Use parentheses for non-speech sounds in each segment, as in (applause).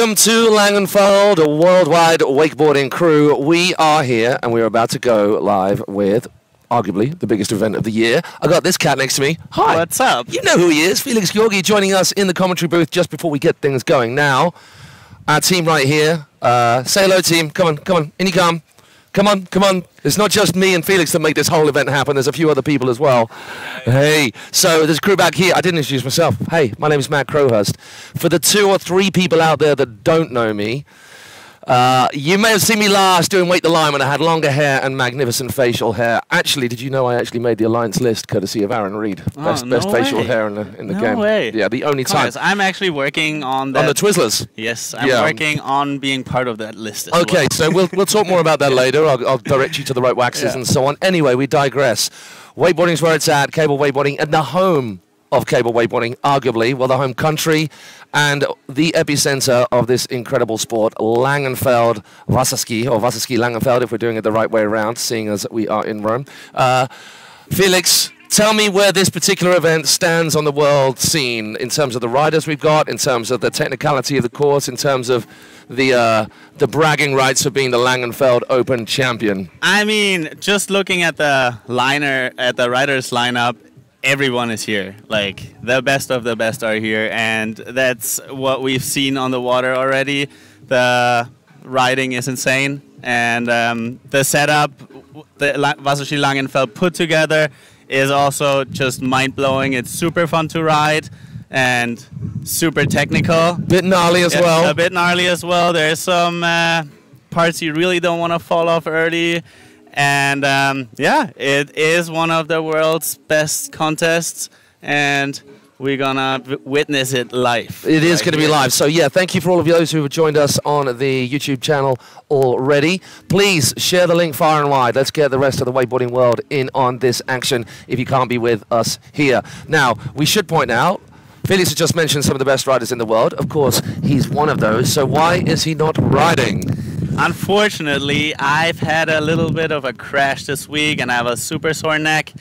Welcome to Langenfeld, a worldwide wakeboarding crew. We are here and we're about to go live with arguably the biggest event of the year. I got this cat next to me. Hi. What's up? You know who he is. Felix Georgii joining us in the commentary booth just before we get things going. Now, our team right here. Uh, say hello, team. Come on, come on. In you come. Come on, come on. It's not just me and Felix that make this whole event happen. There's a few other people as well. Hey, so there's a crew back here. I didn't introduce myself. Hey, my name is Matt Crowhurst. For the two or three people out there that don't know me, uh, you may have seen me last doing Wait the Line when I had longer hair and magnificent facial hair. Actually, did you know I actually made the Alliance list courtesy of Aaron Reed? Oh, best no best facial hair in the, in the No game. way. Yeah, the only time. Yes, I'm actually working on that. On the Twizzlers. yes, I'm Yeah. working on being part of that list. Okay, well. so we'll, we'll talk more about that (laughs) later. I'll, I'll direct you to the right waxes Yeah. and so on. Anyway, we digress. Wakeboarding's where it's at, cable wakeboarding, and the home of cable wakeboarding, arguably, well, the home country and the epicenter of this incredible sport, Langenfeld Wasserski, or Wasserski Langenfeld, if we're doing it the right way around, seeing as we are in Rome. Uh, Felix, tell me where this particular event stands on the world scene in terms of the riders we've got, in terms of the technicality of the course, in terms of the uh, the bragging rights of being the Langenfeld Open champion. I mean, just looking at the liner at the riders lineup, everyone is here. Like the best of the best are here, and that's what we've seen on the water already. The riding is insane, and um, the setup the La- Wasserski Langenfeld put together is also just mind blowing. It's super fun to ride and super technical. Bit gnarly as Yeah, well. A bit gnarly as well. There's some uh, parts you really don't want to fall off early. And um, yeah, it is one of the world's best contests. And we're going to witness it live. It is right going to be live. So, yeah, thank you for all of those who have joined us on the YouTube channel already. Please share the link far and wide. Let's get the rest of the wakeboarding world in on this action if you can't be with us here. Now, we should point out. Felix has just mentioned some of the best riders in the world. Of course, he's one of those. So why is he not riding? Unfortunately, I've had a little bit of a crash this week and I have a super sore neck.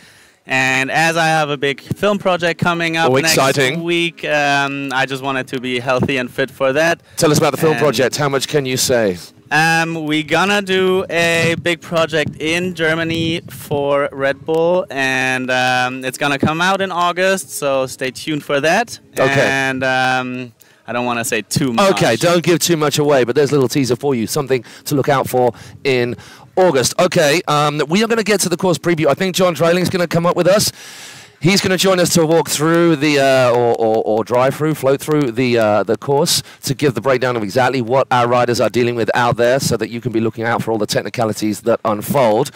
And as I have a big film project coming up Oh, next exciting. week, um, I just wanted to be healthy and fit for that. Tell us about the film And- project. How much can you say? Um, we gonna do a big project in Germany for Red Bull, and um, it's gonna come out in August. So stay tuned for that. Okay. And um, I don't want to say too much. Okay, don't give too much away, but there's a little teaser for you, something to look out for in August. Okay, um, we are going to get to the course preview. I think John Dreiling's going to come up with us. He's going to join us to walk through the uh, or, or, or drive through, float through the uh, the course to give the breakdown of exactly what our riders are dealing with out there, so that you can be looking out for all the technicalities that unfold.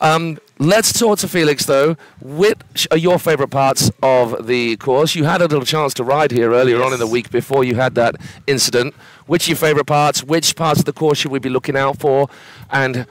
Um, let's talk to Felix though. Which are your favourite parts of the course? You had a little chance to ride here earlier on in the week before you had that incident. Which are your favourite parts? Which parts of the course should we be looking out for? And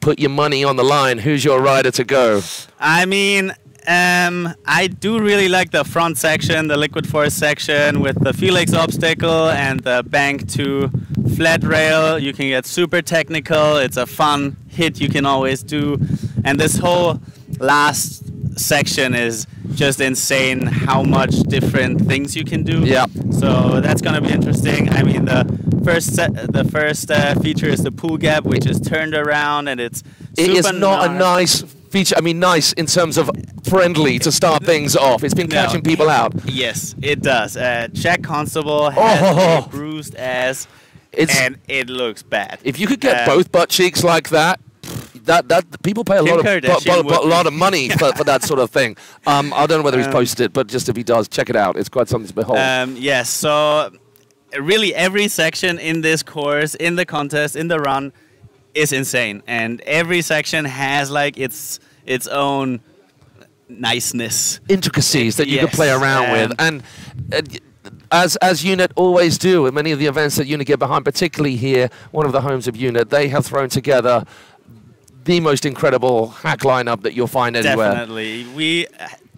put your money on the line. Who's your rider to go? I mean, um, I do really like the front section, the liquid force section with the Felix obstacle and the bank to flat rail. You can get super technical. It's a fun hit you can always do. And this whole last section is just insane how much different things you can do. Yeah. So that's gonna be interesting. I mean, the first se- the first uh, feature is the pool gap, which is turned around and it's It is super not a nice feature. I mean, nice in terms of friendly to start things off. It's been No. catching people out. Yes, it does. Uh, Jack Constable has Oh. a bruised ass, It's and it looks bad. if you could get Uh, both butt cheeks like that. That, that people pay a Kim lot of bu- Kardashian bu- bu- lot of money for, for that sort of thing. (laughs) Um, I don't know whether he's Um, posted it, but just if he does, check it out. It's quite something to behold. Um, yes, so uh, really every section in this course, in the contest, in the run, is insane, and every section has like its its own niceness. intricacies that you can play around with, and uh, as as Unit always do, at many of the events that Unit get behind, particularly here, one of the homes of Unit, they have thrown together the most incredible hack lineup that you'll find anywhere. Definitely, we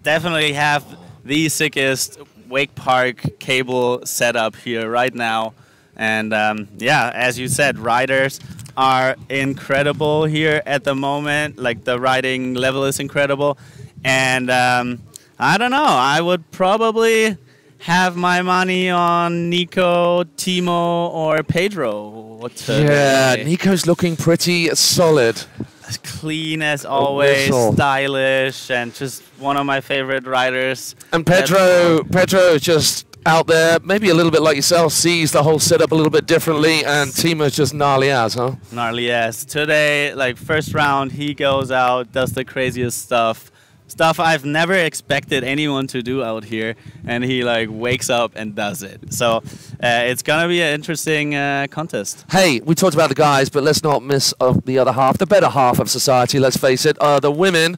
definitely have the sickest wake park cable setup here right now, and um, yeah, as you said, riders are incredible here at the moment. Like the riding level is incredible, and um, I don't know. I would probably have my money on Nico, Timo, or Pedro. Yeah, Nico's looking pretty solid. As clean as always, stylish, and just one of my favorite riders. And Pedro, Pedro just out there, maybe a little bit like yourself, sees the whole setup a little bit differently, and Timo's just gnarly as, huh? Gnarly as. Today, like first round, he goes out, does the craziest stuff stuff I've never expected anyone to do out here, and he like wakes up and does it. So uh, it's gonna be an interesting uh, contest. Hey, we talked about the guys, but let's not miss uh, the other half, the better half of society. Let's face it, uh, the women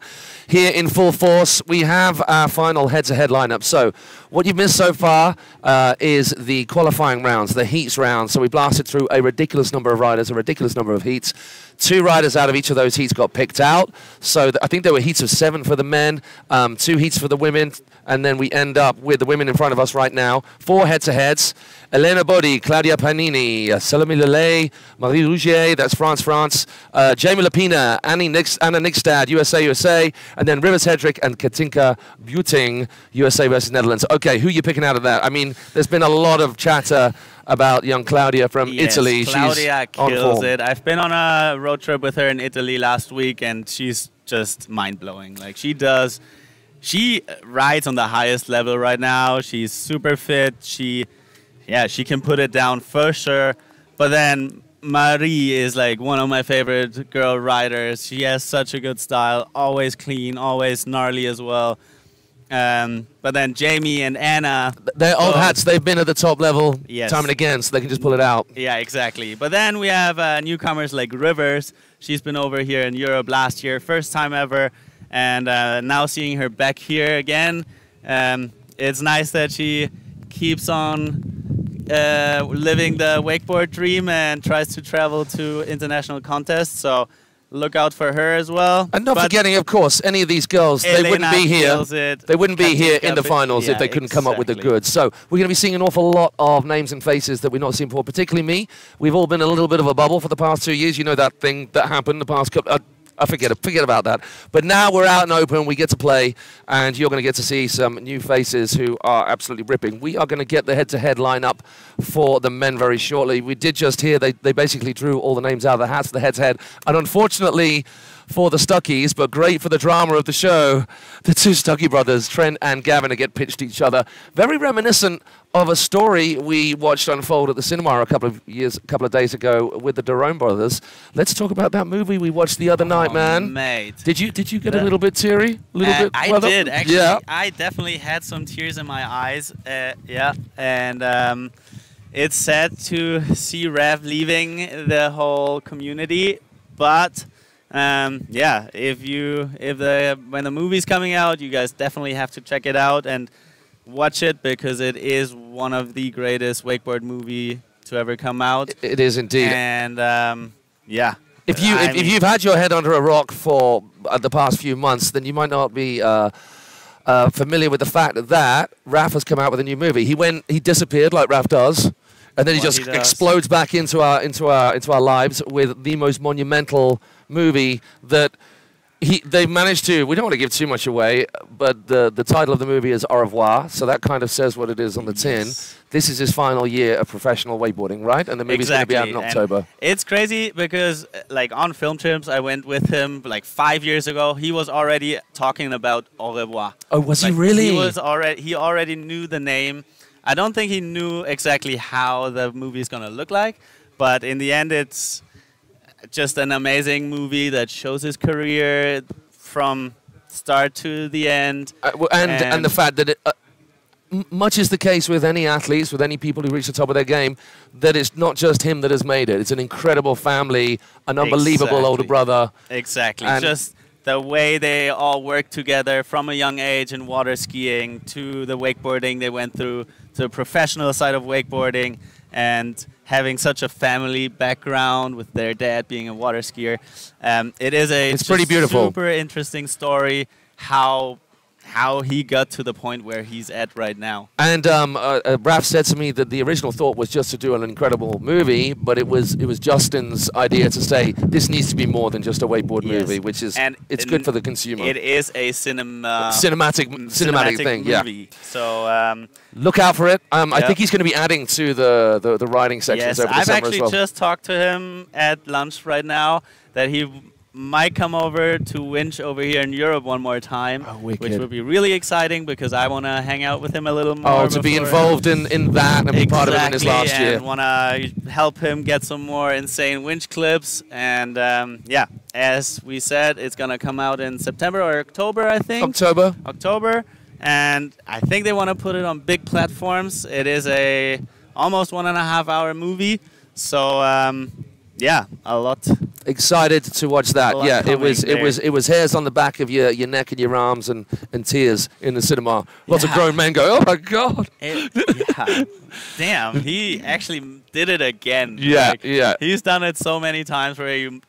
here in full force. We have our final head-to-head lineup. So what you've missed so far uh, is the qualifying rounds, the heats rounds. So we blasted through a ridiculous number of riders, a ridiculous number of heats. Two riders out of each of those heats got picked out. So I think there were heats of seven for the men, um, two heats for the women, and then we end up with the women in front of us right now. Four head-to-heads. Elena Bodi, Claudia Pagnini, uh, Salome Lele, Marie Rougier, that's France, France, uh, Jamie Lapina, Annie Nix, Anna Nikstad, USA, USA, and then Rivers Hedrick and Katinka Buting, USA versus Netherlands. Okay, who are you picking out of that? I mean, there's been a lot of chatter about young Claudia from yes, Italy. Claudia she's kills it. I've been on a road trip with her in Italy last week, and she's just mind blowing. Like she does, she rides on the highest level right now. She's super fit. She yeah, she can put it down for sure. But then Marie is like one of my favorite girl riders. She has such a good style, always clean, always gnarly as well. Um, but then Jamie and Anna. They're old hats. They've been at the top level yes. time and again, so they can just pull it out. Yeah, exactly. But then we have uh, newcomers like Rivers. She's been over here in Europe last year, first time ever. And uh, now seeing her back here again, um, it's nice that she keeps on uh, living the wakeboard dream and tries to travel to international contests. So look out for her as well. And not but forgetting, of course, any of these girls, Elena they wouldn't be here. They wouldn't be here in the finals yeah, if they couldn't exactly. come up with the goods. So we're going to be seeing an awful lot of names and faces that we've not seen before, particularly me. We've all been a little bit of a bubble for the past two years. You know that thing that happened the past couple. Uh, I forget forget about that. But now we're out and open. We get to play, and you're going to get to see some new faces who are absolutely ripping. We are going to get the head-to-head lineup for the men very shortly. We did just hear they they basically drew all the names out of the hats for the head-to-head, and unfortunately for the Stuckeys, but great for the drama of the show. The two Stuckey brothers, Trent and Gavin, to get pitched each other. Very reminiscent of a story we watched unfold at the cinema a couple of years, a couple of days ago with the Derome brothers. Let's talk about that movie we watched the other oh, night, man. Mate. Did you did you get the, a little bit teary? A little uh, bit? I did actually. Yeah. I definitely had some tears in my eyes. Uh, yeah, and. Um, it's sad to see Raph leaving the whole community, but um, yeah, if you if the when the movie's coming out, you guys definitely have to check it out and watch it because it is one of the greatest wakeboard movie to ever come out. It is indeed. And um, yeah. If you if, if, you've had your head under a rock for uh, the past few months, then you might not be. Uh, uh, familiar with the fact that Raph has come out with a new movie. He went, he disappeared like Raph does, and then he just he explodes back into our into our into our lives with the most monumental movie that he they managed to. We don't want to give too much away, but the the title of the movie is Au revoir, so that kind of says what it is on the tin. Yes. This is his final year of professional wakeboarding, right? And the movie's exactly. going to be out in October. And it's crazy because, like, on film trips, I went with him like five years ago. He was already talking about Au revoir. Oh, was like, he really? He was already. He already knew the name. I don't think he knew exactly how the movie is going to look like, but in the end, it's just an amazing movie that shows his career from start to the end. Uh, and, and, and the fact that it, uh, much is the case with any athletes, with any people who reach the top of their game, that it's not just him that has made it. It's an incredible family, an unbelievable exactly. older brother. Exactly. And just the way they all work together from a young age in water skiing to the wakeboarding they went through to the professional side of wakeboarding and having such a family background with their dad being a water skier. Um, it is a it's pretty beautiful, super interesting story how how he got to the point where he's at right now. And um, uh, uh, Raph said to me that the original thought was just to do an incredible movie, but it was it was Justin's idea to say this needs to be more than just a wakeboard Yes. movie, which is And it's good for the consumer. It is a cinema cinematic, cinematic, thing, yeah. So um, Look out for it. Um, I think he's going to be adding to the the, the writing sections yes, over the I've summer actually as well. just talked to him at lunch right now that he might come over to Winch over here in Europe one more time, Oh, which would be really exciting because I want to hang out with him a little more. oh, to be involved in, in that and be part of it in his Exactly, last year. and want to help him get some more insane winch clips. And um, yeah, as we said, it's gonna come out in September or October, I think. October. October, and I think they want to put it on big platforms. It is a almost one and a half hour movie, so um, yeah, a lot. Excited to watch that. Yeah, it coming was it was it was hairs on the back of your, your neck and your arms and, and tears in the cinema. Lots of grown men go, oh my god. (laughs) It, yeah. Damn, he actually did it again. Yeah, Like, yeah. He's done it so many times where you,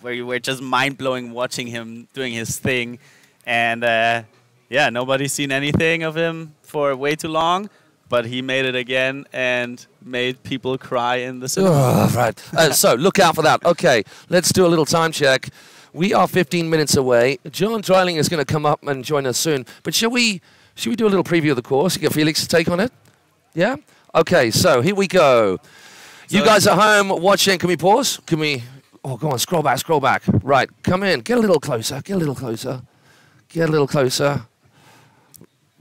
where you were just mind blowing watching him doing his thing, and uh, yeah, nobody's seen anything of him for way too long. But he made it again and made people cry in the cinema. Oh, right. Uh, so look out for that. Okay, let's do a little time check. We are 15 minutes away. John Dreiling is going to come up and join us soon. But shall we? Should we do a little preview of the course? Get Felix to take on it. Yeah. Okay. So here we go. you guys at home watching? Can we pause? Can we? Oh, go on. Scroll back. Scroll back. Right. Come in. Get a little closer. Get a little closer. Get a little closer.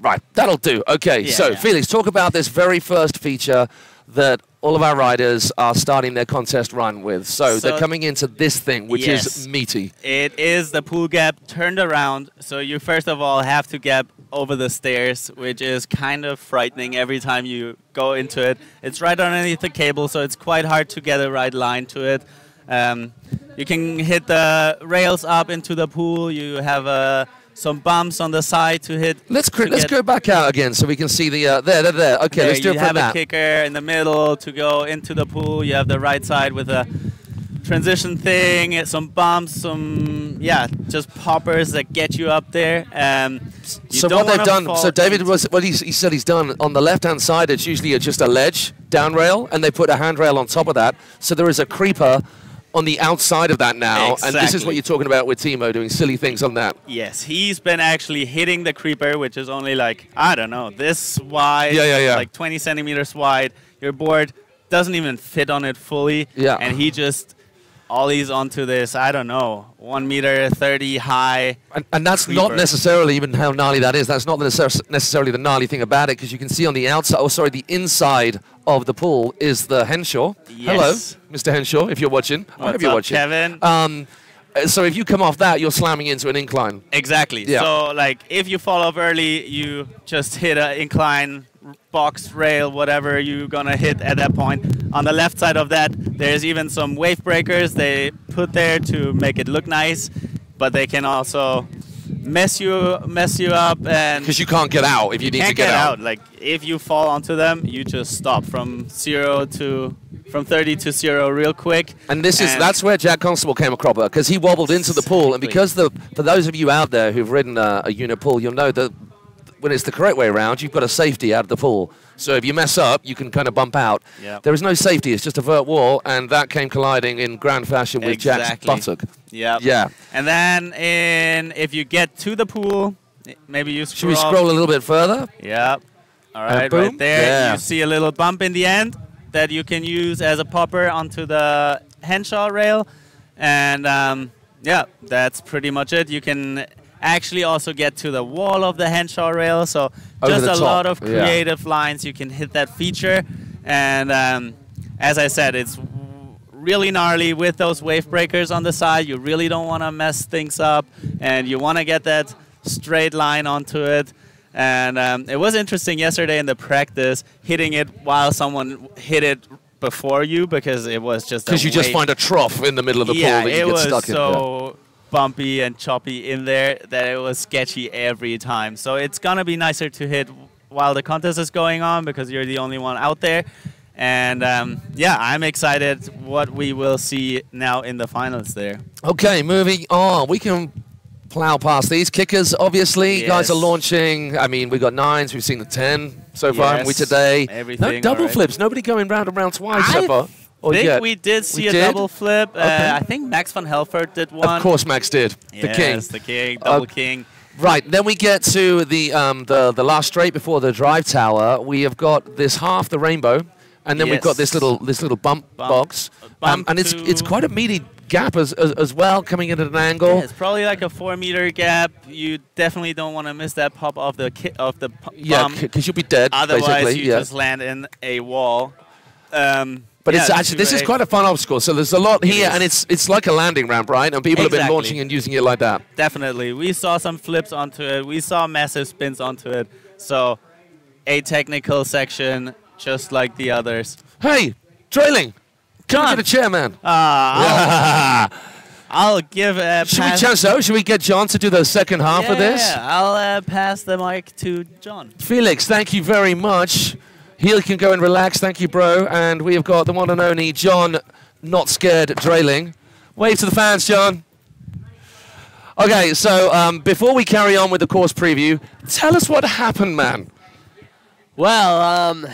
Right, that'll do. Okay, Yeah, so yeah. Felix, talk about this very first feature that all of our riders are starting their contest run with. So, So- they're coming into this thing, which Yes. is meaty. It is the pool gap turned around. So you first of all have to gap over the stairs, which is kind of frightening every time you go into it. It's right underneath the cable, so it's quite hard to get a right line to it. Um, you can hit the rails up into the pool. You have uh, some bumps on the side to hit. Let's to let's go back out again so we can see the uh, there, there, there. Okay, there let's do you it from have a kicker in the middle to go into the pool. You have the right side with a transition thing, some bumps, some yeah, just poppers that get you up there. Um, you So what they've done, so David was what he, he said he's done on the left hand side. It's usually just a ledge down rail, and they put a handrail on top of that. So there is a creeper on the outside of that now, and this is what you're talking about with Timo doing silly things on that. Yes, he's been actually hitting the creeper, which is only like I don't know this wide, Yeah, yeah, yeah. like 20 centimeters wide. Your board doesn't even fit on it fully, Yeah. and he just ollies onto this. I don't know, one meter 30 high. And, and that's not necessarily even how gnarly that is. That's not necessarily the gnarly thing about it, because you can see on the outside, oh sorry, the inside of the pool is the Henshaw. Yes. Hello, Mr. Henshaw, if you're watching. What's you're up, watching. Kevin? Um, so if you come off that, you're slamming into an incline. Exactly. Yeah. So like if you fall off early, you just hit an incline box rail, whatever you're gonna hit at that point. On the left side of that, there's even some wave breakers they put there to make it look nice, but they can also mess you mess you up and Because you can't get out if you, need can't to get, out. Like if you fall onto them, you just stop from zero to from 30 to zero real quick. And this is that's where Jack Constable came across because he wobbled into the pool, and because the for those of you out there who've ridden a, a unit pool, you'll know that when it's the correct way around, you've got a safety out of the pool. So if you mess up, you can kind of bump out. Yep. There is no safety; it's just a vert wall, and that came colliding in grand fashion with Jack's Exactly. buttock. Yeah. Yeah. And then in if you get to the pool, maybe you Should we scroll. scroll a little bit further? Yep. All right, right there. Yeah. You see a little bump in the end that you can use as a popper onto the Henshaw rail, and um, yeah, that's pretty much it. You can actually also get to the wall of the Henshaw rail, so just a top, lot of yeah. creative lines. You can hit that feature, and um, as I said, it's really gnarly with those wave breakers on the side. You really don't want to mess things up, and you want to get that straight line onto it. And um, it was interesting yesterday in the practice hitting it while someone hit it before you because it was just Because you just find a trough in the middle of the yeah, pool that it you get was stuck in. so bumpy and choppy in there that it was sketchy every time. So it's gonna be nicer to hit while the contest is going on because you're the only one out there. And um, yeah, I'm excited what we will see now in the finals there. Okay, moving on. We can plow past these kickers. Obviously, guys are launching. I mean, we've got nines. We've seen the ten so far, haven't we Yes, today? no double alright. flips. Nobody going round and round twice so far. Or think we did see a did? double flip. Okay. Uh, I think Max van Helfert did one. Of course, Max did. Yes, the king. the king, double Uh, king. Right, then we get to the um, the the last straight before the drive tower. We have got this half the rainbow, and then we've got this little this little bump, Bump- box, um, and it's it's quite a meaty gap as as, as well, coming in at an angle. Yeah, it's probably like a four meter gap. You definitely don't want to miss that pop of the ki- of the pu- Yeah, because you'll be dead. Otherwise, basically, you yeah. just land in a wall. Um, But yeah, it's actually this is quite a fun obstacle. So there's a lot here, and it's it's like a landing ramp, right? And people have been launching and using it like that. Definitely. We saw some flips onto it. We saw massive spins onto it. So, a technical section, just like the others. Hey, Dreiling, come to the chair, man. Uh, I'll, (laughs) I'll give a Should we chance out? Should we get John to do the second half yeah, of this? yeah, I'll uh, pass the mic to John. Felix, thank you very much. He can go and relax. Thank you, bro. And we have got the one and only John, not scared, Dreiling. Wave to the fans, John. Okay, so um, before we carry on with the course preview, tell us what happened, man. Well, um,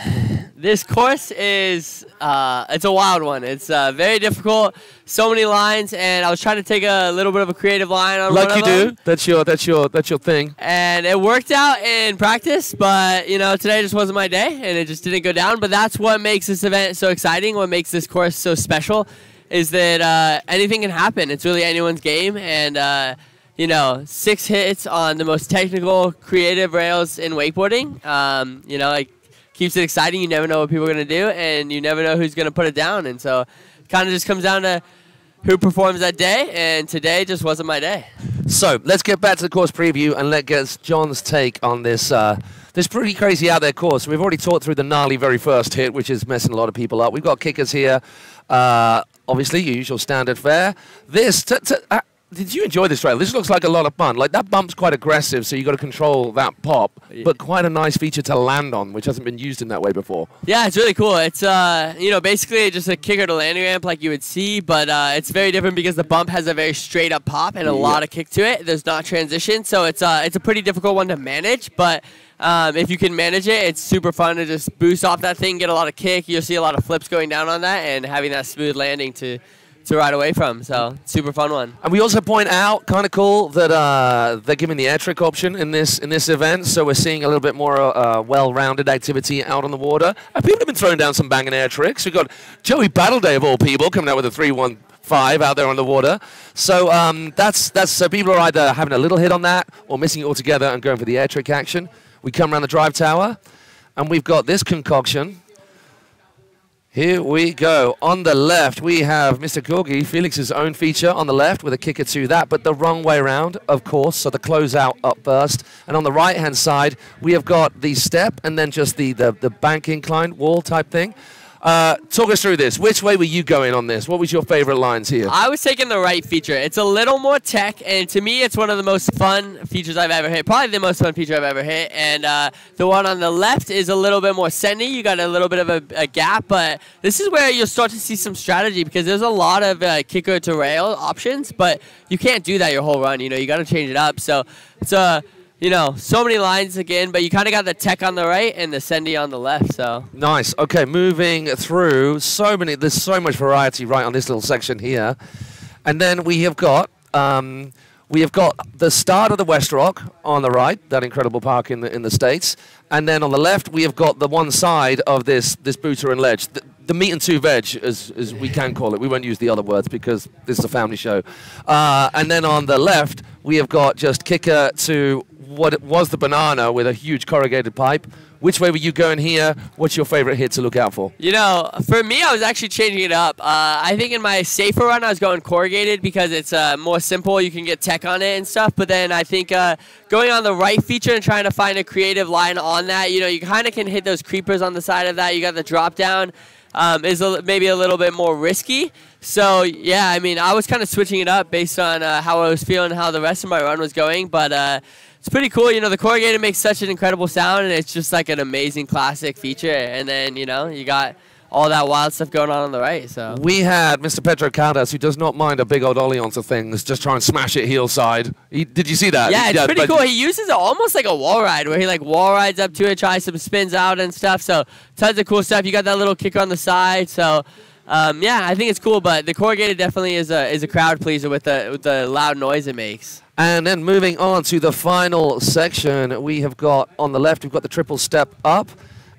this course is uh, it's a wild one. It's uh, very difficult. So many lines, and I was trying to take a little bit of a creative line on Like you do. That's your that's your that's your thing. and it worked out in practice. But you know, today just wasn't my day, and it just didn't go down. But that's what makes this event so exciting. What makes this course so special is that uh, anything can happen. It's really anyone's game, and uh, you know, six hits on the most technical, creative rails in wakeboarding. Um, you know, like keeps it exciting. You never know what people are gonna do, and you never know who's gonna put it down. And so, kind of just comes down to who performs that day. And today just wasn't my day. So let's get back to the course preview and let's get John's take on this uh, this pretty crazy out there course. We've already talked through the gnarly very first hit, which is messing a lot of people up. We've got kickers here. Uh, obviously, your usual standard fare. This. Did you enjoy this trail? This looks like a lot of fun. Like that bump's quite aggressive, so you got to control that pop. But quite a nice feature to land on, which hasn't been used in that way before. Yeah, it's really cool. It's uh, you know, basically just a kicker to landing ramp like you would see, but uh, it's very different because the bump has a very straight up pop and a lot of kick to it. There's not transition, so it's uh, it's a pretty difficult one to manage. But um, if you can manage it, it's super fun to just boost off that thing, get a lot of kick. You'll see a lot of flips going down on that, and having that smooth landing to to ride away from. So super fun one. And we also point out, kind of cool, that uh, they're giving the air trick option in this in this event. So we're seeing a little bit more uh, well-rounded activity out on the water. And people have been throwing down some banging air tricks. We've got Joey Battleday of all people coming out with a three-one-five out there on the water. So um, that's that's so people are either having a little hit on that or missing it altogether and going for the air trick action. We come around the drive tower, and we've got this concoction. Here we go. On the left, we have Mr. Georgii, Felix's own feature on the left with a kicker to that, but the wrong way around, of course. So the closeout up first. And on the right hand side, we have got the step and then just the, the, the bank incline wall type thing. Uh, talk us through this. Which way were you going on this? What was your favorite lines here? I was taking the right feature. It's a little more tech, and to me, it's one of the most fun features I've ever hit. Probably the most fun feature I've ever hit. And uh, the one on the left is a little bit more sendy. You got a little bit of a, a gap, but this is where you'll start to see some strategy because there's a lot of uh, kicker to rail options, but you can't do that your whole run. You know, you got to change it up. So it's a you know, so many lines again, but you kind of got the tech on the right and the sendy on the left. So Nice. Okay, moving through. So many. There's so much variety right on this little section here, and then we have got um, we have got the start of the West Rock on the right, that incredible park in the in the states, and then on the left we have got the one side of this this booter and ledge. The, the meat and two veg, as, as we can call it. We won't use the other words because this is a family show. Uh, and then on the left, we have got just kicker to what was the banana with a huge corrugated pipe. Which way were you going here? What's your favorite hit to look out for? You know, for me, I was actually changing it up. Uh, I think in my safer run, I was going corrugated because it's uh, more simple. You can get tech on it and stuff. But then I think uh, going on the right feature and trying to find a creative line on that, you know, you kind of can hit those creepers on the side of that. You got the drop down. Um, is a, maybe a little bit more risky. So yeah, I mean, I was kind of switching it up based on uh, how I was feeling, how the rest of my run was going. But uh, it's pretty cool. You know, the corrugated makes such an incredible sound, and it's just like an amazing classic feature. And then you know, you got all that wild stuff going on on the right. So We had Mr. Pedro Caldas, who does not mind a big old ollie onto things, just try and smash it heel side. He, did you see that? yeah, it's pretty cool. He uses it almost like a wall ride, where he like wall rides up to it, tries some spins out and stuff. So tons of cool stuff. You got that little kicker on the side. So um, yeah, I think it's cool. But the corrugated definitely is a is a crowd pleaser with the with the loud noise it makes. And then moving on to the final section, we have got on the left, we've got the triple step up.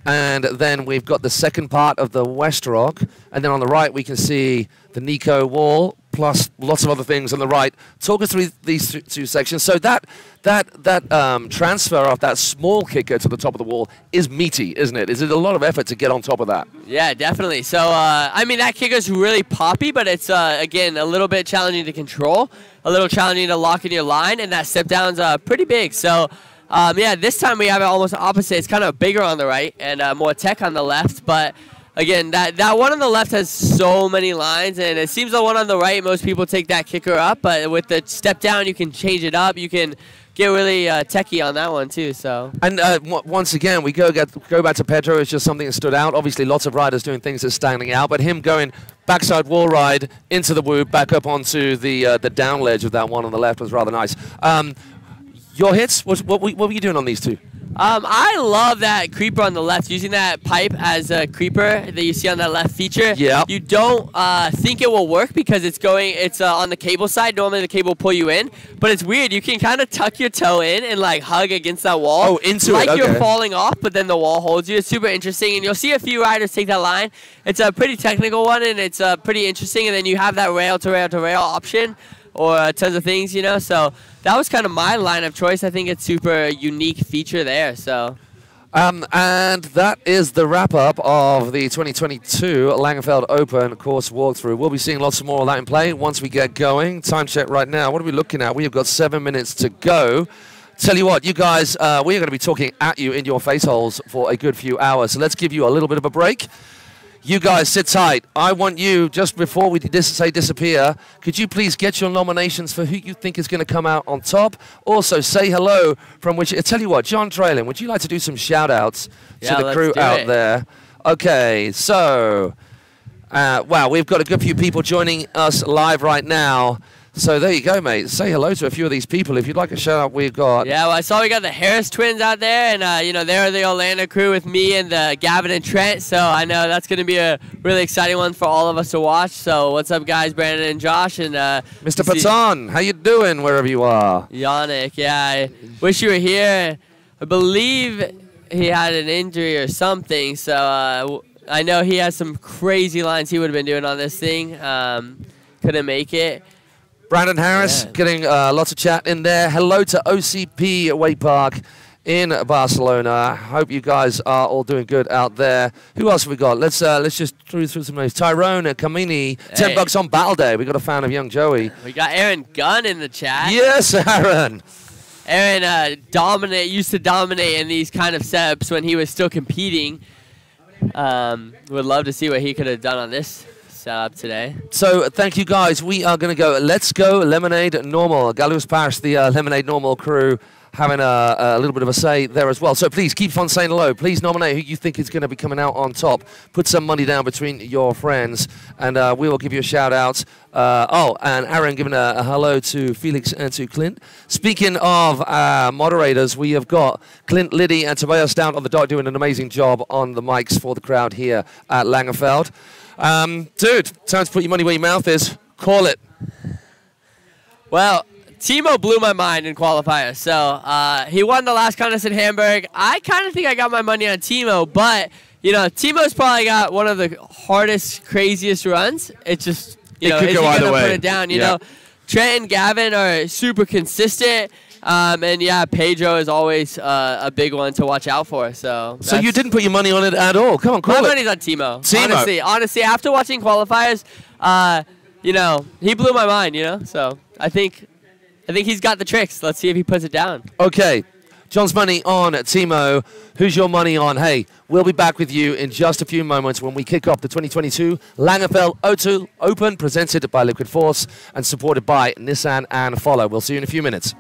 And then we've got the second part of the West Rock. And then on the right, we can see the Nico wall, plus lots of other things on the right. Talk us through these two sections. So that that that um, transfer of that small kicker to the top of the wall is meaty, isn't it? Is it a lot of effort to get on top of that? Yeah, definitely. So, uh, I mean, that kicker's really poppy, but it's, uh, again, a little bit challenging to control, a little challenging to lock in your line, and that step down's uh, pretty big. So, um, yeah, this time we have it almost opposite. It's kind of bigger on the right and uh, more tech on the left, but again, that, that one on the left has so many lines, and it seems the one on the right, most people take that kicker up, but with the step down, you can change it up. You can get really uh, techie on that one, too. So, And uh, once again, we go get, go back to Pedro. It's just something that stood out. Obviously, lots of riders doing things that's standing out, but him going backside wall ride into the whoop, back up onto the uh, the down ledge of that one on the left was rather nice. Um, your hits? What, what, what were you doing on these two? Um, I love that creeper on the left, using that pipe as a creeper that you see on that left feature. Yep. You don't uh, think it will work because it's going, it's uh, on the cable side. Normally the cable will pull you in, but it's weird. You can kind of tuck your toe in and like hug against that wall. Oh, into it, like you're falling off, but then the wall holds you. It's super interesting, and you'll see a few riders take that line. It's a pretty technical one, and it's uh, pretty interesting. And then you have that rail to rail to rail option. Or uh, tons of things, you know. So that was kind of my line of choice. I think it's super unique feature there. So Um, and that is the wrap up of the 2022 Langenfeld Open course walkthrough. We'll be seeing lots more of that in play once we get going. Time check right now. What are we looking at? We have got seven minutes to go. Tell you what, you guys, uh, we are going to be talking at you in your face holes for a good few hours. So let's give you a little bit of a break. You guys sit tight. I want you, just before we dis- say disappear, could you please get your nominations for who you think is going to come out on top? Also, say hello from which. I tell you what, John Dreiling, would you like to do some shout outs Yeah, to the crew out it. there? Okay, so, uh, wow, we've got a good few people joining us live right now. So there you go, mate. Say hello to a few of these people. If you'd like a shout out, we've got. Yeah, well, I saw we got the Harris twins out there, and uh, you know they're the Orlando crew with me and the Gavin and Trent. So I know that's going to be a really exciting one for all of us to watch. So what's up, guys? Brandon and Josh and uh, Mr. Patan, how you doing wherever you are? Yannick. Yeah, I wish you were here. I believe he had an injury or something. So uh, I know he has some crazy lines he would have been doing on this thing. Um, couldn't make it. Brandon Harris Yeah. getting uh, lots of chat in there. Hello to OCP Way Park in Barcelona. Hope you guys are all doing good out there. Who else have we got? Let's uh, let's just through through some names. Tyrone Kamini, ten bucks on Battleday. We got a fan of Young Joey. We got Aaron Gunn in the chat. Yes, (laughs) Aaron. Aaron uh, dominate used to dominate in these kind of setups when he was still competing. Um, would love to see what he could have done on this today. So thank you guys. We are going to go. Let's go Lemonade Normal. Galus Paris, the uh, Lemonade Normal crew, having a, a little bit of a say there as well. So please keep on saying hello. Please nominate who you think is going to be coming out on top. Put some money down between your friends, and uh, we will give you a shout out. Uh, oh, and Aaron giving a, a hello to Felix and to Clint. Speaking of uh, moderators, we have got Clint, Liddy, and Tobias down on the dot doing an amazing job on the mics for the crowd here at Langenfeld. Um, dude, time to put your money where your mouth is. Call it. Well, Timo blew my mind in qualifiers. So uh, he won the last contest in Hamburg. I kind of think I got my money on Timo, but you know, Timo's probably got one of the hardest, craziest runs. It's just you It know, could is go he either way. put it down? You Yeah. know, Trent and Gavin are super consistent. Um, and yeah, Pedro is always uh, a big one to watch out for. So, So you didn't put your money on it at all. Come on, My it. money's on Timo. Timo. Honestly, honestly, after watching qualifiers, uh, you know, he blew my mind. You know, so I think, I think he's got the tricks. Let's see if he puts it down. Okay. John's money on Timo. Who's your money on? Hey, we'll be back with you in just a few moments when we kick off the 2022 Langenfeld O2 Open presented by Liquid Force and supported by Nissan and Follow. We'll see you in a few minutes.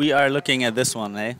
We are looking at this one, eh?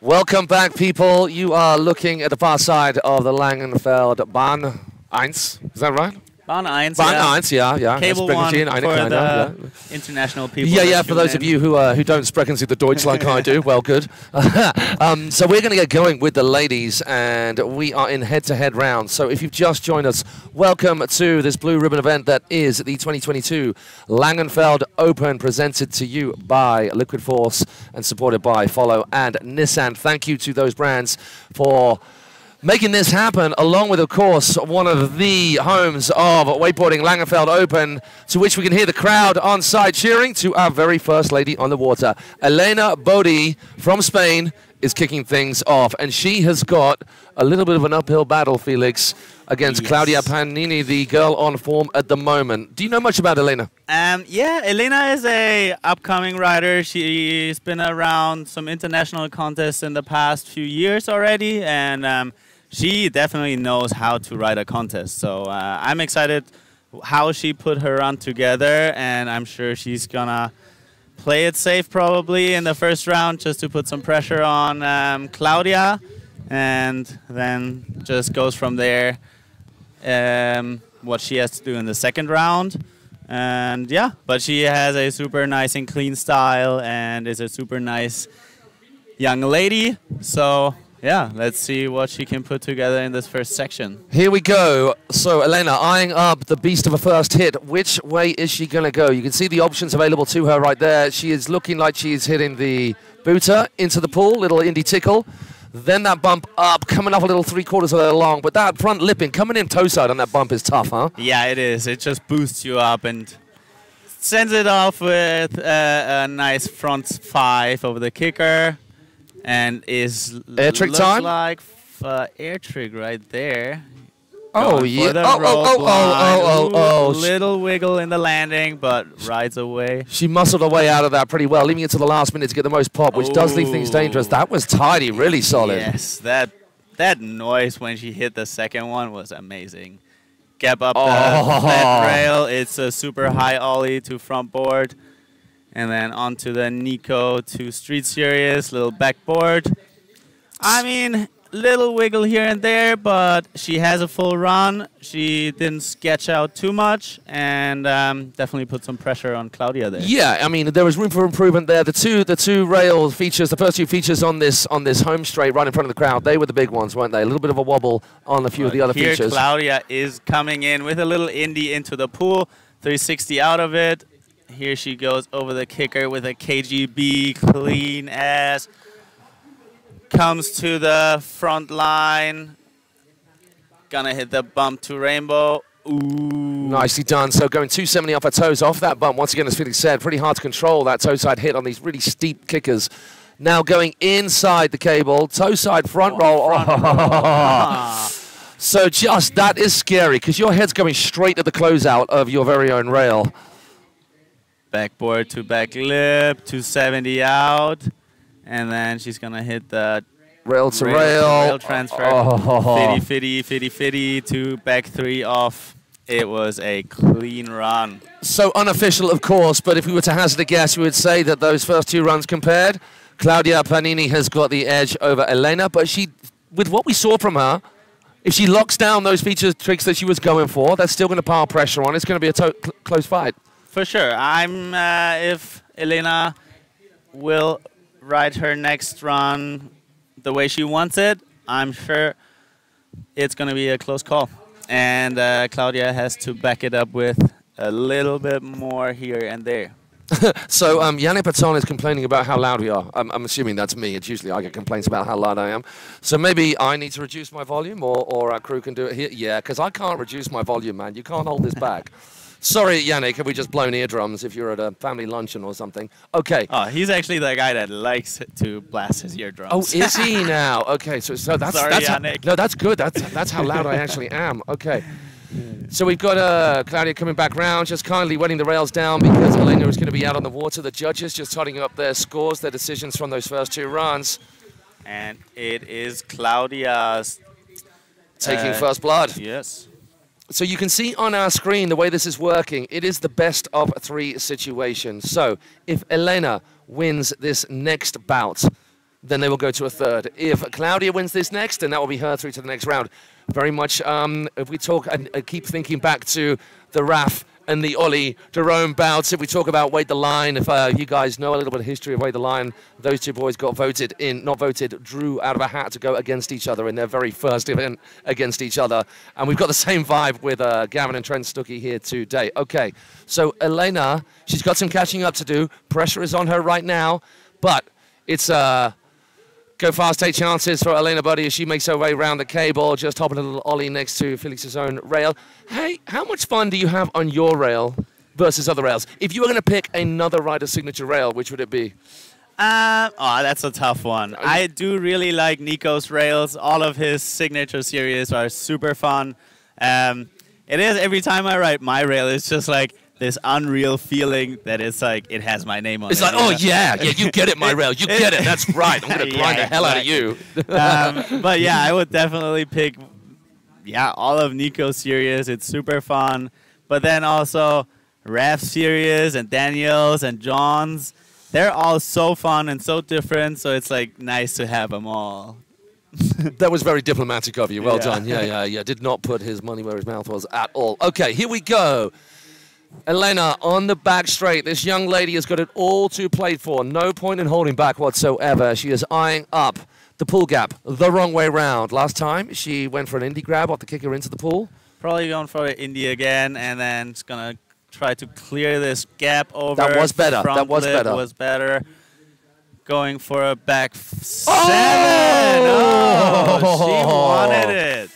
Welcome back, people. You are looking at the far side of the Langenfeld Bahn 1. Is that right? Bahn 1. Bahn yeah. 1, yeah, yeah. Cable one in eine for kleine, yeah. international people. Yeah, yeah. For those in. of you who uh, who don't sprechen Sie the Deutsch like I do, well, good. (laughs) um, so we're going to get going with the ladies, and we are in head-to-head rounds. So if you've just joined us, welcome to this blue ribbon event that is the 2022 Langenfeld Open, presented to you by Liquid Force and supported by Follow and Nissan. Thank you to those brands for making this happen, along with, of course, one of the homes of wakeboarding Langenfeld Open, to which we can hear the crowd on site cheering to our very first lady on the water. Elena Bodie from Spain is kicking things off, and she has got a little bit of an uphill battle, Felix, against Yes. Claudia Pagnini, the girl on form at the moment. Do you know much about Elena? Um, yeah, Elena is a upcoming rider. She's been around some international contests in the past few years already, and um, she definitely knows how to write a contest. So uh, I'm excited how she put her run together, and I'm sure she's gonna play it safe probably in the first round just to put some pressure on um, Claudia, and then just goes from there. Um, what she has to do in the second round. And yeah, but she has a super nice and clean style and is a super nice young lady. So yeah, let's see what she can put together in this first section. Here we go. So, Elena, eyeing up the beast of a first hit. Which way is she going to go? You can see the options available to her right there. She is looking like she is hitting the booter into the pool, little indie tickle. Then that bump up, coming off a little three quarters of a long. But that front lipping, coming in toe side on that bump is tough, huh? Yeah, it is. It just boosts you up and sends it off with a, a nice front five over the kicker, and is Air trick looks time? like uh, air trick right there. Oh, yeah. Oh, oh, oh, oh, oh, oh, oh. Ooh, Little wiggle in the landing, but rides away. She muscled her way out of that pretty well, leaving it to the last minute to get the most pop, which does leave things dangerous. That was tidy, really solid. Yes, that that noise when she hit the second one was amazing. Gap up Oh. the flat rail. It's a super high ollie to front board, and then onto the Nico to Street Series little backboard. I mean, little wiggle here and there, but she has a full run. She didn't sketch out too much, and um, definitely put some pressure on Claudia there. Yeah, I mean there was room for improvement there. The two the two rail features, the first two features on this on this home straight right in front of the crowd, they were the big ones, weren't they? A little bit of a wobble on a few of the other Here, features. Claudia is coming in with a little indie into the pool, 360 out of it. Here she goes over the kicker with a KGB clean ass. Comes to the front line. Gonna hit the bump to rainbow. Ooh. Nicely done. So going 270 off her toes off that bump. Once again, as Felix said, pretty hard to control that toe side hit on these really steep kickers. Now going inside the cable, toe side front roll. Ah. (laughs) So just that is scary because your head's going straight to the closeout of your very own rail. Backboard to back lip, 270 out. And then she's gonna hit the Rail to rail, rail. rail transfer. Oh. Fitty, fitty, fitty, fitty to back three off. It was a clean run. So unofficial, of course, but if we were to hazard a guess, we would say that those first two runs compared, Claudia Pagnini has got the edge over Elena. But she, with what we saw from her, if she locks down those feature tricks that she was going for, that's still going to pile pressure on. It's going to be a to- close fight. For sure. I'm uh, if Elena will ride her next run the way she wants it, I'm sure it's going to be a close call. And uh, Claudia has to back it up with a little bit more here and there. (laughs) So um, Yannick Paton is complaining about how loud we are. I'm, I'm assuming that's me. It's usually I get complaints about how loud I am. So maybe I need to reduce my volume, or, or our crew can do it here. Yeah, because I can't reduce my volume, man. You can't hold this back. (laughs) Sorry, Yannick, have we just blown eardrums if you're at a family luncheon or something? Okay. Oh, he's actually the guy that likes to blast his eardrums. Oh, is he (laughs) now? Okay, so so that's Sorry, that's how- no, that's good. That's that's how loud I actually am. Okay. So we've got uh, Claudia coming back round, just kindly wetting the rails down because Elena is going to be out on the water. The judges just totting up their scores, their decisions from those first two runs. and it is Claudia's taking Uh, first blood. Yes. So you can see on our screen the way this is working. It is the best of three situation. So if Elena wins this next bout, then they will go to a third. If Claudia wins this next, then that will be her through to the next round. Very much, um, if we talk and uh, keep thinking back to the Raph and the Ollie Jerome bouts, if we talk about Wake the Line, if uh, you guys know a little bit of history of Wake the Line, those two boys got voted in, not voted, drew out of a hat to go against each other in their very first event against each other. And we've got the same vibe with uh, Gavin and Trent Stuckey here today. Okay, so Elena, she's got some catching up to do. Pressure is on her right now, but it's uh, go fast, take chances for Elena Buddy as she makes her way around the cable, just hopping a little ollie next to Felix's own rail. Hey, how much fun do you have on your rail versus other rails? If you were going to pick another rider signature rail, which would it be? Um, oh, that's a tough one. I do really like Nico's rails. All of his signature series are super fun. Um, it is every time I ride my rail, it's just like this unreal feeling that it's like it has my name on It's it. It's like, oh yeah, yeah, you get it, my (laughs) rail, you get it. That's right. I'm going (laughs) to grind Yeah, the hell out of you. um, but yeah, I would definitely pick, yeah, all of Nico's series. It's super fun. But then also Raph series and Daniels and John's. They're all so fun and so different. So it's like nice to have them all. (laughs) That was very diplomatic of you. Well Yeah. done. Yeah, yeah, yeah. Did not put his money where his mouth was at all. Okay, here we go. Elena on the back straight. This young lady has got it all to play for. No point in holding back whatsoever. She is eyeing up the pool gap the wrong way round. Last time she went for an indie grab off the kicker into the pool. Probably going for an indie again and then it's going to try to clear this gap over. That was better. That was better. was better. Going for a back f- oh! seven. Oh! Oh, she wanted it.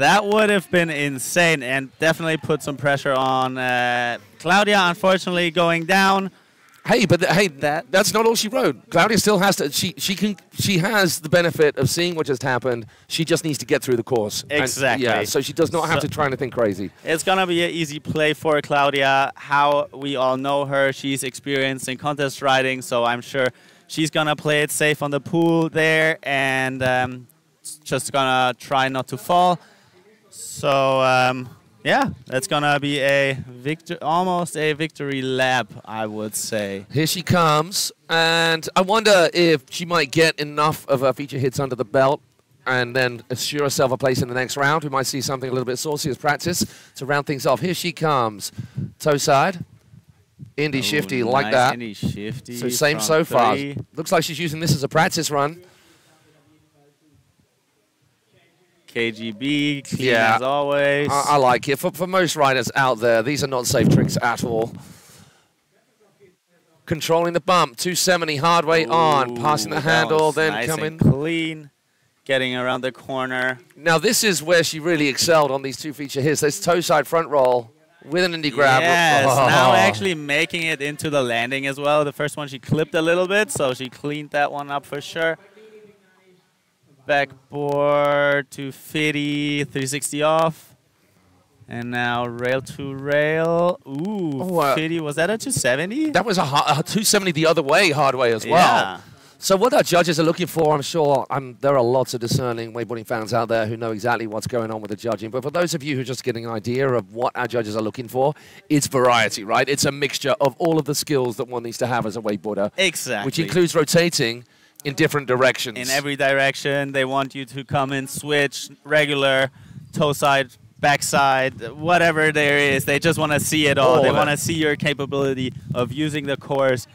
That would have been insane and definitely put some pressure on uh, Claudia. Unfortunately, going down. Hey, but hey, That- that's not all she wrote. Claudia still has to. She she can. She has the benefit of seeing what just happened. She just needs to get through the course. And- Exactly. yeah. So she does not have So- to try anything crazy. It's gonna be an easy play for Claudia. How we all know her, she's experienced in contest riding, so I'm sure she's gonna play it safe on the pool there and um, just gonna try not to fall. So um, yeah, that's gonna be a victor, almost a victory lap, I would say. Here she comes, and I wonder if she might get enough of her feature hits under the belt and then assure herself a place in the next round. We might see something a little bit saucy as practice to round things off. Here she comes. Toe side. Indie shifty Ooh, like that. Indy shifty. So same so far. Looks like she's using this as a practice run. KGB, clean Yeah. as always. I, I like it. For, for most riders out there, these are not safe tricks at all. Controlling the bump, 270 hard way on, passing the handle, then nice coming. clean, getting around the corner. Now this is where she really excelled on these two feature hits. This toe side front roll with an indie grab. Yes, Oh. (laughs) now actually making it into the landing as well. The first one she clipped a little bit, so she cleaned that one up for sure. Backboard to 50, 360 off. And now rail to rail. Ooh, Oh, uh, 50. Was that a 270? That was a, a 270 the other way, hard way as well. Yeah. So what our judges are looking for, I'm sure um, there are lots of discerning wakeboarding fans out there who know exactly what's going on with the judging. But for those of you who are just getting an idea of what our judges are looking for, it's variety, right? It's a mixture of all of the skills that one needs to have as a wakeboarder, Exactly. which includes rotating in different directions. in every direction. They want you to come in, switch, regular, toe side, backside, whatever there is. They just want to see it all. All they want to see your capability of using the course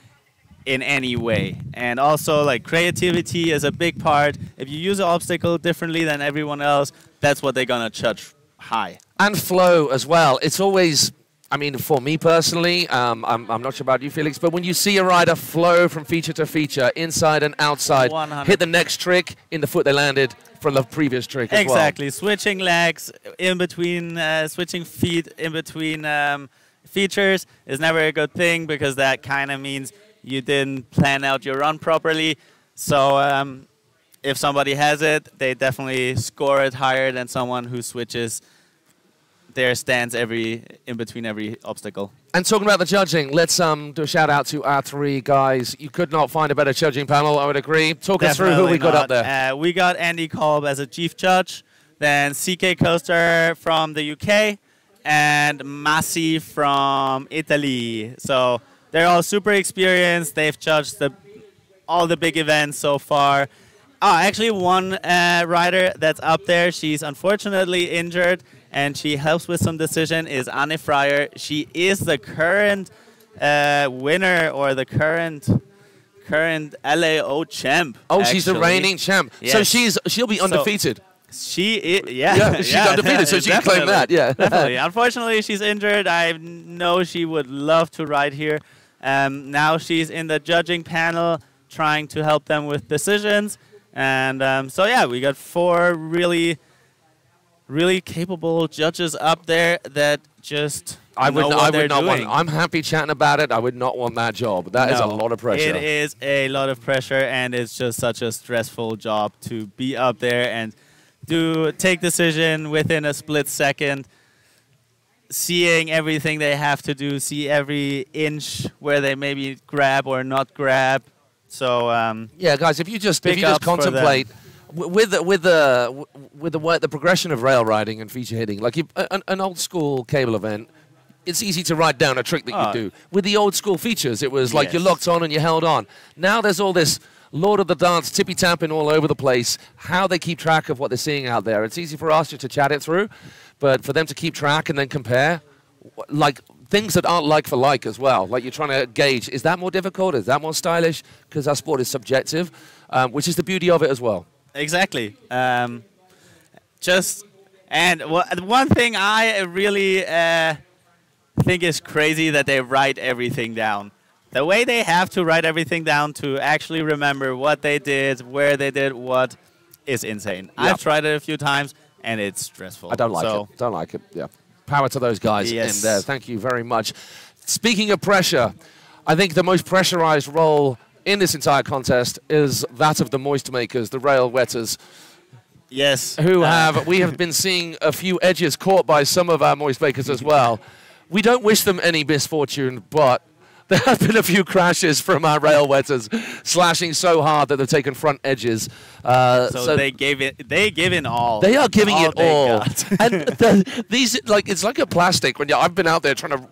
in any way. And also, like, creativity is a big part. If you use an obstacle differently than everyone else, that's what they're going to judge high. and flow as well. It's always, I mean, for me personally, um, I'm, I'm not sure about you, Felix, but when you see a rider flow from feature to feature, inside and outside, 100. hit the next trick in the foot they landed from the previous trick as well. Exactly. Switching legs in between, uh, switching feet in between um, features is never a good thing because that kind of means you didn't plan out your run properly. So um, if somebody has it, they definitely score it higher than someone who switches their stands every in between every obstacle. And talking about the judging, let's um, do a shout out to our three guys. You could not find a better judging panel, I would agree. Talk us through who we Definitely got up there. Uh, we got Andy Kolb as a chief judge, then CK Coaster from the UK, and Massi from Italy. So they're all super experienced. They've judged the all the big events so far. Oh, actually, one uh, rider that's up there, she's unfortunately injured, and she helps with some decision is Anne Fryer. She is the current uh, winner or the current current LAO champ. Oh, she's the reigning champ. So she's she'll be undefeated. She is, yeah, Yeah, she's undefeated, so she can claim that, yeah. (laughs) definitely. Unfortunately, she's injured. I know she would love to ride here. Um, now she's in the judging panel, trying to help them with decisions. And um, so yeah, we got four really, really capable judges up there that just I would, I would not want. I'm happy chatting about it. I would not want that job. That is a lot of pressure. It is a lot of pressure, and it's just such a stressful job to be up there and do take decision within a split second, seeing everything they have to do, see every inch where they maybe grab or not grab. So um, Yeah, guys, if you just if you just contemplate with the, with the with the the progression of rail riding and feature hitting, like you, an, an old school cable event, it's easy to write down a trick that Oh. you do. With the old school features, it was like you locked on and you held on. Now there's all this Lord of the Dance tippy tapping all over the place. How they keep track of what they're seeing out there. It's easy for us just to chat it through, but for them to keep track and then compare, like things that aren't like for like as well. Like you're trying to gauge, is that more difficult? Is that more stylish? Because our sport is subjective, um, which is the beauty of it as well. Exactly. Um, just and one thing I really uh, think is crazy that they write everything down. The way they have to write everything down to actually remember what they did, where they did what, is insane. Yeah. I've tried it a few times and it's stressful. I don't like so, it. Don't like it. Yeah. Power to those guys Yes. in there. Thank you very much. Speaking of pressure, I think the most pressurized role in this entire contest is that of the moist makers, the rail wetters, Yes. who uh, have we have been seeing a few edges caught by some of our moist makers as well. We don't wish them any misfortune, but there have been a few crashes from our rail wetters, slashing so hard that they've taken front edges. Uh, so, they gave it. They give in all. They are giving all it all, and the, these like it's like a plastic. When you, I've been out there trying to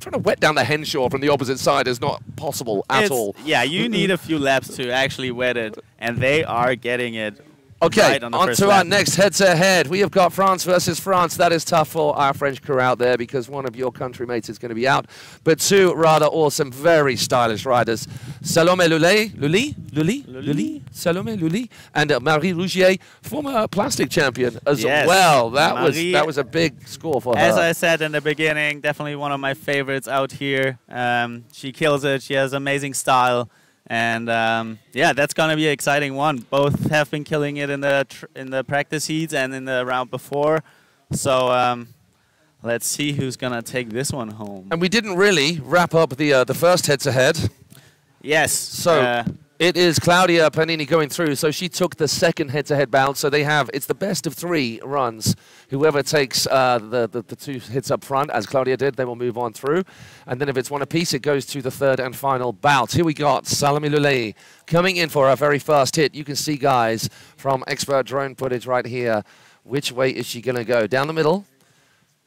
trying to wet down the henshaw from the opposite side is not possible at It's- all. Yeah, you need a few laps to actually wet it, and they are getting it. Okay, right on, on to our next head-to-head. We have got France versus France. That is tough for our French crew out there because one of your country mates is going to be out. But two rather awesome, very stylish riders. Salome Lully, Lully, Lully, Lully, Salome Lully, and uh, Marie Rougier, former plastic champion as Yes, well. That was that was a big score for her. As I said in the beginning, definitely one of my favorites out here. Um, she kills it. She has amazing style, and um, yeah, that's gonna be an exciting one. Both have been killing it in the tr- in the practice heats and in the round before. So um, let's see who's gonna take this one home. And we didn't really wrap up the uh, the first head-to-head. yes. So uh, it is Claudia Pagnini going through. So she took the second head-to-head bout. So they have it's the best of three runs. Whoever takes uh, the, the the two hits up front, as Claudia did, they will move on through. And then if it's one apiece, it goes to the third and final bout. Here we got Salome Luley coming in for our very first hit. You can see guys from expert drone footage right here. Which way is she going to go? Down the middle,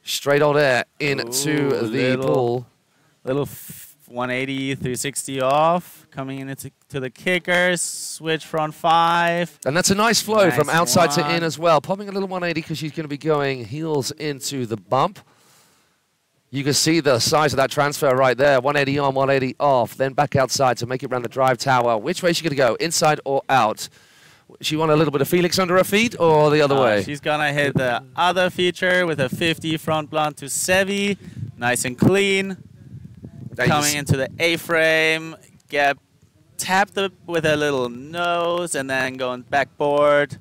straight old air into the little- pool. little f- 180, 360 off, coming into to the kickers, switch front five. And that's a nice flow from Nice outside to in as well. Popping a little 180 because she's going to be going heels into the bump. You can see the size of that transfer right there. 180 on, 180 off. Then back outside to make it around the drive tower. Which way is she going to go? Inside or out? She want a little bit of Felix under her feet or the other Uh, way? She's gonna hit the other feature with a 50 front blunt to Sevi, nice and clean. Coming into the A-frame, get tapped up with a little nose, and then going backboard.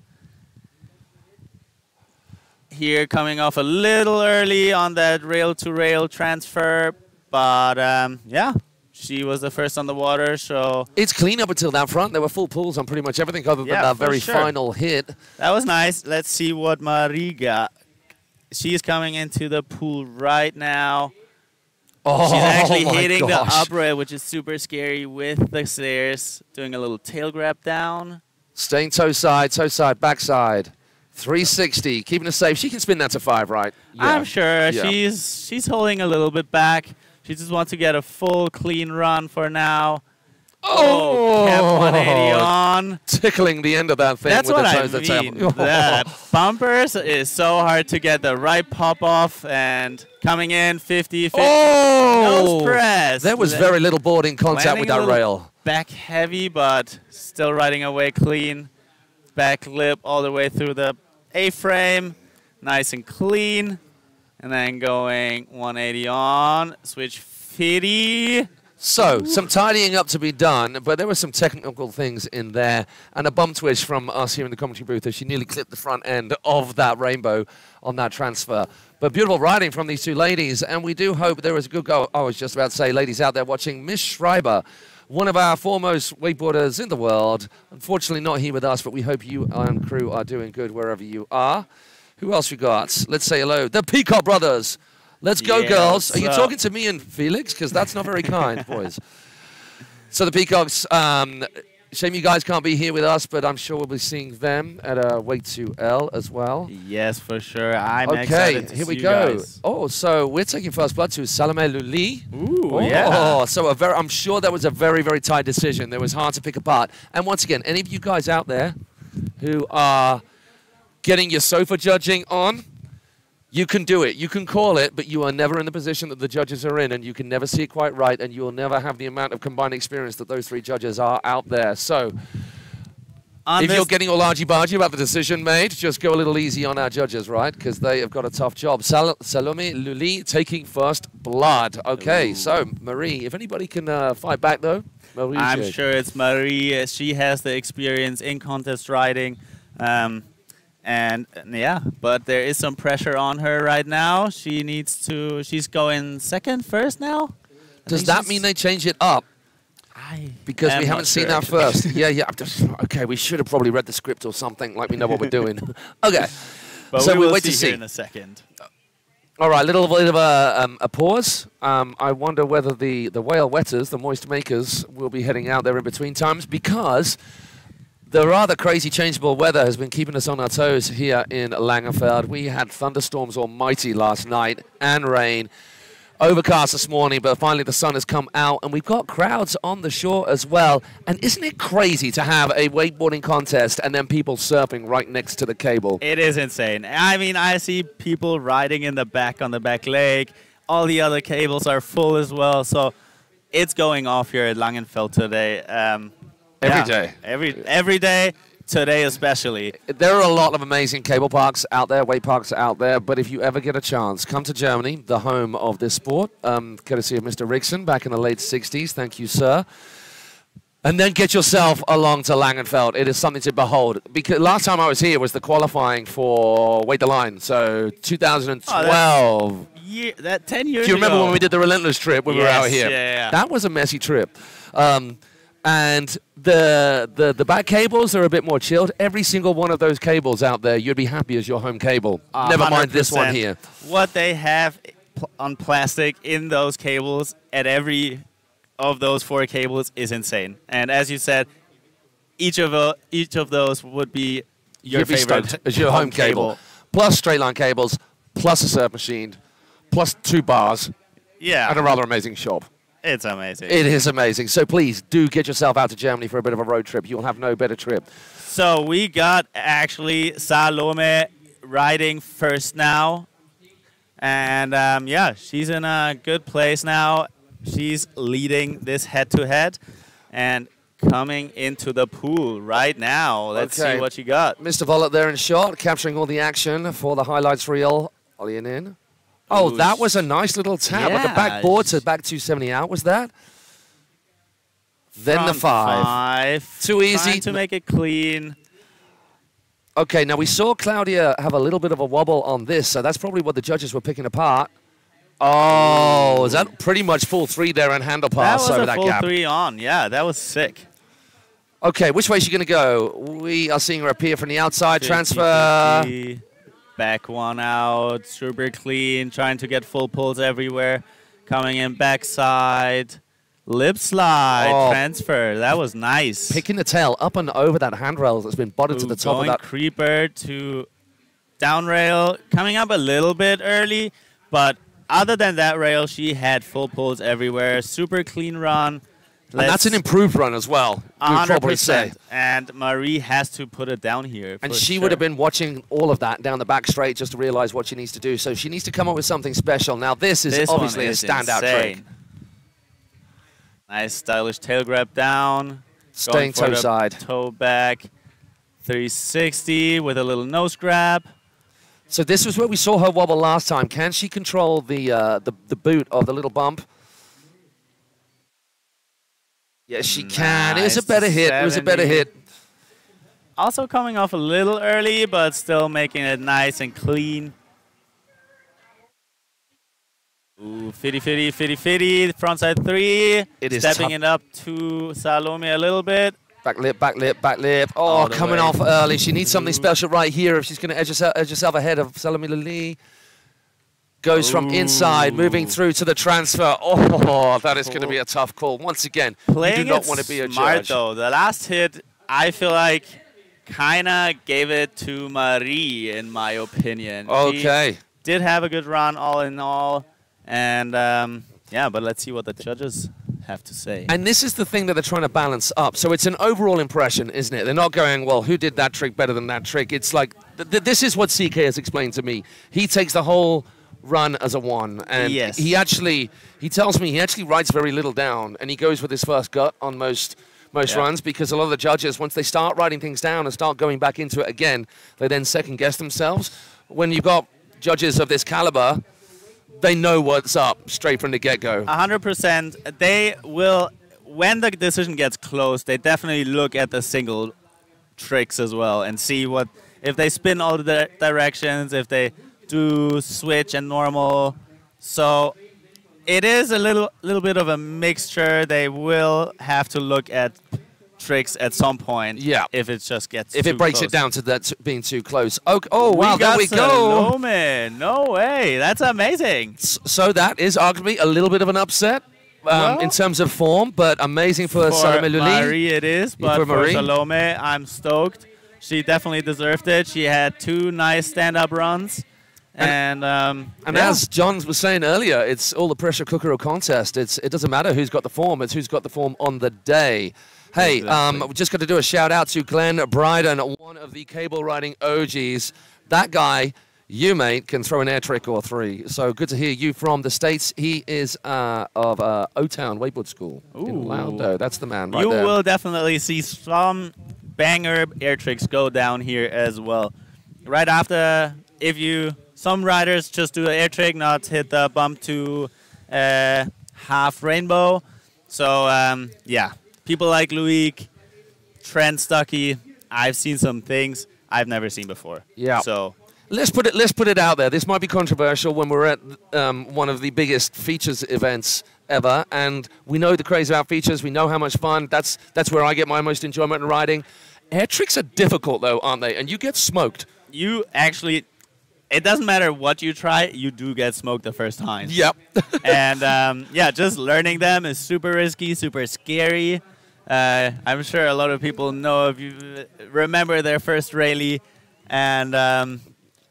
Here, coming off a little early on that rail-to-rail transfer, but um, yeah, she was the first on the water, so It's clean up until that front. There were full pulls on pretty much everything other than Yeah, that very sure. final hit. that was nice. Let's see what Mariga. She's coming into the pool right now. Oh, She's actually hitting gosh. the up rail, which is super scary with the stairs, doing a little tail grab down. Staying toe side, toe side, back side. 360, keeping us safe. She can spin that to five, right? I'm sure Yeah. she's she's holding a little bit back. She just wants to get a full clean run for now. Oh, Cap 180 on. tickling the end of that thing That's with what the I toes of the mean. (laughs) that bumpers is so hard to get the right pop off and coming in 50 50 Oh, nose press. There was very little board in contact with that rail. back heavy, but still riding away clean. Back lip all the way through the A frame, nice and clean. And then going 180 on, switch 50. So, some tidying up to be done, but there were some technical things in there, and a bum twist from us here in the commentary booth as she nearly clipped the front end of that rainbow on that transfer. But beautiful riding from these two ladies, and we do hope there was a good go. I was just about to say, ladies out there watching, Miss Schreiber, one of our foremost wakeboarders in the world. Unfortunately, not here with us, but we hope you and crew are doing good wherever you are. Who else we got? Let's say hello. The Peacock Brothers. Let's go, girls. Are you talking to me and Felix? Because that's not very kind, boys. So the Peacocks, um, shame you guys can't be here with us, but I'm sure we'll be seeing them at uh, Weight 2L as well. Yes, for sure. I'm okay, here we go. guys. Oh, so we're taking first blood to Salome Luli. Ooh, Oh, yeah. so a very, I'm sure that was a very, very tight decision. That was hard to pick apart. And once again, any of you guys out there who are getting your sofa judging on, you can do it. You can call it, but you are never in the position that the judges are in, and you can never see it quite right, and you will never have the amount of combined experience that those three judges are out there. So, On if you're getting all argy-bargy about the decision made, just go a little easy on our judges, right? Because they have got a tough job. Sal- Salome Luli taking first blood. Okay, so Marie, if anybody can uh, fight back though, Marie I'm should. sure it's Marie. She has the experience in contest riding. Um, and yeah, but there is some pressure on her right now. She needs to. She's going second, first now. I Does that mean they change it up? I Because we haven't seen sure, that first. yeah, yeah. Just- Okay, we should have probably read the script or something, like we know what we're doing. (laughs) okay. But So we will wait see, to see. in a second. All right, little bit of a, um, a pause. Um, I wonder whether the, the whale wetters, the moist makers, will be heading out there in between times because the rather crazy changeable weather has been keeping us on our toes here in Langenfeld. We had thunderstorms almighty last night and rain. Overcast this morning, but finally the sun has come out, and we've got crowds on the shore as well. And isn't it crazy to have a wakeboarding contest and then people surfing right next to the cable? It is insane. I mean, I see people riding in the back on the back lake. All the other cables are full as well. So it's going off here at Langenfeld today. Um, Every yeah, day. Every every day. Today especially. There are a lot of amazing cable parks out there, wake parks out there, but if you ever get a chance, come to Germany, the home of this sport, um, courtesy of Mr. Rixen back in the late 60s. Thank you, sir. And then get yourself along to Langenfeld. It is something to behold. Because last time I was here was the qualifying for Wake the Line, so 2012. Year, that ten years. Do you remember ago. when we did the Relentless trip when we were out here? yeah, yeah. That was a messy trip. Um, and the, the the back cables are a bit more chilled. Every single one of those cables out there, you'd be happy as your home cable. Never mind this one here. What they have pl- on plastic in those cables at every of those four cables is insane. And as you said, each of uh, each of those would be your You'd favorite stoked as your home cable. Plus straight line cables, plus a surf machine, plus two bars, Yeah, and a rather amazing shop. It's amazing. It is amazing. So please do get yourself out to Germany for a bit of a road trip. You'll have no better trip. So we got actually Salome riding first now. And um, yeah, she's in a good place now. She's leading this head to head and coming into the pool right now. Let's Okay. see what she got. Mr. Vollett there in shot, capturing all the action for the highlights reel. Ollieing in. Oh, Ooh, that was a nice little tap at the yeah. backboard to back 270 out. Was that? Then the five. five. Too easy. Trying to make it clean. Okay, now we saw Claudia have a little bit of a wobble on this, so that's probably what the judges were picking apart. Oh, is that pretty much full three there and handle That pass was over a that full gap? three on. Yeah, that was sick. Okay, which way is she going to go? We are seeing her appear from the outside. 50, Transfer. 50. Back one out. Super clean. Trying to get full pulls everywhere. Coming in backside. Lip slide. Oh. Transfer. That was nice. Picking the tail up and over that handrail that's been butted to the top of that. creeper to down rail coming up a little bit early, but other than that rail, she had full pulls everywhere. Super clean run. And that's an improved run as well. We'd probably say. And Marie has to put it down here. And she sure. would have been watching all of that down the back straight just to realize what she needs to do. So she needs to come up with something special. Now this is This obviously is a standout insane. trick. Nice stylish tail grab down. Staying toe side. Toe back. 360 with a little nose grab. So this was where we saw her wobble last time. Can she control the uh, the, the boot of the little bump? Yes, she mm, can. It was a better hit. It was a better hit. Also coming off a little early, but still making it nice and clean. Ooh, fitty fitty fitty fitty. Frontside three. It is Stepping tough. it up to Salome a little bit. Back lip, back lip, back lip. Oh, coming way. off early. She needs something special right here if she's going to edge herself, edge herself ahead of Salome Lali. Goes from inside, moving through to the transfer. Oh, that is going to be a tough call. Once again, Playing you do not want to be a smart judge. though. The last hit, I feel like, kinda gave it to Marie, in my opinion. She Okay. did have a good run, all in all, and um, yeah. But let's see what the judges have to say. And this is the thing that they're trying to balance up. So it's an overall impression, isn't it? They're not going, well, who did that trick better than that trick? It's like, th- th- this is what CK has explained to me. He takes the whole run as a one. And Yes. he actually, he tells me he actually writes very little down. And he goes with his first gut on most most Yeah. runs because a lot of the judges, once they start writing things down and start going back into it again, they then second guess themselves. When you've got judges of this caliber, they know what's up straight from the. A hundred percent. They will, when the decision gets close, they definitely look at the single tricks as well and see what if they spin all the di- directions, if they do switch and normal. So it is a little little bit of a mixture. They will have to look at tricks at some point. Yeah. If it just gets if it breaks close. it down to that being too close. Okay. Oh, wow, we there we go. No way. That's amazing. So that is arguably a little bit of an upset um, Well- in terms of form, but amazing for, For Salome Luli. Marie it is, but For for, Salome, I'm stoked. She definitely deserved it. She had two nice stand-up runs, and um, And yeah. as John was saying earlier, it's all the pressure cooker of contest. It's it doesn't matter who's got the form; it's who's got the form on the day. Hey, um, Exactly. we just got to do a shout out to Glenn Bryden, one of the cable riding OGs. That guy, you mate, can throw an air trick or three. So good to hear you from the states. He is uh, of uh, O Town Wakeboard School in Ooh. Laundo. That's the man right you there. will definitely see some banger air tricks go down here as well. Right after, if you some riders just do an air trick, not hit the bump to uh, half rainbow. So um, yeah, people like Luik, Trent Stuckey, I've seen some things I've never seen before. Yeah. So Let's put it. Let's put it out there. This might be controversial when we're at um, one of the biggest features events ever, and we know the craze about features. We know how much fun. That's that's where I get my most enjoyment in riding. Air tricks are difficult though, aren't they? And you get smoked. you actually, it doesn't matter what you try, you do get smoked the first time. Yep. (laughs) and um, yeah, just learning them is super risky, super scary. Uh, I'm sure a lot of people know if you remember their first rally, and um,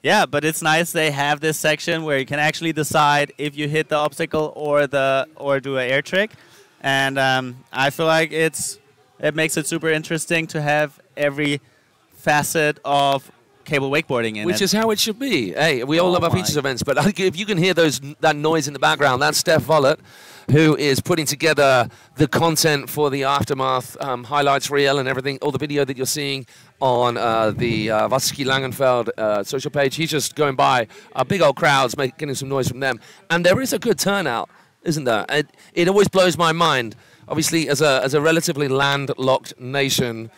yeah, but it's nice they have this section where you can actually decide if you hit the obstacle or the or do an air trick, and um, I feel like it's it makes it super interesting to have every facet of cable wakeboarding in Which is how it should be. Hey, we all Oh love our features events, but if you can hear those that noise in the background, that's Steph Vollett, who is putting together the content for the aftermath um, highlights reel and everything, all the video that you're seeing on uh, the uh, Wasserski Langenfeld uh, social page. He's just going by uh, big old crowds, making getting some noise from them, and there is a good turnout, isn't there? It, it always blows my mind. Obviously, as a as a relatively landlocked nation.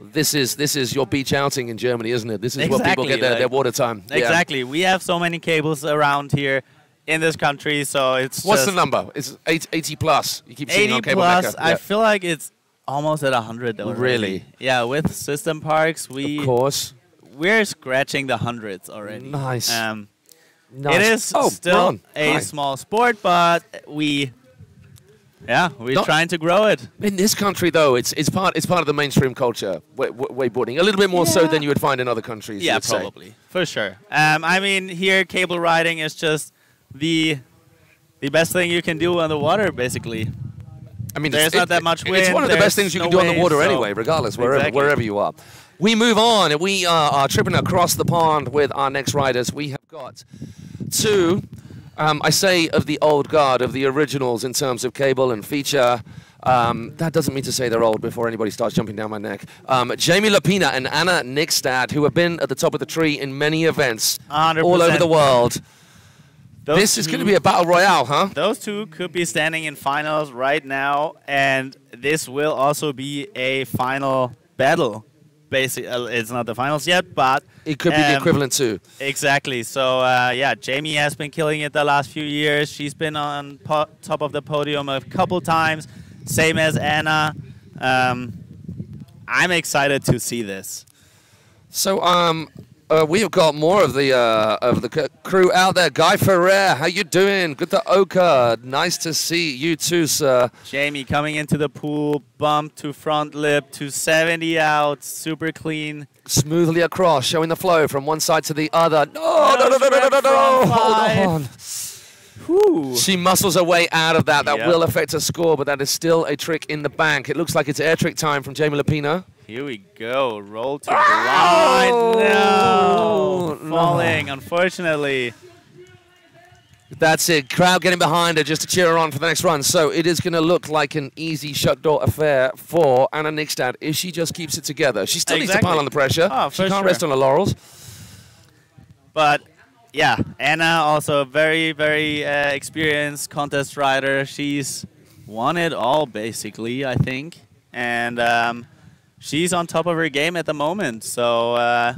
This is this is your beach outing in Germany, isn't it? This is where people get their, like- their water time. Yeah. Exactly. We have so many cables around here in this country, so it's What's the number? It's eight, 80 plus. You keep seeing 80 on Cable plus. Mecca. I Yeah. feel like it's almost at 100 already. Really? Yeah, with system parks, we of course. we're scratching the hundreds already. Nice. Um, Nice. It is oh, still Ron. a Hi. small sport, but we Yeah, we're Not- trying to grow it. In this country, though, it's it's part it's part of the mainstream culture. wa- wa- Wakeboarding a little bit more so than you would find in other countries. Yeah, would say. probably for sure. Um, I mean, here cable riding is just the the best thing you can do on the water, basically. I mean, There's it's, not it- that much wind. It's one of the best things you no can do on the water so- anyway, regardless wherever Exactly. wherever you are. We move on. and We are, are tripping across the pond with our next riders. We have got two. Um, I say of the old guard, of the originals in terms of cable and feature. Um, that doesn't mean to say they're old before anybody starts jumping down my neck. Um, Jamie Lapina and Anna Nikstad, who have been at the top of the tree in many events 100%. all over the world. Those this is going to be a battle royale, huh? Those two could be standing in finals right now, and this will also be a final battle. Basically, uh, it's not the finals yet, but It could be the um, equivalent to. Exactly. So uh, yeah, Jamie has been killing it the last few years. She's been on po- top of the podium a couple times, same as Anna. Um, I'm excited to see this. So um, uh, we have got more of the uh, of the crew out there. Guy Ferrer, how you doing? Good to Oka. Nice to see you too, sir. Jamie coming into the pool, bump to front lip to 70 out, super clean. Smoothly across, showing the flow from one side to the other. No, no, no, no, no, no, no, no. Hold on. Whew. She muscles her way out of that. That Yep. will affect her score, but that is still a trick in the bank. It looks like it's air trick time from Jamie Lapina. Here we go. Roll to blind. No. No. Falling, unfortunately. That's it. Crowd getting behind her just to cheer her on for the next run. So it is going to look like an easy shut door affair for Anna Nikstad if she just keeps it together. She still needs to pile on the pressure. Oh, she can't sure. rest on her laurels. But yeah, Anna also a very, very uh, experienced contest rider. She's won it all basically, I think, and um, she's on top of her game at the moment. So uh,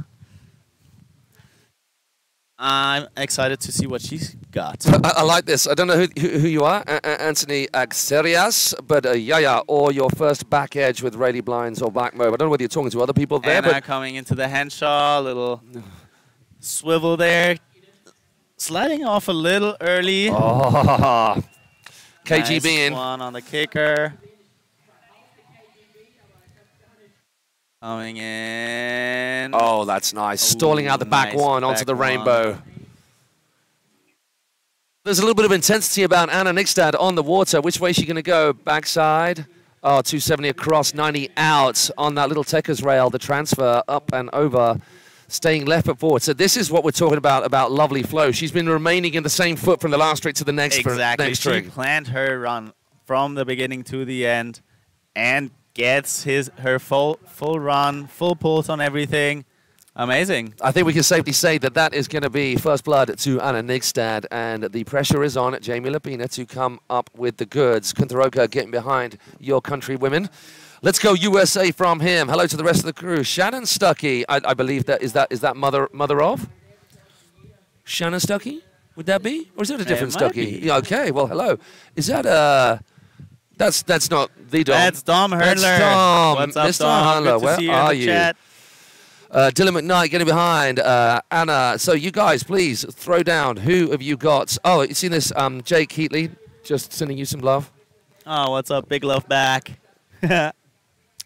I'm excited to see what she's got. I, I like this. I don't know who, who, who you are, A- Anthony Axerias, but uh, Yaya, or your first back edge with Raley Blinds or back move. I don't know whether you're talking to other people there, Anna but coming into the Henshaw, little swivel there, sliding off a little early. oh, (laughs) KGB Nice in. one on the kicker. Coming in. Oh, that's nice. Stalling out the back nice one onto back the one. rainbow. There's a little bit of intensity about Anna Nikstad on the water. Which way is she going to go? Backside. Oh, 270 across, 90 out on that little Techers rail. The transfer up and over, staying left foot forward. So this is what we're talking about, about lovely flow. She's been remaining in the same foot from the last trick to the next, for exactly. next She trick. planned her run from the beginning to the end, and gets his her full full run, full pulse on everything. Amazing. I think we can safely say that that is going to be first blood to Anna Nikstad, and the pressure is on Jamie Lapina to come up with the goods. Kuntaroka getting behind your country women. Let's go USA from him. Hello to the rest of the crew. Shannon Stuckey, I, I believe that is that is that mother mother of Shannon Stuckey. Would that be, or is that a different Stuckey? be. Okay, well, hello. Is that uh That's that's not the Dom. That's Dom Hurdler. That's Dom. What's up, Mr. Dom? Hurdler, where see you are in the you? chat. Uh, Dylan McKnight getting behind. Uh, Anna. So you guys, please throw down. Who have you got? Oh, you seen this? Um, Jake Heatley, just sending you some love. Oh, what's up? Big love back. (laughs)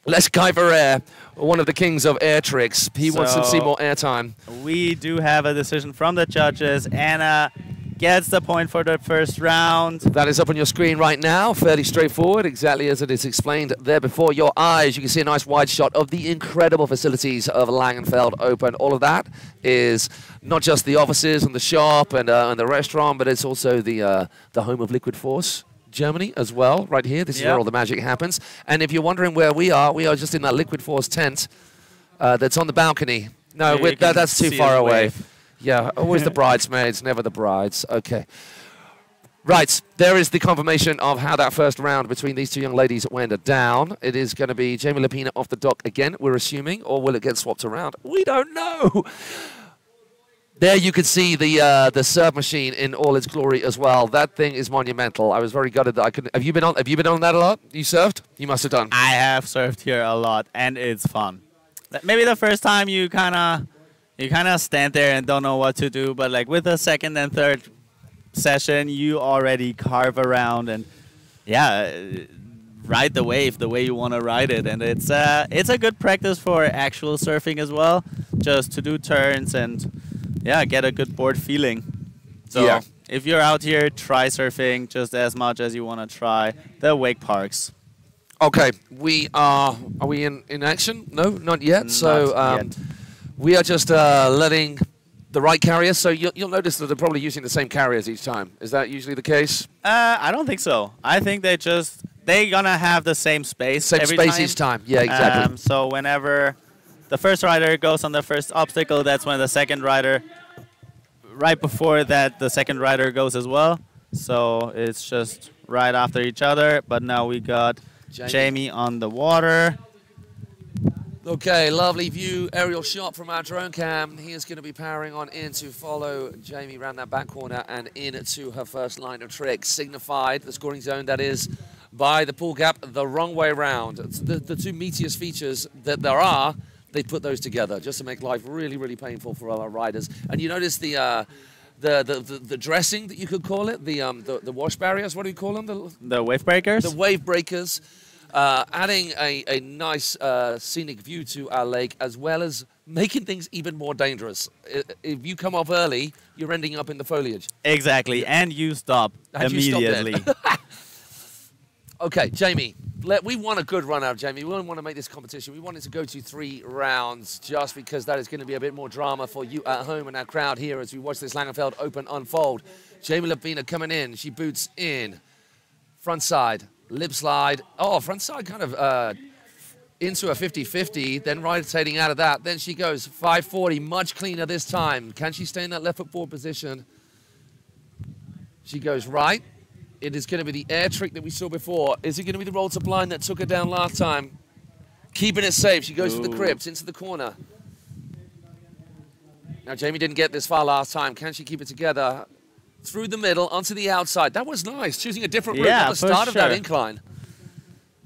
Les Guy Ferrer, one of the kings of air tricks. He wants to see So- more airtime. we do have a decision from the judges. Anna gets the point for the first round. That is up on your screen right now. Fairly straightforward, exactly as it is explained there before your eyes. You can see a nice wide shot of the incredible facilities of Langenfeld Open. All of that is not just the offices and the shop and, uh, and the restaurant, but it's also the, uh, the home of Liquid Force. Germany as well, right here. This is where all the magic happens. And if you're wondering where we are, we are just in that Liquid Force tent uh, that's on the balcony. No, we're- that, that's too far away. wave. Yeah, always the (laughs) bridesmaids, never the brides. Okay. Right, there is the confirmation of how that first round between these two young ladies went down. It is going to be Jamie Lapina off the dock again, we're assuming, or will it get swapped around? We don't know. There you can see the uh, the serve machine in all its glory as well. That thing is monumental. I was very gutted that I couldn't. Have you been on? Have you been on that a lot? You served? You must have done. I have served here a lot, and it's fun. Maybe the first time you kind of you kind of stand there and don't know what to do, but like with the second and third session, you already carve around and yeah, uh, ride the wave the way you want to ride it, and it's uh, it's a good practice for actual surfing as well, just to do turns and yeah, get a good board feeling. So Yeah. if you're out here, try surfing just as much as you want to try the wake parks. Okay, we are. Are we in, in action? No, not yet. so um, yet. We are just uh, letting the right carriers. So you'll, you'll notice that they're probably using the same carriers each time. Is that usually the case? Uh, I don't think so. I think they just they're gonna have the same space Same every space time. each time. Yeah, exactly. Um, so whenever the first rider goes on the first obstacle, that's when the second rider, right before that, the second rider goes as well. So it's just right after each other. But now we got Jamie. Jamie, on the water. Okay, lovely view, aerial shot from our drone cam. He is going to be powering on in to follow Jamie around that back corner and in to her first line of tricks. Signified, the scoring zone that is by the pool gap, the wrong way round. The, the two meatiest features that there are, they put those together just to make life really, really painful for our riders. And you notice the. Uh, the, the, the, the dressing that you could call it, the, um, the, the wash barriers, what do you call them? The, The wave breakers. the wave breakers, uh, adding a, a nice uh, scenic view to our lake, as well as making things even more dangerous. If you come off early, you're ending up in the foliage. exactly, and you stop (laughs) And you stop immediately. (laughs) Okay, Jamie, let, we want a good run out Jamie. We don't want to make this competition. We want it to go to three rounds just because that is going to be a bit more drama for you at home and our crowd here as we watch this Langenfeld Open unfold. Jamie Lapina coming in. She boots in. Front side, lip slide. Oh, front side kind of uh, into a 50-50, then rotating out of that. Then she goes 540, much cleaner this time. Can she stay in that left foot forward position? She goes right. It is going to be the air trick that we saw before. Is it going to be the roll to blind that took her down last time? Keeping it safe. She goes to the Ooh. crypt, into the corner. Now, Jamie didn't get this far last time. Can she keep it together? Through the middle, onto the outside. That was nice. Choosing a different route Yeah, at the start of that incline.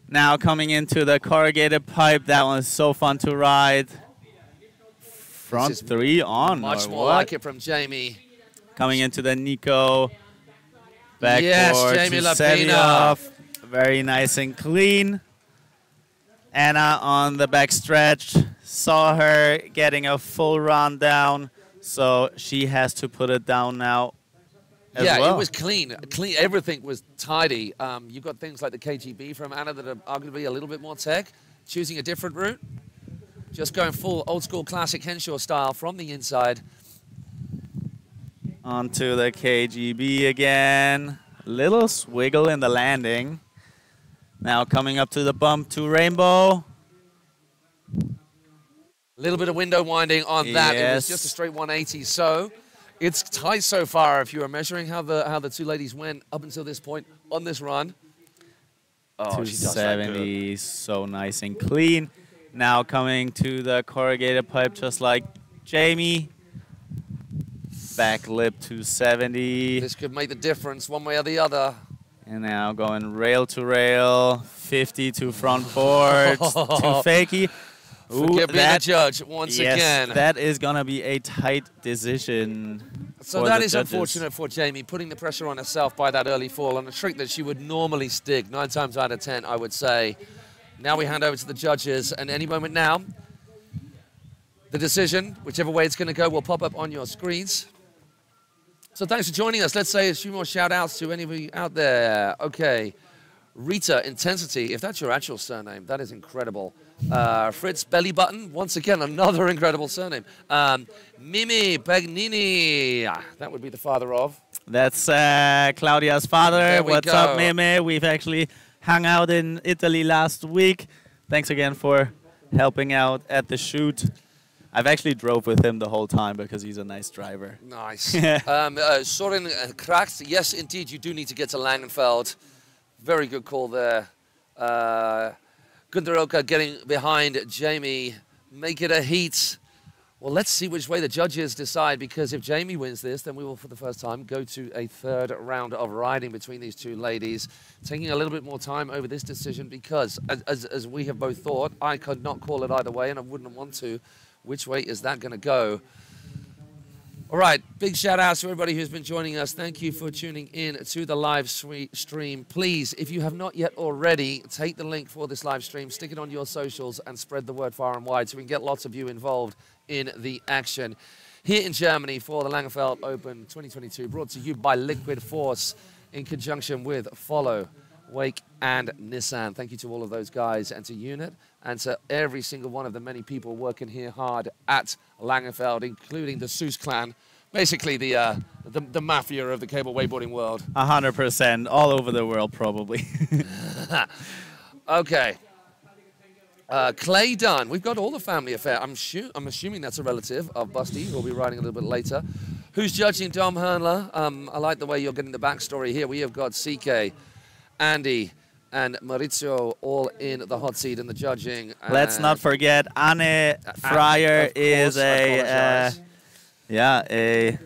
now coming into the corrugated pipe, that was so fun to ride. Front three on. Much more what? like it from Jamie. Coming into the Nico. Backboard Yes, Jamie Lapina. set it off. Very nice and clean. Anna on the back stretch. Saw her getting a full run down. So she has to put it down now yeah, well. it was clean. Clean. Everything was tidy. Um, you've got things like the KGB from Anna that are arguably a little bit more tech. Choosing a different route. Just going full old school classic Henshaw style from the inside. Onto the KGB again. Little swiggle in the landing. Now coming up to the bump to Rainbow. A little bit of window winding on that. It was just a straight 180. So it's tight so far if you are measuring how the how the two ladies went up until this point on this run. Oh, she does that good. 270, so nice and clean. Now coming to the corrugated pipe just like Jamie. Back lip 270. This could make the difference one way or the other. And now going rail to rail, 50 to front board, (laughs) to fakie. Ooh, Forget being a that- judge once yes, again. that is gonna be a tight decision. So that is judges. unfortunate for Jamie, putting the pressure on herself by that early fall on a trick that she would normally stick nine times out of ten, I would say. Now we hand over to the judges, and any moment now, the decision, whichever way it's going to go, will pop up on your screens. So thanks for joining us. Let's say a few more shout outs to any of you out there. Okay. Rita Intensity, if that's your actual surname, that is incredible. Uh, Fritz Belly Button, once again, another incredible surname. Um, Mimi Pagnini, ah, that would be the father of. That's uh, Claudia's father. What's go. up, Meme? We've actually hung out in Italy last week. Thanks again for helping out at the shoot. I've actually drove with him the whole time because he's a nice driver. Nice. (laughs) um, uh, Soren uh, Kracht, yes, indeed, you do need to get to Langenfeld. Very good call there. Uh, Gunther Oka getting behind Jamie. Make it a heat. Well, let's see which way the judges decide because if Jamie wins this, then we will, for the first time, go to a third round of riding between these two ladies. Taking a little bit more time over this decision because, as, as, as we have both thought, I could not call it either way and I wouldn't want to. Which way is that going to go? All right, big shout out to everybody who's been joining us. Thank you for tuning in to the live stream. Please, if you have not yet already, take the link for this live stream, stick it on your socials, and spread the word far and wide so we can get lots of you involved in the action. Here in Germany for the Langenfeld Open 2022, brought to you by Liquid Force in conjunction with Follow, Wake, and Nissan. Thank you to all of those guys and to Unit and to every single one of the many people working here hard at Langenfeld, including the Seuss clan, basically the, uh, the, the mafia of the cable wakeboarding world. A hundred percent, all over the world, probably. (laughs) Okay. Uh, Clay Dunn. We've got all the family affair. I'm, sure, I'm assuming that's a relative of Busty, who'll be riding a little bit later. Who's judging Dom Hernler? Um, I like the way you're getting the backstory here. We have got CK, Andy, and Maurizio all in the hot seat in the judging. Let's not forget Anne Fryer is a uh, yeah a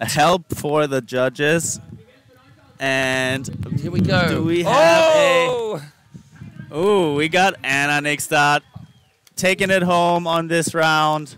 a help for the judges. And Here we go. Do we have a- oh! ooh, we got Anna Nikstad taking it home on this round.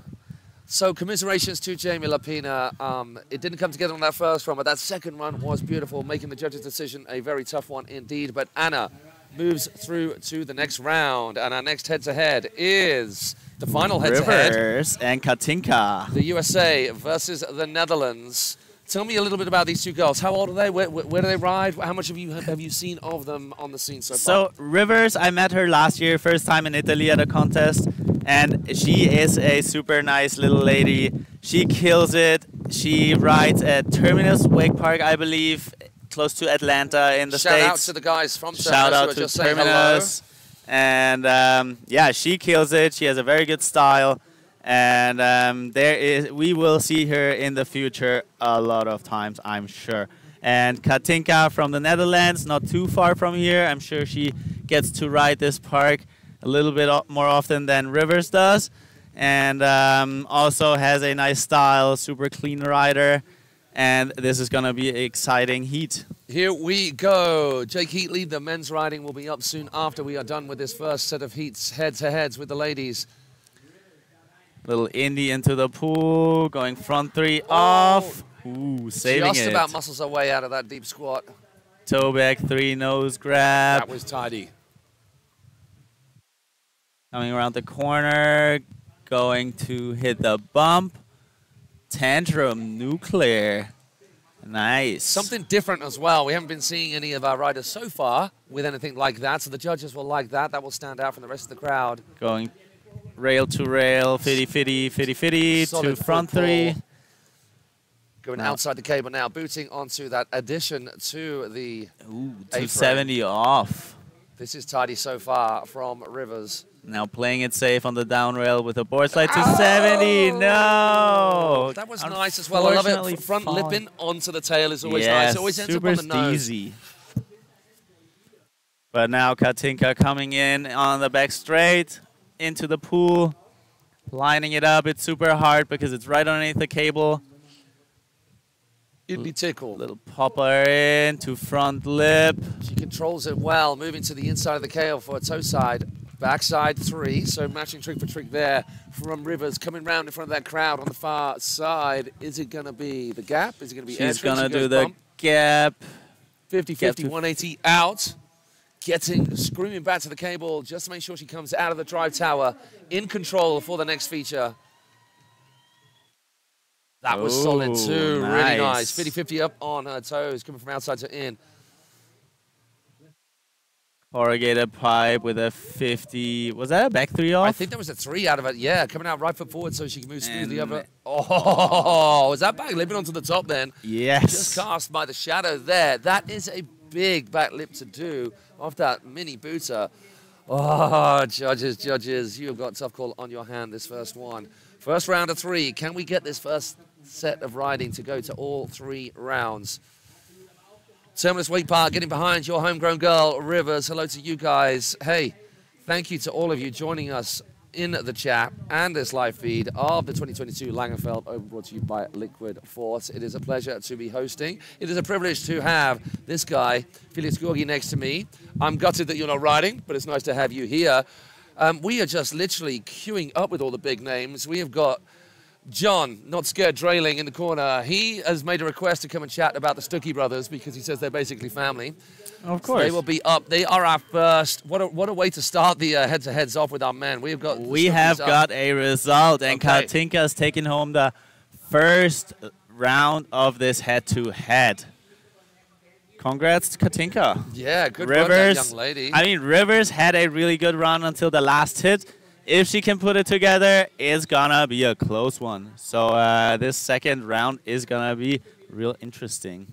So commiserations to Jamie Lapina. Um, it didn't come together on that first run, but that second run was beautiful, making the judge's decision a very tough one indeed. But Anna moves through to the next round, and our next head-to-head is the final head-to-head: Rivers and Katinka. the USA versus the Netherlands. Tell me a little bit about these two girls. How old are they? Where, where, do they ride? How much have you have you seen of them on the scene so far? So Rivers, I met her last year, first time in Italy at a contest, and she is a super nice little lady. She kills it. She rides at Terminus Wake Park, I believe, close to Atlanta in the Shout states. Shout out to the guys from Terminus Shout out to. Terminus. And um, yeah, she kills it. She has a very good style. And um, there is, we will see her in the future a lot of times, I'm sure. And Katinka from the Netherlands, not too far from here. I'm sure she gets to ride this park a little bit more often than Rivers does. And um, also has a nice style, super clean rider. And this is going to be an exciting heat. Here we go. Jake Heatley, the men's riding will be up soon after we are done with this first set of heats head to heads with the ladies. Little indie into the pool, going front three oh. off. Ooh, saving Just it. about muscles her way out of that deep squat. Toe back three, nose grab. That was tidy. Coming around the corner, going to hit the bump. Tantrum nuclear. Nice. Something different as well. We haven't been seeing any of our riders so far with anything like that, so the judges will like that. That will stand out from the rest of the crowd. going rail to rail, fitty fitty, fitty fitty to front three. Going Wow. outside the cable now, booting onto that addition to the. Ooh, A-frame. 270 off. This is tidy so far from Rivers. Now playing it safe on the down rail with a board slide to seventy. No. That was nice as well. I love it. Front falling. lipping onto the tail is always yes, nice. It always ends super up on the nose. steezy. But now Katinka coming in on the back straight into the pool, lining it up. It's super hard because it's right underneath the cable. Italy tickle. Little popper in to front lip. She controls it well, moving to the inside of the kale for a toe side. Backside three, so matching trick for trick there from Rivers coming round in front of that crowd on the far side. Is it going to be the gap? Is it going to be She's gonna do the bump. gap. 50 Gap 50, to- 180 out. Getting, screaming back to the cable just to make sure she comes out of the drive tower in control for the next feature. That was solid Ooh, too. Really nice. nice. 50 50 up on her toes, coming from outside to in. Corrugated pipe with a 50. Was that a back three off? I think there was a three out of it. Yeah, coming out right foot forward so she can move smoothly And- over. Oh, (laughs) is that back lipping onto the top then? yes. Just cast by the shadow there. That is a big back lip to do off that mini booter. Oh, judges, judges, you've got a tough call on your hand this first one. First round of three. Can we get this first set of riding to go to all three rounds? Terminus Wake Park getting behind your homegrown girl, Rivers. Hello to you guys. Hey, thank you to all of you joining us in the chat and this live feed of the 2022 Langenfeld Open brought to you by Liquid Force. It is a pleasure to be hosting. It is a privilege to have this guy, Felix Georgii, next to me. I'm gutted that you're not riding, but it's nice to have you here. Um, we are just literally queuing up with all the big names. We have got John, not scared, Dreiling in the corner. He has made a request to come and chat about the Stuckey brothers because he says they're basically family. Of So they will be up. They are our first. What a, what a way to start the uh, heads-to-heads off with our men. We've got. We have up. got a result, and Okay. Katinka's taking home the first round of this head-to-head. Congrats, to Katinka. Yeah, good Rivers. young lady. I mean, Rivers had a really good run until the last hit. If she can put it together, it's gonna be a close one. So uh, this second round is gonna be real interesting.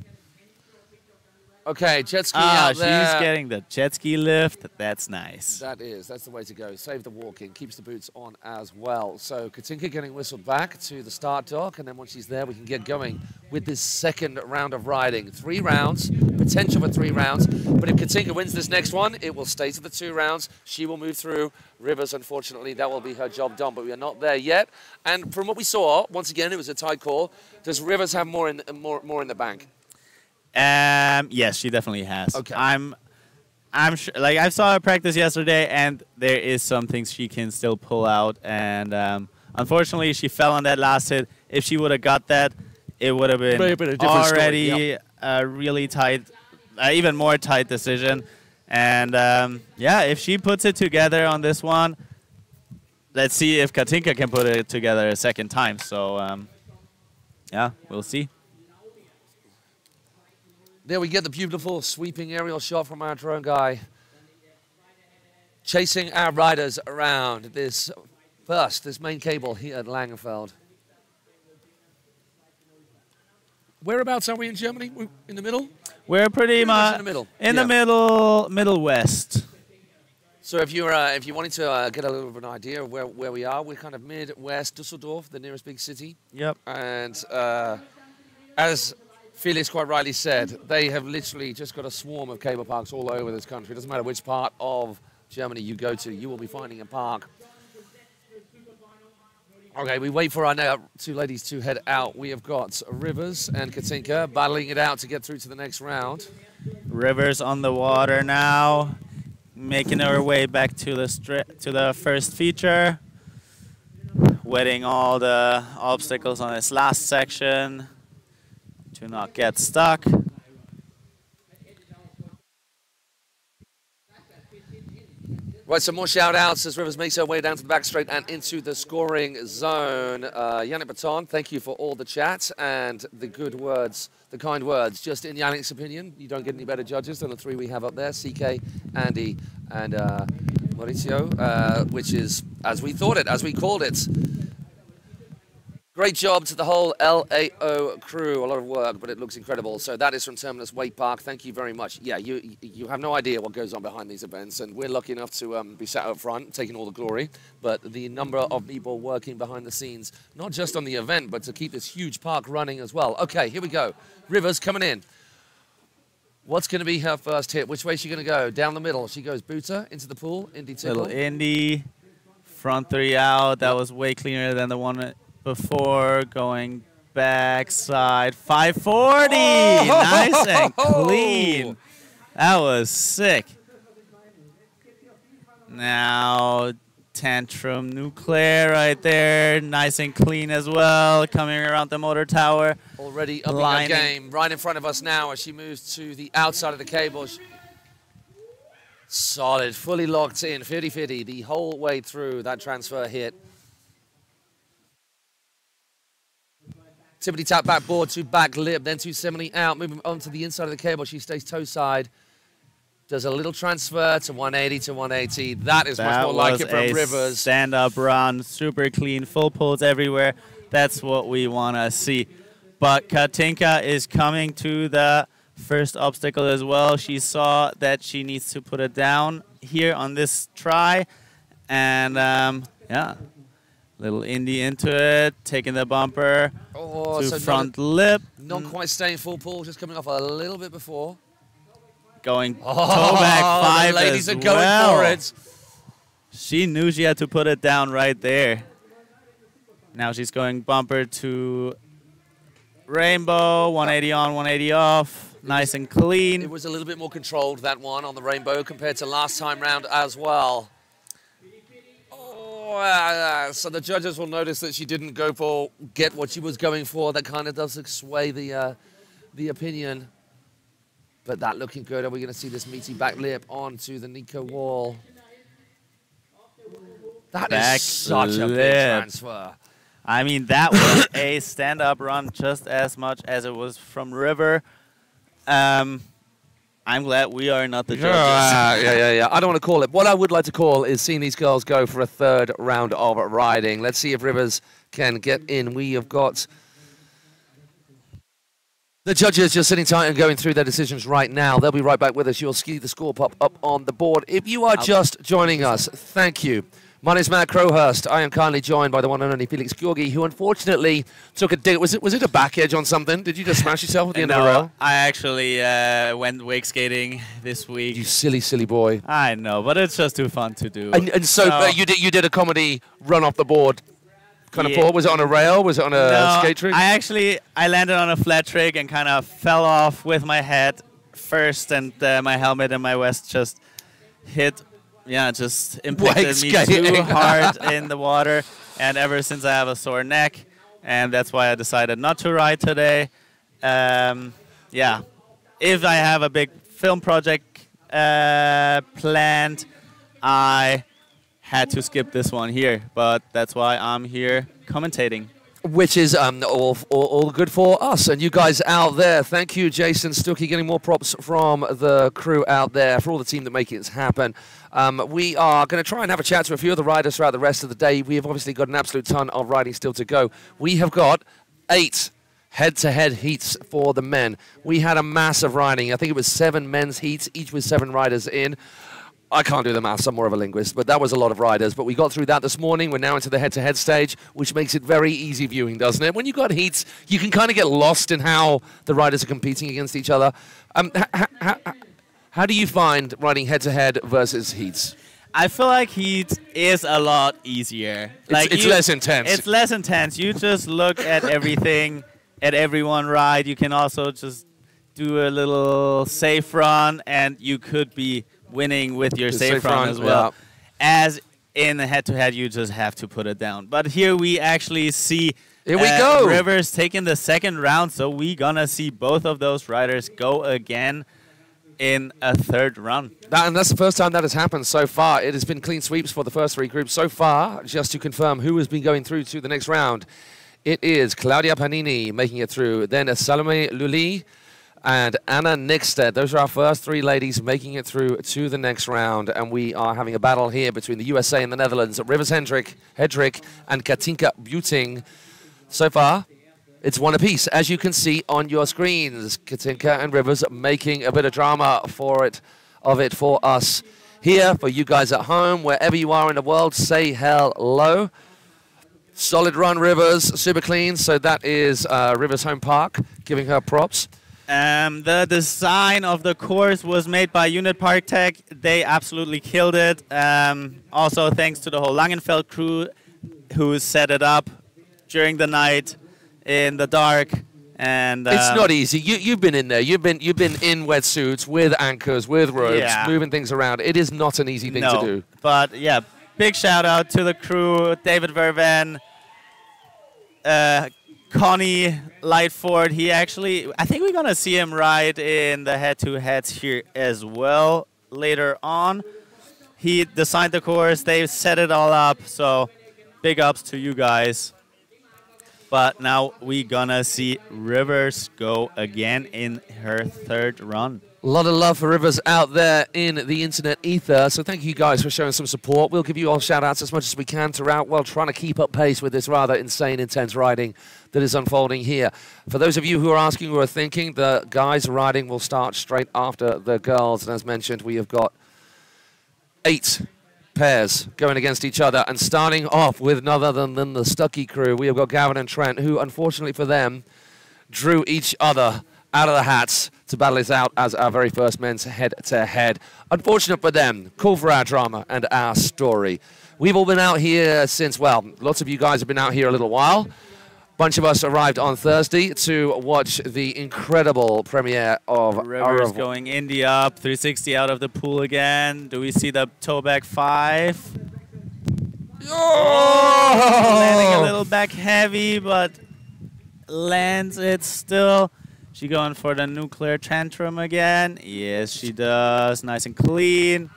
Okay, jet ski Ah, out she's getting the jet ski lift. That's nice. That is. That's the way to go. Save the walking. Keeps the boots on as well. So Katinka getting whistled back to the start dock, and then once she's there, we can get going with this second round of riding. Three rounds, potential for three rounds. But if Katinka wins this next one, it will stay to the two rounds. She will move through. Rivers, unfortunately, that will be her job done. But we are not there yet. And from what we saw, once again, it was a tight call. Does Rivers have more in more more in the bank? Um, yes, she definitely has. Okay. I'm, I'm sure. Like I saw her practice yesterday, and there is some things she can still pull out. And um, unfortunately, she fell on that last hit. If she would have got that, it would have been been a different story, already a really tight, uh, even more tight decision. And um, yeah, if she puts it together on this one, let's see if Katinka can put it together a second time. So um, yeah, we'll see. There we get the beautiful sweeping aerial shot from our drone guy. Chasing our riders around this first, this main cable here at Langenfeld. Whereabouts are we in Germany? We- In the middle? We're pretty Pretty much much in the middle. In Yeah. the middle, middle west. So if you're uh, if you wanted to uh, get a little bit of an idea of where, where we are, we're kind of mid-west Dusseldorf, the nearest big city. Yep. And uh, as Felix quite rightly said, they have literally just got a swarm of cable parks all over this country. It doesn't matter which part of Germany you go to, you will be finding a park. Okay, we wait for our now two ladies to head out. We have got Rivers and Katinka battling it out to get through to the next round. Rivers on the water now, making her way back to the to the first feature. Wetting all the obstacles on this last section to not get stuck. Right, some more shout outs as Rivers makes her way down to the back straight and into the scoring zone. Uh, Yannick Baton, thank you for all the chat and the good words, the kind words. Just in Yannick's opinion, you don't get any better judges than the three we have up there CK, Andy, and uh, Mauricio, uh, which is as we thought it, as we called it. Great job to the whole LAO crew. A lot of work, but it looks incredible. So that is from Terminus Wake Park. Thank you very much. Yeah, you you have no idea what goes on behind these events, and we're lucky enough to um, be sat up front, taking all the glory. But the number of people working behind the scenes, not just on the event, but to keep this huge park running as well. Okay, here we go. Rivers coming in. What's going to be her first hit? Which way is she going to go? Down the middle. She goes booter into the pool. Indy tickle. Little Indy, front three out. That was way cleaner than the one before. Going backside 540. Oh! Nice and (laughs) oh, clean. That was sick. Now Tantrum Nuclear right there. Nice and clean as well. Coming around the motor tower. Already her Lining. game right in front of us now as she moves to the outside of the cable. Solid, fully locked in, 50-50 the whole way through that transfer hit. Tippity tap back board to back lip, then 270 out, moving onto the inside of the cable. She stays toe side. Does a little transfer to 180 to 180. That is much more like it from Rivers. stand-up run, super clean, full pulls everywhere. That's what we want to see. But Katinka is coming to the first obstacle as well. She saw that she needs to put it down here on this try, and um, yeah, little indie into it, taking the bumper Oh, to so front lip, Not, not quite staying full pull, just coming off a little bit before. going Oh, toe back five the ladies are going well. for it. She knew she had to put it down right there. Now she's going bumper to rainbow, 180 on, 180 off. Nice and clean. It was a little bit more controlled, that one on the rainbow, compared to last time round as well. Oh, uh, so the judges will notice that she didn't go for get what she was going for. That kind of does sway the uh, the opinion. But that looking good. Are we going to see this meaty back lip onto the Nico wall? That Back is such a big transfer. I mean, that was a stand-up run just as much as it was from River. Um, I'm glad we are not the judges. Ah, yeah, yeah, yeah, yeah. (laughs) I don't want to call it. What I would like to call is seeing these girls go for a third round of riding. Let's see if Rivers can get in. We have got the judges just sitting tight and going through their decisions right now. They'll be right back with us. You'll see the score pop up on the board. If you are just joining us, thank you. My name is Matt Crowhurst. I am kindly joined by the one and only Felix Georgii, who unfortunately took a dig. Was it was it a back edge on something? Did you just smash yourself at the end of the No, rail? I actually uh, went wake skating this week. You silly, silly boy. I know, but it's just too fun to do. And, and so No. uh, you did you did a comedy run off the board kind of Yeah. forward. Was it on a rail? Was it on a no, skate trick? I actually I landed on a flat trick and kind of fell off with my head first, and uh, my helmet and my vest just hit. Yeah, just (laughs) impacted me too hard (laughs) in the water, and ever since I have a sore neck, and that's why I decided not to ride today. Um, yeah, if I have a big film project uh, planned, I had to skip this one here, but that's why I'm here commentating. Which is um, all, all, all good for us and you guys out there. Thank you, Jason Stuckey. Getting more props from the crew out there for all the team that make it happen. Um, we are going to try and have a chat to a few of the riders throughout the rest of the day. We have obviously got an absolute ton of riding still to go. We have got eight head-to-head heats for the men. We had a massive riding. I think it was seven men's heats, each with seven riders in. I can't do the maths, I'm more of a linguist, but that was a lot of riders. But we got through that this morning. We're now into the head to head stage, which makes it very easy viewing, doesn't it? When you've got heats, you can kind of get lost in how the riders are competing against each other. Um, how do you find riding head to head versus heats? I feel like Heat is a lot easier. Like it's you- less intense. It's less intense. You just look at (laughs) everything, at everyone ride. You can also just do a little safe run, and you could be winning with your safe, safe run, run, as well. yeah. As in the head-to-head, you just have to put it down. But here we actually see. Here we uh, go. Rivers taking the second round, so we gonna see both of those riders go again in a third run. That, and that's the first time that has happened so far. It has been clean sweeps for the first three groups so far. Just to confirm who has been going through to the next round, it is Claudia Pagnini making it through. Then Salome Luli and Anna Nikstad. Those are our first three ladies making it through to the next round. And we are having a battle here between the USA and the Netherlands. Rivers Hendrick, Hedrick and Katinka Buting. So far, it's one apiece, as you can see on your screens. Katinka and Rivers making a bit of drama for it, of it for us here, for you guys at home, wherever you are in the world. Say hello. Solid run, Rivers, super clean. So that is uh, Rivers Home Park, giving her props. Um, the design of the course was made by Unit Parktech. They absolutely killed it. Um, also, thanks to the whole Langenfeld crew who set it up during the night in the dark. And It's um, not easy. You, you've been in there. You've been you've been in wetsuits with anchors, with ropes, Yeah. moving things around. It is not an easy thing no, to do. But yeah, big shout out to the crew, David Verven, uh, Connie Lightford. He actually, I think we're gonna see him ride in the head-to-heads here as well later on. He designed the course. They set it all up. So big ups to you guys. But now we're gonna see Rivers go again in her third run. A lot of love for Rivers out there in the internet ether. So thank you guys for showing some support. We'll give you all shout outs as much as we can throughout while trying to keep up pace with this rather insane, intense riding that is unfolding here. For those of you who are asking who are thinking, the guys riding will start straight after the girls. And as mentioned, we have got eight pairs going against each other and starting off with none other than, than the Stuckey crew. We have got Gavin and Trent, who unfortunately for them drew each other out of the hats to battle this out as our very first men's head to head. Unfortunate for them, cool for our drama and our story. We've all been out here since, well, lots of you guys have been out here a little while. Bunch of us arrived on Thursday to watch the incredible premiere of Rivers Arav- going indie up, 360 out of the pool again. Do we see the toe back five? Oh! Landing a Oh! little back heavy, but lands it still. She going for the nuclear tantrum again. Yes, she does. Nice and clean.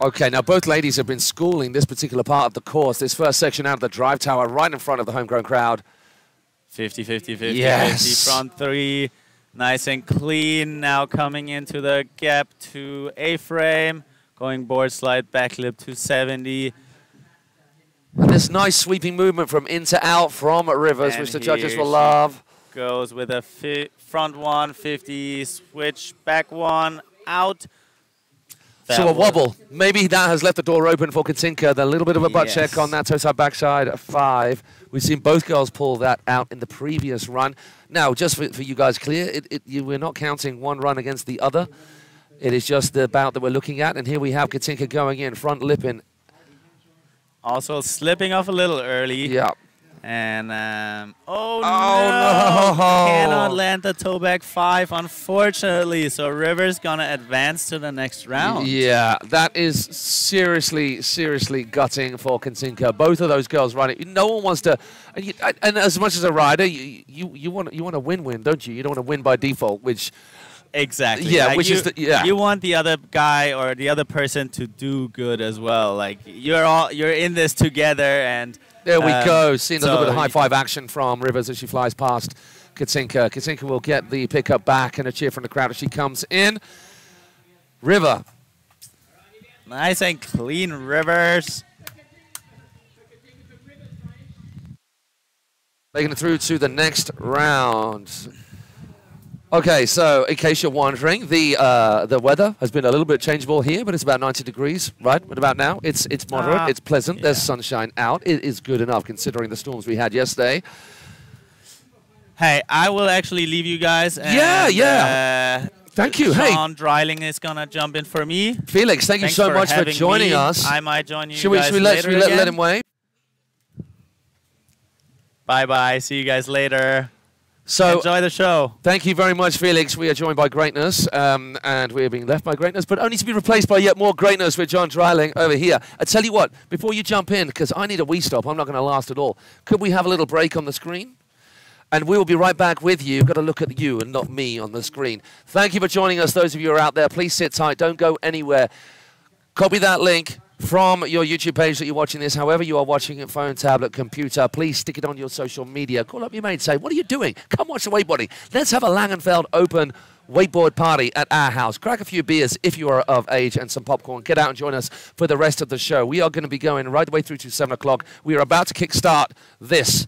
Okay, now both ladies have been schooling this particular part of the course. This first section out of the drive tower, right in front of the homegrown crowd. 50, 50, 50, Yes. 50. Front three. Nice and clean. Now coming into the gap to A-frame. Going board slide, backlip 270. And this nice sweeping movement from in to out from Rivers, And which the judges will love. Goes with a fi- front one, 50, switch, back one, out. So That a was- wobble. Maybe that has left the door open for Katinka. A little bit of a butt Yes. check on that toe side backside at five. We've seen both girls pull that out in the previous run. Now, just for, for you guys clear, it, it, you, we're not counting one run against the other. It is just the bout that we're looking at. And here we have Katinka going in, front lipping. Also slipping off a little early. Yeah. And um, oh, Oh, no. Cannot land the toe back five, unfortunately. So Rivers gonna advance to the next round. Yeah, that is seriously, seriously gutting for Katinka. Both of those girls running. No one wants to, and, you, and as much as a rider, you you, you want you want to win-win, don't you? You don't want to win by default, which Exactly. Yeah, Like which you, is the- yeah. You want the other guy or the other person to do good as well. Like you're all you're in this together, and there we um, go. Seeing a little bit of high five action from Rivers as she flies past Katinka. Katinka will get the pickup back and a cheer from the crowd as she comes in. River, Nice and clean Rivers. making it through to the next round. Okay, so in case you're wondering, the uh, the weather has been a little bit changeable here, but it's about 90 degrees, right? What about now? It's it's moderate, Ah, it's pleasant. There's sunshine out. It is good enough considering the storms we had yesterday. Hey, I will actually leave you guys. And, Yeah, yeah. Uh, Thank you. Hey, Sean Dreiling is gonna jump in for me. Felix, thank you so for much for joining me. us. I might join you should we, guys should we, let, later should we let, let him wave? Bye bye. See you guys later. So Enjoy the show. Thank you very much, Felix. We are joined by greatness, um, and we are being left by greatness, but only to be replaced by yet more greatness with John Dreiling over here. I tell you what, before you jump in, because I need a wee stop, I'm not going to last at all. Could we have a little break on the screen? And we will be right back with you. Got to look at you and not me on the screen. Thank you for joining us, those of you who are out there. Please sit tight. Don't go anywhere. Copy that link from your YouTube page that you're watching this. However, you are watching it, phone, tablet, computer, please stick it on your social media. Call up your mate, say, What are you doing? Come watch the wakeboarding. Let's have a Langenfeld Open wakeboard party at our house. Crack a few beers if you are of age and some popcorn. Get out and join us for the rest of the show. We are going to be going right the way through to 7 o'clock. We are about to kickstart this.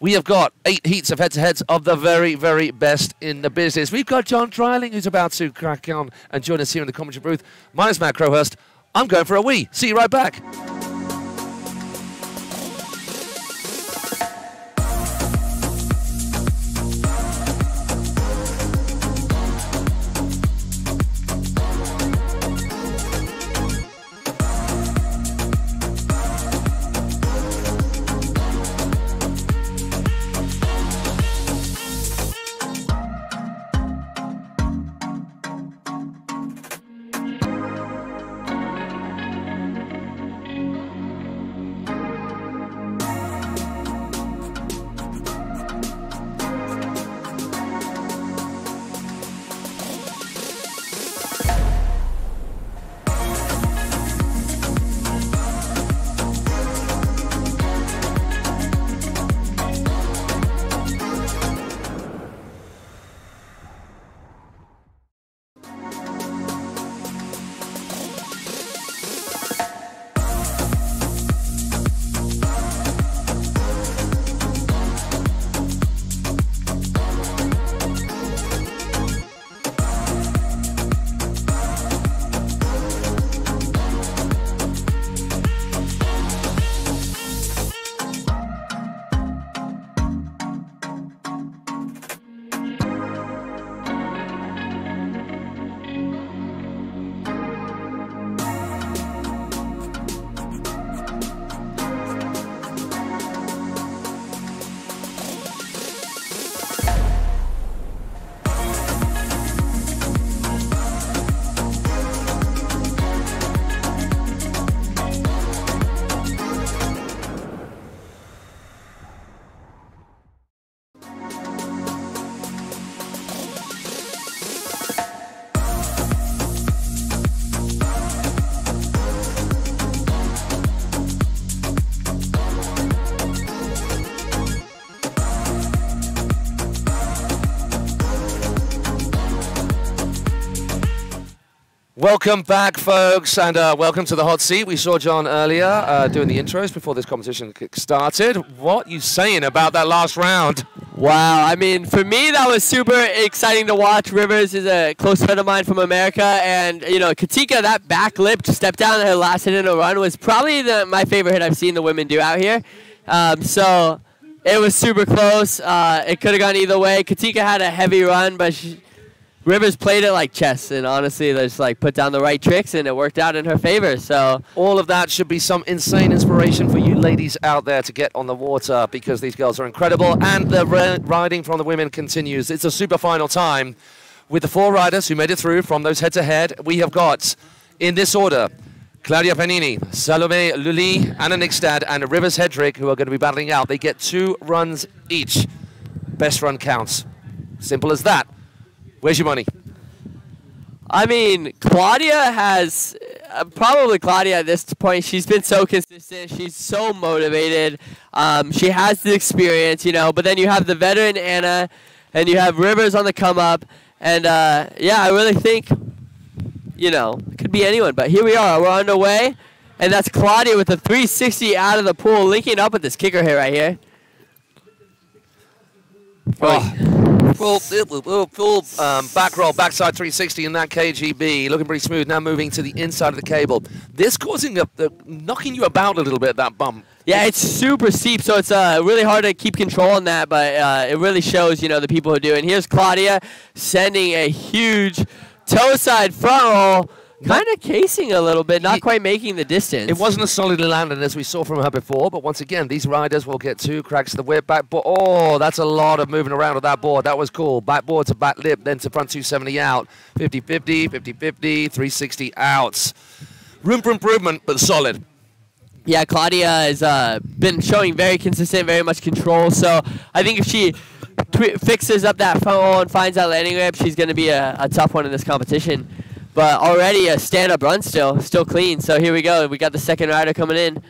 We have got eight heats of head-to-heads of the very, very best in the business. We've got John Dreiling, who's about to crack on and join us here in the commentary booth. My name's Matt Crowhurst. I'm going for a wee. See you right back. Welcome back, folks, and uh, welcome to the hot seat. We saw John earlier uh, doing the intros before this competition started. What you saying about that last round? Wow, I mean, for me, that was super exciting to watch. Rivers is a close friend of mine from America, and you know, Katinka, that back lip to step down her last hit in a run was probably the, my favorite hit I've seen the women do out here. Um, so it was super close. Uh, it could have gone either way. Katinka had a heavy run, but she, Rivers played it like chess, and honestly, they just like put down the right tricks, and it worked out in her favor. So all of that should be some insane inspiration for you ladies out there to get on the water because these girls are incredible, and the riding from the women continues. It's a super final time with the four riders who made it through from those head-to-head. We have got in this order. Claudia Pagnini, Salome Lully, Anna Nikstad, and Rivers Hedrick, who are going to be battling out. They get two runs each. Best run counts. Simple as that. Where's your money? I mean, Claudia has uh, probably Claudia at this point. She's been so consistent. She's so motivated. Um, she has the experience, you know. But then you have the veteran Anna, and you have Rivers on the come up. And uh, yeah, I really think, you know, it could be anyone. But here we are. We're underway, and that's Claudia with a 360 out of the pool, linking up with this kicker here right here. Oh. Full, full um, back roll, backside 360 in that KGB. Looking pretty smooth. Now moving to the inside of the cable. This causing a, knocking you about a little bit, that bump. Yeah, it's super steep, so it's uh, really hard to keep control on that, but uh, it really shows, you know, the people who do it. And here's Claudia sending a huge toe side front roll kind of casing a little bit, not quite making the distance. It wasn't a solidly landed as we saw from her before, but once again, these riders will get two cracks to the whip back. But oh, that's a lot of moving around with that board. That was cool. Backboard to back lip, then to front 270 out. 50 50, 50 50, 360 outs. Room for improvement, but solid. Yeah, Claudia has uh, been showing very consistent, very much control. So I think if she fixes up that phone and finds that landing grip, she's going to be a, a tough one in this competition. But already a stand-up run still, still clean. So here we go. We got the second rider coming in.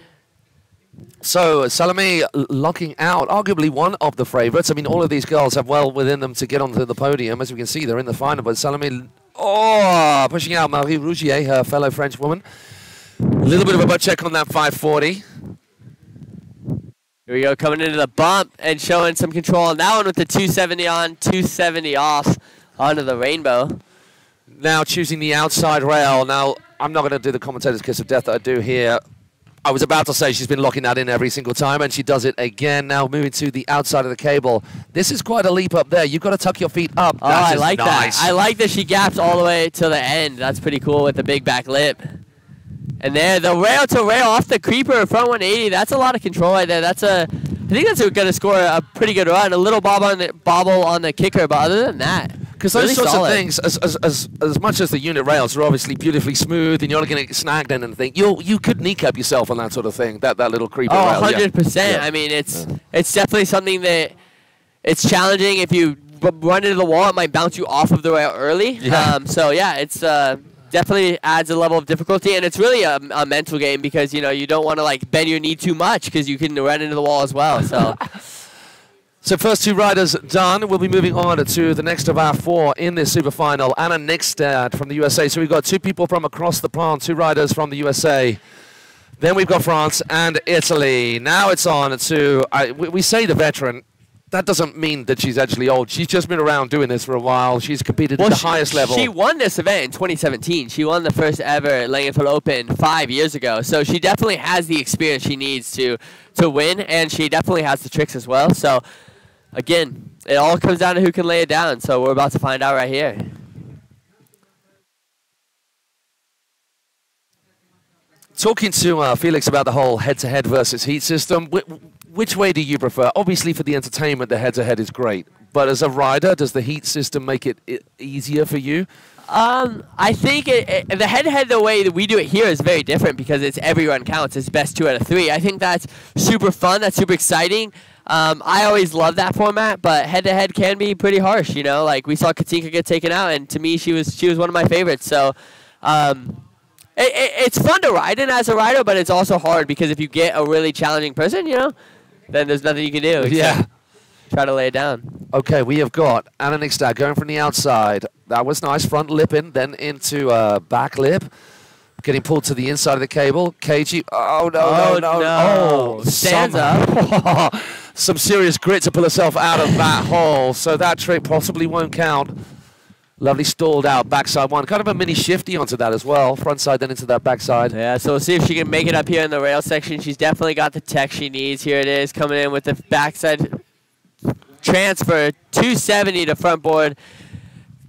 So Salome locking out arguably one of the favourites. I mean, all of these girls have well within them to get onto the podium. As we can see, they're in the final. But Salome, oh, pushing out Maryh Rougier, her fellow French woman. A little bit of a butt check on that 540. Here we go, coming into the bump and showing some control on that one with the 270 on, 270 off onto the rainbow now choosing the outside rail. Now, I'm not going to do the commentator's kiss of death that I do here. I was about to say she's been locking that in every single time, and she does it again. Now moving to the outside of the cable. This is quite a leap up there. You've got to tuck your feet up. Oh, I like nice. that. I like that she gaps all the way to the end. That's pretty cool with the big back lip. And there, the rail to rail off the creeper, front 180. That's a lot of control right there. That's a, I think that's going to score a pretty good run. A little bob on the bobble on the kicker, but other than that, because those really sorts solid. of things, as, as, as, as much as the unit rails are obviously beautifully smooth and you're not going to get snagged in anything, you you could kneecap yourself on that sort of thing, that, that little creeper oh, rail. 100%. Yeah. I mean, it's yeah. it's definitely something that it's challenging. If you run into the wall, it might bounce you off of the rail early. Yeah. Um, so, yeah, it's uh, definitely adds a level of difficulty. And it's really a, a mental game because, you know, you don't want to, like, bend your knee too much because you can run into the wall as well. So... (laughs) So first two riders done. We'll be moving on to the next of our four in this super final. Anna Nikstad from the USA. So we've got two people from across the pond, two riders from the USA. Then we've got France and Italy. Now it's on to, I, we, we say the veteran. That doesn't mean that she's actually old. She's just been around doing this for a while. She's competed well, at the she, highest level. She won this event in 2017. She won the first ever Langenfeld Open five years ago. So she definitely has the experience she needs to to win, and she definitely has the tricks as well. So again, it all comes down to who can lay it down. So we're about to find out right here. Talking to uh, Felix about the whole head-to-head versus heat system, wh which way do you prefer? Obviously, for the entertainment, the head-to-head -head is great. But as a rider, does the heat system make it easier for you? Um, I think it, it, the head-to-head, the way that we do it here is very different because it's everyone counts. It's best two out of three. I think that's super fun. That's super exciting. Um, I always love that format, but head to head can be pretty harsh. You know, like we saw Katinka get taken out, and to me, she was she was one of my favorites. So. Um, it, it's fun to ride in as a rider, but it's also hard because if you get a really challenging person, you know, then there's nothing you can do. Yeah. Try to lay it down. Okay, we have got Anna Nikstad going from the outside. That was nice. Front lip in, then into uh, back lip. Getting pulled to the inside of the cable. KG. Oh, no, Oh, no, no. no. Oh, Stands some, (laughs) some serious grit to pull herself out of that (laughs) hole. So that trick possibly won't count. Lovely stalled out backside one. Kind of a mini shifty onto that as well. Front side, then into that backside. Yeah, so we'll see if she can make it up here in the rail section. She's definitely got the tech she needs. Here it is, coming in with the backside transfer, 270 to front board,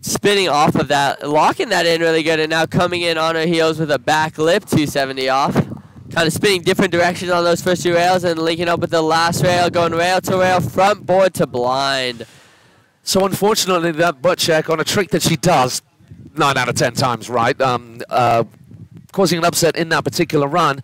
spinning off of that, locking that in really good, and now coming in on her heels with a back lip 270 off. Kind of spinning different directions on those first two rails and linking up with the last rail, going rail to rail, front board to blind. So unfortunately, that butt check on a trick that she does nine out of ten times right, um, uh, causing an upset in that particular run.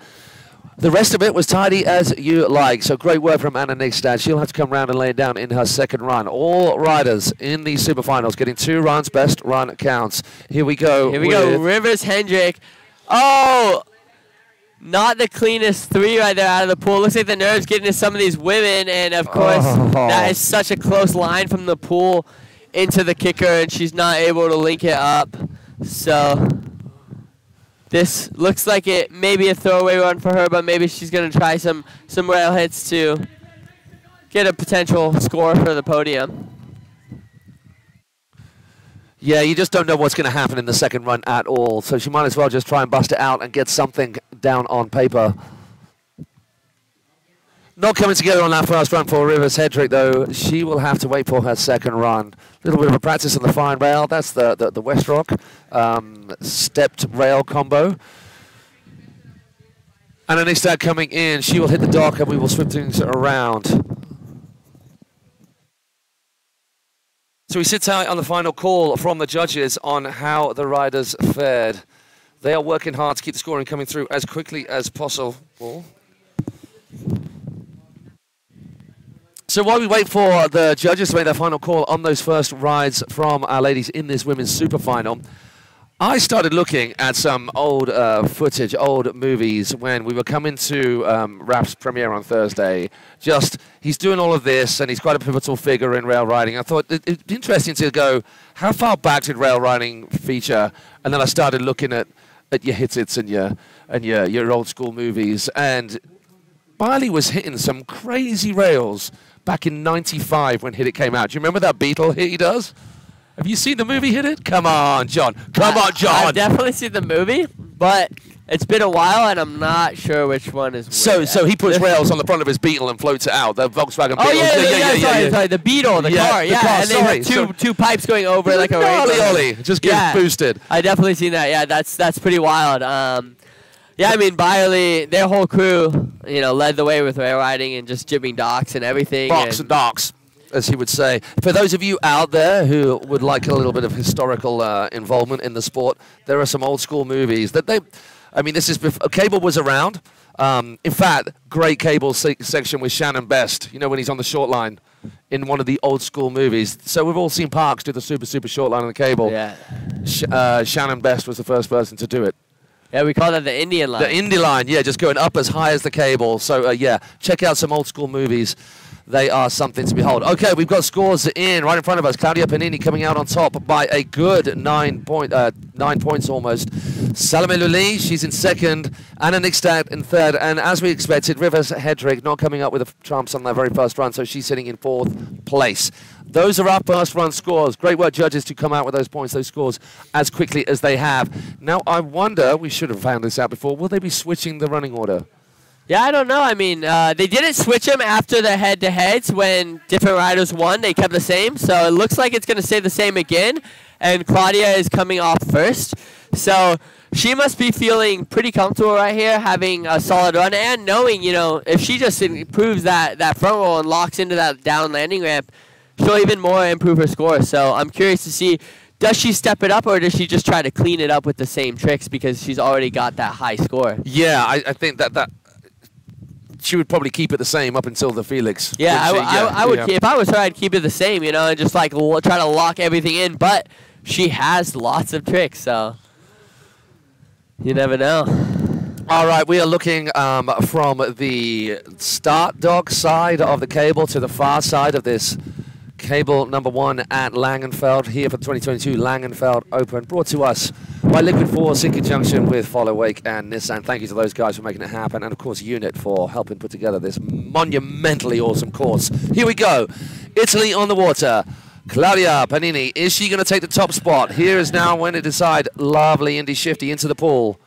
The rest of it was tidy as you like. So great work from Anna Nikstad. She'll have to come round and lay it down in her second run. All riders in the super finals getting two runs. Best run counts. Here we go. Here we go, Rivers Hendrick. Oh, not the cleanest three right there out of the pool. Looks like the nerves getting to some of these women, and of course, Oh. that is such a close line from the pool into the kicker, and she's not able to link it up. So this looks like it may be a throwaway run for her, but maybe she's gonna try some some rail hits to get a potential score for the podium. Yeah, you just don't know what's going to happen in the second run at all. So she might as well just try and bust it out and get something down on paper. Not coming together on that first run for Rivers Hedrick, though. She will have to wait for her second run. A little bit of a practice on the fine rail. That's the, the, the West Rock um, stepped rail combo. And Anistad coming in. She will hit the dock and we will swim things around. So we sit tight on the final call from the judges on how the riders fared. They are working hard to keep the scoring coming through as quickly as possible. So while we wait for the judges to make their final call on those first rides from our ladies in this women's super final, I started looking at some old uh, footage, old movies when we were coming to um, Raph's premiere on Thursday. Just, he's doing all of this and he's quite a pivotal figure in rail riding. I thought it, it'd be interesting to go, how far back did rail riding feature? And then I started looking at, at your hits and your, and your, your old school movies. And Byerly was hitting some crazy rails back in 95 when Hit It came out. Do you remember that Beetle hit he does? Have you seen the movie Hit It? Come on, John. Come on, John. I've definitely seen the movie, but it's been a while, and I'm not sure which one is. So, so he puts rails on the front of his Beetle and floats it out. The Volkswagen Beetle. Oh yeah, yeah, yeah, sorry, sorry, the Beetle, the Yeah, car, the yeah, car, and they sorry, have two so- two pipes going over like a ollie, ollie. Just gets Yeah. boosted. I definitely seen that. Yeah, that's that's pretty wild. Um, yeah, I mean Byerly, their whole crew, you know, led the way with rail riding and just jibbing docks and everything. Box and docks, as he would say. For those of you out there who would like a little bit of historical uh, involvement in the sport, there are some old school movies that they. I mean, this is before cable was around. Um, in fact, great cable se- section with Shannon Best. You know when he's on the short line in one of the old school movies. So we've all seen Parks do the super super short line on the cable. yeah, Sh- uh, Shannon Best was the first person to do it. Yeah, we call that the Indian line. The Indy line, yeah, just going up as high as the cable. So, uh, yeah, check out some old school movies. They are something to behold. Okay, we've got scores in right in front of us. Claudia Pagnini coming out on top by a good nine point, uh, nine points almost. Salome Luli, she's in second. Anna Nikstad in third. And as we expected, Rivers Hedrick not coming up with a trumps on their very first run, so she's sitting in fourth place. Those are our first run scores. Great work, judges, to come out with those points, those scores, as quickly as they have. Now, I wonder, we should have found this out before, will they be switching the running order? Yeah, I don't know. I mean, uh, they didn't switch them after the head-to-heads when different riders won. They kept the same, so it looks like it's going to stay the same again. And Claudia is coming off first, so she must be feeling pretty comfortable right here, having a solid run, and knowing, you know, if she just improves that that front roll and locks into that down landing ramp, she'll even more improve her score. So I'm curious to see. Does she step it up, or does she just try to clean it up with the same tricks because she's already got that high score? Yeah, I, I think that that she would probably keep it the same up until the Felix. Yeah, I, she? I, w- I would. yeah. keep- If I was her, I'd keep it the same, you know, and just like try to lock everything in. But she has lots of tricks, so you never know. All right, we are looking um, from the start dock side of the cable to the far side of this cable number one at Langenfeld here for the 2022 Langenfeld Open, brought to us by Liquid Force in conjunction with Follow Wake and Nissan. Thank you to those guys for making it happen, and of course Unit for helping put together this monumentally awesome course. Here we go, Italy on the water. Claudia Pagnini, is she going to take the top spot? Here is now when to decide. Lovely Indy Shifty into the pool.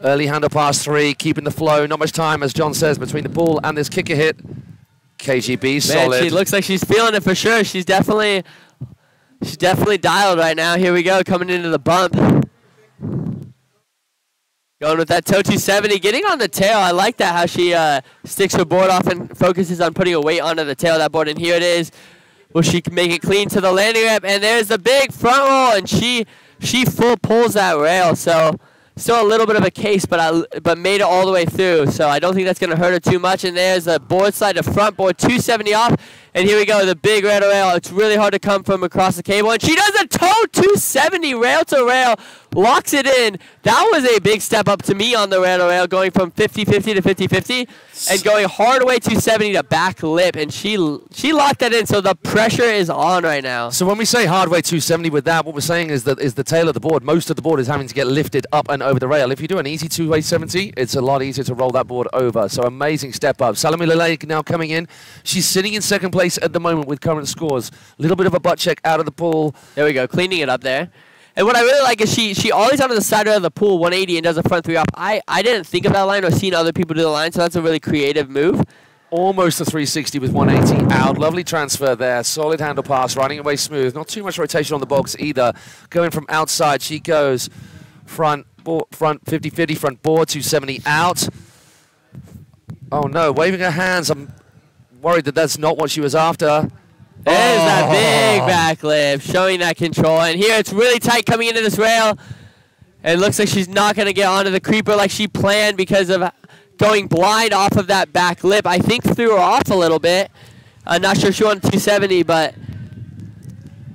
Early handle pass three, keeping the flow. Not much time, as John says, between the pool and this kicker hit. KGB solid. Man, she looks like she's feeling it for sure. She's definitely, she's definitely dialed right now. Here we go, coming into the bump. Going with that toe 270, getting on the tail. I like that how she uh, sticks her board off and focuses on putting a weight onto the tail of that board. And here it is. Will she make it clean to the landing ramp? And there's the big front roll, and she she full pulls that rail. So still a little bit of a case, but I but made it all the way through. So I don't think that's going to hurt her too much. And there's the board slide to front board 270 off. And here we go, the big rail to rail. It's really hard to come from across the cable. And she does a toe 270 rail to rail locks it in. That was a big step up to me on the rail to rail, going from 50-50 to 50-50, and going hard away 270 to back lip, and she she locked that in. So the pressure is on right now. So when we say hardway 270 with that, what we're saying is that is the tail of the board. Most of the board is having to get lifted up and over the rail. If you do an easy two-way 70, it's a lot easier to roll that board over. So amazing step up. Salome Lele now coming in. She's sitting in second place at the moment with current scores. A little bit of a butt check out of the pool. There we go, cleaning it up there. And what I really like is she she always onto the side of the pool 180 and does a front three off. I, I didn't think of that line or seen other people do the line, so that's a really creative move. Almost a 360 with 180 out. Lovely transfer there. Solid handle pass, running away smooth. Not too much rotation on the box either. Going from outside, she goes front board, front 50-50, front board 270 out. Oh no, waving her hands. I'm worried that that's not what she was after. There's oh. that big backlip, showing that control. And here it's really tight coming into this rail. It looks like she's not going to get onto the creeper like she planned because of going blind off of that back lip. I think threw her off a little bit. I'm not sure she won 270, but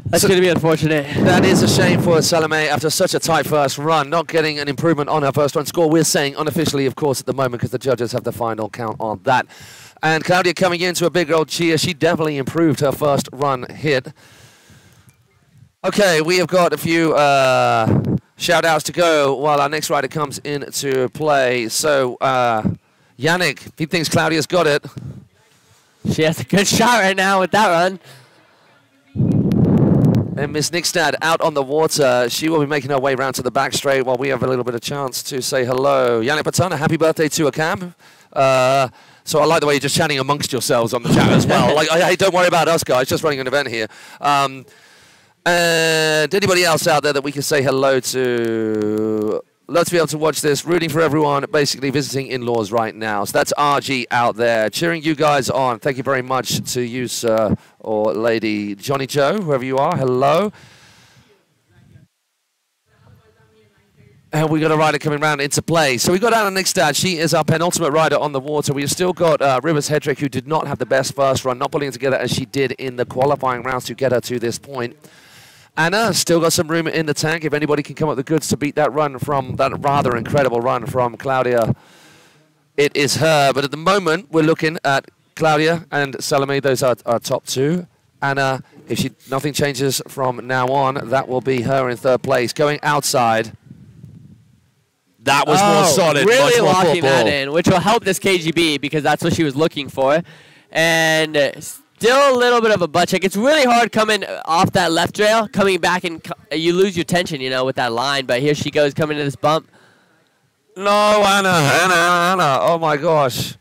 that's so going to be unfortunate. That is a shame for Salome after such a tight first run, not getting an improvement on her first run score. We're saying unofficially, of course, at the moment because the judges have the final count on that. And Claudia coming into a big old cheer. She definitely improved her first run hit. Okay, we have got a few uh, shout outs to go while our next rider comes into play. So, uh, Yannick, he thinks Claudia's got it. She has a good shot right now with that run. And Miss Nikstad out on the water. She will be making her way round to the back straight while we have a little bit of chance to say hello. Yannick Patana, happy birthday to a cam. Uh, so I like the way you're just chatting amongst yourselves on the chat as well. (laughs) like, hey, don't worry about us guys, just running an event here. Um, and anybody else out there that we can say hello to? Love to be able to watch this. Rooting for everyone, basically visiting in-laws right now. So that's RG out there, cheering you guys on. Thank you very much to you, sir or lady Johnny Joe, whoever you are. Hello. And we've got a rider coming round into play. So we've got Anna Nikstad. She is our penultimate rider on the water. We've still got uh, Rivers Hedrick, who did not have the best first run, not pulling together as she did in the qualifying rounds to get her to this point. Anna still got some room in the tank. If anybody can come up with the goods to beat that run from that rather incredible run from Claudia, it is her. But at the moment, we're looking at Claudia and Salome. Those are our top two. Anna, if she nothing changes from now on, that will be her in third place. Going outside. That was oh, more solid. Really locking that in, which will help this KGB because that's what she was looking for. And still a little bit of a butt check. It's really hard coming off that left rail, coming back, and you lose your tension, you know, with that line. But here she goes coming to this bump. No, Anna, Anna, Anna. Oh, my gosh.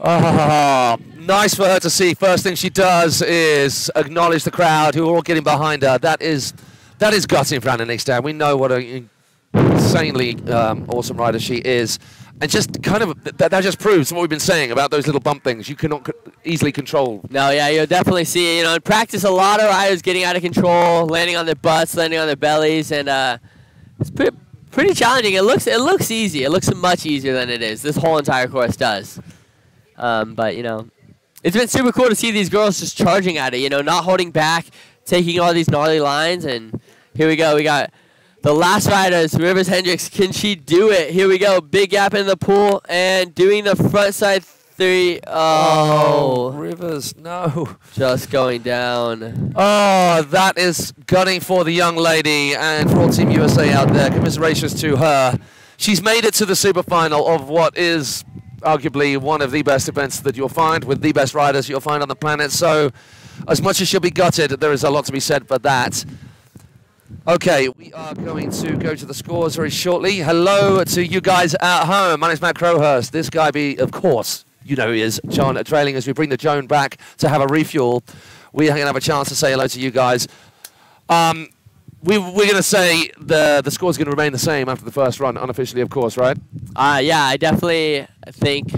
Oh, nice for her to see. First thing she does is acknowledge the crowd who are all getting behind her. That is, that is gutting for Anna Nikstad. We know what an insanely um, awesome rider she is. And just kind of, that, that just proves what we've been saying about those little bump things you cannot easily control. No, yeah, you'll definitely see You know, in practice, a lot of riders getting out of control, landing on their butts, landing on their bellies, and uh, it's pretty, pretty challenging. It looks, it looks easy. It looks much easier than it is. This whole entire course does. Um, but, you know, it's been super cool to see these girls just charging at it, you know, not holding back, taking all these gnarly lines. And here we go. We got the last rider is Rivers Hendricks, can she do it? Here we go. Big gap in the pool and doing the front side three. Oh, oh Rivers, no. just going down. Oh, that is gunning for the young lady and for all Team USA out there. Commiserations to her. She's made it to the super final of what is arguably one of the best events that you'll find with the best riders you'll find on the planet. So, as much as she'll be gutted, there is a lot to be said for that. Okay, we are going to go to the scores very shortly. Hello to you guys at home. My name's Matt Crowhurst. This guy be, of course, you know he is, John Dreiling. As we bring the Joan back to have a refuel, we are going to have a chance to say hello to you guys. Um, we, we're going to say the, the score's going to remain the same after the first run, unofficially, of course, right? Uh, yeah, I definitely think.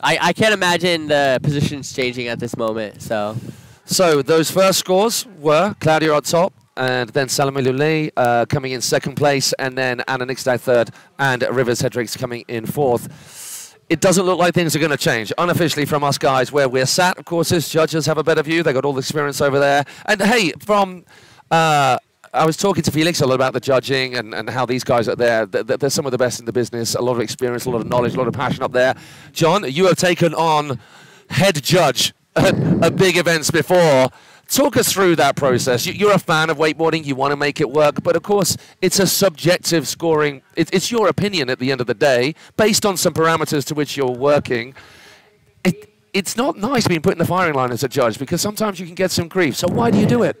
I, I can't imagine the positions changing at this moment. So So those first scores were Claudia on top, and then Salome Lully uh, coming in second place, and then Anna Nikstad third, and Rivers Hedricks coming in fourth. It doesn't look like things are going to change. Unofficially from us guys, where we're sat, of course, as judges have a better view. They got all the experience over there. And hey, from uh, I was talking to Felix a lot about the judging and, and how these guys are there. Th- th- They're some of the best in the business. A lot of experience, a lot of knowledge, a lot of passion up there. John, you have taken on head judge at, (laughs) at big events before. Talk us through that process. You- You're a fan of wakeboarding. You want to make it work, but of course, it's a subjective scoring. It's your opinion at the end of the day, based on some parameters to which you're working. It, it's not nice being put in the firing line as a judge because sometimes you can get some grief. So why do you do it?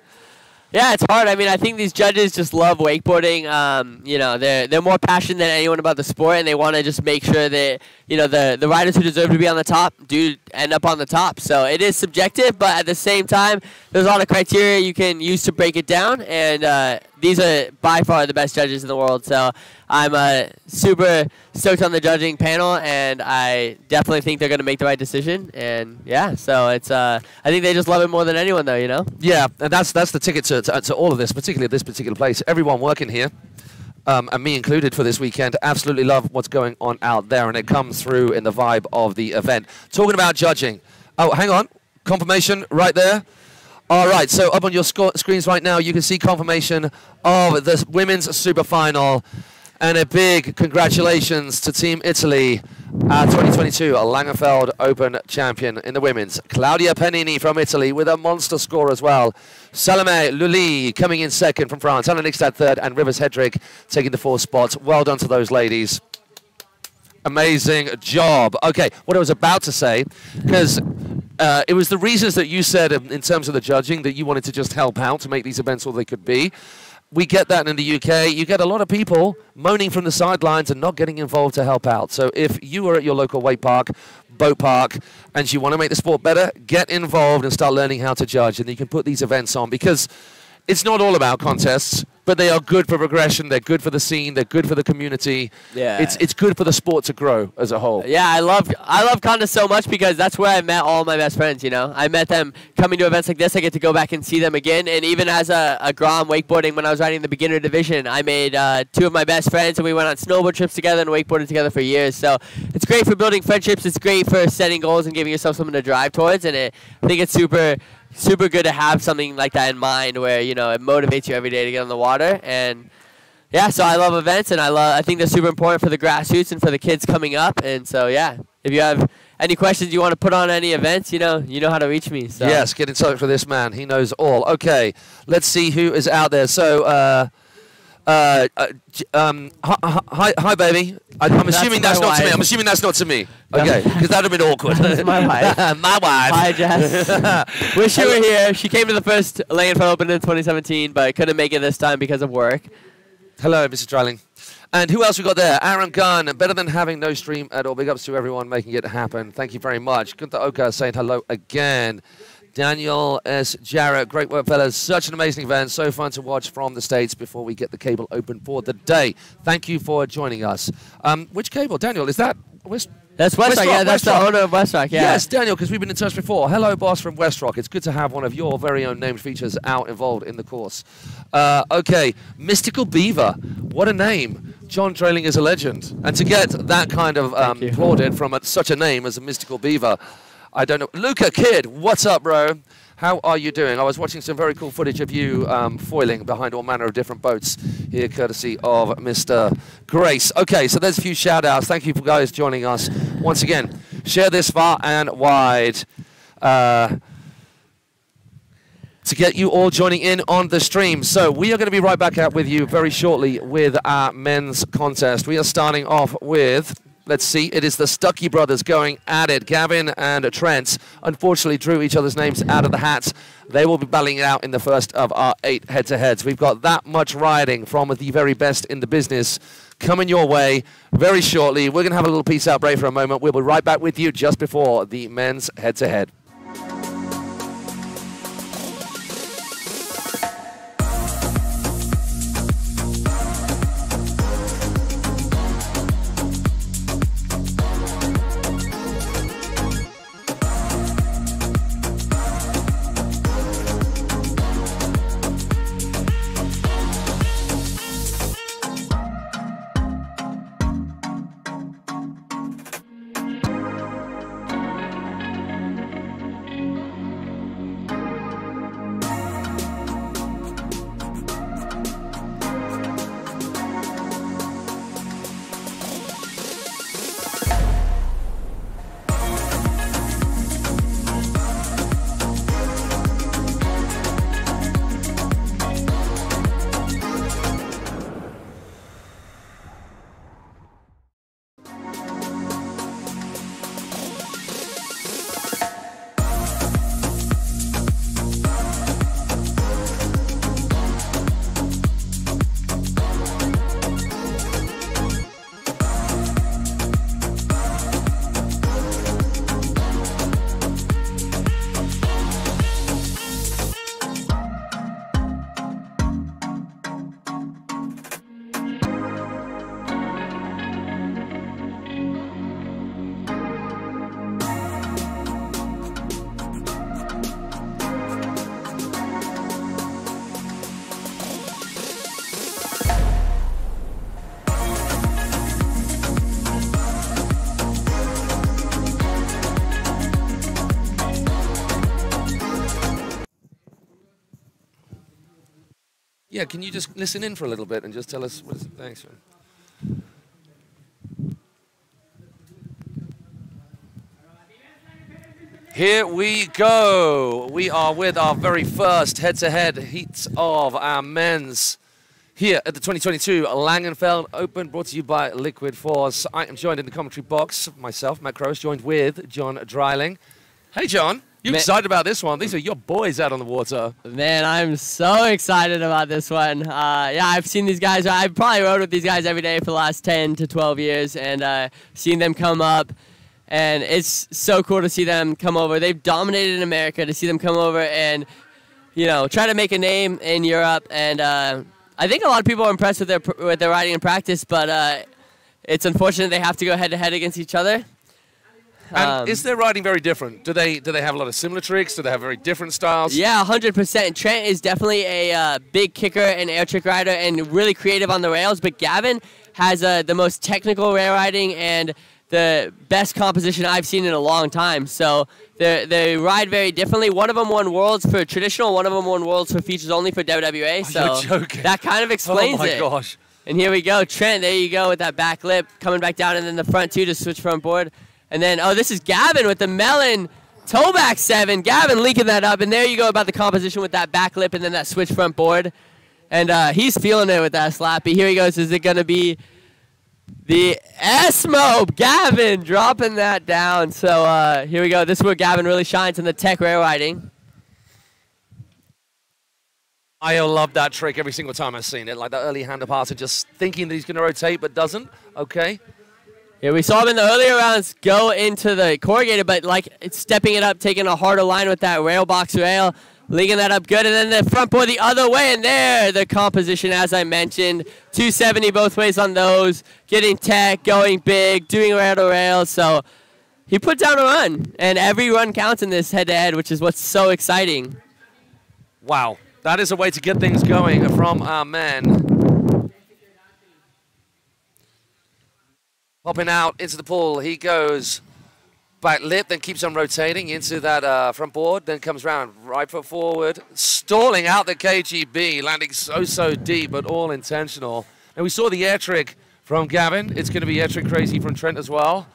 Yeah, it's hard. I mean, I think these judges just love wakeboarding. Um, you know, they're they're more passionate than anyone about the sport, and they want to just make sure that you know the the riders who deserve to be on the top do end up on the top. So it is subjective, but at the same time, there's a lot of criteria you can use to break it down, and uh, these are by far the best judges in the world. So I'm uh, super stoked on the judging panel, and I definitely think they're going to make the right decision. And yeah, so it's uh, I think they just love it more than anyone, though. You know. Yeah, and that's that's the ticket to, to, to all of this, particularly at this particular place. Everyone working here, um, and me included for this weekend, absolutely love what's going on out there, and it comes through in the vibe of the event. Talking about judging. Oh, hang on, confirmation right there. All right, so up on your screens right now, you can see confirmation of the women's super final. And a big congratulations to Team Italy, uh, 2022 Langenfeld Open champion in the women's. Claudia Pagnini from Italy with a monster score as well. Salome Lully coming in second from France. Anna Nikstad third, and Rivers Hedrick taking the fourth spot. Well done to those ladies. Amazing job. Okay, what I was about to say, because uh, it was the reasons that you said in terms of the judging that you wanted to just help out to make these events all they could be. We get that in the UK. You get a lot of people moaning from the sidelines and not getting involved to help out. So if you are at your local wake park, boat park, and you want to make the sport better, get involved and start learning how to judge. And you can put these events on because it's not all about contests, but they are good for progression. They're good for the scene. They're good for the community. Yeah. It's it's good for the sport to grow as a whole. Yeah, I love I love contests so much because that's where I met all my best friends. You know, I met them coming to events like this. I get to go back and see them again. And even as a, a Grom wakeboarding, when I was riding the beginner division, I made uh, two of my best friends, and we went on snowboard trips together and wakeboarded together for years. So it's great for building friendships. It's great for setting goals and giving yourself something to drive towards. And it, I think it's super super good to have something like that in mind, where you know it motivates you every day to get on the water and. Yeah, so I love events, and I love. I think they're super important for the grassroots and for the kids coming up. And so, yeah, if you have any questions you want to put on any events, you know, you know how to reach me. So. Yes, get in touch with this man. He knows all. Okay, let's see who is out there. So, uh, uh, uh, um, hi, hi, hi, baby. I, I'm assuming my that's not to me. I'm assuming that's not to me. (laughs) Okay, because that would have been awkward. That's (laughs) my wife. (laughs) my wife. Hi, Jess. Wish you were here. She came to the first Langenfeld Open in 2017, but couldn't make it this time because of work. Hello, Mr. Dreiling. And who else we got there? Aaron Gunn. Better than having no stream at all. Big ups to everyone making it happen. Thank you very much. Gunther Oka saying hello again. Daniel S. Jarrett. Great work, fellas. Such an amazing event. So fun to watch from the States before we get the cable open for the day. Thank you for joining us. Um, which cable? Daniel, is that... West- That's Westrock. Westrock, yeah, that's the owner of Westrock. Yeah. Yes, Daniel, because we've been in touch before. Hello, boss from Westrock. It's good to have one of your very own named features out involved in the course. Uh, okay, Mystical Beaver. What a name. John Dreiling is a legend. And to get that kind of um, applauded from a, such a name as a Mystical Beaver, I don't know. Luca Kid, what's up, bro? How are you doing? I was watching some very cool footage of you um, foiling behind all manner of different boats here, courtesy of Mr. Grace. Okay, so there's a few shout outs. Thank you for guys joining us once again. Share this far and wide. Uh, to get you all joining in on the stream. So we are going to be right back out with you very shortly with our men's contest. We are starting off with Let's see. It is the Stuckey brothers going at it. Gavin and Trent unfortunately drew each other's names out of the hats. They will be battling it out in the first of our eight head-to-heads. We've got that much riding from the very best in the business coming your way very shortly. We're going to have a little peace out break for a moment. We'll be right back with you just before the men's head-to-head. Yeah, can you just listen in for a little bit and just tell us what is it? Thanks, man. Here we go. We are with our very first head-to-head heats of our men's here at the 2022 Langenfeld Open, brought to you by Liquid Force. I am joined in the commentary box, myself, Matt Crows, joined with John Dreiling. Hey, John. You Ma- excited about this one? These are your boys out on the water. Man, I'm so excited about this one. Uh, yeah, I've seen these guys. I've probably rode with these guys every day for the last 10 to 12 years and uh, seen them come up. And it's so cool to see them come over. They've dominated in America. To see them come over and, you know, try to make a name in Europe. And uh, I think a lot of people are impressed with their with their riding in practice, but uh, it's unfortunate they have to go head to head against each other. And Um, is their riding very different? Do they do they have a lot of similar tricks? Do they have very different styles? Yeah, 100%. Trent is definitely a uh, big kicker and air trick rider and really creative on the rails, but Gavin has uh, the most technical rail riding and the best composition I've seen in a long time. So they they ride very differently. One of them won worlds for traditional, one of them won worlds for features only for WWA. So that kind of explains it. oh my it. gosh. And here we go. Trent, there you go with that back lip coming back down and then the front two to switch front board. And then, oh, this is Gavin with the melon toe back seven. Gavin leaking that up. And there you go about the composition with that back lip and then that switch front board. And uh, he's feeling it with that slappy. Here he goes. Is it going to be the S-Mobe? Gavin dropping that down. So uh, here we go. This is where Gavin really shines in the tech rail riding. I love that trick every single time I've seen it. Like that early hand passer just thinking that he's going to rotate but doesn't. Okay. Yeah, we saw him in the earlier rounds go into the corrugated, but like stepping it up, taking a harder line with that rail box rail, leaking that up good, and then the front board the other way, and there the composition as I mentioned, 270 both ways on those, getting tech, going big, doing rail to rail. So he put down a run, and every run counts in this head to head, which is what's so exciting. Wow. That is a way to get things going from our men. Popping out into the pool. He goes back lip, then keeps on rotating into that uh, front board, then comes round, right foot forward, stalling out the KGB, landing so, so deep, but all intentional. And we saw the air trick from Gavin. It's going to be air trick crazy from Trent as well.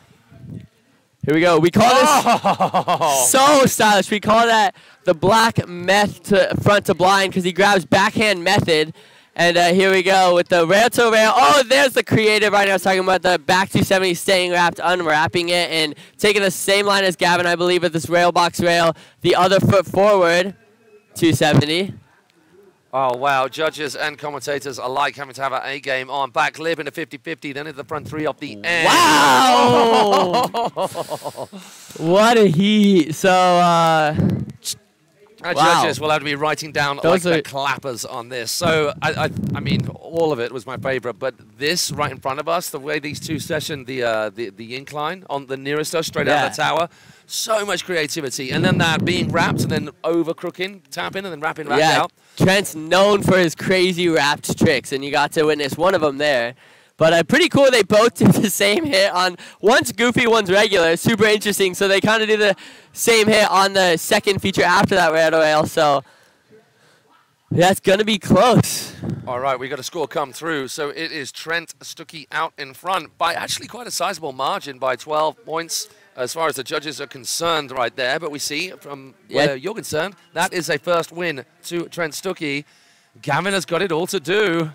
Here we go. We call this Oh, so stylish. We call that the black meth to front to blind because he grabs backhand method. And uh, here we go with the rail to rail. Oh, there's the creative right now. I was talking about the back 270 staying wrapped, unwrapping it, and taking the same line as Gavin, I believe, with this rail box rail. The other foot forward, 270. Oh, wow. Judges and commentators alike having to have an A game on. Back lip in the 50-50, then into the front three of the end. Wow! (laughs) what a heat. So, uh, Our Wow. judges will have to be writing down Those like the clappers on this. So I, I, I mean, all of it was my favorite, but this right in front of us, the way these two session the uh, the, the incline on the nearest us, straight out of the tower, so much creativity, and then that being wrapped and then over crooking, tapping, and then wrapping back yeah, out. Trent's known for his crazy wrapped tricks, and you got to witness one of them there. But uh, pretty cool. They both (laughs) did the same hit on one's goofy, one's regular. Super interesting. So they kind of do the same hit on the second feature after that to rail. So that's gonna be close. All right, we got a score come through. So it is Trent Stuckey out in front by actually quite a sizable margin by 12 points as far as the judges are concerned right there. But we see from Yeah. where you're concerned, that is a first win to Trent Stuckey. Gavin has got it all to do.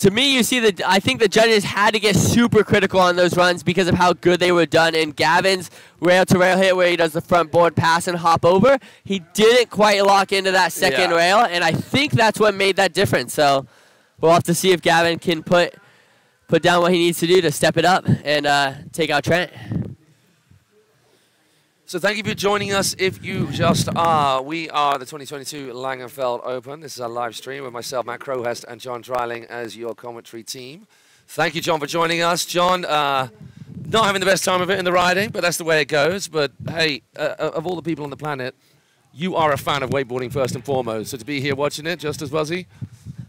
To me, you see that I think the judges had to get super critical on those runs because of how good they were done. And Gavin's rail to rail hit, where he does the front board pass and hop over, he didn't quite lock into that second Yeah. rail, and I think that's what made that difference. So we'll have to see if Gavin can put put down what he needs to do to step it up and uh, take out Trent. So thank you for joining us. If you just are, we are the 2022 Langenfeld Open. This is our live stream with myself, Matt Crowhurst, and John Dreiling as your commentary team. Thank you, John, for joining us. John, uh, not having the best time of it in the riding, but that's the way it goes. But hey, uh, of all the people on the planet, you are a fan of wakeboarding first and foremost. So to be here watching it, just as Buzzy,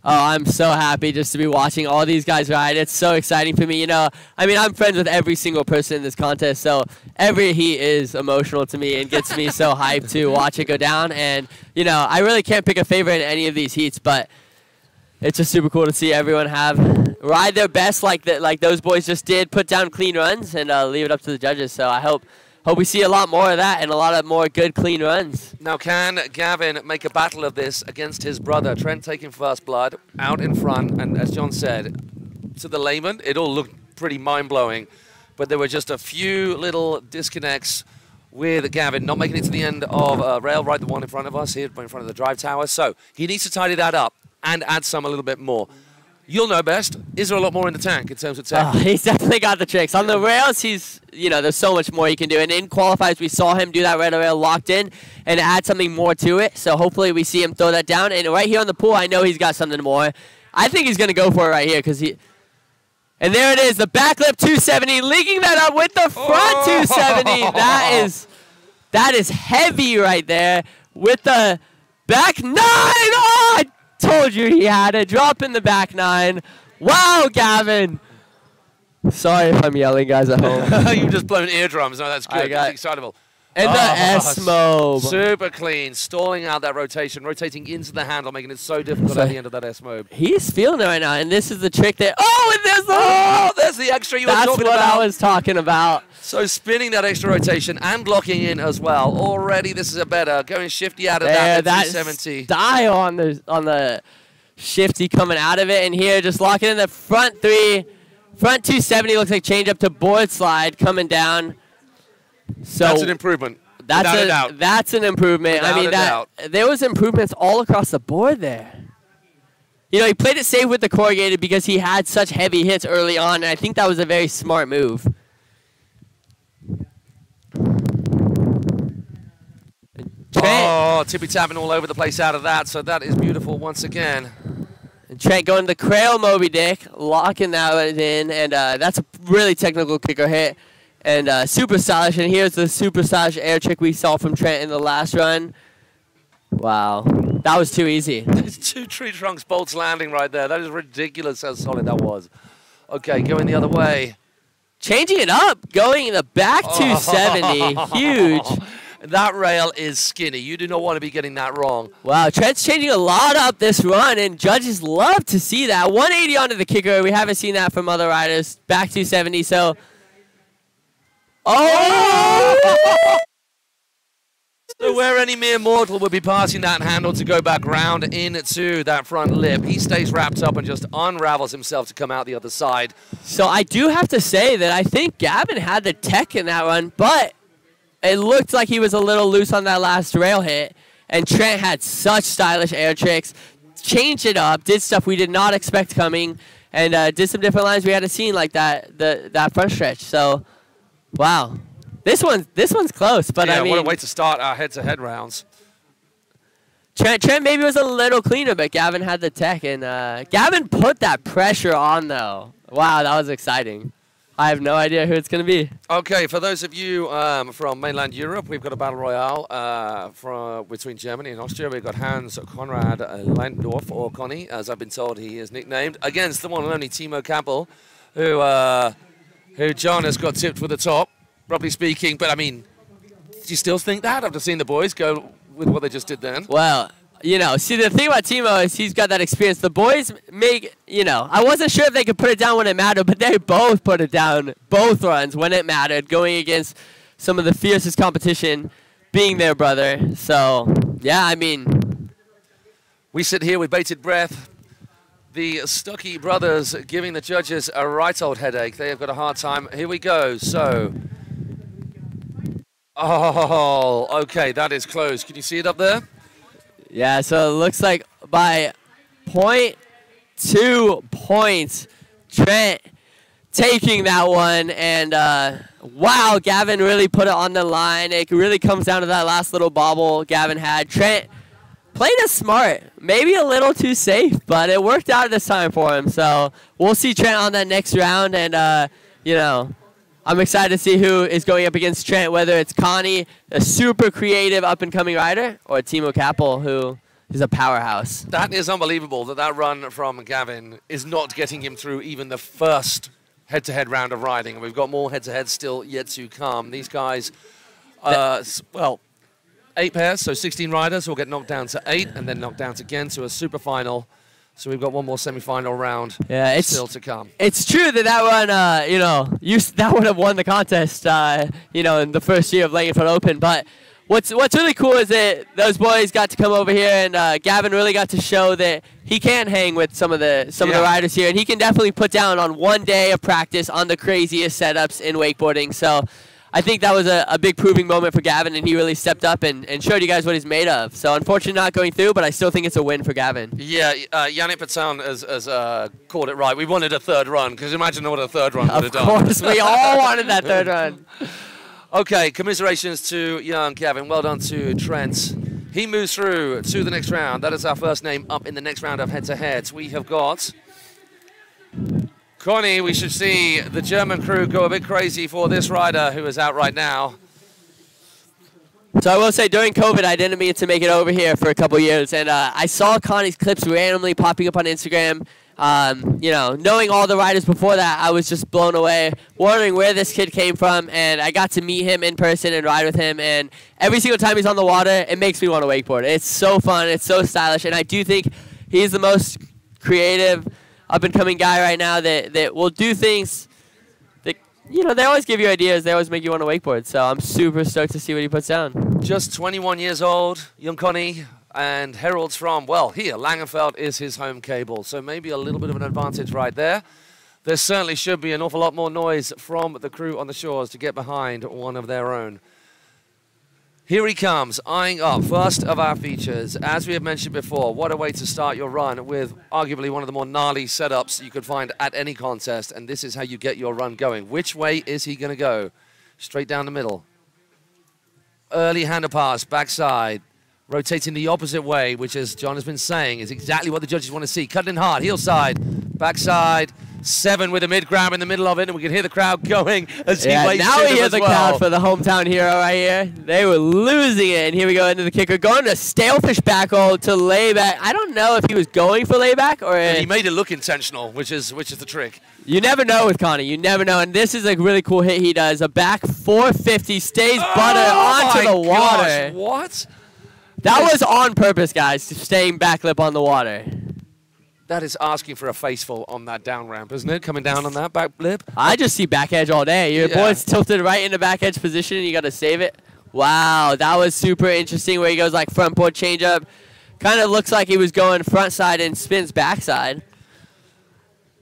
Oh, I'm so happy just to be watching all these guys ride. It's so exciting for me. You know, I mean, I'm friends with every single person in this contest, so every heat is emotional to me and gets me so (laughs) hyped to watch it go down. And, you know, I really can't pick a favorite in any of these heats, but it's just super cool to see everyone have ride their best like that, like those boys just did, put down clean runs, and uh, leave it up to the judges. So I hope hope we see a lot more of that and a lot of more good clean runs. Now, can Gavin make a battle of this against his brother? Trent taking first blood out in front, and as John said, to the layman, it all looked pretty mind blowing, but there were just a few little disconnects with Gavin not making it to the end of uh, rail, right the one in front of us here, in front of the drive tower. So he needs to tidy that up and add some a little bit more. You'll know best. Is there a lot more in the tank in terms of tech? Oh, (laughs) he's definitely got the tricks. On the rails, he's, you know, there's so much more he can do. And in qualifiers, we saw him do that red rail locked in and add something more to it. So hopefully we see him throw that down. And right here on the pool, I know he's got something more. I think he's going to go for it right here because he. And there it is, the backlip 270, linking that up with the front Oh. 270. (laughs) That is, that is heavy right there with the back nine. Oh, told you he had it. Drop in the back nine. Wow, Gavin. Sorry if I'm yelling, guys at home. (laughs) You've just blown eardrums. No, that's good. got- That's excitable. And the ah, Oh, S-Mobe. Super clean, stalling out that rotation, rotating into the handle, making it so difficult So- at the end of that S-Mobe. He's feeling it right now, and this is the trick that. Oh, and there's the. Oh, there's the extra you were That's what. I was talking about. So spinning that extra rotation and locking in as well. Already this is a better going shifty out of There, that that 270. style on the on the shifty coming out of it, and here just locking in the front three, front 270 looks like change up to board slide coming down. So That's an improvement. That's a, a doubt. that's an improvement. I mean a that doubt. there was improvements all across the board there. You know, he played it safe with the corrugated because he had such heavy hits early on, and I think that was a very smart move. Trent, Oh, tippy tapping all over the place out of that. So that is beautiful once again. And Trent going to the Crail Moby Dick, locking that one in, and uh, that's a really technical kicker hit. And uh, super stylish, and here's the super stylish air trick we saw from Trent in the last run. Wow, that was too easy. (laughs) Two tree trunks bolts landing right there. That is ridiculous how solid that was. Okay, going the other way. changing it up, going in the back (laughs) 270. Huge. (laughs) That rail is skinny. You do not want to be getting that wrong. Wow, Trent's changing a lot up this run, and judges love to see that. 180 onto the kicker. We haven't seen that from other riders. Back 270, so. Oh! So where any mere mortal would be passing that handle to go back round into that front lip, he stays wrapped up and just unravels himself to come out the other side. So I do have to say that I think Gavin had the tech in that run, but it looked like he was a little loose on that last rail hit. And Trent had such stylish air tricks, changed it up, did stuff we did not expect coming, and uh, did some different lines we hadn't seen like that the that front stretch. So, wow, this one's this one's close, but yeah, I mean, what a way to start our head-to-head rounds. Trent, Trent maybe was a little cleaner, but Gavin had the tech, and uh, Gavin put that pressure on though. Wow, that was exciting. I have no idea who it's going to be. Okay, for those of you um, from mainland Europe, we've got a battle royale uh, from between Germany and Austria. We've got Hans Konrad uh, Leindorf, or Connie, as I've been told he is nicknamed, against the one and only Timo Kapl, who uh, who John has got tipped for the top, roughly speaking. But I mean, do you still think that after seeing the boys go with what they just did then? Well, you know, see the thing about Timo is he's got that experience. The boys make, you know, I wasn't sure if they could put it down when it mattered, but they both put it down both runs when it mattered, going against some of the fiercest competition, being their brother. So yeah, I mean, We sit here with bated breath. The Stuckey brothers giving the judges a right old headache. They have got a hard time. Here we go. So. Oh, okay, that is close. Can you see it up there? yeah. So it looks like by point two points, Trent taking that one, and uh, wow, Gavin really put it on the line. It really comes down to that last little bobble Gavin had. Trent played it smart, maybe a little too safe, but it worked out this time for him. So we'll see Trent on that next round, and uh, you know. I'm excited to see who is going up against Trent, whether it's Connie, a super creative up and coming rider, or Timo Kapl, who is a powerhouse. That is unbelievable that that run from Gavin is not getting him through even the first head-to-head round of riding. And we've got more head-to-heads still yet to come. These guys, uh, well, eight pairs, so 16 riders will get knocked down to eight and then knocked down again to a super final. So we've got one more semi-final round Yeah, it's still to come. it's true that that one, uh, you know, you that would have won the contest, uh, you know, in the first year of Langenfeld Open. But what's what's really cool is that those boys got to come over here, and uh, Gavin really got to show that he can hang with some of the some of the riders here, and he can definitely put down on one day of practice on the craziest setups in wakeboarding. So. I think that was a, a big proving moment for Gavin, and he really stepped up and, and showed you guys what he's made of. So, unfortunately, not going through, but I still think it's a win for Gavin. Yeah, uh, Yannick Patan has, has uh, called it right. We wanted a third run because imagine what a third run would have done. Of course, we all (laughs) wanted that third run. Okay, commiserations to young Kevin. Well done to Trent. He moves through to the next round. That is our first name up in the next round of head-to-heads. We have got Connie. We should see the German crew go a bit crazy for this rider who is out right now. So I will say, during COVID, I didn't mean to make it over here for a couple years, and uh, I saw Connie's clips randomly popping up on Instagram. Um, you know, knowing all the riders before that, I was just blown away, wondering where this kid came from, and I got to meet him in person and ride with him. And every single time he's on the water, it makes me want to wakeboard. It's so fun, it's so stylish, and I do think he's the most creative, up and coming guy right now that that will do things that you know they always give you ideas. They always make you want to wakeboard. So I'm super stoked to see what he puts down. Just 21 years old, young Connie, and heralds from, well, here, Langenfeld is his home cable, so maybe a little bit of an advantage right there. There certainly should be an awful lot more noise from the crew on the shores to get behind one of their own. Here he comes, eyeing up first of our features. As we have mentioned before, what a way to start your run with arguably one of the more gnarly setups you could find at any contest, and this is how you get your run going. Which way is he going to go? Straight down the middle. Early hander pass, backside, rotating the opposite way, which, as John has been saying, is exactly what the judges want to see. Cutting in hard, heel side, backside, Seven with a mid grab in the middle of it, and we can hear the crowd going as Yeah, he waits now we hear the well. crowd for the hometown hero right here. They were losing it, and here we go into the kicker, going to stalefish back to layback. I don't know if he was going for layback or And he made it look intentional, which is which is the trick. you never know with Connie. You never know, and this is a really cool hit he does. A back 450 stays butter Oh onto my the water. gosh, what? That was on purpose, guys, staying backlip on the water. That is asking for a faceful on that down ramp, isn't it? Coming down on that back lip. I just see back edge all day. Your Yeah. boy's tilted right into the back edge position, and you got to save it. Wow, that was super interesting where he goes like front board change up. Kind of looks like he was going front side and spins backside.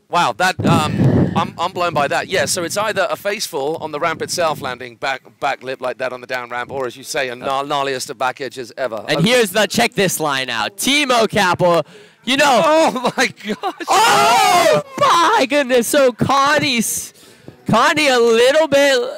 Wow, that um, I'm, I'm blown by that. Yeah, so it's either a faceful on the ramp itself, landing back back lip like that on the down ramp, or as you say, a gnar- gnarliest of back edges ever. And Okay. here's the check this line out. Timo Kapl, you know. (laughs) Oh my gosh! Oh my goodness! So Connie's Connie a little bit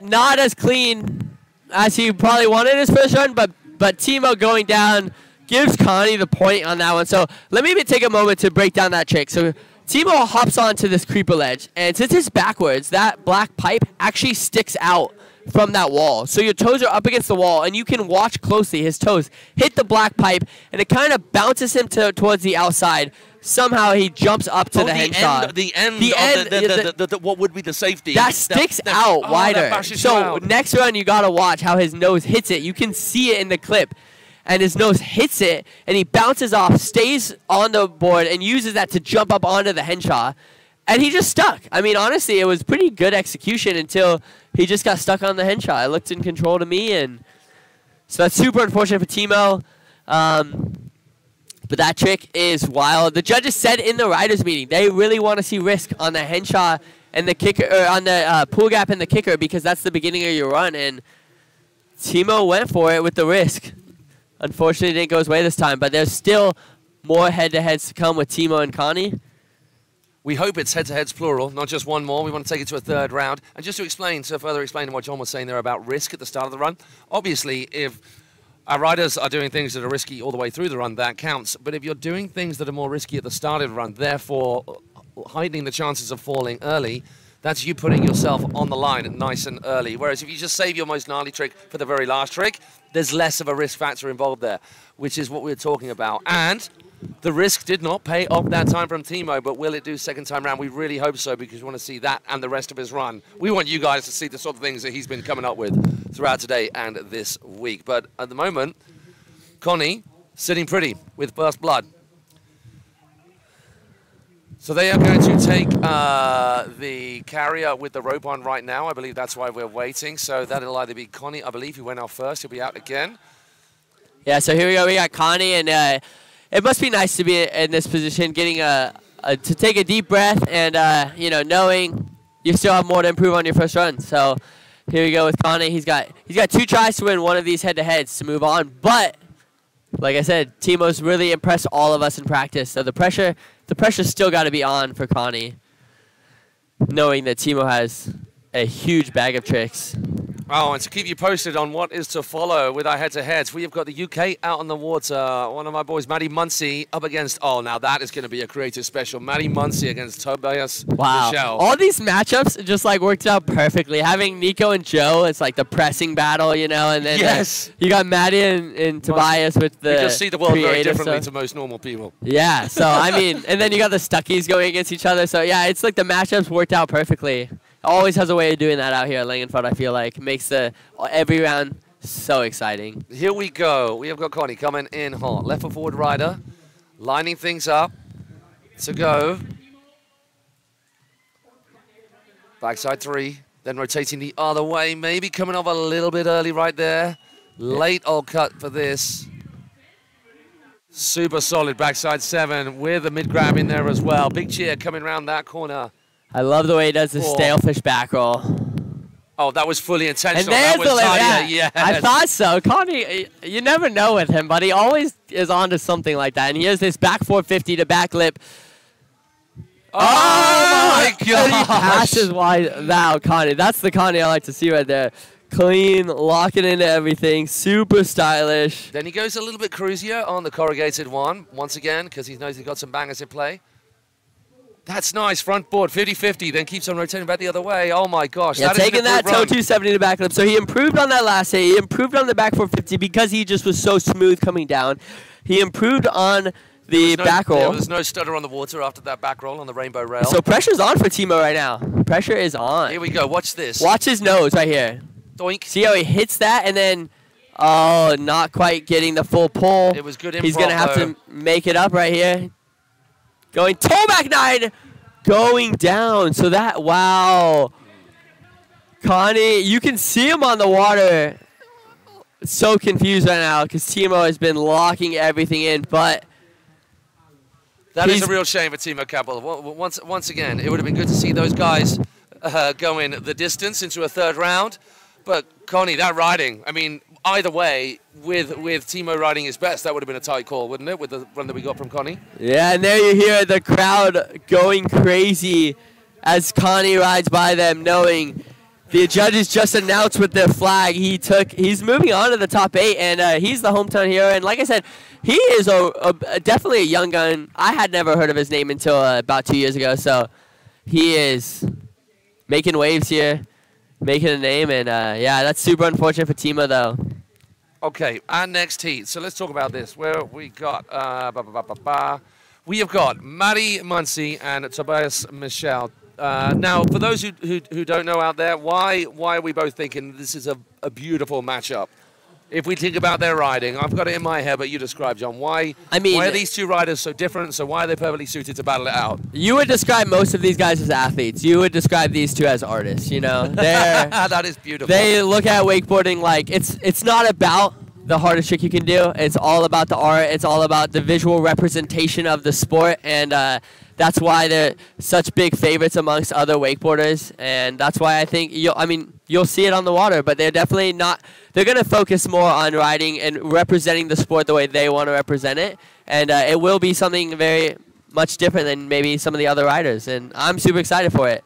not as clean as he probably wanted his first run, but but Timo going down gives Connie the point on that one. So let me take a moment to break down that trick. So Timo hops onto this creeper ledge, and since it's backwards, that black pipe actually sticks out from that wall. So your toes are up against the wall, and you can watch closely. His toes hit the black pipe, and it kind of bounces him to, towards the outside. Somehow he jumps up to Oh, the, the hen shot. end, the end, The of end, the, the, the, what would be the safety that sticks that- out oh, wider. So out. next run, you gotta watch how his nose hits it. You can see it in the clip, and his nose hits it, and he bounces off, stays on the board, and uses that to jump up onto the henshaw. And he just stuck. I mean, honestly, it was pretty good execution until he just got stuck on the henshaw. It looked in control to me, and so that's super unfortunate for Timo. Um, but that trick is wild. The judges said in the riders meeting they really want to see risk on the henshaw and the kicker, or on the uh, pool gap and the kicker because that's the beginning of your run. And Timo went for it with the risk. Unfortunately, it didn't go his way this time. But there's still more head-to-heads to come with Timo and Connie. We hope it's head-to-heads plural, not just one more. We want to take it to a third round. And just to explain, to further explain what John was saying there about risk at the start of the run, obviously, if our riders are doing things that are risky all the way through the run, that counts. But if you're doing things that are more risky at the start of the run, therefore heightening the chances of falling early, that's you putting yourself on the line nice and early. Whereas if you just save your most gnarly trick for the very last trick, there's less of a risk factor involved there, which is what we're talking about. And the risk did not pay off that time from Timo, but will it do second time round? We really hope so because we want to see that and the rest of his run. We want you guys to see the sort of things that he's been coming up with throughout today and this week. But at the moment, Connie sitting pretty with first blood. So they are going to take uh, the carrier with the rope on right now. I believe that's why we're waiting. So that'll either be Connie, I believe, who went out first. He'll be out again. Yeah, so here we go. We got Connie, and uh, it must be nice to be in this position, getting a, a to take a deep breath, and uh, you know, knowing you still have more to improve on your first run. So here we go with Connie. He's got he's got two tries to win one of these head-to-heads to move on, but like I said, Timo's really impressed all of us in practice. So the pressure the pressure's still got to be on for Connie, knowing that Timo has a huge bag of tricks. Oh, and to keep you posted on what is to follow with our head-to-heads, we have got the UK out on the water. One of my boys, Matty Muncy, up against. Oh, now that is going to be a creative special. Matty Muncy against Tobias Wow. Michel. All these matchups just like worked out perfectly. Having Nico and Joe, it's like the pressing battle, you know, and then uh, Yes. you got Maddie and, and Tobias with the You just see the world very differently stuff. to most normal people. Yeah, so I (laughs) mean, and then you got the Stuckeys going against each other. So yeah, it's like the matchups worked out perfectly. Always has a way of doing that out here at Langenfeld. I feel like makes the every round so exciting. Here we go. We have got Connie coming in hot. Left foot forward rider, lining things up to go. Backside three, then rotating the other way. Maybe coming off a little bit early right there. Late old cut for this. Super solid backside seven with a mid grab in there as well. Big cheer coming around that corner. I love the way he does the Cool. stalefish back roll. Oh, that was fully intentional. And there's the. Yeah, yes. I thought so. Connie, you never know with him, but he always is onto something like that. And he here's this back 450 to back lip. Oh, oh my And he passes wide. Wow, Connie. That's the Connie I like to see right there. Clean, locking into everything, super stylish. Then he goes a little bit cruisier on the corrugated one, once again, because he knows he's got some bangers in play. That's nice. Front board, 50-50, then keeps on rotating back the other way. Oh my gosh. Yeah, that taking that toe run. 270 to back it up. So he improved on that last hit. He improved on the back 450 because he just was so smooth coming down. He improved on the no- back roll. was no stutter on the water after that back roll on the rainbow rail. So pressure's on for Timo right now. Pressure is on. Here we go. Watch this. Watch his nose right here. Doink. See how he hits that and then, oh, not quite getting the full pull. It was good He's gonna have though. to make it up right here. Going back nine, going down. So that wow, Connie, you can see him on the water. So confused right now because Timo has been locking everything in, but That is a real shame for Timo Kapl. Once, once again, it would have been good to see those guys uh, going the distance into a third round. But Connie, that riding, I mean, either way, with with Timo riding his best, that would have been a tight call, wouldn't it? With the run that we got from Connie. Yeah, and there you hear the crowd going crazy as Connie rides by them, knowing the judges just announced with their flag. He took, he's moving on to the top eight, and uh, he's the hometown hero. And like I said, he is a, a definitely a young gun. I had never heard of his name until uh, about two years ago. So he is making waves here, making a name, and uh, yeah, that's super unfortunate for Timo though. Okay, our next heat. So let's talk about this. Where we got, uh, ba, ba, ba, ba, ba. we have got Matty Muncy and Tobias Michel. Uh, now, for those who, who, who don't know out there, why why are we both thinking this is a, a beautiful matchup? If we think about their riding, I've got it in my head, but you describe, John. Why? I mean- why are these two riders so different? So why are they perfectly suited to battle it out? You would describe most of these guys as athletes. You would describe these two as artists. You know, they're (laughs) that is beautiful. they look at wakeboarding like it's it's not about the hardest trick you can do. It's all about the art. It's all about the visual representation of the sport, and uh, that's why they're such big favorites amongst other wakeboarders. And that's why I think you'll. I mean, you'll see it on the water, but they're definitely not. They're gonna focus more on riding and representing the sport the way they want to represent it, and uh, it will be something very much different than maybe some of the other riders. And I'm super excited for it.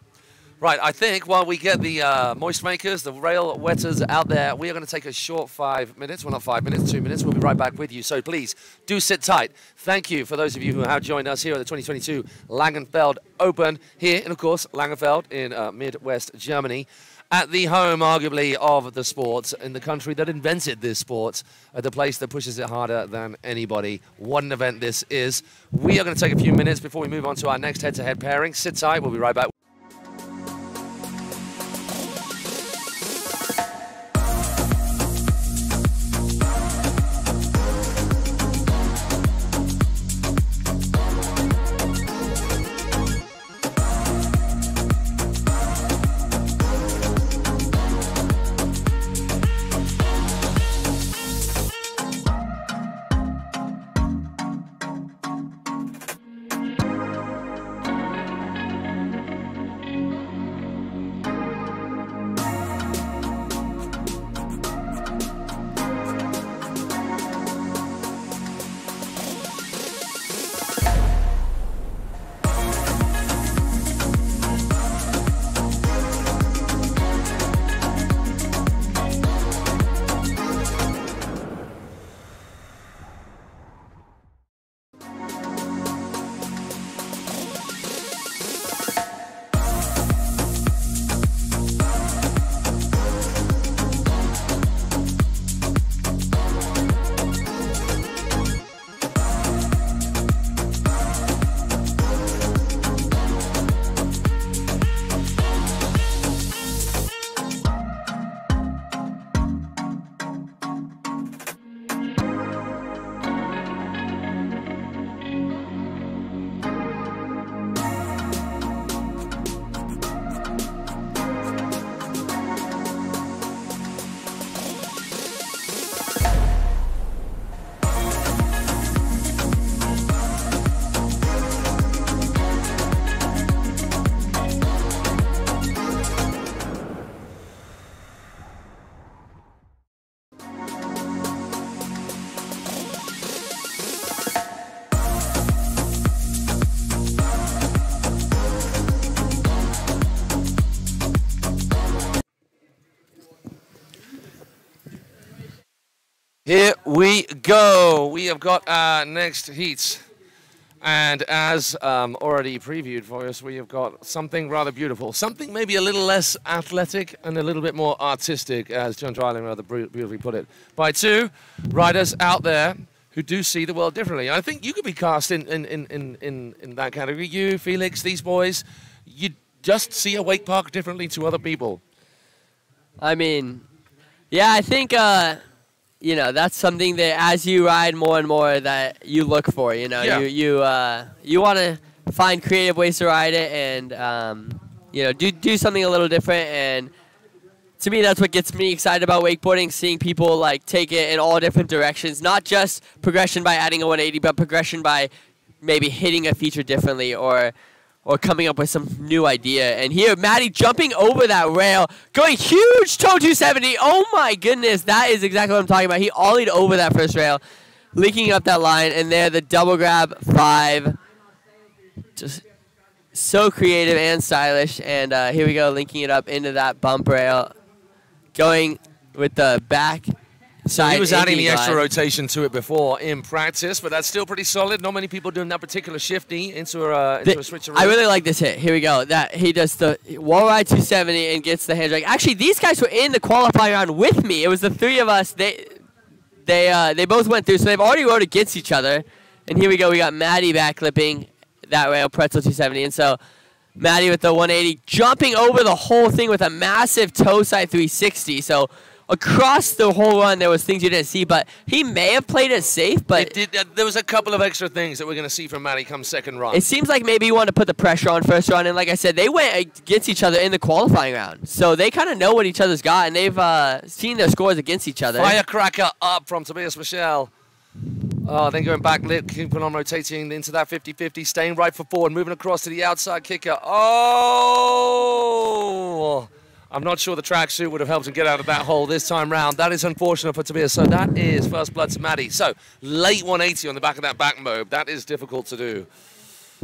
Right, I think while we get the uh, moist makers, the rail wetters out there, we are going to take a short five minutes. Well, not five minutes, two minutes. We'll be right back with you. So please do sit tight. Thank you for those of you who have joined us here at the 2022 Langenfeld Open here, in, of course, Langenfeld in uh, Midwest Germany. At the home, arguably, of the sport, in the country that invented this sport, at the place that pushes it harder than anybody. What an event this is. We are going to take a few minutes before we move on to our next head to head pairing. Sit tight, we'll be right back. We go. We have got our next heat. And as um, already previewed for us, we have got something rather beautiful. Something maybe a little less athletic and a little bit more artistic, as John Dreiling rather beautifully put it, by two riders out there who do see the world differently. I think you could be cast in, in, in, in, in, in that category. You, Felix, these boys, you just see a wake park differently to other people. I mean, yeah, I think uh, you know that's something that as you ride more and more that you look for. You know, Yeah. you you uh, you want to find creative ways to ride it and um, you know do do something a little different and. To me, that's what gets me excited about wakeboarding. Seeing people like take it in all different directions, not just progression by adding a 180, but progression by maybe hitting a feature differently or or coming up with some new idea. And here, Maddie jumping over that rail, going huge toe 270. Oh my goodness, that is exactly what I'm talking about. He ollied over that first rail, linking up that line, and there the double grab five. Just so creative and stylish. And uh, here we go, linking it up into that bump rail, going with the back. Side he was adding the extra glide. rotation to it before in practice, but that's still pretty solid. Not many people doing that particular shifty into a, uh, into The- a switch I really like this hit. Here we go. That he does the wall ride 270 and gets the hand drag. Actually, these guys were in the qualifying round with me. It was the three of us. They they uh, they both went through, so they've already rode against each other. And here we go. We got Maddie backlipping that rail pretzel 270, and so Maddie with the 180, jumping over the whole thing with a massive toe side 360. So across the whole run, there was things you didn't see, but he may have played it safe, but It did, uh, there was a couple of extra things that we're going to see from Matty come second run. It seems like maybe you want to put the pressure on first round, and like I said, they went against each other in the qualifying round, so they kind of know what each other's got, and they've uh, seen their scores against each other. Firecracker up from Tobias Michel. Oh, then going back, lit, keeping on rotating into that 50-50, staying right for forward, moving across to the outside kicker. Oh! I'm not sure the tracksuit would have helped him get out of that hole this time round. That is unfortunate for Tobias. So that is first blood to Maddie. So late 180 on the back of that back mobe. That is difficult to do.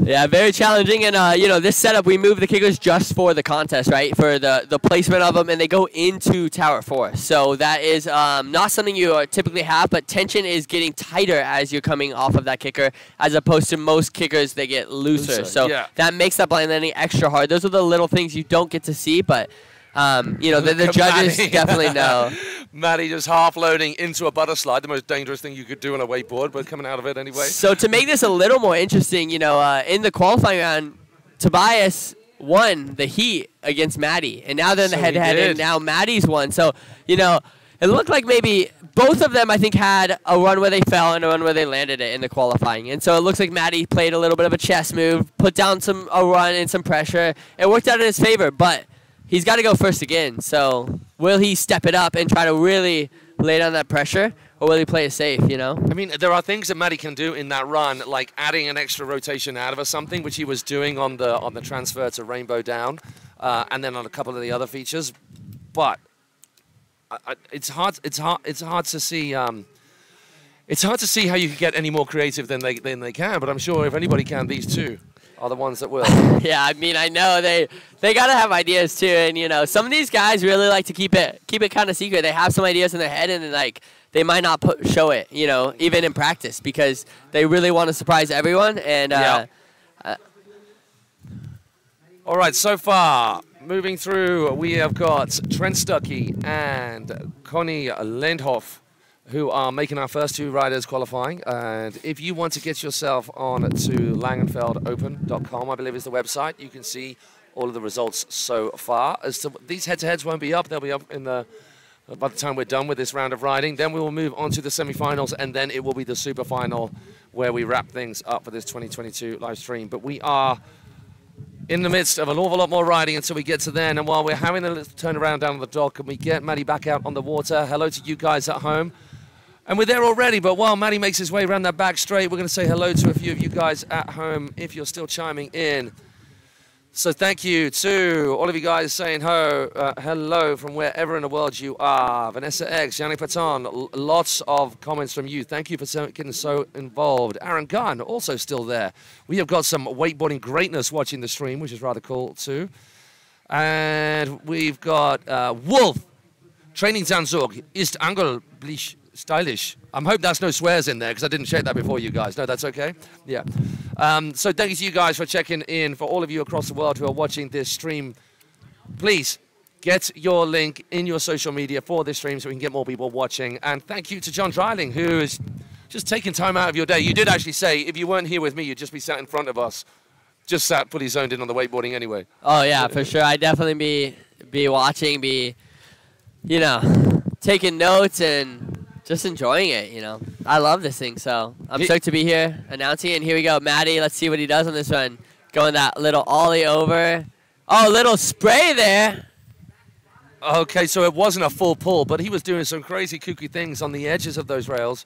Yeah, very challenging, and uh, you know this setup, we move the kickers just for the contest, right? For the the placement of them, and they go into tower four. So that is um, not something you uh, typically have, but tension is getting tighter as you're coming off of that kicker, as opposed to most kickers they get looser. Looser, so yeah. that makes that blind landing extra hard. Those are the little things you don't get to see, but um, you know the, the judges Maddie. (laughs) definitely know. Maddie just half loading into a butter slide, the most dangerous thing you could do on a wakeboard, but coming out of it anyway. So to make this a little more interesting, you know, uh, in the qualifying round, Tobias won the heat against Maddie, and now they're in the So he head-to-head, and now Maddie's won. So you know, it looked like maybe both of them, I think, had a run where they fell and a run where they landed it in the qualifying, and so it looks like Maddie played a little bit of a chess move, put down some a run and some pressure. It worked out in his favor, but he's got to go first again. So will he step it up and try to really lay down that pressure, or will he play it safe? You know. I mean, there are things that Matty can do in that run, like adding an extra rotation out of something, which he was doing on the on the transfer to Rainbow Down, uh, and then on a couple of the other features. But I, it's hard. It's hard. It's hard to see. Um, it's hard to see how you can get any more creative than they than they can. But I'm sure if anybody can, these two are the ones that will. (laughs) Yeah, I mean, I know they they gotta have ideas too, and you know, some of these guys really like to keep it keep it kind of secret. They have some ideas in their head, and like they might not put show it, you know, even in practice because they really want to surprise everyone. And uh, All right, so far, moving through, we have got Trent Stuckey and Connie Lendhoff, who are making our first two riders qualifying. And if you want to get yourself on to langenfeldopen.com, I believe is the website, you can see all of the results so far. As to these head-to-heads won't be up; they'll be up in the by the time we're done with this round of riding. Then we will move on to the semi-finals, and then it will be the super final where we wrap things up for this 2022 live stream. But we are in the midst of an awful lot more riding until we get to then. And while we're having a little turnaround down on the dock, can we get Maddie back out on the water? Hello to you guys at home. And we're there already, but while Maddie makes his way around that back straight, we're going to say hello to a few of you guys at home if you're still chiming in. So thank you to all of you guys saying ho, uh, hello from wherever in the world you are. Vanessa X, Yannick Paton, l- lots of comments from you. Thank you for so, getting so involved. Aaron Gunn, also still there. We have got some wakeboarding greatness watching the stream, which is rather cool too. And we've got uh, Wolf, Training Zanzug, ist angeblich stylish. I'm hoping that's no swears in there because I didn't check that before you guys. No, that's okay. Yeah. Um, so thank you to you guys for checking in. For all of you across the world who are watching this stream, please get your link in your social media for this stream so we can get more people watching. And thank you to John Dreiling who is just taking time out of your day. You did actually say if you weren't here with me, you'd just be sat in front of us, just sat fully zoned in on the wakeboarding anyway. Oh yeah, for sure. I'd definitely be be watching, be you know, taking notes and just enjoying it. You know, I love this thing, so I'm He- stoked to be here announcing. it. And here we go, Maddie. Let's see what he does on this one. Going that little ollie over. Oh, little spray there. Okay, so it wasn't a full pull, but he was doing some crazy kooky things on the edges of those rails.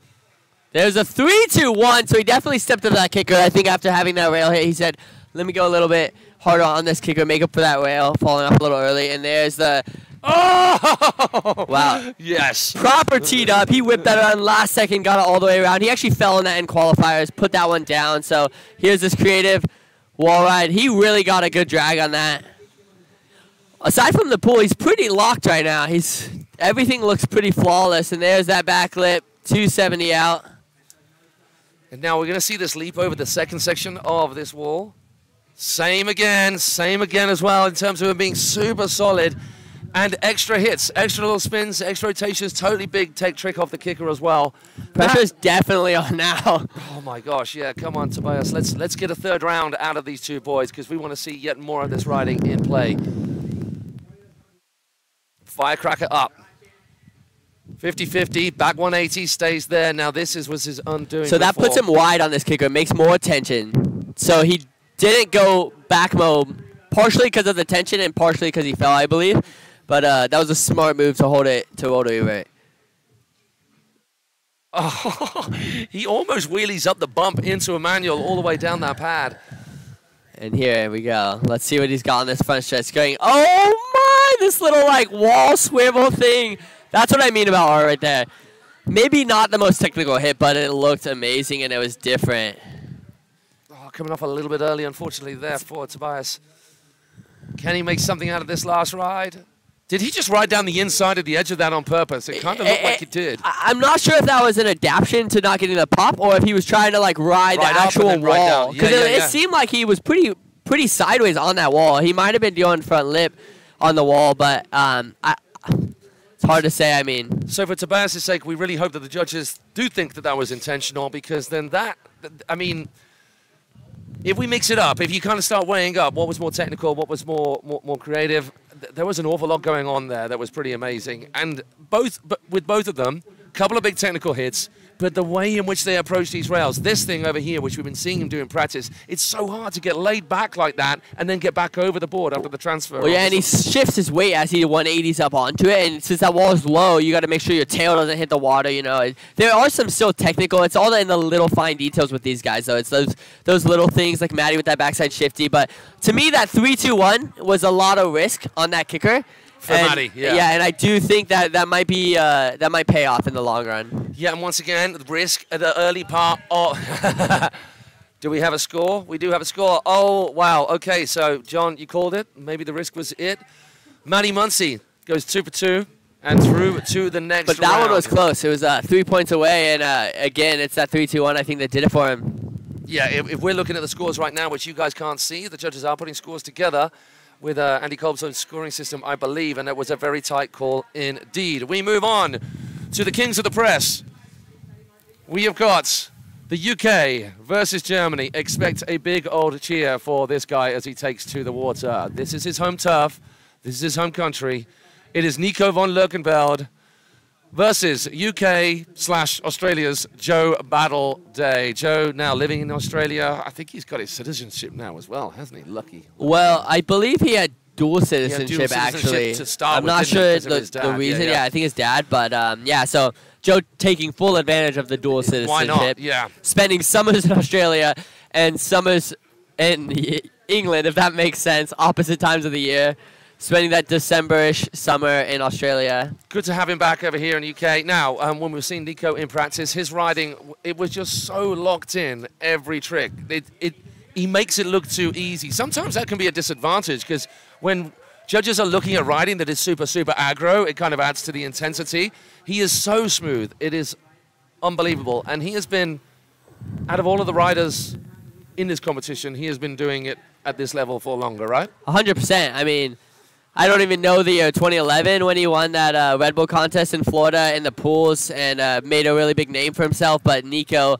There's a three, two, one. So he definitely stepped up that kicker. I think after having that rail hit, he said, "Let me go a little bit harder on this kicker, make up for that rail, falling off a little early." And there's the Oh! Wow. Yes. proper teed up. He whipped that around last second, got it all the way around. He actually fell in that in qualifiers, put that one down. So here's this creative wall ride. He really got a good drag on that. Aside from the pool, he's pretty locked right now. He's everything looks pretty flawless. And there's that back lip, 270 out. And now we're going to see this leap over the second section of this wall. Same again, same again as well in terms of it being super solid. And extra hits, extra little spins, extra rotations, totally big tech trick off the kicker as well. Pressure's definitely on now. Oh my gosh, yeah, come on, Tobias. Let's let's get a third round out of these two boys because we want to see yet more of this riding in play. Firecracker up. 50-50, back 180, stays there. Now this is was his undoing. So that puts him wide on this kicker, makes more tension. So he didn't go back mobe, partially because of the tension and partially because he fell, I believe. But uh, that was a smart move to hold it to rotor revert. (laughs) Oh, he almost wheelies up the bump into Emmanuel all the way down that pad. And here we go. Let's see what he's got on this front stretch. Going, oh my, this little like wall swivel thing. That's what I mean about art right there. Maybe not the most technical hit, but it looked amazing and it was different. Oh, coming off a little bit early, unfortunately, there for Tobias. Can he make something out of this last ride? Did he just ride down the inside of the edge of that on purpose? It kind of looked like he did. I- I'm not sure if that was an adaptation to not getting the pop or if he was trying to like ride, Ride the actual wall. down. Yeah, Because it, yeah, it seemed like he was pretty pretty sideways on that wall. He might have been doing front lip on the wall, but um, I, it's hard to say. I mean, So for Tobias' sake, we really hope that the judges do think that that was intentional because then that, I mean, if we mix it up, if you kind of start weighing up what was more technical, what was more more, more creative, th- there was an awful lot going on there that was pretty amazing. And both, but with both of them, a couple of big technical hits, but the way in which they approach these rails, this thing over here, which we've been seeing him do in practice, it's so hard to get laid back like that and then get back over the board after the transfer. well, yeah, and he shifts his weight as he 180s up onto it. And since that wall is low, you got to make sure your tail doesn't hit the water. You know, there are some still technical. It's all in the little fine details with these guys, though. It's those those little things like Maddie with that backside shifty. But to me, that three two one was a lot of risk on that kicker. For and, Maddie, yeah. yeah, and I do think that that might be uh, that might pay off in the long run. Yeah, and once again, the risk at the early part. Oh, (laughs) do we have a score? We do have a score. Oh, wow. Okay, so John, you called it. Maybe the risk was it. Matty Muncie goes two for two and through to the next But that one was close. It was uh, three points away, and uh, again, it's that three two one. I think that did it for him. Yeah, if, if we're looking at the scores right now, which you guys can't see, the judges are putting scores together with uh, Andy Kolb's scoring system, I believe, and it was a very tight call indeed. We move on to the Kings of the Press. We have got the UK versus Germany. Expect a big old cheer for this guy as he takes to the water. This is his home turf. This is his home country. It is Nico von Lerchenfeld versus UK slash Australia's Joe Battle Day. Joe now living in Australia. I think he's got his citizenship now as well, hasn't he? Lucky. Well, I believe he had dual citizenship, citizenship actually. to start I'm with, not sure the, the dad. Yeah, reason. yeah. I think his dad, but um, yeah. So Joe taking full advantage of the dual citizenship. Why not? Yeah. Spending summers in Australia and summers in (laughs) England, if that makes sense. Opposite times of the year. Spending that December-ish summer in Australia. Good to have him back over here in the UK. Now, um, when we've seen Nico in practice, his riding, it was just so locked in every trick. It, it, he makes it look too easy. Sometimes that can be a disadvantage because when judges are looking at riding that is super, super aggro, it kind of adds to the intensity. He is so smooth. It is unbelievable. And he has been, out of all of the riders in this competition, he has been doing it at this level for longer, right? 100%. I mean, I don't even know the year 2011 when he won that uh, Red Bull contest in Florida in the pools and uh, made a really big name for himself. But Nico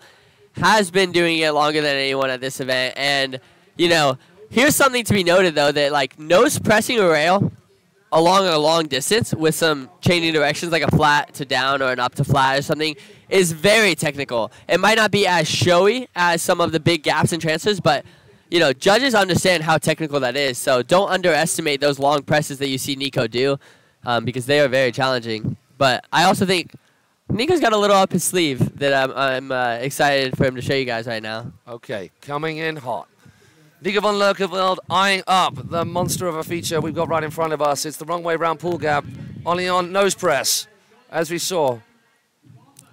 has been doing it longer than anyone at this event. And, you know, here's something to be noted, though, that, like, nose pressing a rail along a long distance with some changing directions, like a flat to down or an up to flat or something, is very technical. It might not be as showy as some of the big gaps and transfers, but you know, judges understand how technical that is. So don't underestimate those long presses that you see Nico do, um, because they are very challenging. But I also think Nico's got a little up his sleeve that I'm, I'm uh, excited for him to show you guys right now. Okay, coming in hot. Nico von Lerchenfeld eyeing up the monster of a feature we've got right in front of us. It's the wrong way round pool gap. Only on nose press, as we saw.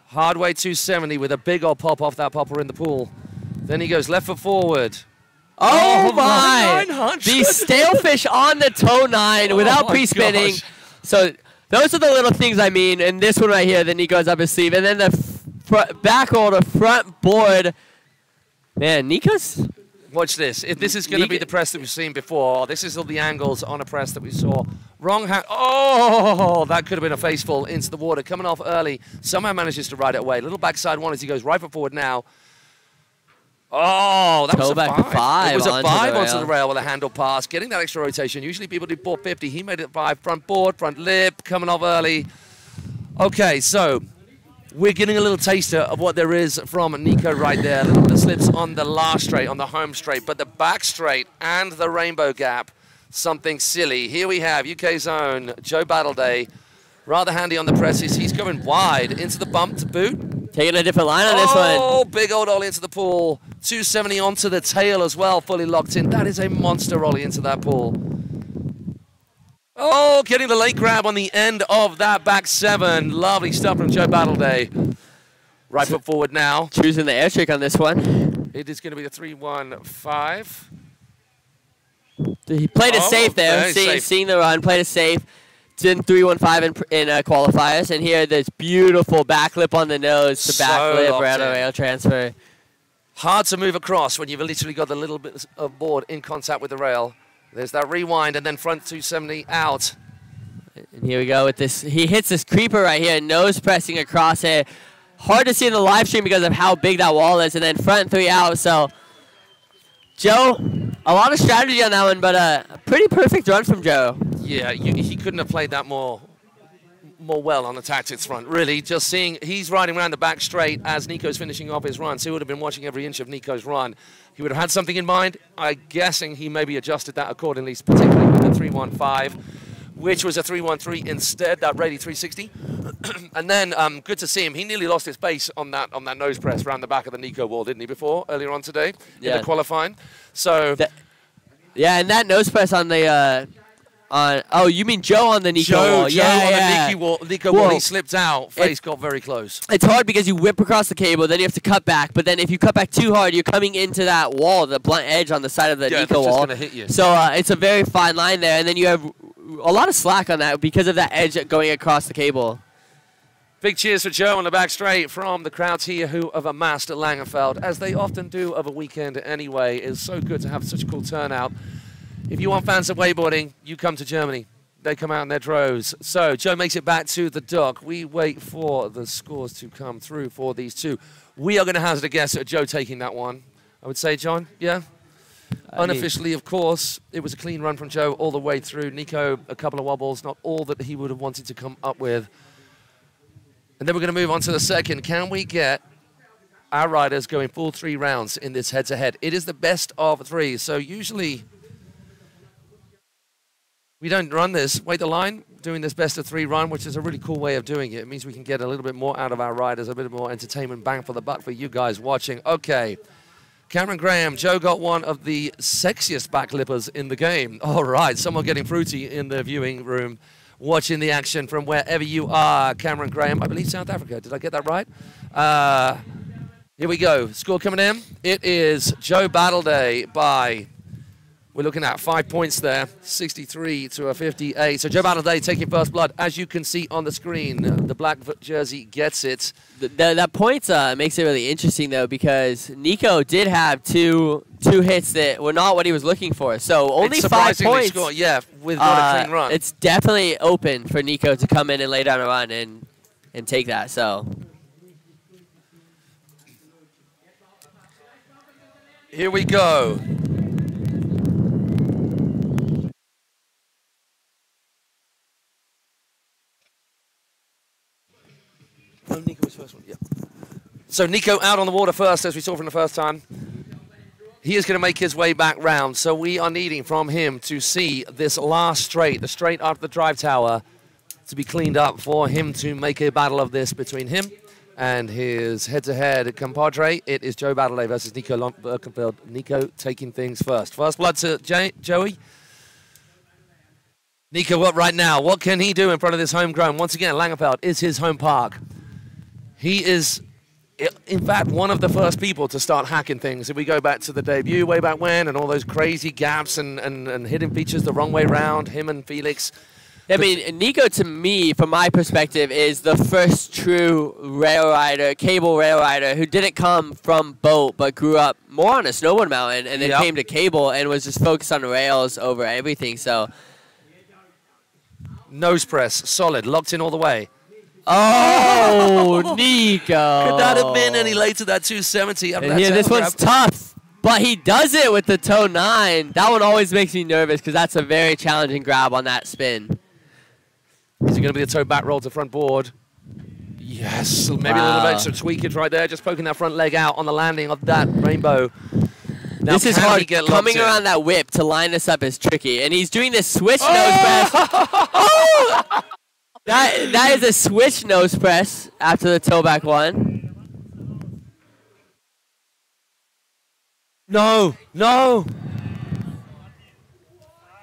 Hard way 270 with a big old pop off that popper in the pool. Then he goes left foot forward. Oh, Oh, my! 900. The stalefish on the toe nine Oh without pre-spinning. So those are the little things I mean. And this one right here, then he goes up his sleeve, and then the fr- back roll to front board. Man, Nico's Watch this. If this is going to be the press that we've seen before, this is all the angles on a press that we saw. Wrong hand. Oh, that could have been a faceful into the water. Coming off early, somehow manages to ride it away. Little backside one as he goes right foot forward now. Oh, that was a five. five It was a onto the five onto rail. the rail with a handle pass, getting that extra rotation. Usually people do 450. He made it five. Front board, front lip, coming off early. Okay, so we're getting a little taster of what there is from Nico right there. Of slips on the last straight, on the home straight, but the back straight and the rainbow gap, something silly. Here we have UK zone, Joe Battleday. Rather handy on the presses. He's going wide into the bump to boot. taking a different line on this one. Oh, big old ollie into the pool. 270 onto the tail as well, fully locked in. That is a monster ollie into that pool. Oh, getting the late grab on the end of that back seven. Lovely stuff from Joe Battleday. Right foot forward now. Choosing the air trick on this one. It is going to be the 3 1 5. He played it Oh, safe there, seeing, safe. seeing the run, played it safe. Did 315 in, in uh, qualifiers, and here this beautiful backlip on the nose to So backlip right transfer. Hard to move across when you've literally got the little bit of board in contact with the rail. There's that rewind and then front 270 out. And here we go with this. He hits this creeper right here, nose pressing across it. Hard to see in the live stream because of how big that wall is, and then front three out. So, Joe, a lot of strategy on that one, but a pretty perfect run from Joe. Yeah, you, he couldn't have played that more more well on the tactics front. Really, just seeing he's riding around the back straight as Nico's finishing off his run. So he would have been watching every inch of Nico's run. He would have had something in mind. I'm guessing he maybe adjusted that accordingly, particularly with the 315, which was a 313 instead, that Rady 360. (clears throat) and then um, good to see him. He nearly lost his base on that on that nose press around the back of the Nico wall, didn't he? Before earlier on today yeah. in the qualifying. So. That- Yeah, and that nose press on the uh, on. Oh, you mean Joe on the Nico Joe, wall? Joe yeah, on yeah. the Nico wall, Nico wall, he slipped out. Face got very close. It's hard because you whip across the cable, then you have to cut back. But then if you cut back too hard, you're coming into that wall, the blunt edge on the side of the Yeah, Nico wall. gonna hit you. So uh, it's a very fine line there, and then you have a lot of slack on that because of that edge going across the cable. Big cheers for Joe on the back straight from the crowds here who have amassed at Langenfeld, as they often do of a weekend anyway. It's so good to have such a cool turnout. If you want fans of wakeboarding, you come to Germany. They come out in their droves. So Joe makes it back to the dock. We wait for the scores to come through for these two. We are going to hazard a guess at Joe taking that one. I would say, John, yeah? I mean- Unofficially, of course, it was a clean run from Joe all the way through. Nico, a couple of wobbles, not all that he would have wanted to come up with. And then we're going to move on to the second. Can we get our riders going full three rounds in this head to head? It is the best of three. So usually we don't run this. Wake the Line, doing this best of three run, which is a really cool way of doing it. It means we can get a little bit more out of our riders, a bit more entertainment bang for the buck for you guys watching. Okay. Cameron Graham, Joe got one of the sexiest backlippers in the game. (laughs) All right, someone getting fruity in the viewing room, watching the action from wherever you are. Cameron Graham, I believe South Africa. Did I get that right? Uh, here we go. Score coming in. It is Joe Battleday by We're looking at five points there, 63 to a 58. So Joe Battleday taking first blood, as you can see on the screen. The black jersey gets it. Th- th- that point uh, makes it really interesting though because Nico did have two two hits that were not what he was looking for. So only five points. scored, yeah, with not uh, a clean run. It's definitely open for Nico to come in and lay down a run and and take that. So Here we go. Nico was first one. Yeah. So Nico out on the water first, as we saw from the first time. He is going to make his way back round. So we are needing from him to see this last straight, the straight after the drive tower, to be cleaned up for him to make a battle of this between him and his head-to-head compadre. It is Joe Battleday versus Nico Birkenfeld. Uh, Nico taking things first. First blood to Jay- Joey. Nico, what right now? What can he do in front of this homegrown? Once again, Langenfeld is his home park. He is, in fact, one of the first people to start hacking things. If we go back to the debut way back when and all those crazy gaps and, and, and hidden features the wrong way round, him and Felix. I mean, Nico to me, from my perspective, is the first true rail rider, cable rail rider who didn't come from boat but grew up more on a snowboard mountain and then Yep. came to cable and was just focused on rails over everything. So, Nose press, solid, locked in all the way. Oh, (laughs) Nico! Could that have been any later, that 270? after And that yeah, this one's tough, but he does it with the toe nine. That one always makes me nervous because that's a very challenging grab on that spin. Is it going to be a toe back roll to front board? Yes, maybe a little bit. So tweakage right there, just poking that front leg out on the landing of that rainbow. Now, this is hard. get Coming around that whip to line this up is tricky, and he's doing this switch nose oh! press. (laughs) Oh! That that is a switch nose press after the toe back one. No, no.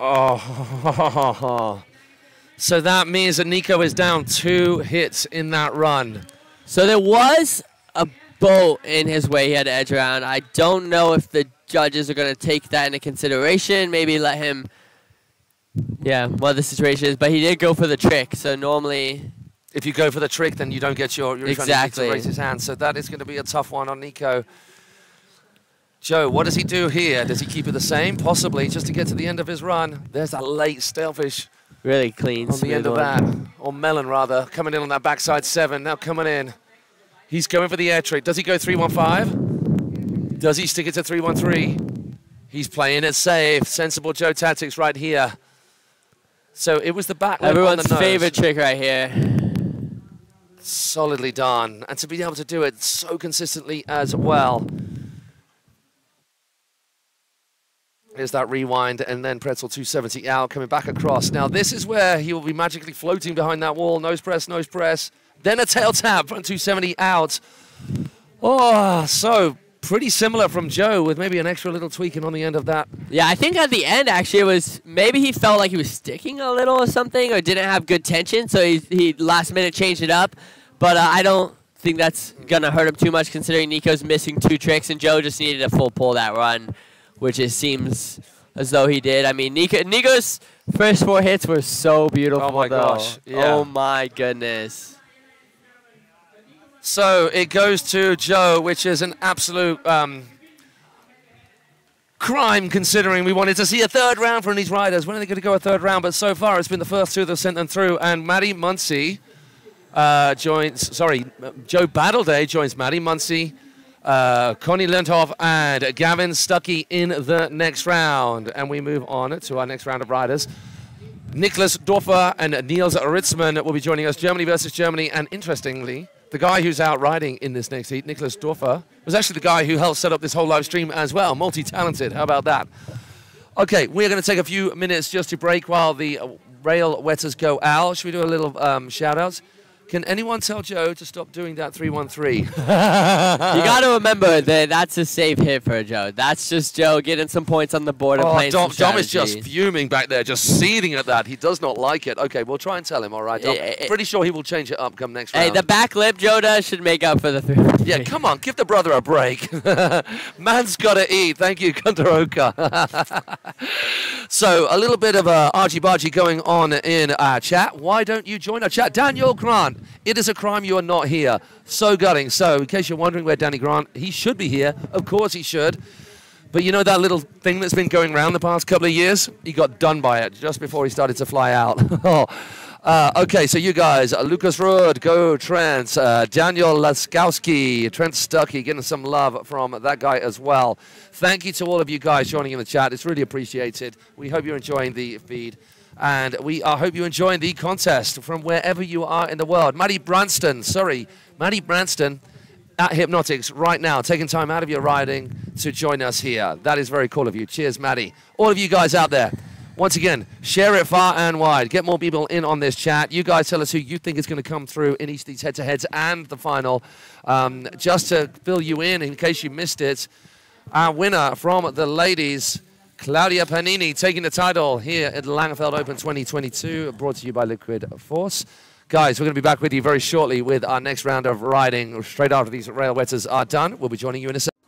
Oh. (laughs) So that means that Nico is down two hits in that run. So there was a boat in his way he had to edge around. I don't know if the judges are going to take that into consideration. Maybe let him, yeah, what the situation is. But he did go for the trick. So normally, If you go for the trick, then you don't get your, your Exactly. to raise his hand. So that is going to be a tough one on Nico. Joe, what does he do here? Does he keep it the same? Possibly, just to get to the end of his run. There's a late stalefish really clean. on the end of one. that. Or Melon, rather, coming in on that backside seven. Now coming in. He's going for the air trick. Does he go 315? Does he stick it to 313? He's playing it safe. Sensible Joe tactics right here. So it was the back Everyone's the favorite trick right here. Solidly done. And to be able to do it so consistently as well. Here's that rewind and then pretzel 270 out, coming back across. Now this is where he will be magically floating behind that wall. Nose press, nose press. Then a tail tap, front 270 out. Oh, so pretty similar from Joe with maybe an extra little tweaking on the end of that. Yeah, I think at the end actually it was maybe he felt like he was sticking a little or something, or didn't have good tension, so he he last minute changed it up. But uh, I don't think that's gonna hurt him too much, considering Nico's missing two tricks and Joe just needed a full pull that run, which it seems as though he did. I mean, Nico Nico's first four hits were so beautiful. Oh my though. gosh, yeah. Oh my goodness. So it goes to Joe, which is an absolute um, crime considering we wanted to see a third round from these riders. When are they going to go a third round? But so far, it's been the first two that have sent them through. And Maddie Muncie uh, joins, sorry, Joe Battleday joins Maddie Muncie, uh, Connie Lenthoff, and Gavin Stuckey in the next round. And we move on to our next round of riders. Nicholas Dorfer and Niels Ritzmann will be joining us. Germany versus Germany. And interestingly, the guy who's out riding in this next heat, Nicholas Dorfer, was actually the guy who helped set up this whole live stream as well. Multi talented. How about that? Okay, we're going to take a few minutes just to break while the uh, rail wetters go out. Should we do a little um, shout outs? Can anyone tell Joe to stop doing that 313? (laughs) You got to remember that that's a safe hit for Joe. That's just Joe getting some points on the board and Oh, playing Dom, some Dom is just fuming back there, just seething at that. He does not like it. Okay, we'll try and tell him, all right, Dom? Pretty sure he will change it up come next round. Hey, the back lip Joe does should make up for the three. yeah, come on, give the brother a break. (laughs) Man's got to eat. Thank you, Kundaroka. (laughs) so, a little bit of a argy-bargy going on in our chat. Why don't you join our chat? Daniel Grant, it is a crime you are not here. So gutting. So, in case you're wondering where Danny Grant, he should be here. Of course he should. But you know that little thing that's been going around the past couple of years? He got done by it just before he started to fly out. (laughs) uh, okay, so you guys, uh, Lucas Rudd, Go Trent, uh, Daniel Laskowski, Trent Stuckey, getting some love from that guy as well. Thank you to all of you guys joining in the chat. It's really appreciated. We hope you're enjoying the feed. And we uh, hope you're enjoying the contest from wherever you are in the world. Maddie Branston, sorry, Maddie Branston at Hypnotics right now, taking time out of your riding to join us here. That is very cool of you. Cheers, Maddie. All of you guys out there, once again, share it far and wide. Get more people in on this chat. You guys tell us who you think is going to come through in each of these head-to-heads and the final. Um, just to fill you in, in case you missed it, our winner from the ladies, Claudia Pagnini, taking the title here at the Langenfeld Open 2022, brought to you by Liquid Force. Guys, we're going to be back with you very shortly with our next round of riding straight after these rail wetters are done. We'll be joining you in a second.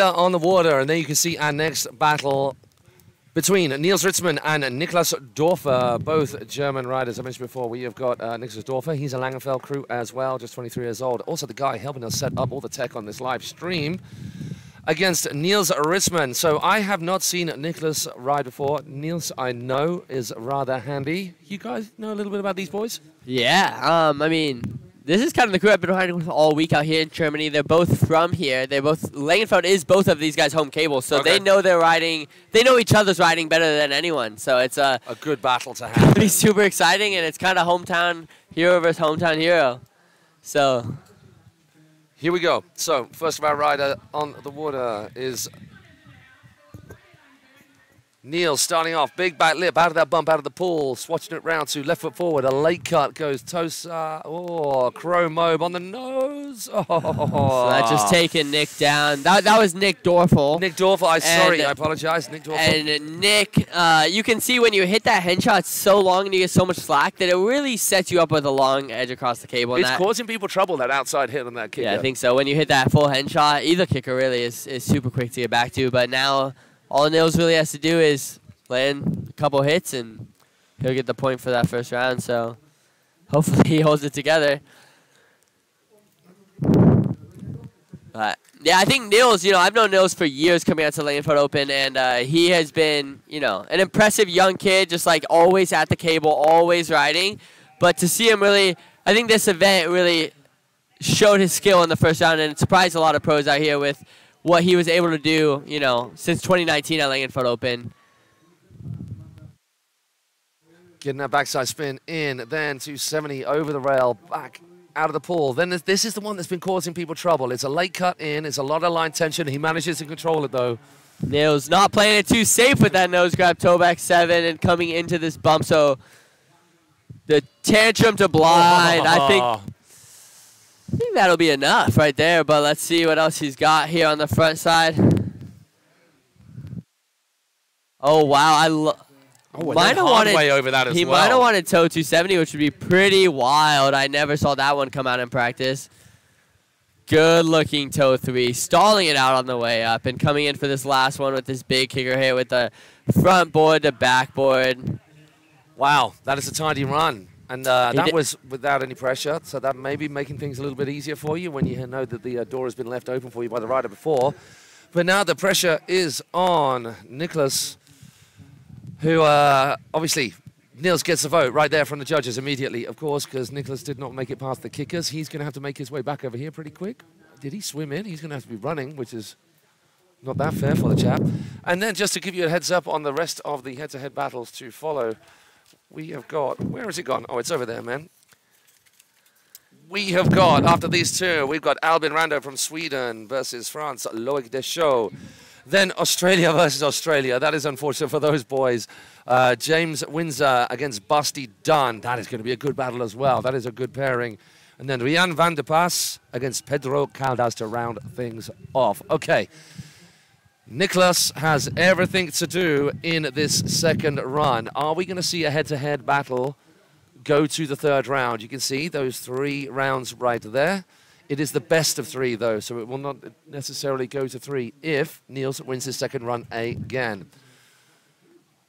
On the water, and there you can see our next battle between Niels Ritzmann and Niklas Dorfer, both German riders. I mentioned before, we have got uh, Niklas Dorfer. He's a Langenfeld crew as well, just 23 years old. Also the guy helping us set up all the tech on this live stream against Niels Ritzmann. So I have not seen Niklas ride before. Niels, I know, is rather handy. You guys know a little bit about these boys? Yeah, um, I mean, this is kind of the crew I've been riding with all week out here in Germany. They're both from here. They're both Langenfeld is both of these guys' home cable, so Okay. they know they're riding. They know each other's riding better than anyone. So it's uh, A good battle to have. pretty super exciting, and it's kind of hometown hero versus hometown hero. So Here we go. So, first of our rider on the water is Neil starting off, big back lip out of that bump, out of the pool, swatching it round to left foot forward. A late cut goes Tosa. Oh, Crow Mobe on the nose. Oh, (laughs) So that just taking Nick down. That, that was Nick Dorfel. Nick Dorfel. I sorry, I apologize. Nick Dorfel. And Nick, uh, you can see when you hit that hen shot so long and you get so much slack that it really sets you up with a long edge across the cable. it's that- causing people trouble that outside hit on that kick. Yeah, I think so. When you hit that full hen shot, either kicker really is, is super quick to get back to. But now all Nils really has to do is land a couple hits and he'll get the point for that first round. So hopefully (laughs) he holds it together. But yeah, I think Nils, you know, I've known Nils for years coming out to Langenfeld Open, and uh, he has been, you know, an impressive young kid, just like always at the cable, always riding. But to see him really, I think this event really showed his skill in the first round and surprised a lot of pros out here with what he was able to do, you know, since 2019 at Langenfeld Open. Getting that backside spin in, then 270 over the rail, back out of the pool. Then this- this is the one that's been causing people trouble. It's a late cut in. It's a lot of line tension. He manages to control it though. Nils not playing it too safe with that nose grab toe back seven and coming into this bump. So the tantrum to oh, blind, I think I think that'll be enough right there, but let's see what else he's got here on the front side. Oh wow, I Oh, might have wanted way over that as he well. might have wanted toe 270, which would be pretty wild. I never saw that one come out in practice. Good looking toe three, stalling it out on the way up and coming in for this last one with this big kicker hit with the front board to backboard. Wow, that is a tidy run. And uh, that was without any pressure, so that may be making things a little bit easier for you when you know that the uh, door has been left open for you by the rider before. But now the pressure is on Nicholas, who uh, obviously Nils gets the vote right there from the judges immediately, of course, because Nicholas did not make it past the kickers. He's going to have to make his way back over here pretty quick. Did he swim in? He's going to have to be running, which is not that fair for the chap. And then just to give you a heads up on the rest of the head-to-head battles to follow, we have got, where has it gone? Oh, it's over there, man. We have got, after these two, we've got Albin Rando from Sweden versus France, Loic Deschaux. Then Australia (laughs) versus Australia. That is unfortunate for those boys. Uh, James Windsor against Busty Dunn. That is going to be a good battle as well. That is a good pairing. And then Rian van der Pas against Pedro Caldas to round things off. Okay. Nicholas has everything to do in this second run. Are we going to see a head-to-head battle go to the third round? You can see those three rounds right there. It is the best of three, though, so it will not necessarily go to three if Niels wins his second run again.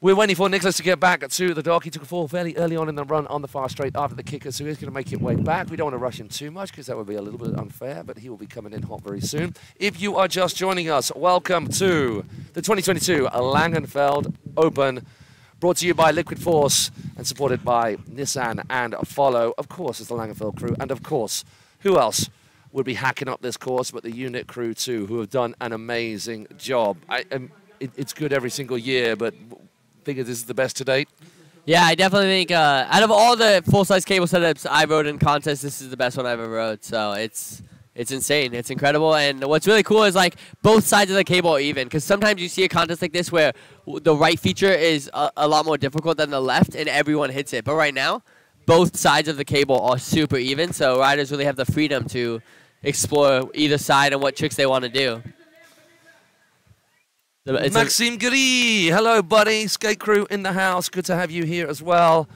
We're waiting for Nicholas to get back to the dock. He took a fall fairly early on in the run on the far straight after the kicker, so he's going to make it way back. We don't want to rush him too much because that would be a little bit unfair, but he will be coming in hot very soon. If you are just joining us, welcome to the 2022 Langenfeld Open, brought to you by Liquid Force and supported by Nissan and Follow. Of course, it's the Langenfeld crew, and of course, who else would be hacking up this course but the unit crew too, who have done an amazing job. I, um, it, it's good every single year, but figure this is the best to date. Yeah, I definitely think uh, out of all the full size cable setups I rode in contests, this is the best one I've ever rode. So it's it's insane. It's incredible. And what's really cool is like both sides of the cable are even because sometimes you see a contest like this where the right feature is a, a lot more difficult than the left, and everyone hits it. But right now, both sides of the cable are super even, so riders really have the freedom to explore either side and what tricks they want to do. It's a- Maxime Gris, hello, buddy. Skate crew in the house. Good to have you here as well.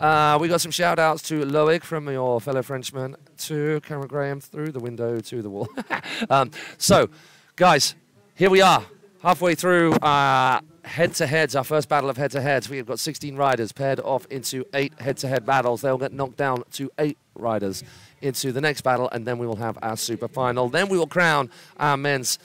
Uh, we got some shout outs to Loic from your fellow Frenchman, to Cameron Graham through the window to the wall. (laughs) um, so, guys, here we are, halfway through uh, head to heads, our first battle of head to heads. We have got 16 riders paired off into eight head to head battles. They'll get knocked down to eight riders into the next battle, and then we will have our super final. Then we will crown our men's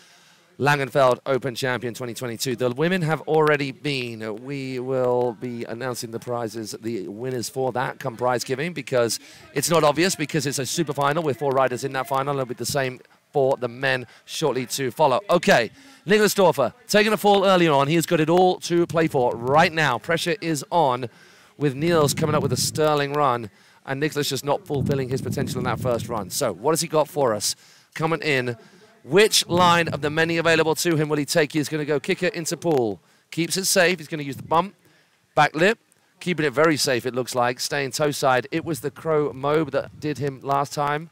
Langenfeld Open Champion 2022. The women have already been. We will be announcing the prizes, the winners for that come prize giving because it's not obvious because it's a super final with four riders in that final. It'll be the same for the men shortly to follow. Okay, Nicholas Dorfer taking a fall earlier on. He has got it all to play for right now. Pressure is on with Niels coming up with a sterling run and Nicholas just not fulfilling his potential in that first run. So what has he got for us? Coming in which line of the many available to him will he take? He's going to go kick it into pool, Keeps it safe. He's going to use the bump. Back lip. Keeping it very safe, it looks like. Staying toe side. It was the Crow Mobe that did him last time.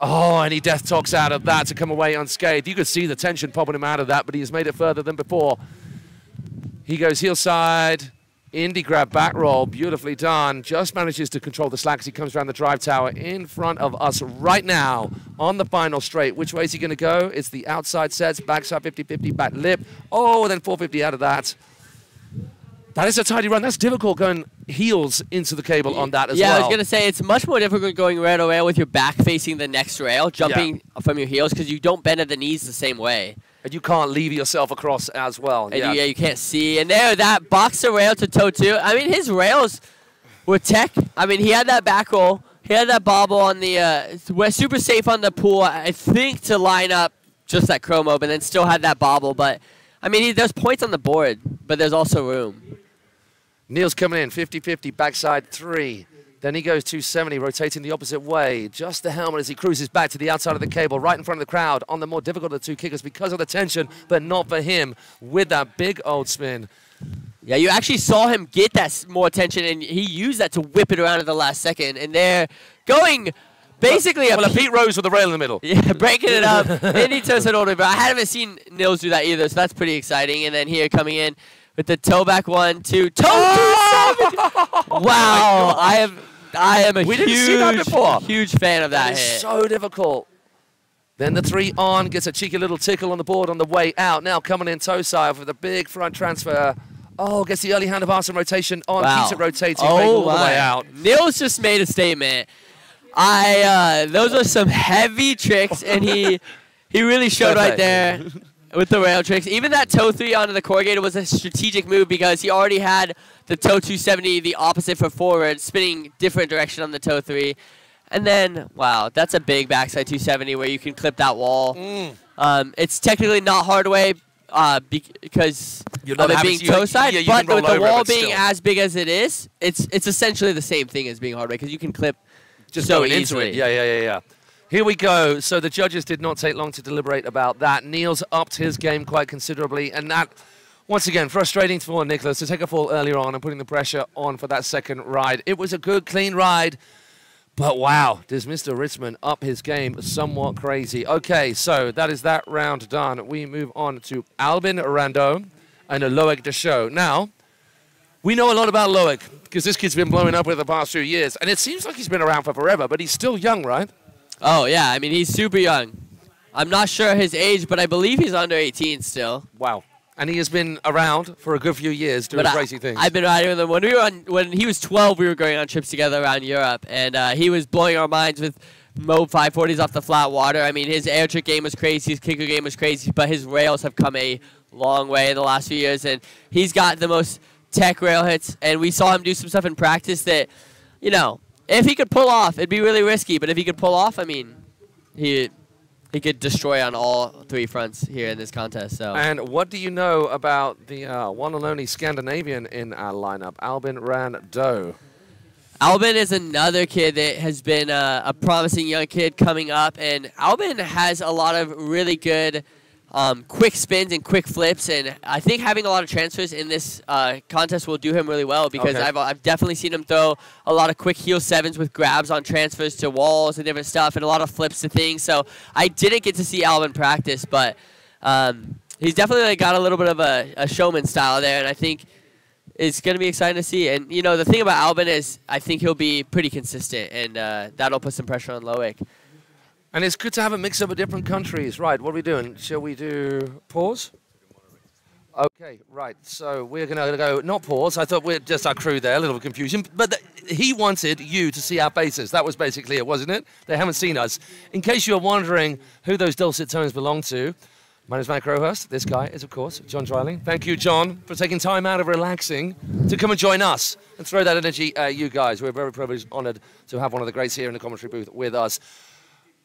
Oh, and he death talks out of that to come away unscathed. You could see the tension popping him out of that, but he has made it further than before. He goes heel side, indie grab back roll, beautifully done. Just manages to control the slack as he comes around the drive tower in front of us right now on the final straight. Which way is he going to go? It's the outside sets, backside 50-50, back lip. Oh, then 450 out of that. That is a tidy run. That's difficult going heels into the cable on that as yeah, well. Yeah, I was gonna say it's much more difficult going rail to rail with your back facing the next rail, jumping from your heels because you don't bend at the knees the same way. And you can't leave yourself across as well. And yeah. You, yeah, you can't see. And there, that boxer rail to toe two. I mean, his rails were tech. I mean, he had that back roll. He had that bobble on the. Uh, we're super safe on the pool. I think to line up just that chromo, but then still had that bobble. But I mean, he, there's points on the board, but there's also room. Neil's coming in, 50-50, backside three. Then he goes 270, rotating the opposite way. Just the helmet as he cruises back to the outside of the cable, right in front of the crowd, on the more difficult of the two kickers because of the tension, but not for him, with that big old spin. Yeah, you actually saw him get that more attention, and he used that to whip it around at the last second. And they're going basically well, a a Pete Rose with the rail in the middle. (laughs) Yeah, breaking it up. (laughs) and he turns it but I haven't seen Nils do that either, so that's pretty exciting. And then here coming in with the toe back one, two, toe (laughs) Oh! wow, I am, I am a We huge, didn't see that before. huge fan of that, That is hit. so difficult. Then the three on gets a cheeky little tickle on the board on the way out. Now coming in toe side with a big front transfer. Oh, gets the early hand of arson rotation on, wow. keeps it rotating, oh all the way out. Nils just made a statement. I, uh, those are some heavy tricks, and he, (laughs) he really showed right there. With the rail tricks. Even that toe three onto the corrugator was a strategic move because he already had the toe 270, the opposite for forward, spinning different direction on the toe three. And then, wow, that's a big backside 270 where you can clip that wall. Mm. Um, it's technically not hard way uh, because You're of it being toe side, yeah, but with the wall being still. as big as it is, it's it's essentially the same thing as being hard way because you can clip just so easily. Yeah, yeah, yeah, yeah. Here we go. So the judges did not take long to deliberate about that. Niels upped his game quite considerably, and that, once again, frustrating for Nicholas to take a fall earlier on and putting the pressure on for that second ride. It was a good, clean ride, but wow, does Mr. Ritzman up his game somewhat crazy. Okay, so that is that round done. We move on to Albin Rando and Loic Deschaux. Now, we know a lot about Loic because this kid's been blowing up with the past few years, and it seems like he's been around for forever, but he's still young, right? Oh yeah, I mean he's super young. I'm not sure his age, but I believe he's under 18 still. Wow. And he has been around for a good few years doing But I- crazy things. I've been riding with him when we were on when he was 12. We were going on trips together around Europe, and uh, he was blowing our minds with Mobe 540s off the flat water. I mean, his air trick game was crazy, his kicker game was crazy, but his rails have come a long way in the last few years, and he's got the most tech rail hits. And we saw him do some stuff in practice that, you know, if he could pull off, it'd be really risky. But if he could pull off, I mean, he he could destroy on all three fronts here in this contest. So. and what do you know about the uh, one and only Scandinavian in our lineup, Albin Rando? Albin is another kid that has been uh, a promising young kid coming up, and Albin has a lot of really good um, quick spins and quick flips, and I think having a lot of transfers in this uh, contest will do him really well because Okay. I've, I've definitely seen him throw a lot of quick heel sevens with grabs on transfers to walls and different stuff, and a lot of flips to things. So I didn't get to see Albin practice, but um, he's definitely got a little bit of a, a showman style there, and I think it's going to be exciting to see. And, you know, the thing about Albin is I think he'll be pretty consistent, and uh, that'll put some pressure on Loic. And it's good to have a mix of different countries. Right, what are we doing? Shall we do pause? Okay, right. So we're going to go, not pause. I thought we're just our crew there, a little confusion. But th- he wanted you to see our faces. That was basically it, wasn't it? They haven't seen us. In case you're wondering who those dulcet tones belong to, my name is Matt Crowhurst. This guy is, of course, John Dreiling. Thank you, John, for taking time out of relaxing to come and join us and throw that energy at you guys. We're very privileged, honoured to have one of the greats here in the commentary booth with us.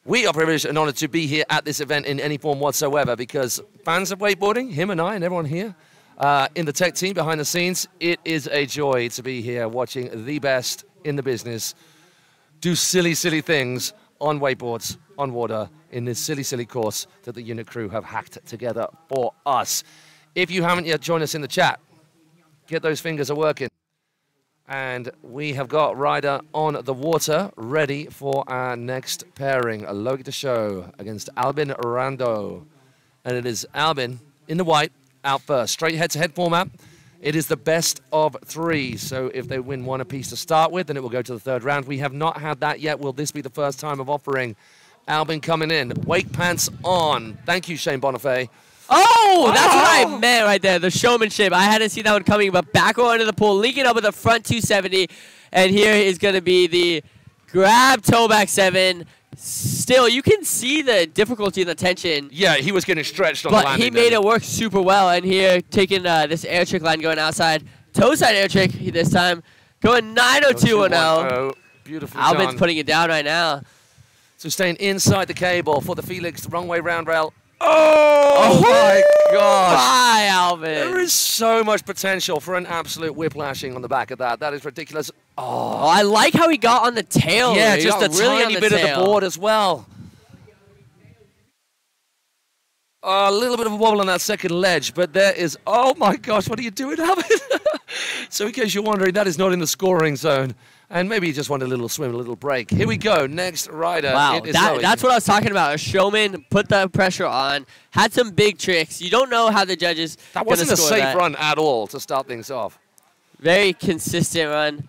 We are privileged and honoured to be here at this event in any form whatsoever because fans of wakeboarding, him and I and everyone here uh, in the tech team behind the scenes, it is a joy to be here watching the best in the business do silly, silly things on wakeboards, on water, in this silly, silly course that the unit crew have hacked together for us. If you haven't yet joined us in the chat, get those fingers a working. And we have got Ryder on the water, ready for our next pairing. A Loic Deschaux against Albin Rando. And it is Albin in the white, out first. Straight head-to-head format. It is the best of three. So if they win one apiece to start with, then it will go to the third round. We have not had that yet. Will this be the first time of offering Albin coming in? Wake pants on. Thank you, Shane Bonifay. Oh, that's Oh! what I meant right there. The showmanship. I hadn't seen that one coming, but back row into the pool, linking up with the front 270. And here is going to be the grab toe back seven. Still, you can see the difficulty and the tension. Yeah, he was getting stretched on the But he made then. it work super well. And here, taking uh, this air trick line going outside. Toe side air trick this time. Going 90210. Oh, beautiful. Albin's done. putting it down right now. So staying inside the cable for the Felix wrong way round rail. Oh, oh, my gosh. Bye, Alvin. There is so much potential for an absolute whiplashing on the back of that. That is ridiculous. Oh, I like how he got on the tail. yeah. He just a got really on tiny the bit of the board as well. a little bit of a wobble on that second ledge, but there is. Oh my gosh, what are you doing, Alvin? (laughs) so, in case you're wondering, that is not in the scoring zone. And maybe you just want a little swim, a little break. Here we go. Next rider. Wow, that, that's what I was talking about. A showman put the pressure on, had some big tricks. You don't know how the judges That wasn't a safe that. run at all to start things off. Very consistent run.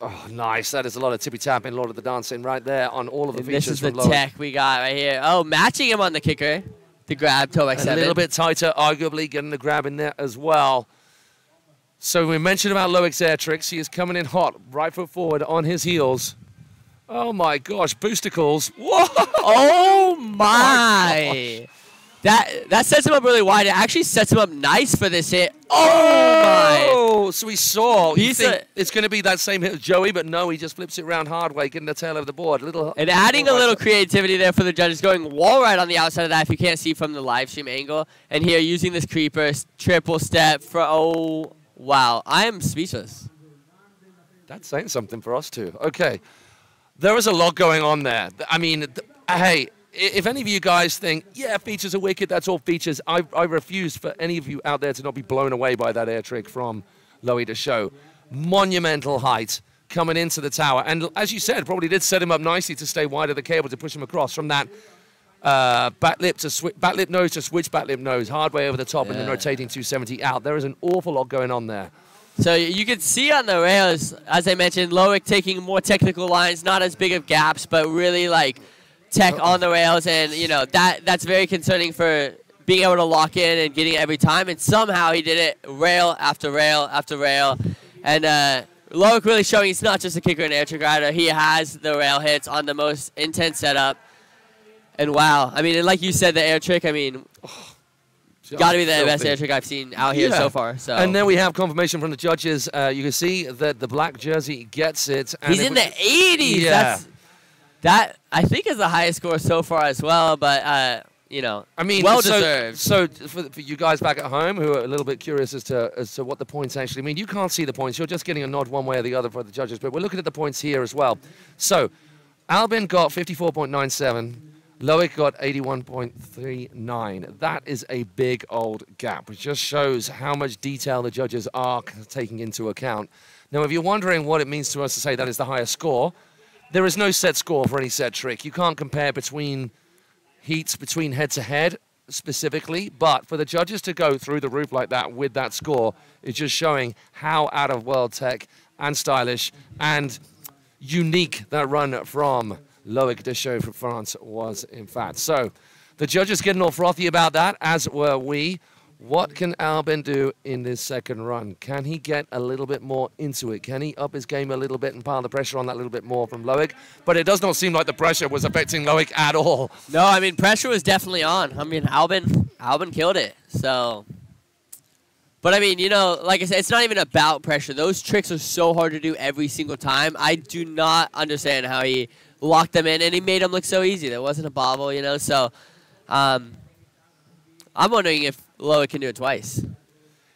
Oh, nice. That is a lot of tippy tapping, a lot of the dancing right there on all of the And features this is the Lowen. tech we got right here. Oh, matching him on the kicker. The grab, toe A little bit tighter, arguably getting the grab in there as well. So we mentioned about Loic's air tricks. He is coming in hot, right foot forward on his heels. Oh my gosh, boosticles. Whoa! Oh my! (laughs) Oh that that sets him up really wide. It actually sets him up nice for this hit. Oh my. Oh, so we saw. You think it's going to be that same hit as Joey, but no, he just flips it around hard way, getting the tail of the board. A little. And adding a Oh little creativity there for the judges, going wall right on the outside of that if you can't see from the live stream angle. And here using this creeper triple step for oh wow! I am speechless. That's saying something for us too. Okay, there is a lot going on there. I mean, th- uh, hey, if any of you guys think, yeah, features are wicked, that's all features, I, I refuse for any of you out there to not be blown away by that air trick from Loic Deschaux. Monumental height coming into the tower, and as you said, probably did set him up nicely to stay wide of the cable to push him across from that. Uh, back lip to switch, back lip nose to switch back lip nose, hard way over the top, and then rotating 270 out. There is an awful lot going on there. So you can see on the rails, as I mentioned, Loic taking more technical lines, not as big of gaps, but really like tech on the rails, and you know that that's very concerning for being able to lock in and getting it every time. And somehow he did it rail after rail after rail, and uh, Loic really showing he's not just a kicker and air trick rider. He has the rail hits on the most intense setup. And wow, I mean, and like you said, the air trick. I mean, (sighs) got to be the best air trick I've seen out here Yeah. so far. So And then we have confirmation from the judges. Uh, you can see that the black jersey gets it. And He's if in the 80s. Yeah. That's, that I think is the highest score so far as well. But uh, you know, I mean, well so, deserved. So for, for you guys back at home who are a little bit curious as to as to what the points actually mean, you can't see the points. You're just getting a nod one way or the other for the judges. But we're looking at the points here as well. So Albin got 54.97. Loic got 81.39. That is a big old gap, which just shows how much detail the judges are taking into account. Now, if you're wondering what it means to us to say that is the highest score, there is no set score for any set trick. You can't compare between heats between head to head specifically, but for the judges to go through the roof like that with that score is just showing how out of world tech and stylish and unique that run from Loic Deschaux from France was, in fact. So the judges getting all frothy about that, as were we. What can Albin do in this second run? Can he get a little bit more into it? Can he up his game a little bit and pile the pressure on that little bit more from Loic? But it does not seem like the pressure was affecting Loic at all. no, I mean pressure was definitely on. I mean Albin, Albin killed it. So, but I mean, you know, like I said, it's not even about pressure. Those tricks are so hard to do every single time. I do not understand how he locked them in, and he made them look so easy. There wasn't a bobble, you know. So, um, I'm wondering if Loic can do it twice.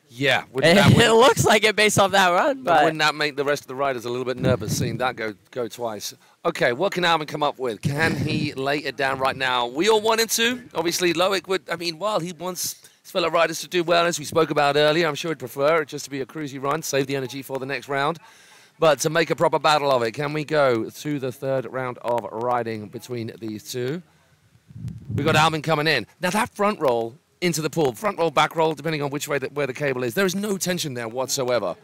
Yeah, It, (laughs) that, it looks like it based off that run, but wouldn't that make the rest of the riders a little bit nervous seeing that go go twice? Okay, what can Alvin come up with? Can he (laughs) lay it down right now? We all want him to. Obviously, Loic would. I mean, while he wants his fellow riders to do well, as we spoke about earlier, I'm sure he'd prefer it just to be a cruisy run, save the energy for the next round. But to make a proper battle of it, can we go to the third round of riding between these two? We've got Alvin coming in. Now, that front roll into the pool, front roll, back roll, depending on which way that, where the cable is, there is no tension there whatsoever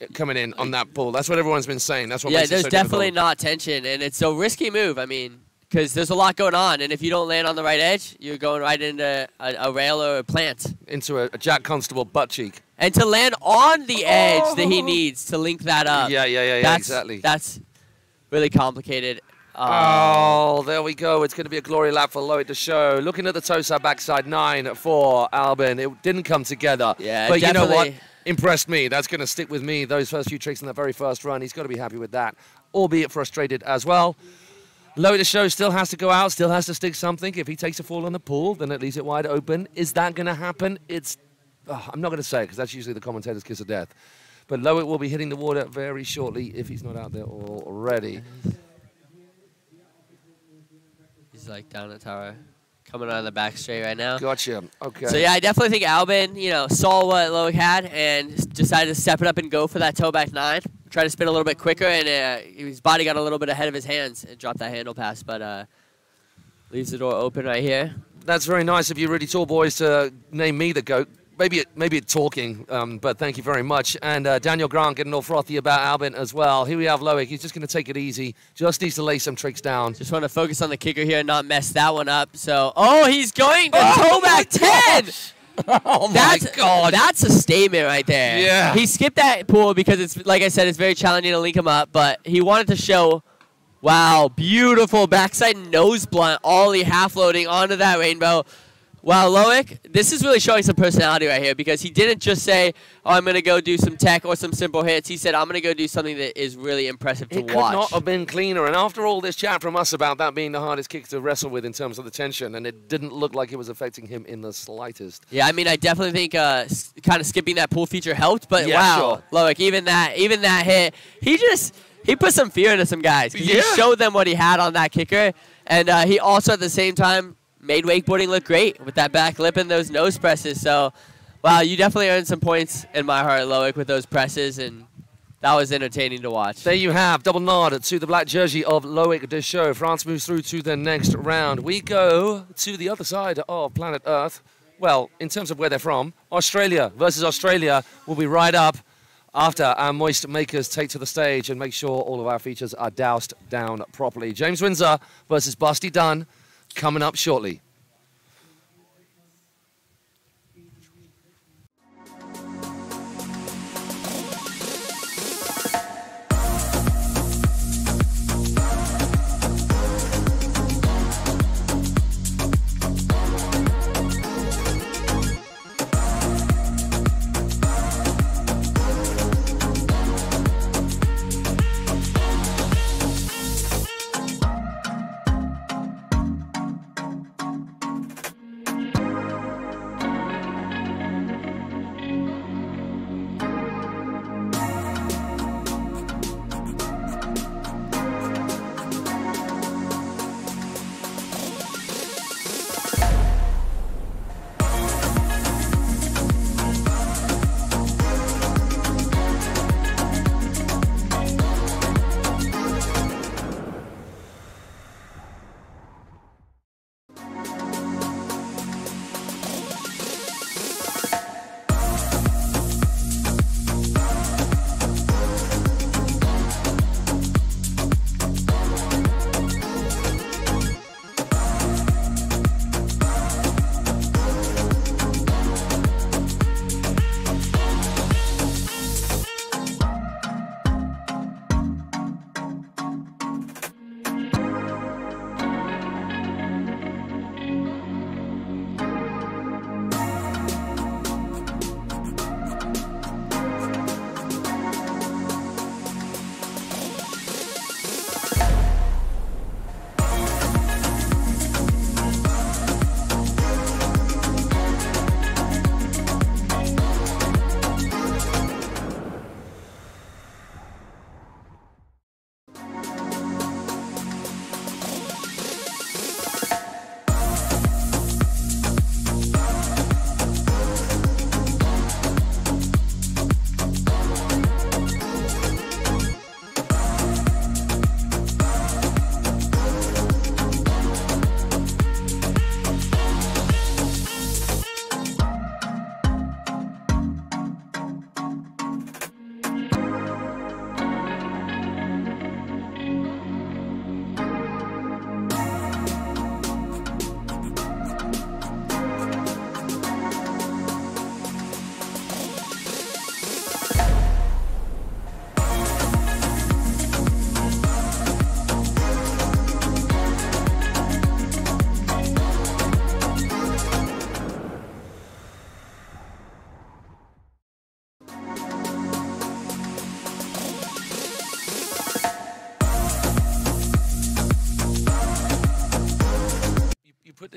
uh, coming in on that pool. That's what everyone's been saying. That's what yeah, there's so definitely difficult. not tension, and it's a risky move. I mean, because there's a lot going on, and if you don't land on the right edge, you're going right into a, a rail or a plant. into a, a Jack Constable butt cheek. And to land on the edge that he needs to link that up. yeah, yeah, yeah, yeah, that's, exactly. That's really complicated. Um, Oh, there we go. It's going to be a glory lap for Loic Deschaux. Looking at the Tosa backside nine for Albin. It didn't come together. Yeah, But you know what? Impressed me. That's going to stick with me. Those first few tricks in the very first run. He's got to be happy with that, albeit frustrated as well. Loic Deschaux still has to go out, still has to stick something. If he takes a fall on the pool, then it leaves it wide open. Is that going to happen? It's. Oh, I'm not going to say because that's usually the commentator's kiss of death. But Loic will be hitting the water very shortly if he's not out there already. he's like down the tower, coming out of the back straight right now. Gotcha. Okay. So yeah, I definitely think Albin, you know, saw what Loic had and decided to step it up and go for that toe back nine. Try to spin a little bit quicker, and uh, his body got a little bit ahead of his hands and dropped that handle pass, but uh, leaves the door open right here. That's very nice of you, really tall boys, to name me the goat. Maybe it, maybe it talking, um, but thank you very much. And uh, Daniel Grant getting all frothy about Albin as well. Here we have Loic. He's just going to take it easy. Just needs to lay some tricks down. Just want to focus on the kicker here and not mess that one up. So, oh, he's going to toe back ten. (laughs) Oh my That's God! That's a statement right there. Yeah. He skipped that pool because it's like I said, it's very challenging to link him up, but he wanted to show, wow, beautiful backside nose blunt, ollie half loading onto that rainbow. Wow, Loic, this is really showing some personality right here because he didn't just say, "Oh, I'm gonna go do some tech or some simple hits." He said, "I'm gonna go do something that is really impressive to It could not have been cleaner. And after all this chat from us about that being the hardest kick to wrestle with in terms of the tension, and it didn't look like it was affecting him in the slightest. Yeah, I mean, I definitely think uh, kind of skipping that pool feature helped, but Yeah, wow, sure. Loic, even that, even that hit, he just he put some fear into some guys. Yeah. He showed them what he had on that kicker, and uh, he also at the same time made wakeboarding look great with that back lip and those nose presses. So, wow, you definitely earned some points in my heart, Loic, with those presses, and that was entertaining to watch. There you have double nod to the black jersey of Loic Deschaux. France moves through to the next round. We go to the other side of planet Earth. Well, in terms of where they're from, Australia versus Australia will be right up after our moist makers take to the stage and make sure all of our features are doused down properly. James Windsor versus Busty Dunn coming up shortly.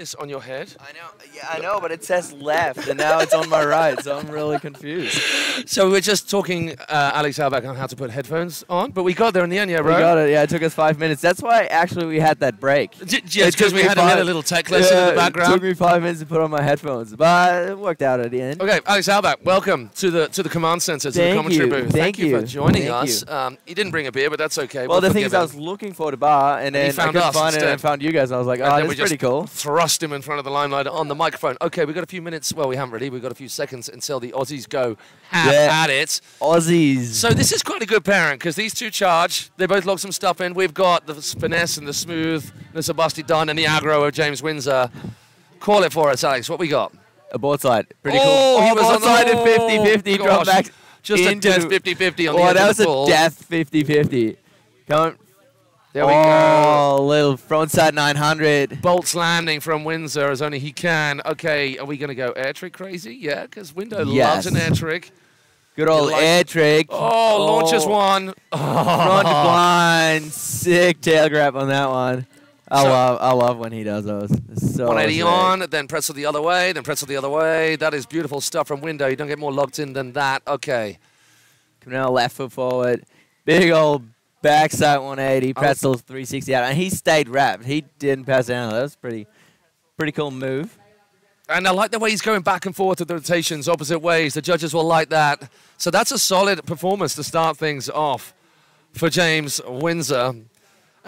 This on your head. I know. Yeah, I know, but it says left, and now it's on my right, so I'm really confused. So we're just talking, uh, Alex Albach, on how to put headphones on, but we got there in the end, yeah, We bro. got it. Yeah, it took us five minutes. That's why actually we had that break. J- It yes, because took we me had five- another little tech lesson in Yeah, the It background. took me five minutes to put on my headphones, but it worked out at the end. Okay, Alex Albach, welcome to the to the command center, to the commentary you, booth. thank you for joining thank us. you. Um, you didn't bring a beer, but that's okay. Well, we'll the thing forgive is, I was looking for the bar, and And he then I found couldn't us find it, and found you guys. And I was like, And oh, then this we is pretty cool. Thrust him in front of the limelight on the microphone. Okay, we've got a few minutes. Well, we haven't really. We've got a few seconds until the Aussies go have Yeah. at it. Aussies. So this is quite a good pairing because these two charge. They both log some stuff in. We've got the finesse and the smoothness of Busty Dunn and the aggro of James Windsor. Call it for us, Alex. What we got? a board side. Pretty oh, cool. he Oh, was on side at oh, 50-50, drop back Just a into- dead 50-50 on oh, the Oh, end that was a death 50-50. Come. There we go. oh, little frontside 900. Bolts landing from Windsor as only he can. Okay, are we going to go air trick crazy? Yeah, because Window loves an air trick. Good old like- air trick. Oh, launches oh. one. (laughs) Front blind. Sick tail grab on that one. I So- love I love when he does those. It's so 180 sick. on, then pretzel the other way, then pretzel the other way. That is beautiful stuff from Window. You don't get more locked in than that. Okay. Come down left foot forward. Big old backside 180. Oh. Pretzel 360 out. And he stayed wrapped. He didn't pass down. That was pretty pretty cool move. And I like the way he's going back and forth with the rotations opposite ways. The judges will like that. So that's a solid performance to start things off for James Windsor.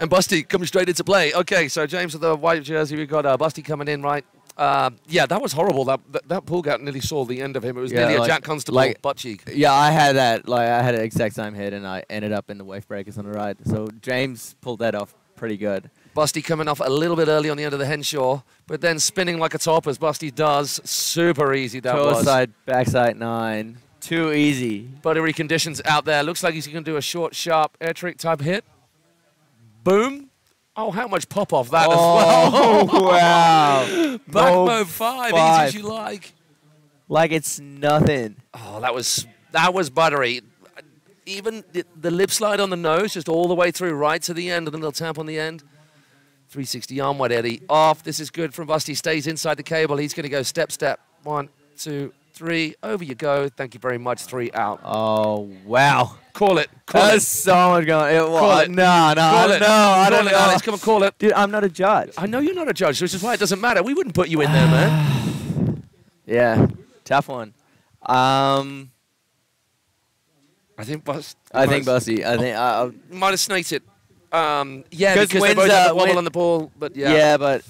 And Busty coming straight into play. Okay, so James with the white jersey. We've got uh, Busty coming in, right? Uh, yeah, that was horrible. That, that that pull gap nearly saw the end of him. It was Yeah, nearly a Jack Constable like- butt cheek. Yeah, I had that. Like I had an exact same hit, and I ended up in the wave breakers on the right. So James pulled that off pretty good. Busty coming off a little bit early on the end of the Henshaw, but then spinning like a top as Busty does. Super easy that Toe was. side, backside nine. Too easy. Buttery conditions out there. Looks like he's going to do a short, sharp air trick type hit. Boom. Oh, how much pop off that as oh, well. Oh (laughs) wow! (laughs) Back Mobe mode five, five. easy as you like. Like it's nothing. Oh, that was that was buttery. Even the, the lip slide on the nose, just all the way through, right to the end, and then little tap on the end. 360 arm wide Eddie off. This is good from Busty. Stays inside the cable. He's going to go step, step. One, two, three. Over you go. Thank you very much. Three out. Oh wow! Call it. Call There's it. so much going. It, Call it. No, no, Call it. no, I don't it, know. Alex. Come on, call it. Dude, I'm not a judge. I know you're not a judge, which is why it doesn't matter. We wouldn't put you in there, man. Yeah, tough one. Um, I think Bus. I think Bussy. I think. Uh, might have snaked it. Um, yeah, 'Cause because they both uh, the wobble when- on the ball, but yeah. yeah, but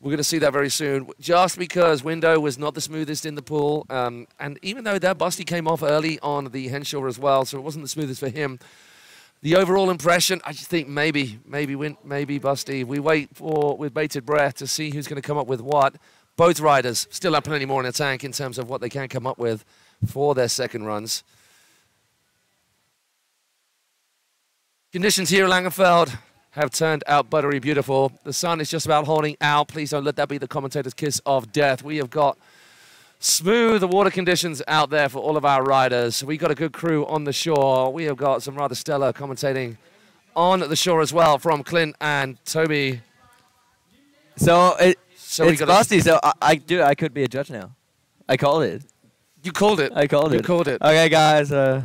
we're going to see that very soon. Just because Window was not the smoothest in the pool, um, and even though that Busty came off early on the Henshaw as well, so it wasn't the smoothest for him. The overall impression, I just think maybe, maybe win, maybe Busty. We wait for with bated breath to see who's going to come up with what. Both riders still have plenty more in the tank in terms of what they can come up with for their second runs. Conditions here at Langenfeld have turned out buttery beautiful. The sun is just about holding out. Please don't let that be the commentator's kiss of death. We have got smooth water conditions out there for all of our riders. We've got a good crew on the shore. We have got some rather stellar commentating on the shore as well from Clint and Toby. so it, So it's Busty. So I, I do. I could be a judge now. I called it. You called it. I called You it. You called it. Okay, guys. Uh,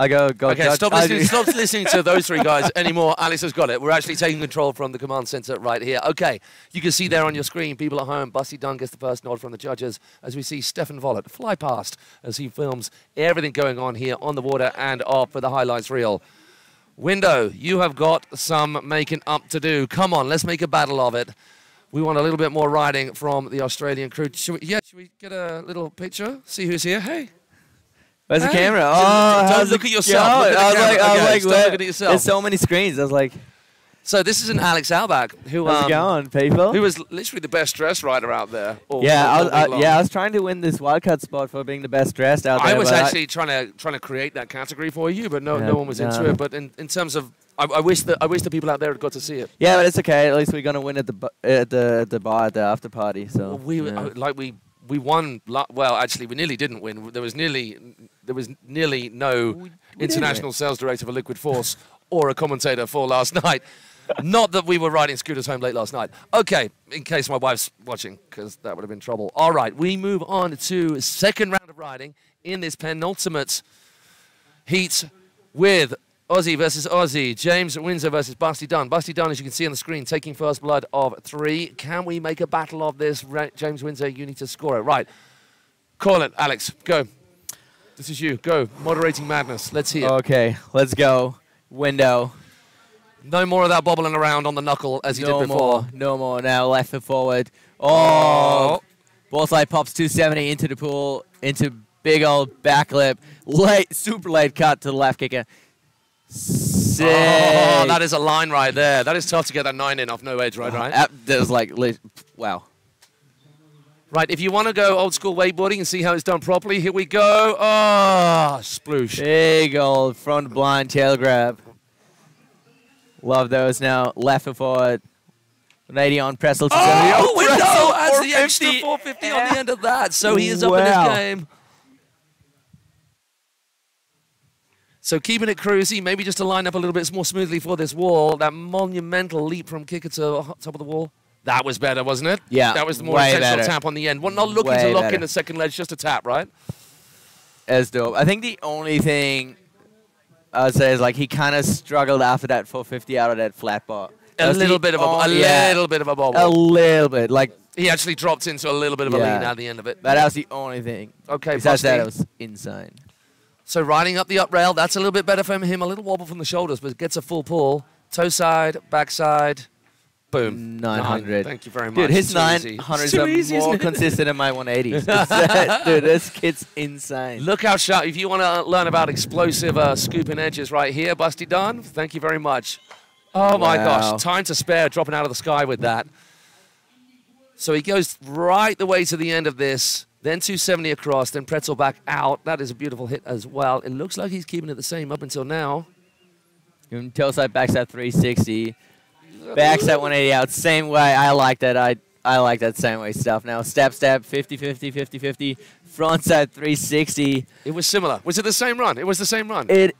I go go. Okay, judge. stop I listening, stop (laughs) listening to those three guys anymore. Alice has got it. We're actually taking control from the command center right here. Okay, you can see there on your screen, people at home, Busty Dunn gets the first nod from the judges as we see Stefan Vollett fly past as he films everything going on here on the water and off for the highlights reel. Window, you have got some making up to do. Come on, let's make a battle of it. We want a little bit more riding from the Australian crew. Should we, yeah, should we get a little picture? See who's here? Hey. Where's the camera? don't- Oh, don't how's look at yourself, look at I was camera. like, I was Okay, like, where- looking at yourself. There's so many screens. I was like, So this is an Alex Albach who how's um, it going, people? who was literally the best dressed rider out there. all- yeah, I was, I, yeah, I was trying to win this wildcard spot for being the best dressed out there. I was actually trying to trying to create that category for you, but no, Yeah, no one was into it. But in, in terms of, I, I wish that I wish the people out there had got to see it. yeah, but it's okay. At least we're gonna win at the at the at the bar at the after party. So we yeah. uh, like we we won. Well, actually, we nearly didn't win. There was nearly there was nearly no did international sales director for Liquid Force or a commentator for last night. Not that we were riding scooters home late last night. Okay, in case my wife's watching, because that would have been trouble. All right, we move on to second round of riding in this penultimate heat with Aussie versus Aussie. James Windsor versus Busty Dunn. Busty Dunn, as you can see on the screen, taking first blood of three. Can we make a battle of this? James Windsor, you need to score it. Right. Call it, Alex. Go. This is you. Go. Moderating madness. Let's hear. Okay, let's go. Window. No more of that bobbling around on the knuckle as you no did before. more. No more. Now left foot forward. Oh. oh. Ball slide pops 270 into the pool, into big old back lip. Late, super late cut to the left kicker. Sick. Oh, that is a line right there. That is tough to get that nine in off no edge, right? Right. Uh, that was like, wow. Right. If you want to go old school wakeboarding and see how it's done properly, here we go. Oh, sploosh. Big old front blind tail grab. Love those now. Left foot forward. 180 on Pretzel. Oh, window adds the extra 450. 450 on the end of that. So he is up in Wow. his game. So keeping it cruisy, maybe just to line up a little bit more smoothly for this wall. That monumental leap from kicker to top of the wall. That was better, wasn't it? Yeah, That was the more way intentional better. tap on the end. Well, not looking to lock better. in the second ledge, just a tap, right? as dope. I think the only thing I'd say is like he kind of struggled after that 450 out of that flat bar. A little bit of a, a yeah, little bit of a bobble. a little bit. Like, he actually dropped into a little bit of a Yeah. lean at the end of it. but that was the only thing. Okay, Besides that, it was insane. So riding up the up rail, that's a little bit better for him. A little wobble from the shoulders, but gets a full pull. Toe side, backside, boom. 900. Thank you very much. Dude, his. 900s too are easy, more consistent than my 180s. (laughs) (laughs) Dude, this kid's insane. Look how sharp. If you want to learn about explosive uh, scooping edges right here, Busty Dunn, thank you very much. Oh my Wow. gosh, time to spare dropping out of the sky with that. So he goes right the way to the end of this, then 270 across, then pretzel back out. That is a beautiful hit as well. It looks like he's keeping it the same up until now. Toe side, backside 360. Backside 180 out. Same way. I like that. I I like that same way stuff. Now, step, step, 50, 50, 50, 50. Front side 360. It was similar. Was it the same run? It was the same run. It.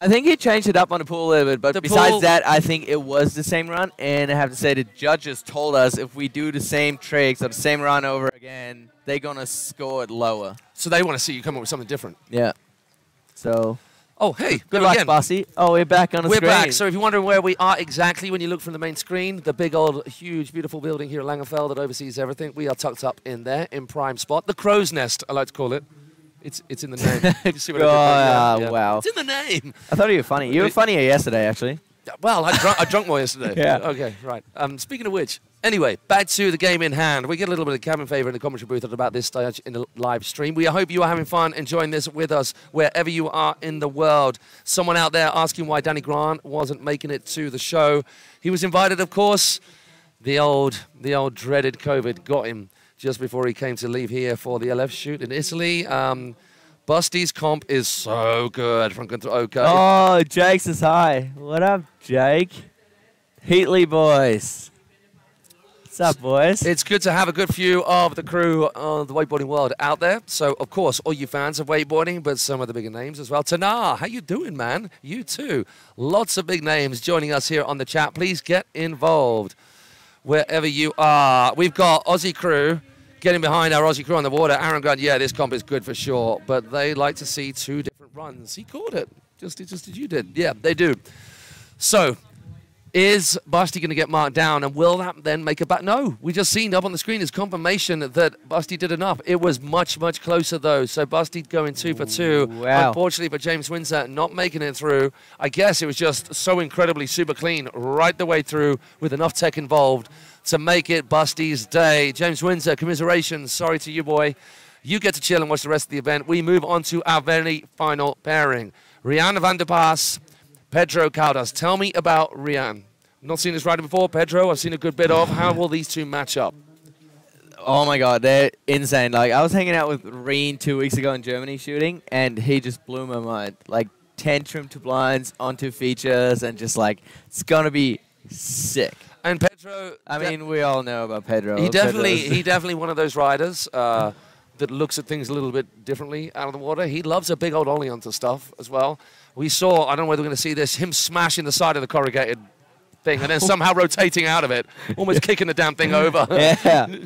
I think he changed it up on the pool a little bit, but The besides that, I think it was the same run. And I have to say, the judges told us if we do the same tricks or the same run over again, they're gonna score it lower. So they want to see you come up with something different. Yeah. So Oh, hey, good luck, again. Bossy. Oh, we're back on the We're screen. back. So if you're wondering where we are exactly when you look from the main screen, the big old, huge, beautiful building here at Langenfeld that oversees everything, we are tucked up in there in prime spot. The crow's nest, I like to call it. It's it's in the name. (laughs) you see what I did there? Oh, Yeah, yeah. wow. It's in the name. I thought you were funny. You were funnier yesterday, actually. Well, I drunk, I drunk more yesterday. (laughs) Yeah. Okay, right. Um, speaking of which, anyway, back to the game in hand. We get a little bit of cabin favour in the commentary booth at about this stage in the live stream. We hope you are having fun enjoying this with us wherever you are in the world. Someone out there asking why Danny Grant wasn't making it to the show. He was invited, of course. The old, the old dreaded COVID got him just before he came to leave here for the LF shoot in Italy. Um, Busty's comp is so good from Oka. Oh, Jake says hi. What up, Jake? Heatley boys. What's up, boys? It's good to have a good few of the crew of the wakeboarding world out there. So, of course, all you fans of wakeboarding, but some of the bigger names as well. Tanar, how you doing, man? You too. Lots of big names joining us here on the chat. Please get involved wherever you are. We've got Aussie crew getting behind our Aussie crew on the water. Aaron Grant, yeah, this comp is good for sure, but they like to see two different runs. He called it, just, just as you did. Yeah, they do. So, is Busty going to get marked down, and will that then make a back? No, we just seen up on the screen is confirmation that Busty did enough. It was much, much closer though. So Busty going two for two. Wow. Unfortunately for James Windsor, not making it through. I guess it was just so incredibly super clean right the way through with enough tech involved to make it Busty's day. James Windsor, commiserations. Sorry to you, boy. You get to chill and watch the rest of the event. We move on to our very final pairing. Rian van der Paas, Pedro Caldas. Tell me about Rian. Not seen this rider before, Pedro. I've seen a good bit of. How will these two match up? oh my god, they're insane. Like I was hanging out with Reen two weeks ago in Germany shooting, and he just blew my mind. Like tantrum to blinds onto features, and just like it's gonna be sick. And Pedro, I mean, we all know about Pedro. he definitely, Pedro's- (laughs) he definitely one of those riders uh, that looks at things a little bit differently out of the water. He loves a big old ollie onto stuff as well. We saw, I don't know whether we're going to see this, him smashing the side of the corrugated thing and then somehow (laughs) rotating out of it, almost kicking the damn thing over. Yeah. (laughs)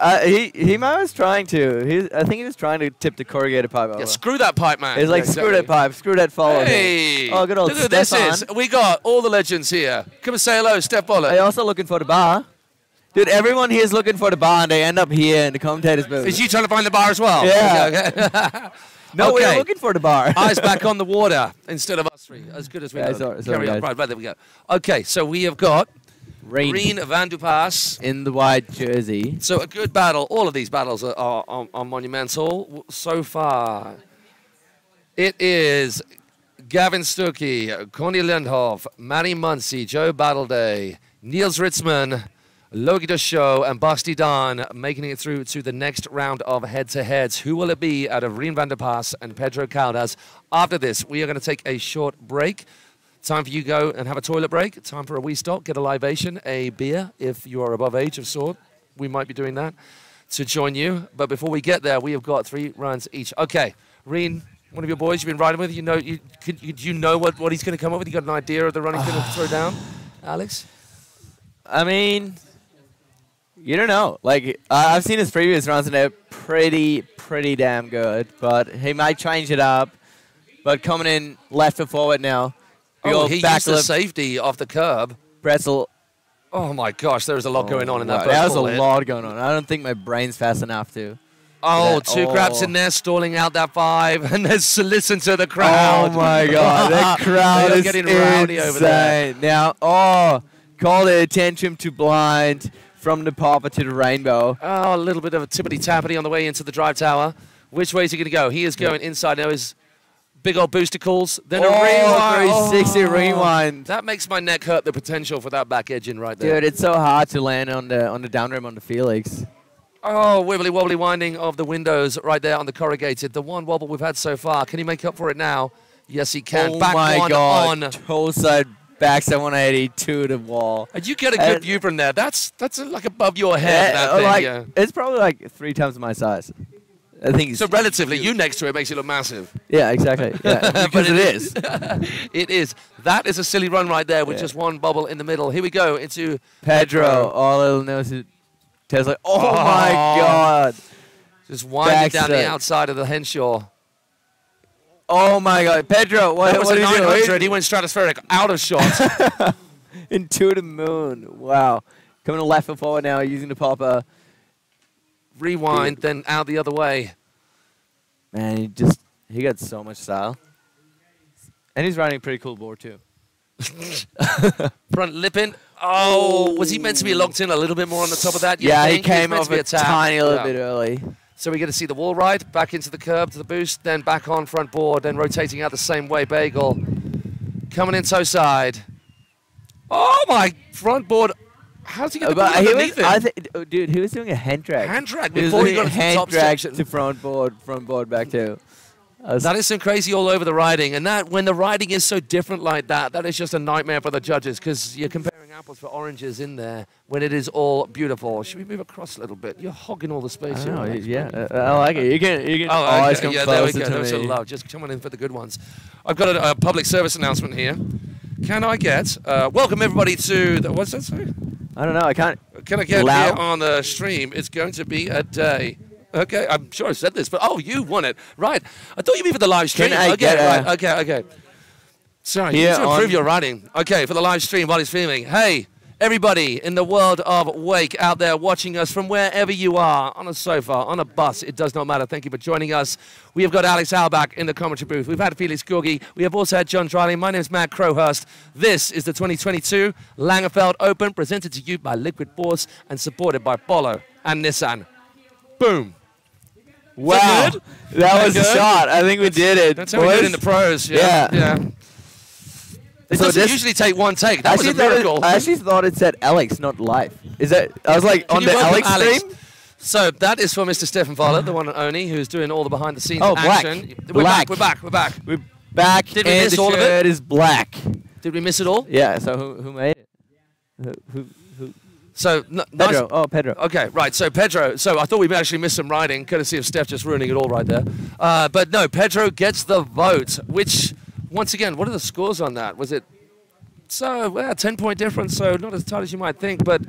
Uh, he he might was trying to. He, I think he was trying to tip the corrugated pipe over. Yeah, screw that pipe, man. He's like, Yeah, screw that pipe, screw that follow. Hey, Oh, good old look who this is. We got all the legends here. Come and say hello, Steph Bollett. Are also looking for the bar? Dude, everyone here is looking for the bar, and they end up here in the commentators booth. Is you trying to find the bar as well? Yeah. Okay. (laughs) no, okay. we're looking for the bar. Eyes (laughs) back on the water instead of us three. As good as we Yeah, know. sorry- Carry on. Right, right, there we go. Okay, so we have got Rain Green Van Pas. in the white jersey. So a good battle. All of these battles are, are, are, are monumental so far. It is Gavin Stuckey, Connie Lindhoff, Matty Muncy, Joe Battleday, Niels Ritzman, Loic Deschaux, and Basti Dunn making it through to the next round of head-to-heads. Who will it be out of Rien van der Pas and Pedro Caldas? After this, we are going to take a short break. Time for you to go and have a toilet break. Time for a wee stop, get a libation, a beer if you are above age of sort. We might be doing that to join you. But before we get there, we have got three runs each. Okay, Reen, one of your boys you've been riding with, you know, you, could, you, do you know what, what he's going to come up with? You got an idea of the run he's going (sighs) to throw down, Alex? I mean, you don't know. Like I I've seen his previous runs, and they're pretty, pretty damn good. But he might change it up. But coming in left and forward now, Oh, he back used the safety off the curb. pretzel. Oh my gosh, there's a lot oh, going on in that Wow, That was a hit. lot going on. I don't think my brain's fast enough to. Oh, two grabs oh. in there, stalling out that five, (laughs) and there's listen to the crowd. Oh my god, that (laughs) crowd is getting rowdy over there. insane. Now, oh, call the attention to blind from the popper to the rainbow. Oh, a little bit of a tippity tappity on the way into the drive tower. Which way is he going to go? He is going inside now. His big old booster calls. Then a Oh, rewind. 360 rewind. That makes my neck hurt. The potential for that back edge in right there. Dude, it's so hard to land on the on the down rim on the Felix. Oh, wibbly wobbly winding of the windows right there on the corrugated. The one wobble we've had so far. Can he make up for it now? Yes, he can. oh back my one god, on. toe side backside 182 to the wall. And you get a good Uh, view from there. That's that's like above your head. Yeah, that thing, like, yeah. It's probably like three times my size. I think So relatively, you next to it makes it look massive. Yeah, exactly. (laughs) Yeah, But it is. (laughs) it is. That is a silly run right there with Yeah. just one bubble in the middle. Here we go into Pedro, all little nose. Tesla. Oh, Oh. my god. just winding down the outside of the Henshaw. Oh my god. Pedro, what, That was what a 900. He went stratospheric out of shot. (laughs) Into the moon. Wow. Coming to left and forward now using the popper. Rewind, then out the other way. Man, he just he got so much style. And he's riding a pretty cool board too. (laughs) Front lipping. Oh, was he meant to be locked in a little bit more on the top of that? You yeah, he think? came off a tap. tiny little Yeah. bit early. So we get to see the wall ride, back into the curb to the boost, then back on front board, then rotating out the same way. Bagel coming in toe side. Oh my front board! How does he the But ball he was. I oh, dude, he was doing a hand drag. Hand drag He before he doing got a into the hand top drag section. to front board, front board back was- That is some crazy all over the riding, and that when the riding is so different like that, that is just a nightmare for the judges because you're comparing apples for oranges in there when it is all beautiful. Should we move across a little bit? You're hogging all the space. here, Alex. yeah, uh, I like it. You can, you can Oh, always okay. come yeah, there we go. to are me. love. Just come on in for the good ones. I've got a, a public service announcement here. Can I get uh, welcome everybody to the, what's that say? I don't know. I can't. Can I get Loud. here on the stream? It's going to be a day. Okay, I'm sure I said this, but oh, you won it, right? I thought you mean for the live stream. Can I okay, get a- right. Okay, okay. Sorry, you need to improve your writing. Okay, for the live stream while he's filming. Hey, everybody in the world of Wake out there watching us from wherever you are, on a sofa, on a bus, it does not matter. Thank you for joining us. We have got Alex Albach in the commentary booth. We've had Felix Georgii. We have also had John Dreiling. My name is Matt Crowhurst. This is the 2022 Langenfeld Open, presented to you by Liquid Force and supported by Polo and Nissan. Boom. Wow, good? that was good? a shot. I think we did it. That's how we do it in the pros. Yeah. Yeah. yeah. It So doesn't this- usually take one take. That I was a miracle. it, I actually thought it said Alex, not life. Is that? I was like Can on the Alex, Alex? stream. So that is for Mr. Stefan Fowler, the one and only, who's doing all the behind the scenes Oh, black. We're Black. back. We're back. We're back. We're back, Did we and miss all of it? is black. Did we miss it all? Yeah. So who who made it? Who who? who So n- nice- Pedro. Oh, Pedro. Okay, right. So Pedro. So I thought we actually missed some riding, courtesy of Steph just ruining it all right there. Uh, but no, Pedro gets the vote. Which, once again, what are the scores on that? Was it so? Well, ten point difference. So not as tight as you might think, but.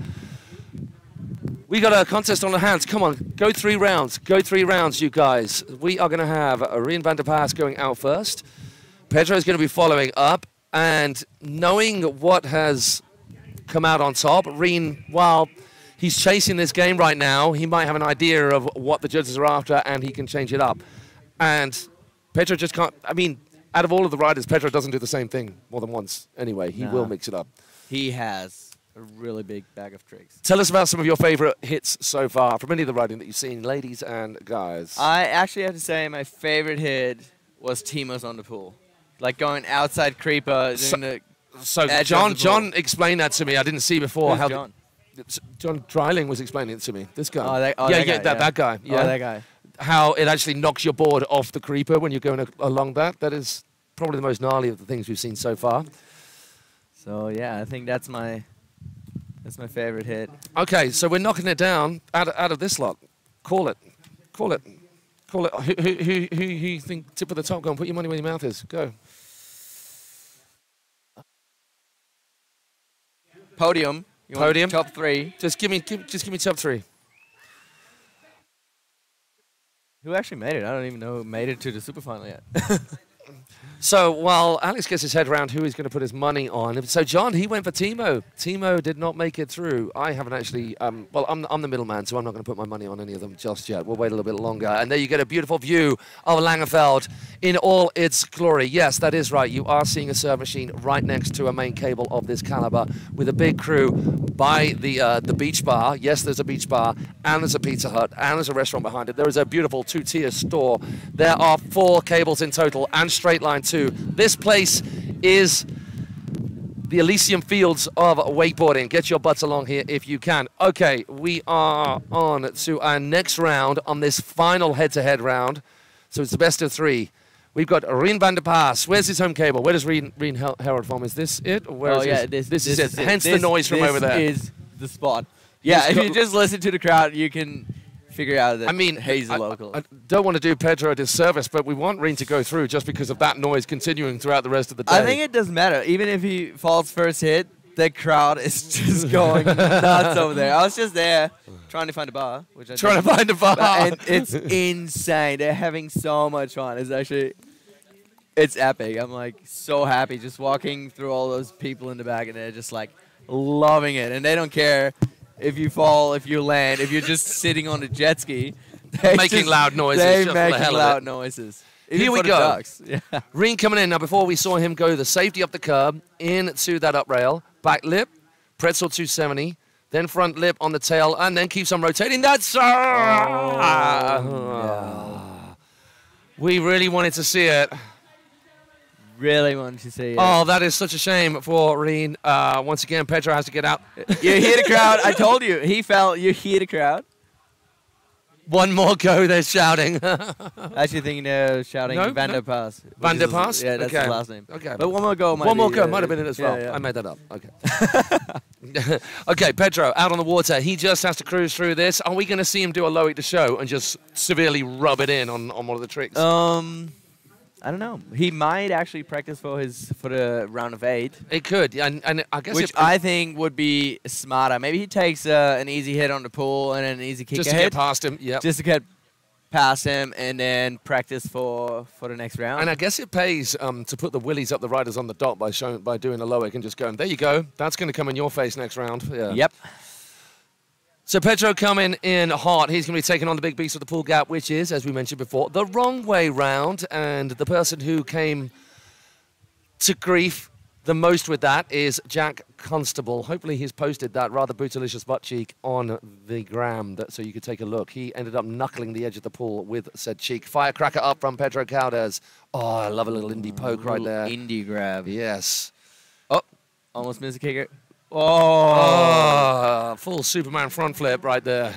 We got a contest on our hands. Come on, go three rounds. Go three rounds, you guys. We are going to have Rien van der going out first. Pedro is going to be following up. And knowing what has come out on top, Rien, while he's chasing this game right now, he might have an idea of what the judges are after and he can change it up. And Pedro just can't. I mean, out of all of the riders, Pedro doesn't do the same thing more than once anyway. He will mix it up. He has a really big bag of tricks. Tell us about some of your favorite hits so far from any of the riding that you've seen, ladies and guys. I actually have to say my favorite hit was Timo's on the pool. Like going outside creeper, So- the so John, John explained that to me. I didn't see before Who's how John? John Dreiling was explaining it to me. This guy. Oh, that- oh, yeah, that yeah, guy, that, yeah. that guy. Oh, yeah, Oh, that guy. How it actually knocks your board off the creeper when you're going along that. That is probably the most gnarly of the things we've seen so far. So yeah, I think that's my that's my favorite hit. Okay, so we're knocking it down out of, out of this lot. Call it. Call it. Call it. Who, who, who, who, who you think tip of the top? Go and put your money where your mouth is. Go. Podium. You want Podium. Top three. Just give me, give, just give me top three. Who actually made it? I don't even know who made it to the super final yet. (laughs) So while Alex gets his head around who he's going to put his money on, so John he went for Timo. Timo did not make it through. I haven't actually. Um, well, I'm, I'm the middleman, so I'm not going to put my money on any of them just yet. We'll wait a little bit longer, and there you get a beautiful view of Langenfeld in all its glory. Yes, that is right. You are seeing a serve machine right next to a main cable of this caliber, with a big crew by the uh, the beach bar. Yes, there's a beach bar, and there's a Pizza Hut, and there's a restaurant behind it. There is a beautiful two-tier store. There are four cables in total, and straight line two. This place is the Elysium Fields of wakeboarding. Get your butts along here if you can. Okay, we are on to our next round on this final head-to-head round. So it's the best of three. We've got Rien van der Paas. Where's his home cable? Where does Rien, Rien Hel- Herald from? Is this it? Or where oh is yeah, his- this, this, is it. Hence the noise from over there. this is the spot. Yeah, He's if you just listen to the crowd, you can figure out that I mean, he's I- local. I, don't want to do Pedro a disservice, but we want Reen to go through just because of that noise continuing throughout the rest of the day. I think it doesn't matter. Even if he falls first hit, the crowd is (laughs) just going nuts over there. I was just there trying to find a bar, which I trying to find a bar. And it's (laughs) insane. They're having so much fun. It's actually, it's epic. I'm like so happy just walking through all those people in the back, and they're just like loving it, and they don't care if you fall, if you land, if you're just sitting on a jet ski. (laughs) Making just- loud noises They the making hell loud noises. Even Here we go. (laughs) Yeah. Reen coming in. Now, before we saw him go the safety up the curb, into that up rail, back lip, pretzel 270, then front lip on the tail, and then keeps on rotating. That's. Ah. We really wanted to see it. Really wanted to see it. Oh, that is such a shame for Reen. Uh, once again, Pedro has to get out. (laughs) You hear the crowd. I told you. He fell. You hear the crowd. One more go, they're shouting. (laughs) Actually thinking they're shouting No, Van no. der Paas. which Van der is- Paas? Yeah, that's Okay. his last name. Okay. But one more go might One more be, go uh, might have been it as yeah, well. yeah. I made that up. Okay. (laughs) okay, Pedro out on the water. He just has to cruise through this. Are we going to see him do a Loic to show and just severely rub it in on, on one of the tricks? Um, I don't know. He might actually practice for his for the round of eight, it could, and, and I guess which I think would be smarter. Maybe he takes uh, an easy hit on the pool and an easy kick just to get past him. Yeah. just to get past him, and then practice for for the next round. And I guess it pays um, to put the willies up the riders on the dot by showing by doing a Loic and just going, there you go. That's going to come in your face next round. Yeah. yep. So Pedro coming in hot. He's going to be taking on the big beast of the pool gap, which is, as we mentioned before, the wrong way round. And the person who came to grief the most with that is Jack Constable. Hopefully he's posted that rather bootylicious butt cheek on the gram that, so you could take a look. He ended up knuckling the edge of the pool with said cheek. Firecracker up from Pedro Caldas. Oh, I love a little indie poke right there. Indie grab. Yes. Oh, almost missed a kicker. Oh, ah, full Superman front flip right there.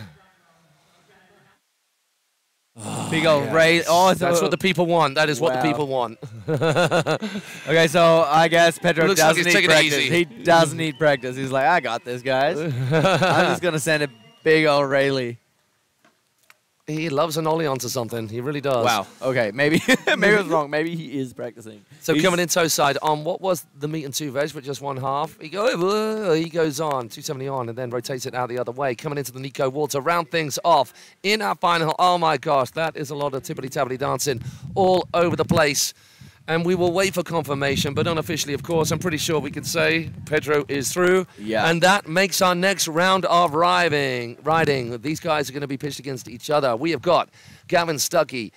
Ah, big old race. Oh, so That's what the people want. That is what the people want. (laughs) Okay, so I guess Pedro doesn't he's need practice. He doesn't need practice. He's like, I got this, guys. (laughs) I'm just gonna send a big old Raley. He loves an ollie onto something. He really does. Wow. Okay, maybe (laughs) maybe I was wrong. Maybe he is practicing. So He's- coming in toe side on what was the meat and two veg, but just one half. He go, he goes on 270 on and then rotates it out the other way. Coming into the Nico wall to round things off in our final. Oh my gosh, that is a lot of tippity tappity dancing all over the place. And we will wait for confirmation, but unofficially, of course, I'm pretty sure we can say Pedro is through. Yeah. And that makes our next round of riding. Riding. These guys are going to be pitched against each other. We have got Gavin Stuckey,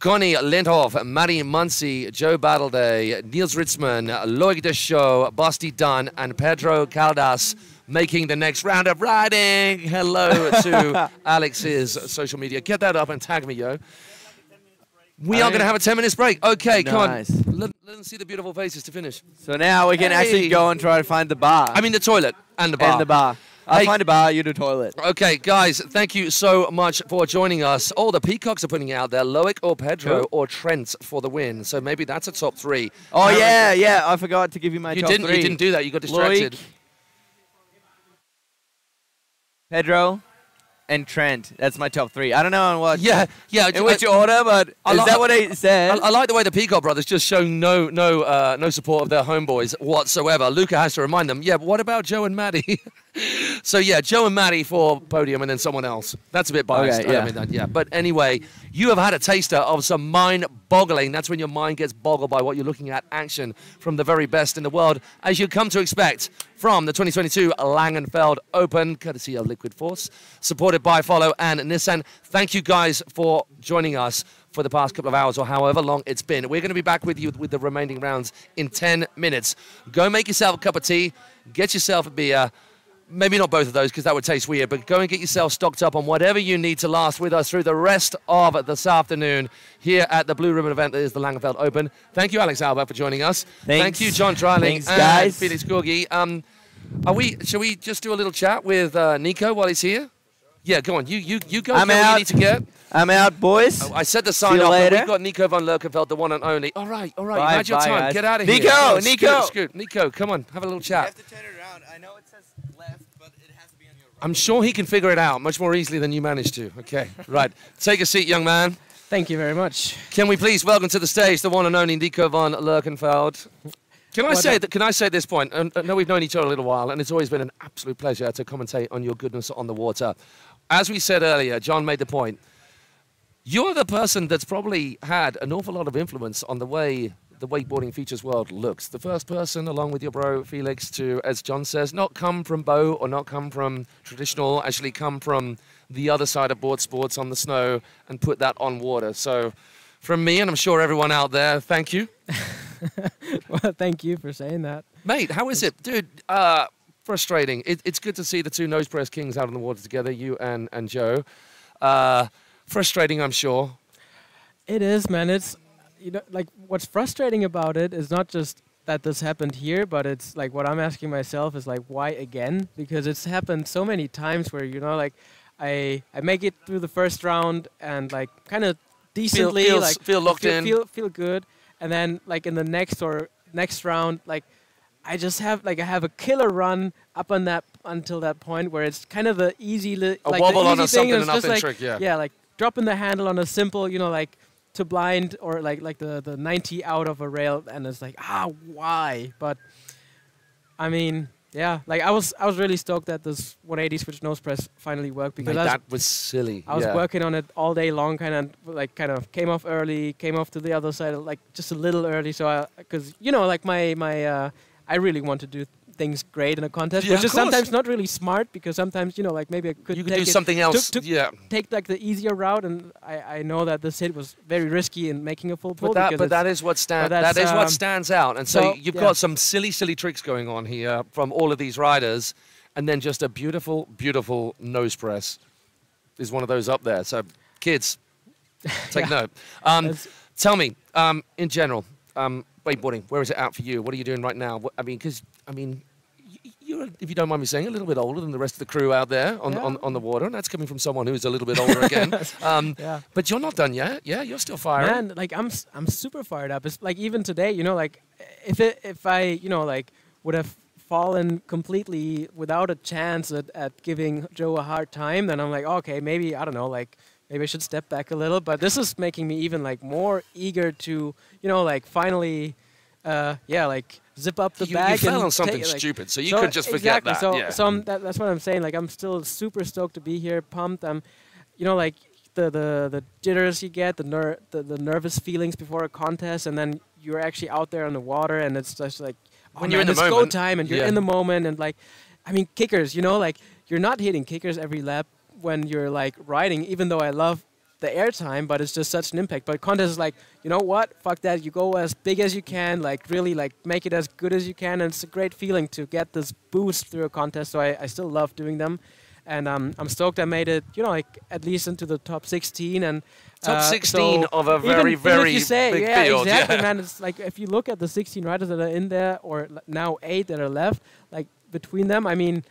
Connie Lindhoff, Matty Muncy, Joe Battleday, Niels Ritzman, Loic Deschaux, Basti Dunn, and Pedro Caldas making the next round of riding. Hello (laughs) to Alex's social media. Get that up and tag me, yo. We are going to have a 10 minutes break. Okay, come on. Let, let them see the beautiful faces to finish. So now we can Hey. actually go and try to find the bar. I mean, the toilet and the bar. and the bar. I'll Hey. find a bar. You do toilet. Okay, guys, thank you so much for joining us. Oh, the Peacocks are putting out there Loic or Pedro Who? or Trent for the win. So maybe that's a top three. Oh yeah, yeah. I forgot to give you my You top didn't. three. You didn't do that. You got distracted. Loic, Pedro, and Trent. That's my top three. I don't know in what. Yeah, yeah. In which order, but I is li- that what they said? I, I like the way the Peacock brothers just show no, no, uh, no support of their homeboys whatsoever. Luca has to remind them. Yeah, but what about Joe and Maddie? (laughs) so yeah, Joe and Maddie for podium, and then someone else. That's a bit biased. Okay, I yeah. mean that. Yeah, but anyway, you have had a taster of some mind-boggling. That's when your mind gets boggled by what you're looking at. Action from the very best in the world, as you come to expect from the 2022 Langenfeld Open, courtesy of Liquid Force, supported by Follow and Nissan. Thank you guys for joining us for the past couple of hours or however long it's been. We're going to be back with you with the remaining rounds in 10 minutes. Go make yourself a cup of tea, get yourself a beer. Maybe not both of those because that would taste weird, but go and get yourself stocked up on whatever you need to last with us through the rest of this afternoon here at the Blue Ribbon event that is the Langenfeld Open. Thank you, Alex Albert, for joining us. Thank you, John Dreiling Thanks, and guys. Felix Georgii. Um, are we? Shall we just do a little chat with uh, Nico while he's here? Yeah, go on. You you you go. I'm get what out. you need to get. I'm out, boys. Oh, I said the sign you up, but later. we've got Nico von Lerchenfeld, the one and only. All right, all right. Bye, you had your time. guys. Get out of Nico, here. Come on, Nico. Scoot, scoot. Nico, come on. Have a little chat. to turn it around. I know it says left, but it has to be on your right. I'm sure he can figure it out much more easily than you managed to. Okay, (laughs) right. Take a seat, young man. Thank you very much. Can we please welcome to the stage the one and only Nico von Lerchenfeld? Can I say that? Can I say at this point? I know we've known each other a little while, and it's always been an absolute pleasure to commentate on your goodness on the water. As we said earlier, John made the point. You're the person that's probably had an awful lot of influence on the way the wakeboarding features world looks. The first person, along with your bro Felix, to, as John says, not come from bow or not come from traditional, actually come from the other side of board sports on the snow and put that on water. So, from me, and I'm sure everyone out there, thank you. (laughs) Well, thank you for saying that. Mate, how is it? Dude, uh, frustrating. It, it's good to see the two nose press kings out on the water together, you and, and Joe. Uh, frustrating, I'm sure. It is, man. It's you know, like what's frustrating about it is not just that this happened here, but it's like what I'm asking myself is like why again? Because it's happened so many times where you know, like I I make it through the first round and like kind of decently, feels- like feel locked feel, in. feel feel good, and then like in the next or next round, like I just have like I have a killer run up on that until that point where it's kind of the easy li- A like wobble the on easy a thing something and nothing like, trick, yeah. yeah, like dropping the handle on a simple, you know, like to blind or like like the the 90 out of a rail, and it's like ah why? But I mean, yeah, like I was I was really stoked that this 180 switch nose press finally worked because was, that was silly. I was yeah. working on it all day long, kind of like kind of came off early, came off to the other side, like just a little early. So I, because you know, like my my, uh, I really want to do things great in a contest, Yeah, which is course. sometimes not really smart because sometimes you know, like maybe I could You could take do it- something else. to- yeah. take like the easier route, and I, I know that this hit was very risky in making a full pull. But that, but that is what stand, but that is what um, stands out. And so, so, you've yeah. got some silly, silly tricks going on here from all of these riders, and then just a beautiful, beautiful nose press is one of those up there. So, kids, (laughs) take Yeah. note. Um, tell me, um, in general, um, wakeboarding, where is it out for you? What are you doing right now? What, I mean, because I mean, you're, if you don't mind me saying, a little bit older than the rest of the crew out there on, Yeah. on, on the water, and that's coming from someone who's a little bit older again. (laughs) Um, Yeah. But you're not done yet. Yeah, you're still firing. Man, like I'm I'm super fired up. It's like even today, you know, like if it if I you know like would have fallen completely without a chance at, at giving Joe a hard time, then I'm like, okay, maybe I don't know, like maybe I should step back a little. But this is making me even like more eager to you know like finally, uh, yeah, like zip up the you, you bag fell and on something take like, stupid, so you so could just forget exactly. that. So, yeah. so I'm, that, that's what I'm saying. Like I'm still super stoked to be here, pumped. I'm, you know, like the the, the jitters you get, the, ner- the the nervous feelings before a contest, and then you're actually out there on the water, and it's just like oh When you're in the it's moment, go time, and you're yeah. in the moment, and like, I mean, kickers, you know, like you're not hitting kickers every lap when you're like riding, even though I love the airtime, but it's just such an impact. But contest is like, you know what? Fuck that. You go as big as you can, like really like make it as good as you can, and it's a great feeling to get this boost through a contest. So I, I still love doing them, and um, I'm stoked I made it. You know, like at least into the top 16 and. Top uh, 16 so of a even- very, even very you say, big yeah, field. Exactly, yeah. man. It's like if you look at the 16 riders that are in there, or now eight that are left, like between them, I mean,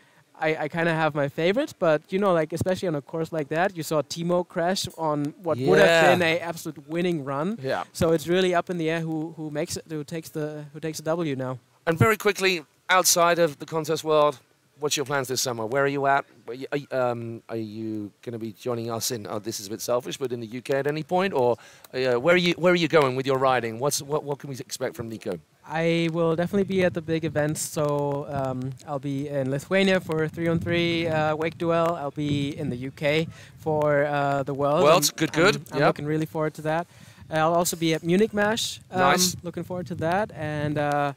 I, I kind of have my favorites, but you know, like especially on a course like that, you saw Timo crash on what would have been a absolute winning run. Yeah. So it's really up in the air who who makes it, who takes the who takes the W now. And very quickly, outside of the contest world, what's your plans this summer? Where are you at? Are you, um, you going to be joining us in? Oh, this is a bit selfish, but in the UK at any point, or uh, where are you? Where are you going with your riding? What's what? What can we expect from Nico? I will definitely be at the big events. So um, I'll be in Lithuania for three on three uh, wake duel. I'll be in the UK for uh, the World. Worlds, I'm- good, I'm- good. I'm Yep. looking really forward to that. I'll also be at Munich Mash. Um, Nice. Looking forward to that. And uh,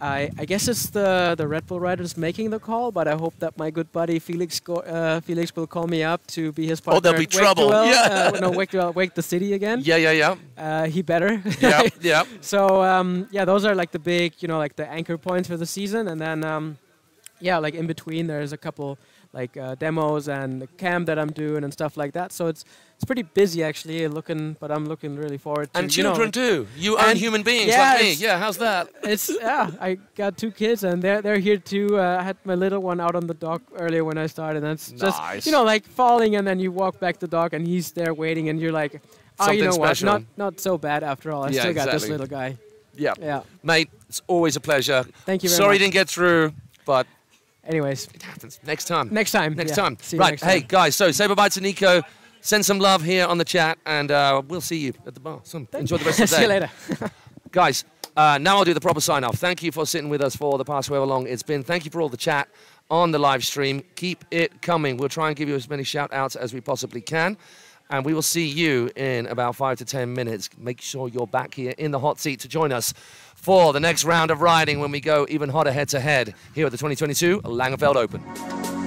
I, I guess it's the, the Red Bull riders making the call, but I hope that my good buddy Felix go, uh, Felix will call me up to be his partner. Oh, there'll be trouble. Duel. Yeah. Uh, no, Wake Duel, Wake the City again. Yeah, yeah, yeah, Uh, he better. (laughs) yeah, yeah. (laughs) So um, yeah, those are like the big, you know, like the anchor points for the season, and then um, yeah, like in between, there's a couple like uh, demos and the cam that I'm doing and stuff like that. So it's it's pretty busy actually. Looking, but I'm looking really forward to. And you know, children too. You and- human beings yeah, like me. Yeah, how's that? It's yeah. I got two kids and they're they're here too. Uh, I had my little one out on the dock earlier when I started. And it's just you know like falling and then you walk back the dock and he's there waiting and you're like, oh, you know special. what? Not not so bad after all. I Yeah, still got this little guy. Yeah, Yeah. mate. It's always a pleasure. Thank you very Sorry much. you didn't get through, but Anyways, it happens. Next time. next time. Next yeah. time. See you right. next hey, time. guys. So say bye bye to Nico. Send some love here on the chat, and uh, we'll see you at the bar. So enjoy the rest of the day. (laughs) See you later. (laughs) Guys, uh, now I'll do the proper sign off. Thank you for sitting with us for the past however long it's been. Thank you for all the chat on the live stream. Keep it coming. We'll try and give you as many shout outs as we possibly can. And we will see you in about five to 10 minutes. Make sure you're back here in the hot seat to join us for the next round of riding when we go even hotter head to head here at the 2022 Langenfeld Open.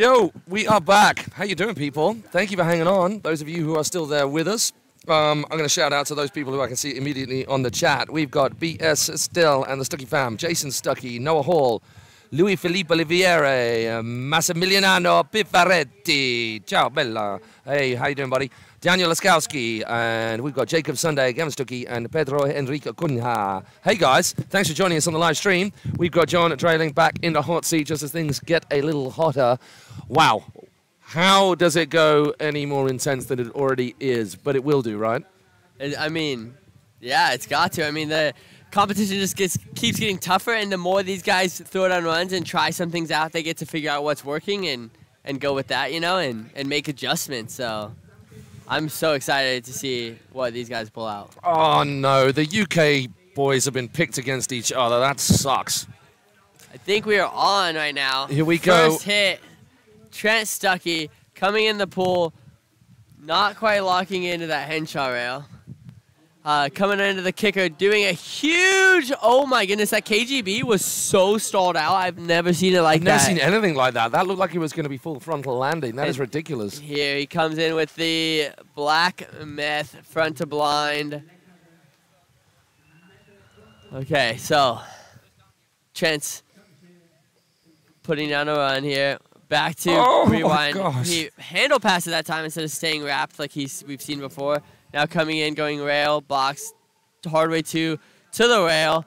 Yo, we are back. How you doing, people? Thank you for hanging on. Those of you who are still there with us. Um, I'm going to shout out to those people who I can see immediately on the chat. We've got BS Still and the Stuckey fam, Jason Stuckey, Noah Hall, Louis Felipe Oliviere, Massimiliano Pifaretti. Ciao, bella. Hey, how you doing, buddy? Daniel Laskowski, and we've got Jacob Sunday, Gavin Stuckey, and Pedro Enrique Cunha. Hey, guys, thanks for joining us on the live stream. We've got John Dreiling back in the hot seat just as things get a little hotter. Wow. How does it go any more intense than it already is? But it will do, right? I mean, yeah, it's got to. I mean, the competition just gets keeps getting tougher, and the more these guys throw on runs and try some things out, they get to figure out what's working and and go with that, you know, and and make adjustments. So. I'm so excited to see what these guys pull out. Oh no, the UK boys have been picked against each other. That sucks. I think we are on right now. Here we go. First hit, Trent Stuckey coming in the pool, not quite locking into that Henshaw rail. Uh, coming into the kicker, doing a huge, oh my goodness, that KGB was so stalled out. I've never seen it like I've never seen anything like that. That looked like it was going to be full frontal landing. That is And- ridiculous. Here he comes in with the black meth front to blind. Okay, so Trent's putting down a run here. Back to Oh my rewind. gosh. He handle passed at that time instead of staying wrapped like he's we've seen before. Now coming in, going rail, box, hard way two to the rail.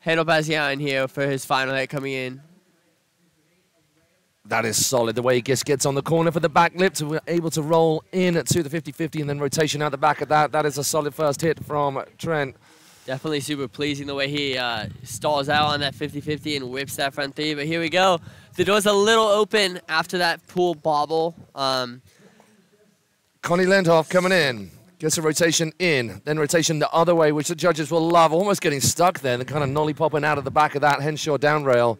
Handle out here for his final hit coming in. That is solid. The way he just gets on the corner for the back lip to be able to roll in to the 50-50 and then rotation out the back of that. That is a solid first hit from Trent. Definitely super pleasing the way he uh, stalls out on that 50-50 and whips that front three. But here we go. The door's a little open after that pool bobble. Um, Connie Lendhoff coming in. Gets a rotation in, then rotation the other way, which the judges will love. Almost getting stuck there, and kind of nolly popping out of the back of that Henshaw down rail.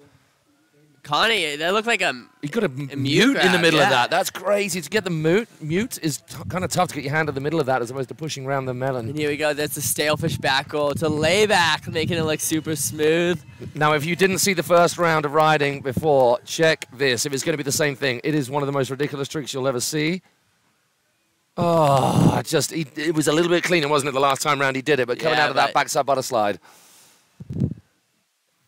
Connie, that looked like a You got a mute, mute in the middle of that. That's crazy. To get the mute, mute is kind of tough to get your hand in the middle of that as opposed to pushing around the melon. And here we go. That's a stalefish back roll to layback, making it look super smooth. Now, if you didn't see the first round of riding before, check this. If it's going to be the same thing, it is one of the most ridiculous tricks you'll ever see. Oh, just he, it was a little bit cleaner, wasn't it? The last time round he did it, but coming Yeah, out of that backside butter slide.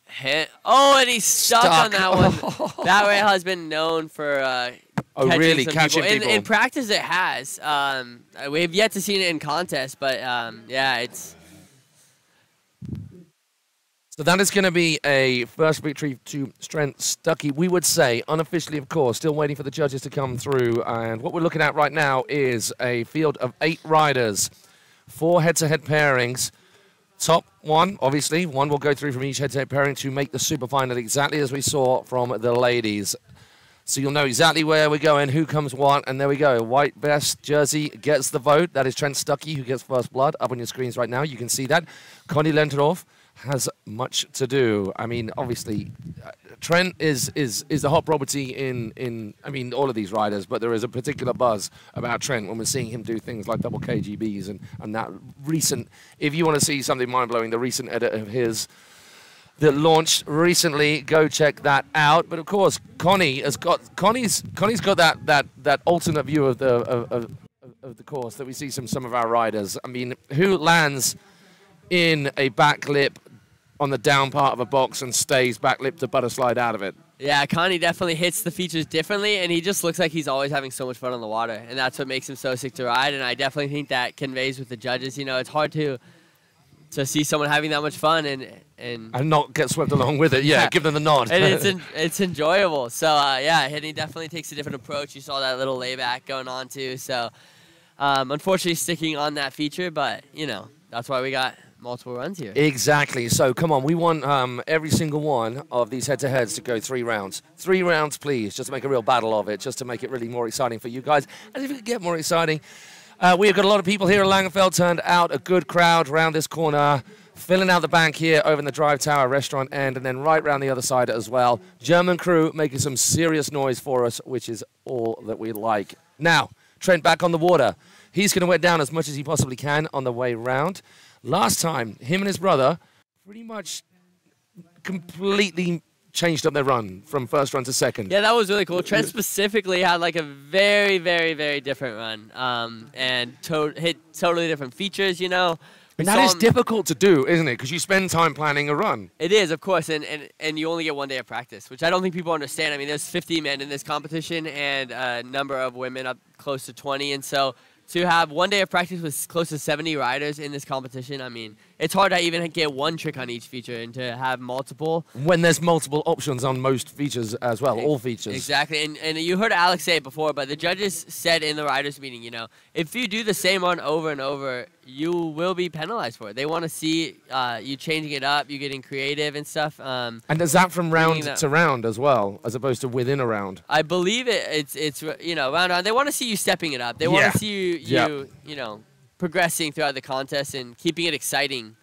Hit. Oh, and he's stuck, on that one. (laughs) that rail has been known for uh, Oh, catching really? some Catching people. In, people. in practice, it has. Um, uh, we've yet to see it in contest, but um, yeah, it's So that is going to be a first victory to Trent Stuckey. We would say, unofficially, of course, still waiting for the judges to come through. And what we're looking at right now is a field of eight riders, four head-to-head pairings. Top one, obviously, one will go through from each head-to-head pairing to make the super final, exactly as we saw from the ladies. So you'll know exactly where we're going, who comes what, and there we go. White vest jersey gets the vote. That is Trent Stuckey who gets first blood. Up on your screens right now, you can see that. Connie Lenterhoff has much to do. I mean, obviously, uh, Trent is is is the hot property in in. I mean, all of these riders, but there is a particular buzz about Trent when we're seeing him do things like double KGBs and and that recent. If you want to see something mind blowing, the recent edit of his that launched recently. Go check that out. But of course, Connie has got Connie's Connie's got that that that alternate view of the of, of, of the course that we see from some of our riders. I mean, who lands in a back lip on the down part of a box and stays back lip to butter slide out of it? Yeah, Connie definitely hits the features differently, and he just looks like he's always having so much fun on the water, and that's what makes him so sick to ride. And I definitely think that conveys with the judges. You know, it's hard to to see someone having that much fun, and and And not get swept along with it. Yeah, Yeah. give them the nod. and it's (laughs) en- it's enjoyable. So uh, yeah, and he definitely takes a different approach. You saw that little layback going on too. So um, unfortunately, sticking on that feature, but you know that's why we got multiple runs here. Exactly. So come on, we want um, every single one of these head-to-heads to go three rounds. Three rounds, please, just to make a real battle of it, just to make it really more exciting for you guys. And if it could get more exciting, uh, we have got a lot of people here at Langenfeld turned out, a good crowd around this corner, filling out the bank here over in the Drive Tower restaurant end, and then right round the other side as well. German crew making some serious noise for us, which is all that we like. Now, Trent back on the water. He's going to wet down as much as he possibly can on the way round. Last time, him and his brother pretty much completely changed up their run from first run to second. Yeah, that was really cool. Trent specifically had like a very, very, very different run, um, and to- hit totally different features. You know, We And that is difficult to do, isn't it? Because you spend time planning a run. It is, of course, and, and, and you only get one day of practice, which I don't think people understand. I mean, there's 50 men in this competition and a number of women up close to 20, and so to have one day of practice with close to 70 riders in this competition, I mean, it's hard to even get one trick on each feature, and to have multiple. When there's multiple options on most features as well, all features. Exactly, and, and you heard Alex say it before, but the judges said in the riders' meeting, you know, if you do the same run over and over, you will be penalized for it. They want to see uh, you changing it up, you getting creative and stuff. Um, And is that from round to round as well, as opposed to within a round? I believe it. It's it's you know round round. They want to see you stepping it up. They want Yeah. to see you you Yep. you know progressing throughout the contest and keeping it exciting.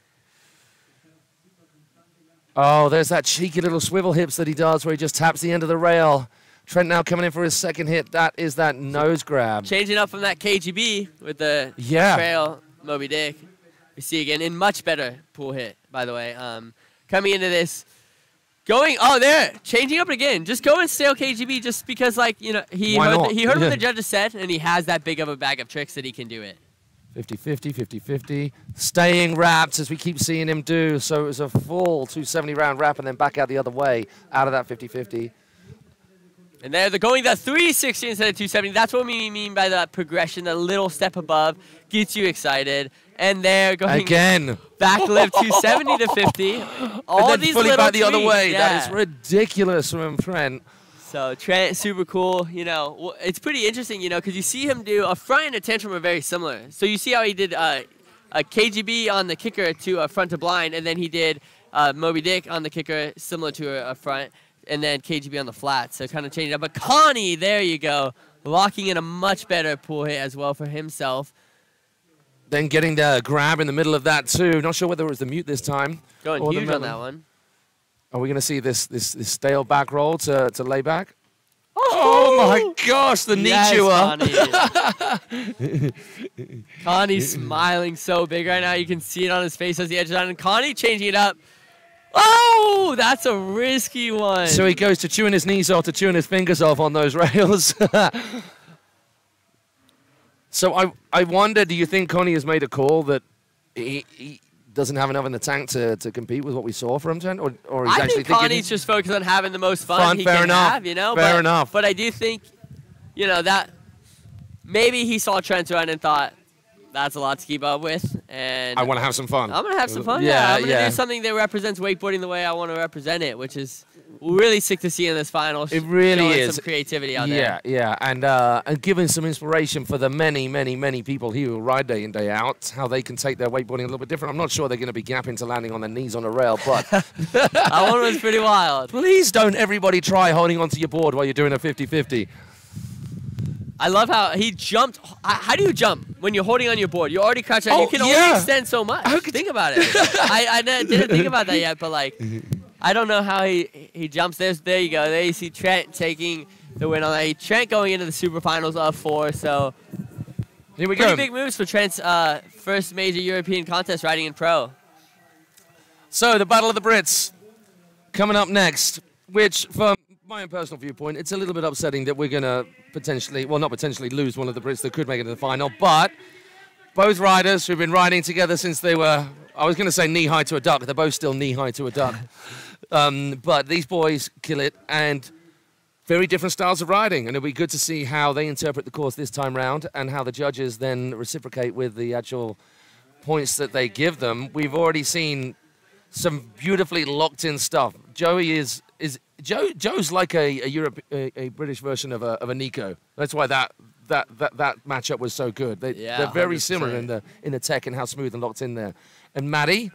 Oh, there's that cheeky little swivel hips that he does where he just taps the end of the rail. Trent now coming in for his second hit. That is that nose grab. Changing up from that KGB with the Yeah. trail Moby Dick. We see again in much better pool hit by the way. Um, coming into this. Going, oh, there, changing up again. Just go and stale KGB, just because, like, you know, he Why heard, not? he heard Yeah. what the judges said, and he has that big of a bag of tricks that he can do it. 50-50, 50-50. Staying wrapped as we keep seeing him do. So it was a full 270 round wrap and then back out the other way out of that 50-50. And there they're going the 360 instead of 270. That's what we mean by that progression. The little step above gets you excited. And they're going Again. backlift 270 to 50. All (laughs) and then these fully back the other way. That yeah. is ridiculous from Trent. So Trent, super cool. You know, it's pretty interesting. You know, because you see him do a front and a tantrum are very similar. So you see how he did uh, a KGB on the kicker to a front to blind, and then he did uh, Moby Dick on the kicker, similar to a, a front, and then KGB on the flat. So kind of changing up. But Connie, there you go, locking in a much better pull hit as well for himself. Then getting the grab in the middle of that too. Not sure whether it was the mute this time. Going huge on that one. Are we going to see this, this this stale back roll to, to lay back? Oh, oh my gosh, the knee Yes, chewer. Connie. (laughs) Connie's smiling so big right now. You can see it on his face as he edges on. And Connie changing it up. Oh, that's a risky one. So he goes to chewing his knees off to chewing his fingers off on those (laughs) rails. so I I wonder, do you think Connie has made a call that he, he doesn't have enough in the tank to, to compete with what we saw from Trent, or or he's I actually think Connie's just focused on having the most fun, Fun, he fair can enough. have, you know. Fair but, enough. But I do think, you know, that maybe he saw Trent run and thought that's a lot to keep up with, and I want to have some fun. I'm gonna have some fun. Yeah, Yeah, I'm gonna yeah. do something that represents wakeboarding the way I want to represent it, which is really sick to see in this final. It really is. some creativity out yeah, there. yeah, yeah, and uh, and giving some inspiration for the many, many, many people here who ride day in day out, how they can take their wakeboarding a little bit different. I'm not sure they're going to be gapping to landing on their knees on a rail, but (laughs) that one was pretty wild. (laughs) please don't everybody try holding onto your board while you're doing a 50-50. I love how he jumped. How do you jump when you're holding on your board? You're already crouched. and Oh, you can yeah. only extend so much. Think about it. (laughs) I, I didn't think about that yet, but like, I don't know how he he jumps. There's there you go. There you see Trent taking the win on that. Trent going into the super finals of four. So Here we pretty go. big moves for Trent's uh, first major European contest riding in pro. So the Battle of the Brits coming up next, which from my own personal viewpoint, it's a little bit upsetting that we're going to potentially, well, not potentially lose one of the Brits that could make it to the final, but both riders who've been riding together since they were, I was going to say knee high to a duck, they're both still knee high to a duck. (laughs) um, but these boys kill it and very different styles of riding, and it'll be good to see how they interpret the course this time round and how the judges then reciprocate with the actual points that they give them. We've already seen some beautifully locked in stuff. Joey is is Joe Joe's like a a, Europe, a, a British version of a of a Nico. That's why that that that, that matchup was so good. They, Yeah, they're very similar 100%. in the in the tech and how smooth and locked in there. And Maddie.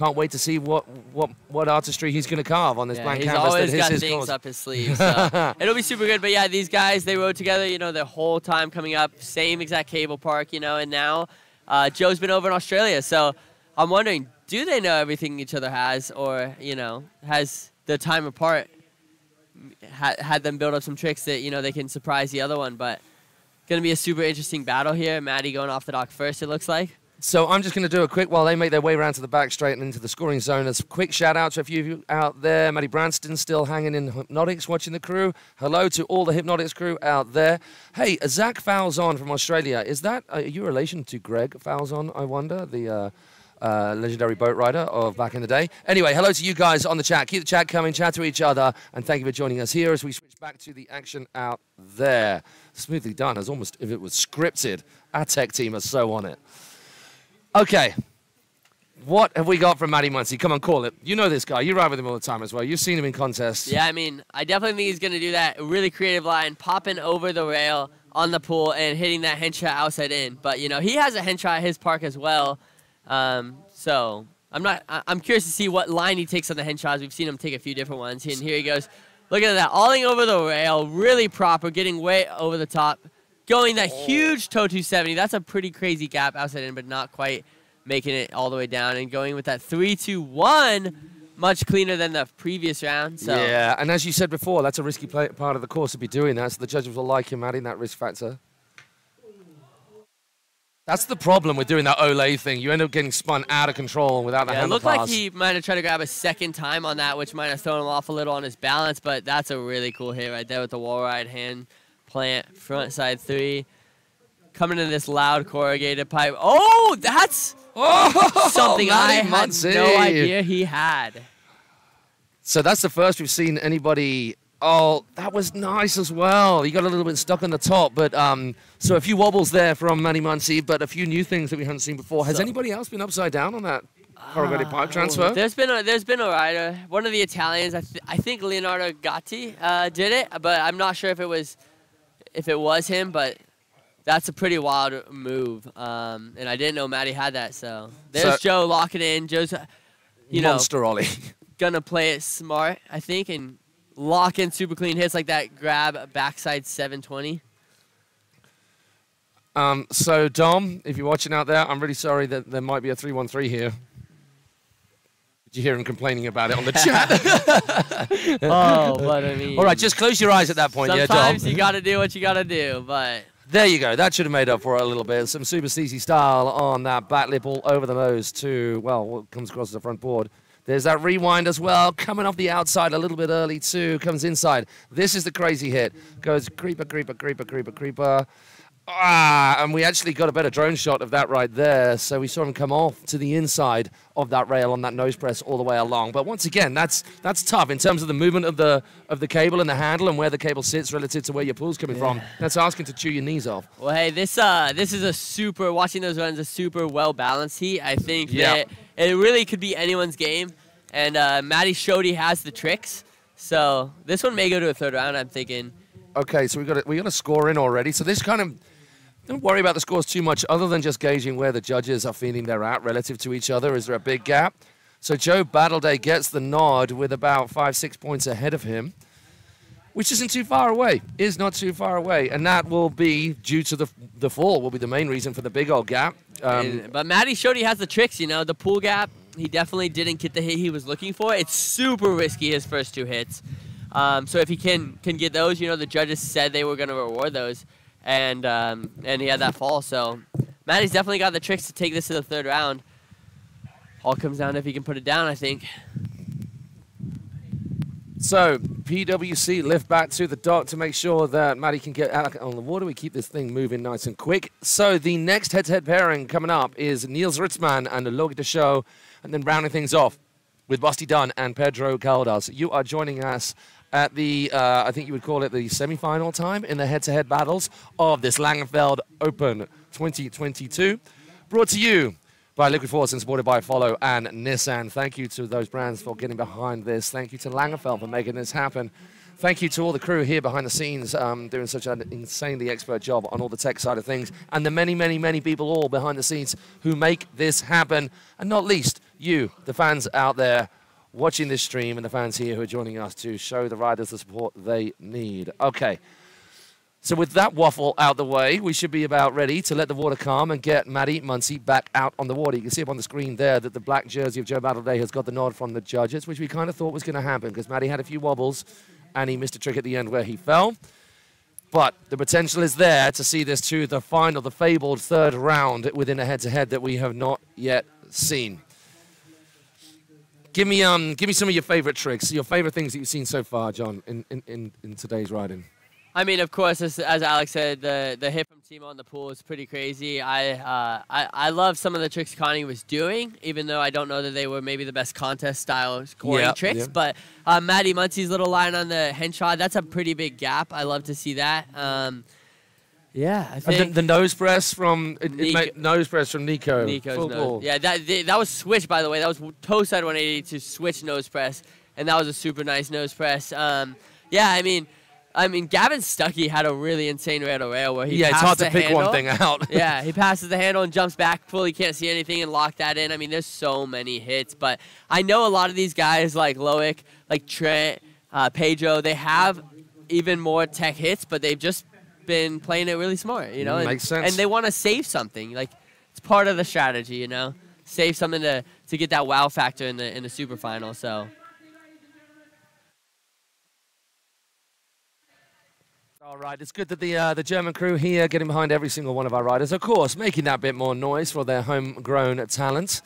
Can't wait to see what, what, what artistry he's going to carve on this Yeah, blank he's canvas always that is got his things up his sleeve. So (laughs) it'll be super good. But yeah, these guys they rode together. You know, the whole time coming up, same exact cable park. You know, and now uh, Joe's been over in Australia. So I'm wondering, do they know everything each other has, or you know, has the time apart ha- had them build up some tricks that you know they can surprise the other one? But gonna be a super interesting battle here. Maddie going off the dock first. It looks like. So I'm just going to do a quick while they make their way around to the back straight and into the scoring zone. A quick shout out to a few of you out there. Matty Branston still hanging in Hypnotics, watching the crew. Hello to all the Hypnotics crew out there. Hey, Zach Falzon from Australia. Is that are you relation to Greg Falzon? I wonder the. Uh, uh, legendary boat rider of back in the day. Anyway, hello to you guys on the chat. Keep the chat coming, chat to each other, and thank you for joining us here as we switch back to the action out there. Smoothly done, as almost if it was scripted. Our tech team are so on it. Okay. What have we got from Matty Muncy? Come on, call it. You know this guy. You ride with him all the time as well. You've seen him in contests. Yeah, I mean, I definitely think he's going to do that really creative line, popping over the rail on the pool and hitting that hench shot outside in. But, you know, he has a hench shot at his park as well. Um, so I'm not. I, am curious to see what line he takes on the hench shots. We've seen him take a few different ones. And here he goes. Look at that, alling over the rail, really proper, getting way over the top, going that oh. huge toe 270. That's a pretty crazy gap outside in, but not quite making it all the way down and going with that 3-2-1 much cleaner than the previous round. So. Yeah, and as you said before, that's a risky play, part of the course to be doing that, so the judges will like him adding that risk factor. That's the problem with doing that Olay thing. You end up getting spun out of control without the yeah, handle It looked pass. like he might have tried to grab a second time on that, which might have thrown him off a little on his balance, but that's a really cool hit right there with the wall ride hand plant front side three. Coming in this loud corrugated pipe. Oh, that's oh, something I had no idea he had. So that's the first we've seen anybody. Oh, that was nice as well. He got a little bit stuck on the top, but um, so a few wobbles there from Manny Muncy, but a few new things that we hadn't seen before. Has so, anybody else been upside down on that corrugated uh, pipe transfer? There's been a, there's been a rider, one of the Italians. I, th I think Leonardo Gatti uh, did it, but I'm not sure if it was if it was him, but that's a pretty wild move. Um, and I didn't know Matty had that. So there's so, Joe locking in. Joe's, you monster know, Ollie. (laughs) gonna play it smart, I think, and lock in super clean hits like that grab backside 720. Um, so Dom, if you're watching out there, I'm really sorry that there might be a 313 here. Did you hear him complaining about it on the (laughs) chat? oh, (laughs) but I mean. All right, just close your eyes at that point. Sometimes yeah, you got to do what you got to do, but. There you go. That should have made up for it a little bit. Some super steezy style on that back lip all over the nose to, well, what comes across the front board. There's that rewind as well, coming off the outside a little bit early too, comes inside. This is the crazy hit. Goes creeper, creeper, creeper, creeper, creeper. Ah, and we actually got a better drone shot of that right there. So we saw him come off to the inside of that rail on that nose press all the way along. But once again, that's that's tough in terms of the movement of the of the cable and the handle and where the cable sits relative to where your pool's coming yeah. from. That's asking to chew your knees off. Well, hey, this uh this is a super watching those runs a super well balanced heat. I think yeah. that it really could be anyone's game, and uh, Matty showed he has the tricks. So this one may go to a third round. I'm thinking. Okay, so we got a, we got a score in already. So this kind of don't worry about the scores too much other than just gauging where the judges are feeling they're at relative to each other. Is there a big gap? So Joe Battleday gets the nod with about five, six points ahead of him, which isn't too far away, is not too far away. And that will be due to the, the fall, will be the main reason for the big old gap. Um, but Matty showed he has the tricks, you know, the pool gap. He definitely didn't get the hit he was looking for. It's super risky, his first two hits. Um, so if he can, can get those, you know, the judges said they were going to reward those and um, and he had that fall. So Matty's definitely got the tricks to take this to the third round. All comes down if he can put it down, I think. So PWC lift back to the dock to make sure that Matty can get out on the water. We keep this thing moving nice and quick. So the next head-to-head -head pairing coming up is Niels Ritzmann and Loic Deschaux, and then rounding things off with Basti Dunn and Pedro Caldas. You are joining us at the, uh, I think you would call it the semi-final time in the head-to-head battles of this Langenfeld Open 2022. Brought to you by Liquid Force and supported by Follow and Nissan. Thank you to those brands for getting behind this. Thank you to Langenfeld for making this happen. Thank you to all the crew here behind the scenes um, doing such an insanely expert job on all the tech side of things, and the many, many, many people all behind the scenes who make this happen, and not least you, the fans out there watching this stream and the fans here who are joining us to show the riders the support they need. Okay. So with that waffle out the way, we should be about ready to let the water calm and get Matty Muncy back out on the water. You can see up on the screen there that the black jersey of Joe Battleday has got the nod from the judges, which we kind of thought was going to happen because Matty had a few wobbles and he missed a trick at the end where he fell. But the potential is there to see this to the final, the fabled third round within a head-to-head that we have not yet seen. Give me um, give me some of your favorite tricks, your favorite things that you've seen so far, John, in, in, in, in today's riding. I mean, of course, as, as Alex said, the the hit from Team on the pool is pretty crazy. I, uh, I I love some of the tricks Connie was doing, even though I don't know that they were maybe the best contest style scoring Yeah, tricks. yeah. But uh, Maddie Muncie's little line on the henshot, that's a pretty big gap. I love to see that. Um, yeah, I think the, the nose press from it, it made- nose press from Nico. Nico's Full nose. Yeah, that th- that was switch by the way. That was toe side 180 to switch nose press, and that was a super nice nose press. Um, yeah, I mean, I mean, Gavin Stuckey had a really insane rail to rail where he yeah, it's hard to the pick one thing out. yeah, (laughs) he passes the handle and jumps back fully, can't see anything, and lock that in. I mean, there's so many hits, but I know a lot of these guys like Loic, like Trent, uh, Pedro, they have even more tech hits, but they've just been playing it really smart, you know. and, Makes sense. And they want to save something, like it's part of the strategy, you know, save something to to get that wow factor in the in the super final. So. All right, it's good that the uh, the German crew here getting behind every single one of our riders. Of course, making that bit more noise for their homegrown talent,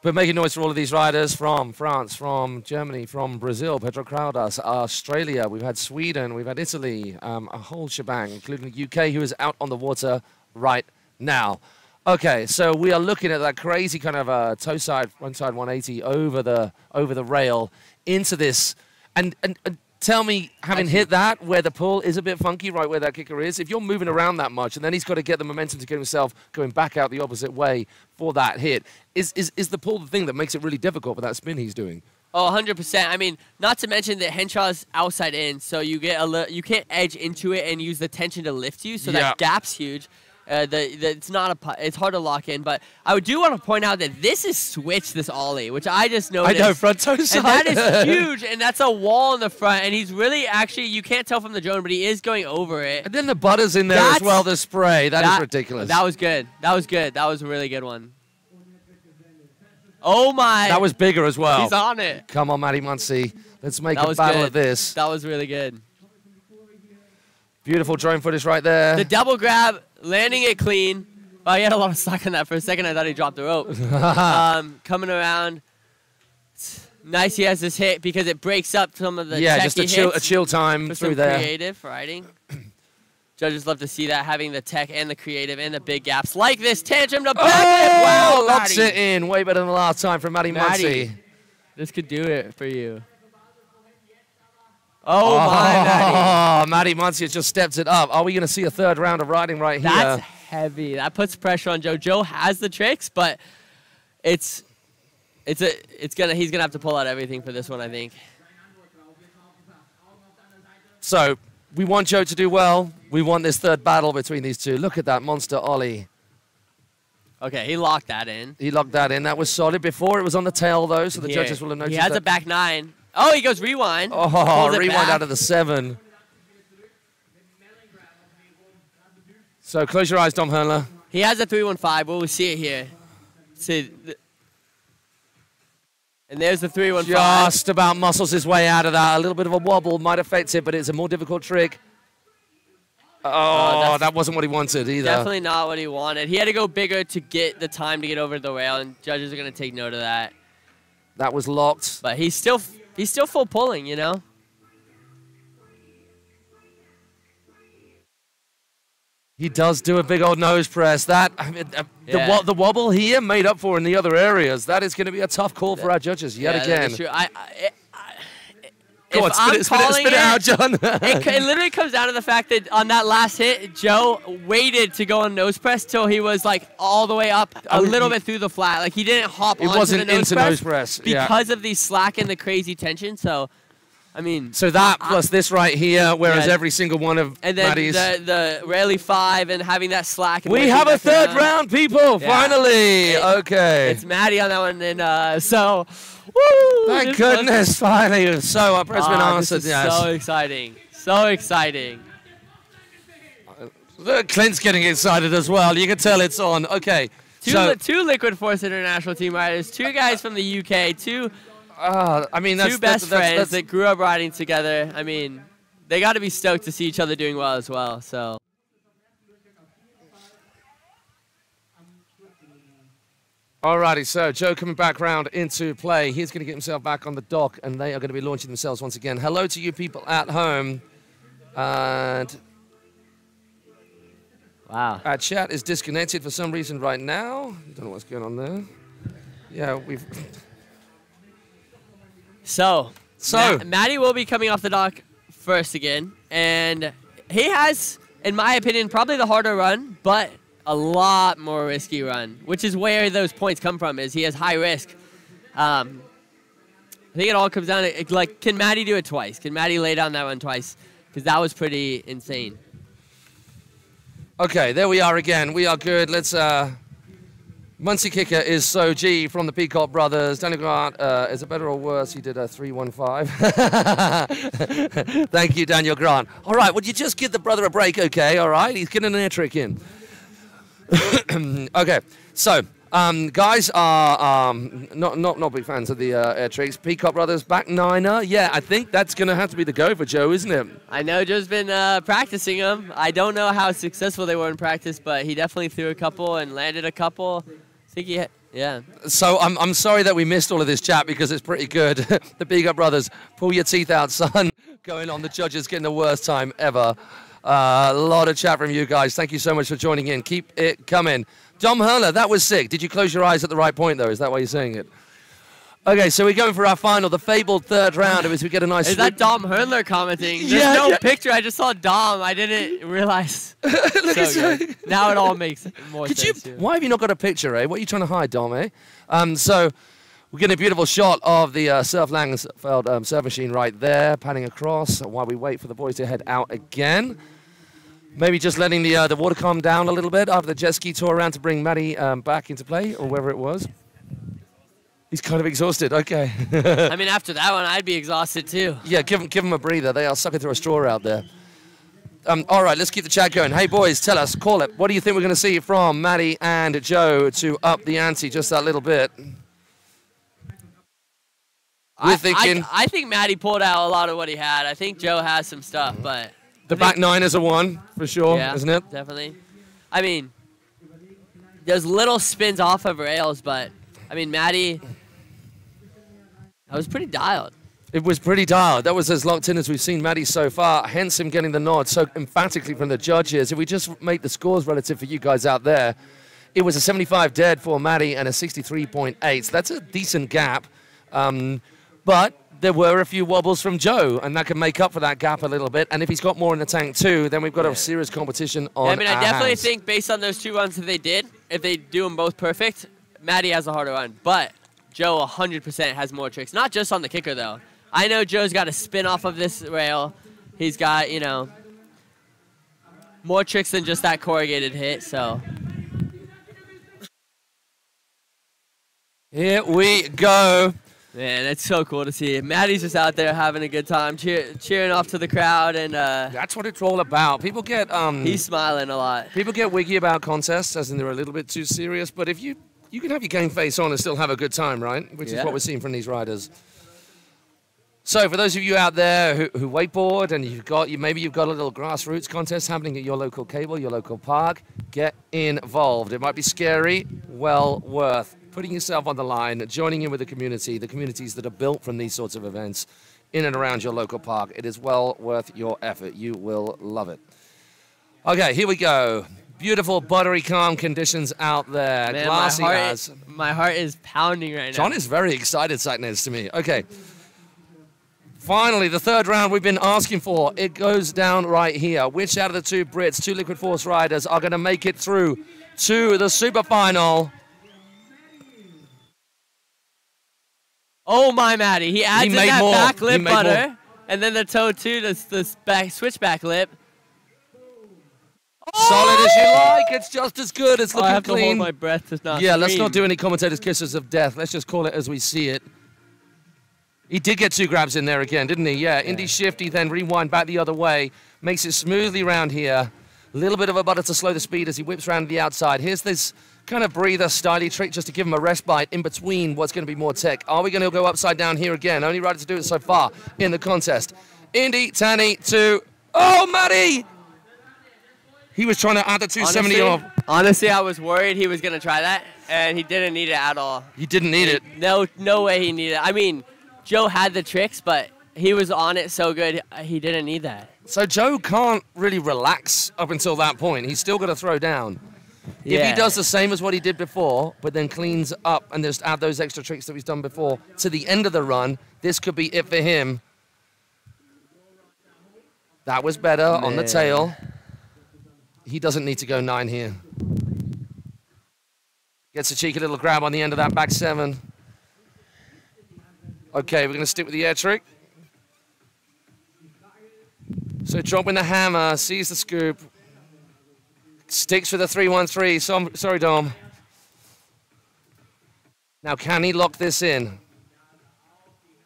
but making noise for all of these riders from France, from Germany, from Brazil, Pedro Caldas, Australia. We've had Sweden, we've had Italy, um, a whole shebang, including the UK, who is out on the water right now. Okay, so we are looking at that crazy kind of uh, toe side, front side 180 over the over the rail into this, and and. and Tell me, having hit that where the pull is a bit funky, right where that kicker is, if you're moving around that much and then he's got to get the momentum to get himself going back out the opposite way for that hit, is, is, is the pull the thing that makes it really difficult for that spin he's doing? Oh, 100%. I mean, not to mention that Henshaw's outside in, so you get a you can't edge into it and use the tension to lift you, so Yeah. that gap's huge. Uh, the, the it's not a it's hard to lock in, but I do want to point out that this is switch this ollie, which I just noticed. I know, front toe side. and that is (laughs) huge, and that's a wall in the front, and he's really actually you can't tell from the drone, but he is going over it. And then the butter's in there as well, the spray. that is ridiculous. That was good. That was good. That was a really good one. Oh my! That was bigger as well. he's on it. Come on, Matty Muncie. Let's make That a battle good. of this. That was really good. Beautiful drone footage right there. The double grab, landing it clean. Oh, he had a lot of slack on that. For a second, I thought he dropped the rope. (laughs) um, coming around. Nice he has this hit because it breaks up some of the yeah, just a chill, a chill time through there. creative riding. (clears throat) Judges love to see that, having the tech and the creative and the big gaps like this tantrum to back it. Oh, Wow, locks it in. Way better than the last time from Matty Matty. Muncie. This could do it for you. Oh, my, Matty. Oh, Matty (laughs) Muncie just stepped it up. Are we going to see a third round of riding right here? That's heavy. That puts pressure on Joe. Joe has the tricks, but it's it's a it's gonna he's gonna have to pull out everything for this one. I think. So we want Joe to do well. We want this third battle between these two. Look at that monster Ollie. Okay, he locked that in. He locked that in. That was solid. Before it was on the tail though, so the judges will have noticed. He has that. a back nine. Oh, he goes rewind. Oh, rewind back. out of the seven. So close your eyes, Dom Hernler. He has a three one five. Well, we'll see it here. See. th- And there's the three one five. Just about muscles his way out of that. A little bit of a wobble might affect it, but it's a more difficult trick. Oh, uh, that's that wasn't what he wanted either. Definitely not what he wanted. He had to go bigger to get the time to get over the rail, and judges are gonna take note of that. That was locked. But he's still he's still full pulling, you know. He does do a big old nose press. That I mean, uh, the, Yeah. wo- the wobble here made up for in the other areas. That is going to be a tough call for our judges yet Yeah, again. is true. I, I, Go on, spit it, spit it, spit it out, John. it, it (laughs) literally comes down to the fact that on that last hit, Joe waited to go on nose press till he was like all the way up a Oh, little he- bit through the flat. Like he didn't hop It onto wasn't the nose into press nose press, yeah. because of the slack and the crazy tension. So, I mean, so that plus this right here, whereas Yeah. every single one of and then Maddie's. the the rally five and having that slack. And we have a third round, people. Yeah. Finally. It- okay. It's Maddie on that one, and uh, so. Woo, Thank this was- goodness, finally. So our press been Ah, this answered. is Yes. so exciting. So exciting. Uh, Clint's getting excited as well. You can tell it's on. Okay. Two, so, li- two Liquid Force International team riders, two guys from the UK, two uh, I mean, that's two best that's, that's, friends that's, that grew up riding together. I mean, they got to be stoked to see each other doing well as well. So. Alrighty, so Joe coming back round into play. He's going to get himself back on the dock, and they are going to be launching themselves once again. Hello to you people at home. And Wow. our chat is disconnected for some reason right now. Don't know what's going on there. Yeah, we've. (laughs) So, So- Ma- Maddie will be coming off the dock first again, and he has, in my opinion, probably the harder run, but a lot more risky run, which is where those points come from. Is he has high risk. Um, I think it all comes down to like, can Maddie do it twice? Can Maddie lay down that one twice? Because that was pretty insane. Okay, there we are again. We are good. Let's. uh Muncie kicker is So G from the Peacock Brothers. Daniel Grant, uh, is it better or worse? He did a 315. (laughs) Thank you, Daniel Grant. All right, would you just give the brother a break, okay? All right, he's getting an air trick in. (coughs) okay, so um, guys are um, not, not not big fans of the uh, air tricks. Peacock Brothers back niner. Yeah, I think that's going to have to be the go for Joe, isn't it? I know Joe's been uh, practicing them. I don't know how successful they were in practice, but he definitely threw a couple and landed a couple. I think he, yeah. So I'm, I'm sorry that we missed all of this chat because it's pretty good. (laughs) the Big Up Brothers, pull your teeth out, son. (laughs) Going on, the judges getting the worst time ever. Uh, a lot of chat from you guys. Thank you so much for joining in. Keep it coming. Dom Hurler, that was sick. Did you close your eyes at the right point, though? Is that why you're saying it? Okay, so we're going for our final, the fabled third round. As we get a nice. Is that Dom Hurler commenting? There's Yeah, no yeah. picture. I just saw Dom. I didn't realize. (laughs) Look so you. Now it all makes more Could sense. too. Why have you not got a picture, eh? What are you trying to hide, Dom, eh? Um, so we're getting a beautiful shot of the uh, Surf Langenfeld um, surf machine right there, panning across while we wait for the boys to head out again. Maybe just letting the uh, the water calm down a little bit after the jet ski tour around to bring Matty um, back into play, or wherever it was. He's kind of exhausted. Okay. I mean, after that one, I'd be exhausted too. Yeah, give him give them a breather. They are sucking through a straw out there. Um, all right, let's keep the chat going. Hey, boys, tell us, call it. What do you think we're going to see from Maddie and Joe to up the ante just that little bit? We're I, thinking I, I think Maddie pulled out a lot of what he had. I think Joe has some stuff, but the back nine is a one for sure, yeah, isn't it? Definitely. I mean, there's little spins off of rails, but I mean, Maddie, I was pretty dialed. It was pretty dialed. That was as locked in as we've seen Maddie so far, hence him getting the nod so emphatically from the judges. If we just make the scores relative for you guys out there, it was a 75 dead for Maddie and a 63.8. So that's a decent gap. Um, but there were a few wobbles from Joe, and that can make up for that gap a little bit. And if he's got more in the tank too, then we've got a serious competition on I mean, I definitely hands. think based on those two runs that they did, if they do them both perfect, Maddie has a harder run. But Joe 100% has more tricks. Not just on the kicker though. I know Joe's got a spin off of this rail. He's got you know more tricks than just that corrugated hit. So Here we go. Man, it's so cool to see. Maddie's just out there having a good time, cheer, cheering off to the crowd, and uh, That's what it's all about. People get um, he's smiling a lot. People get wiggy about contests, as in they're a little bit too serious. But if you you can have your game face on and still have a good time, right? Which is what we're seeing from these riders. So for those of you out there who, who wakeboard and you've got you maybe you've got a little grassroots contest happening at your local cable, your local park, get involved. It might be scary, well worth putting yourself on the line, joining in with the community, the communities that are built from these sorts of events in and around your local park. It is well worth your effort. You will love it. Okay, here we go. Beautiful, buttery, calm conditions out there. Man, Glassy my heart, my heart is pounding right now. John is very excited sat next to me. Okay. Finally, the third round we've been asking for. It goes down right here. Which out of the two Brits, two Liquid Force riders, are going to make it through to the super final? Oh my Maddie, he adds in made that more. back lip butter, more. and then the toe too, this this back switchback lip. Solid as you oh! like. It's just as good. It's Oh, looking I have to hold clean. my breath to not. yeah, let's not do any commentators' kisses of death. Let's just call it as we see it. He did get two grabs in there again, didn't he? Yeah, Indy shifty, then rewind back the other way. Makes it smoothly round here. A little bit of a butter to slow the speed as he whips round to the outside. Here's this kind of breather, styly trick just to give him a respite in between what's going to be more tech. Are we going to go upside down here again? Only rider to do it so far in the contest. Indy, Tanny, two. Oh, Matty! He was trying to add the 270 honestly, off. honestly, I was worried he was gonna try that, and he didn't need it at all. He didn't need it. No, no way he needed. it. I mean, Joe had the tricks, but he was on it so good, uh, he didn't need that. So Joe can't really relax up until that point. He's still got to throw down. If he does the same as what he did before, but then cleans up and just add those extra tricks that he's done before to the end of the run, this could be it for him. That was better on the tail. He doesn't need to go nine here. Gets a cheeky little grab on the end of that back seven. Okay, we're going to stick with the air trick. So dropping the hammer, sees the scoop, sticks with the 313. So I'm, sorry, Dom. Now, can he lock this in?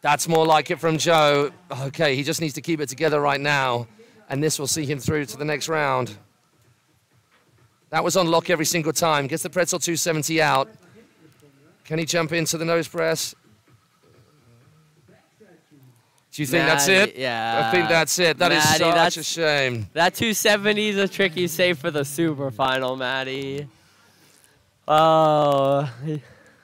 That's more like it from Joe. Okay, he just needs to keep it together right now, and this will see him through to the next round. That was on lock every single time. Gets the pretzel 270 out. Can he jump into the nose press? Do you think that's it? yeah. I think that's it. That is Matty, such a shame. That 270 is a tricky save for the super final, Matty. Oh,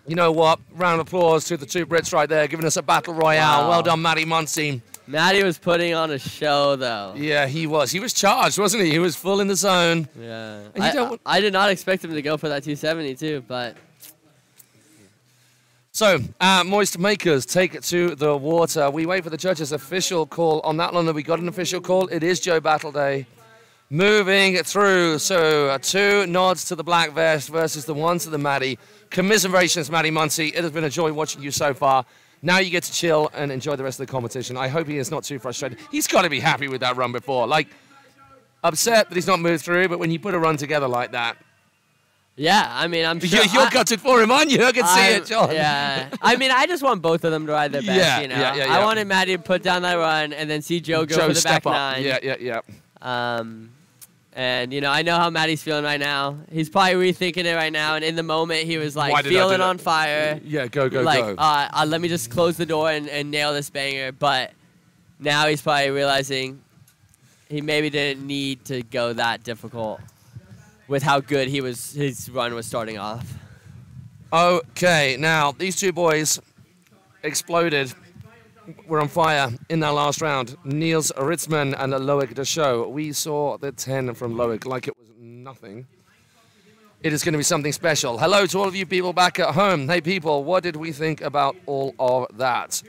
You know what? Round of applause to the two Brits right there, giving us a battle royale. Wow. Well done, Matty Muncy. Matty was putting on a show, though. Yeah, he was. He was charged, wasn't he? He was full in the zone. Yeah. I, I did not expect him to go for that 270 too, but So, uh, Moist Makers take it to the water. We wait for the judges' official call on that one. That we got an official call. It is Joe Battleday. Moving through. So, uh, two nods to the black vest versus the one to the Maddie. Commiserations, Maddie Muncy. It has been a joy watching you so far. Now you get to chill and enjoy the rest of the competition. I hope he is not too frustrated. He's got to be happy with that run before. Like, upset that he's not moved through, but when you put a run together like that, yeah, I mean, I'm sure. you're, you're I- gutted for him, aren't you? I can see I'm- it, John. Yeah. I mean, I just want both of them to ride their (laughs) best, Yeah, you know. yeah, yeah, I wanted Maddie to put down that run and then see Joe go Joe for the step back up. nine. Yeah, yeah, yeah. Um, and you know, I know how Maddie's feeling right now. He's probably rethinking it right now, and in the moment, he was like did I do feeling on fire. Yeah, go, go, like, go. Uh, uh, let me just close the door and, and nail this banger. But now he's probably realizing he maybe didn't need to go that difficult with how good he was. His run was starting off. Okay, now these two boys exploded. Were on fire in that last round. Niels Ritzman and Loic Deschaux. We saw the 10 from Loic like it was nothing. It is going to be something special. Hello to all of you people back at home. Hey, people, what did we think about all of that?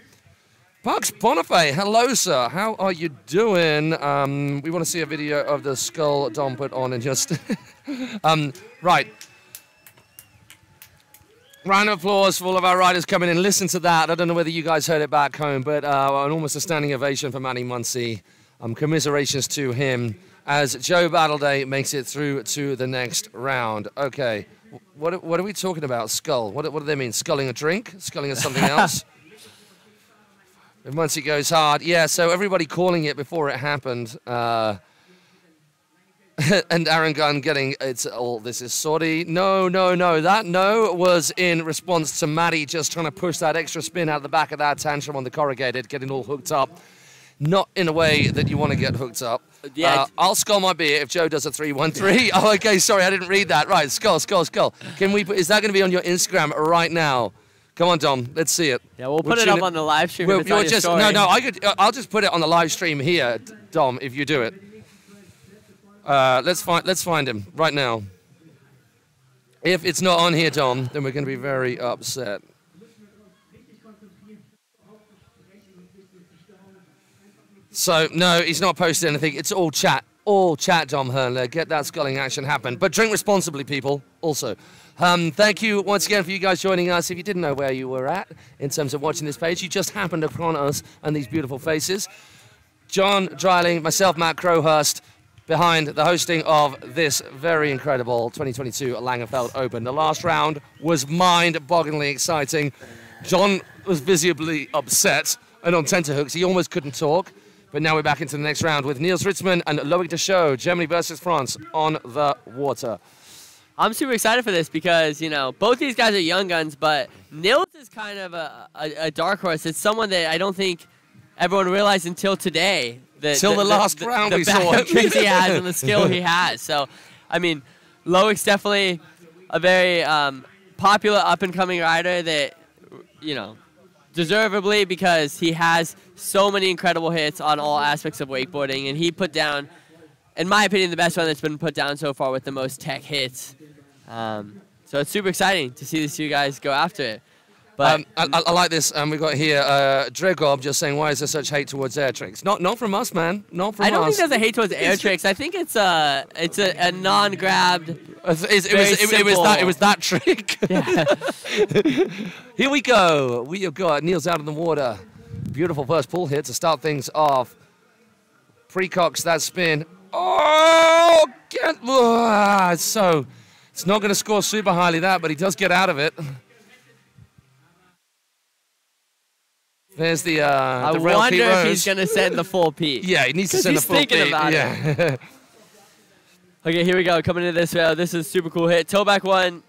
Bugs Bonifay, hello, sir. How are you doing? Um, we want to see a video of the skull Dom put on and just. (laughs) um, right. Round of applause for all of our riders coming in. Listen to that. I don't know whether you guys heard it back home, but uh, an almost a standing ovation for Manny Muncy. Um, commiserations to him as Joe Battleday makes it through to the next round. Okay, what, what are we talking about? Skull. What, what do they mean? Sculling a drink? Sculling a something (laughs) else? If it goes hard, yeah. So everybody calling it before it happened. Uh, (laughs) and Aaron Gunn getting it's all this is sorry. No, no, no. That no was in response to Maddie just trying to push that extra spin out of the back of that tantrum on the corrugated, getting all hooked up. Not in a way that you want to get hooked up. Yeah. Uh, I'll score my beer if Joe does a three one three. (laughs) Oh, okay. Sorry, I didn't read that. Right, score, score, score. Can we? Put, is that going to be on your Instagram right now? Come on, Dom. Let's see it. Yeah, we'll We'll put it up on the live stream. Well, you're your just story. no, no. I could. I'll just put it on the live stream here, Dom. If you do it. Uh, let's find. Let's find him right now. If it's not on here, Dom, then we're going to be very upset. So no, he's not posted anything. It's all chat. All chat, Dom Hurler. Get that sculling action happen. But drink responsibly, people. Also. Um, thank you once again for you guys joining us. If you didn't know where you were at in terms of watching this page, you just happened upon us and these beautiful faces. John Dreiling, myself, Matt Crowhurst, behind the hosting of this very incredible 2022 Langenfeld Open. The last round was mind-bogglingly exciting. John was visibly upset and on tenterhooks. He almost couldn't talk. But now we're back into the next round with Niels Ritzmann and Loic Deschaux, Germany versus France on the water. I'm super excited for this because you know both these guys are young guns, but Nils is kind of a, a, a dark horse. It's someone that I don't think everyone realized until today. The, Till the last round the we saw him. (laughs) tricks he has and the skill he has. So, I mean, Loic's definitely a very um, popular up and coming rider that, you know, deservedly because he has so many incredible hits on all aspects of wakeboarding, and he put down, in my opinion, the best one that's been put down so far with the most tech hits. Um, so it's super exciting to see these two guys go after it. But Um, I, I- like this. Um, we've got here uh, Dregob just saying, why is there such hate towards air tricks? Not, not from us, man. Not from us. I don't us. think there's a hate towards air tricks. I think it's a it's a, a non-grabbed. It's- it's- it, was, it, it was that. It was that trick. (laughs) (laughs) Here we go. We have got Niels out in the water. Beautiful first pull hit to start things off. Precocks that spin. Oh, get, ah, so it's not going to score super highly that, but he does get out of it. There's the uh, I the rail wonder if Rose. he's gonna send the 4P. (laughs) Yeah, he needs to send the full thinking beat. about it. yeah. (laughs) Okay, here we go. Coming into this rail. This is a super cool hit. Toe back one.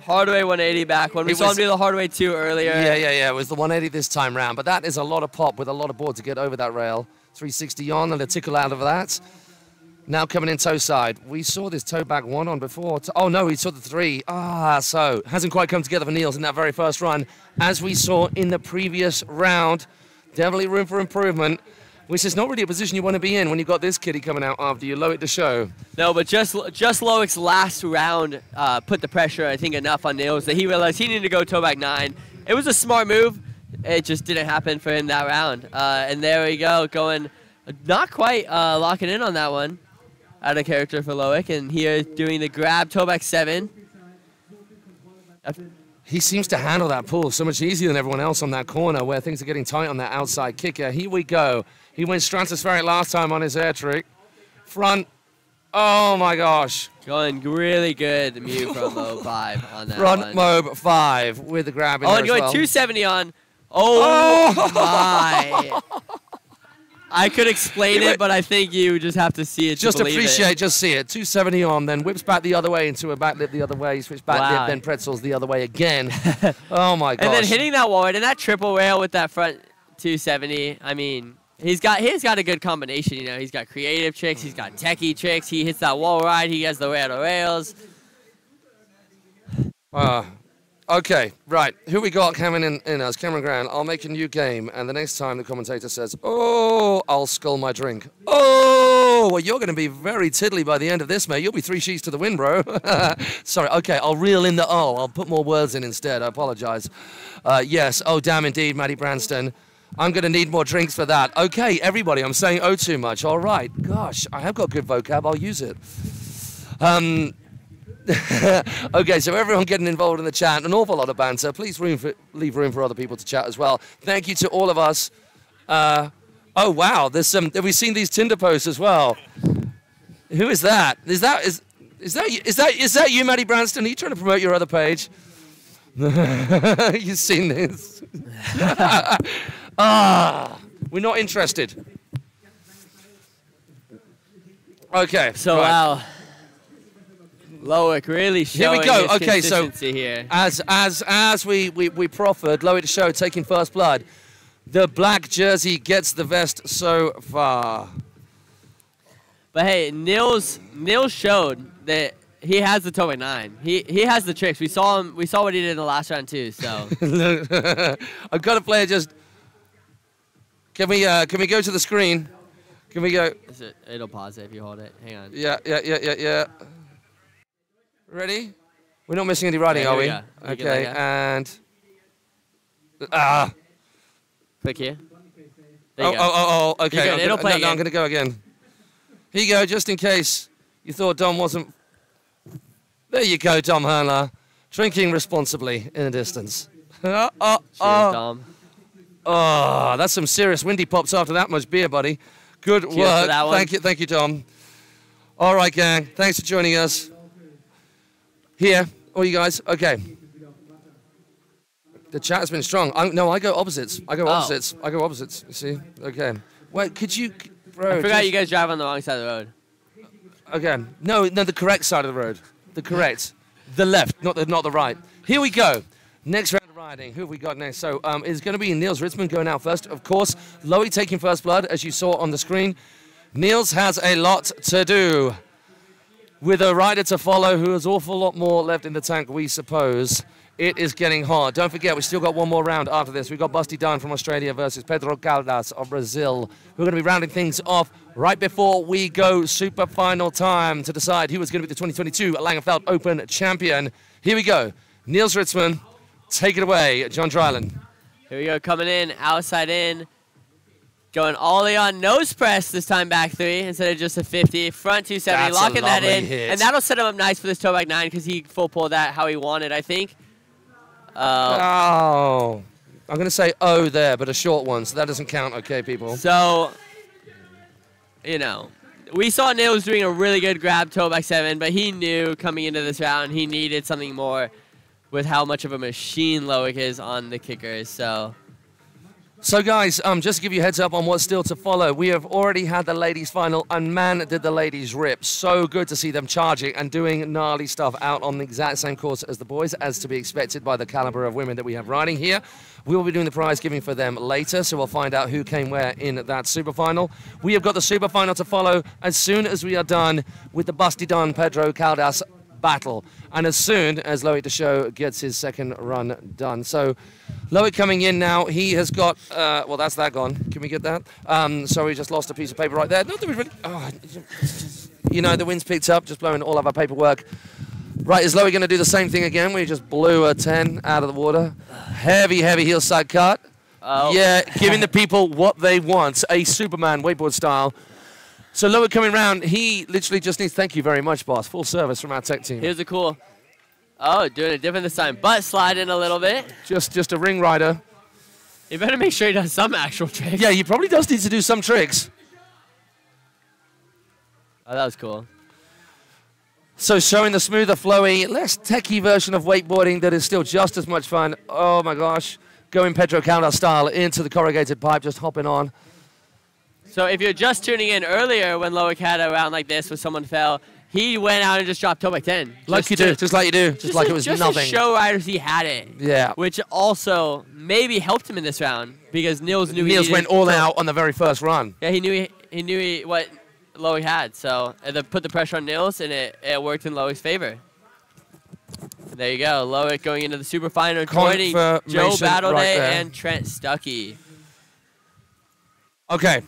Hardway 180 back one. We It saw him do the hardway two earlier. Yeah, yeah, yeah. It was the 180 this time round, but that is a lot of pop with a lot of board to get over that rail. 360 on and a tickle out of that. Now coming in toe side. We saw this toe back one on before. Oh no, he saw the three. Ah, so hasn't quite come together for Niels in that very first run, as we saw in the previous round. Definitely room for improvement. Which is not really a position you want to be in when you've got this kitty coming out after you Loic Deschaux. No, but just just Loic's last round uh, put the pressure, I think, enough on Nils that he realized he needed to go toe back nine. It was a smart move. It just didn't happen for him that round. Uh, and there we go, going not quite uh, locking in on that one. Out of character for Loic. And here doing the grab, toe back seven. He seems to handle that pull so much easier than everyone else on that corner where things are getting tight on that outside kicker. Here we go. He went stratospheric last time on his air trick. Front. Oh my gosh. Going really good, Mew from (laughs) low five on that Front one. mob five with the grab in Oh, and going well. 270 on. Oh, my. (laughs) I could explain it, but I think you just have to see it. Just believe it. appreciate, just see it. 270 on, then whips back the other way into a back lip the other way, switch back Wow. lip, then pretzels the other way again. (laughs) oh my gosh. And then hitting that wall right and that triple rail with that front 270. I mean, he's got he's got a good combination. You know, he's got creative tricks, he's got techie tricks. He hits that wall ride. He has the rail to rails. Uh, okay, right. Who we got coming in, in us? Cameron Grant. I'll make a new game, and the next time the commentator says, "Oh, I'll scull my drink." Oh, well, you're going to be very tiddly by the end of this, mate. You'll be three sheets to the wind, bro. (laughs) Sorry. Okay, I'll reel in the oh. I'll put more words in instead. I apologize. Uh, yes. Oh, damn, indeed, Matty Branston. I'm going to need more drinks for that. Okay, everybody. I'm saying oh too much. All right. Gosh, I have got good vocab. I'll use it. Um, (laughs) okay, so everyone getting involved in the chat, an awful lot of banter. Please room for, leave room for other people to chat as well. Thank you to all of us. Uh, oh wow, there's some. Have we seen these Tinder posts as well? Who is that? Is that is is that you- is that is that you, Maddie Branston? Are you trying to promote your other page? (laughs) You've seen this? (laughs) ah, we're not interested. Okay. So right. wow. Loic really Here we showing go. his Okay, so- here. As as as we we, we proffered, Loic Deschaux taking first blood. The black jersey gets the vest so far. But hey, Nils Nils showed that he has the Toei nine. He he has the tricks. We saw him. We saw what he did in the last round too. So (laughs) I've got a player just. Can we uh, can we go to the screen? Can we go? Is it, it'll pause it if you hold it. Hang on. Yeah yeah yeah yeah yeah. Ready? We're not missing any writing, Yeah, are we? we go. Okay, let and ah. Click here. There Oh, you oh, go. oh, oh, oh okay. good. I'm It'll gonna, play no, no, I'm going to go again. Here you go, just in case you thought Dom wasn't. There you go, Dom Hurler. Drinking responsibly in the distance. oh, (laughs) oh, Cheers, oh, Dom. oh, that's some serious windy pops after that much beer, buddy. Good for work. that one. Thank you, thank you, Dom. All right, gang. Thanks for joining us. Here, all you guys. Okay. The chat has been strong. I, no, I go opposites. I go Oh. opposites. I go opposites. You see? Okay. Wait, could you, bro? I forgot just- you guys drive on the wrong side of the road. Okay. No, no, the correct side of the road. The correct. The left, not the not the right. Here we go. Next round of riding. Who have we got next? So um, it's going to be Niels Ritzman going out first. Of course, Loic taking first blood, as you saw on the screen. Niels has a lot to do with a rider to follow who has awful lot more left in the tank, we suppose. It is getting hard. Don't forget, we've still got one more round after this. We've got Basti Dunn from Australia versus Pedro Caldas of Brazil. We're going to be rounding things off right before we go super final time to decide who is going to be the 2022 Langenfeld Open champion. Here we go. Niels Ritzman, take it away. John Dreiling. Here we go, coming in, outside in. Going all the way on nose press this time back three instead of just a 50. Front 270, That's a locking that in. hit. And that'll set him up nice for this toe back nine because he full pulled that how he wanted, I think. Uh, Oh, I'm going to say oh there, but a short one, so that doesn't count, okay, people? So, you know, we saw Nils doing a really good grab toe back seven, but he knew coming into this round he needed something more with how much of a machine Loic is on the kickers. So, So, guys, um, just to give you a heads up on what's still to follow, we have already had the ladies' final, and man, did the ladies rip. So good to see them charging and doing gnarly stuff out on the exact same course as the boys, as to be expected by the caliber of women that we have riding here. We will be doing the prize giving for them later, so we'll find out who came where in that super final. We have got the super final to follow as soon as we are done with the Busty Dunn Pedro Caldas battle. And as soon as Loic Deschaux gets his second run done. So Loic coming in now. He has got, uh, well, that's that gone. Can we get that? Um, sorry, just lost a piece of paper right there. Not that we really, oh, you know, the wind's picked up, just blowing all of our paperwork. Right, is Loic going to do the same thing again? We just blew a 10 out of the water. Heavy, heavy heel side cut. oh, Yeah, giving the people what they want, a Superman wakeboard style. So Loic coming round, he literally just needs, thank you very much, boss. Full service from our tech team. here's a cool. Oh, doing it different this time. Butt sliding a little bit. Just, just a ring rider. You better make sure he does some actual tricks. Yeah, he probably does need to do some tricks. Oh, that was cool. So showing the smoother, flowy, less techie version of wakeboarding that is still just as much fun. Oh my gosh. Going Pedro Caldas style into the corrugated pipe, just hopping on. So if you're just tuning in earlier when Loic had a round like this where someone fell, he went out and just dropped toe back 10. Like Just you to- do, just like you do, just, like to- it was just nothing. to show riders he had it. yeah. Which also maybe helped him in this round because Niels knew he Niels went all out on the very first run. Yeah, he knew he, he knew he, what Loic had. So uh, they put the pressure on Niels and it, it worked in Loic's favor. There you go. Loic going into the super final, joining Joe Battleday right and Trent Stuckey. Okay.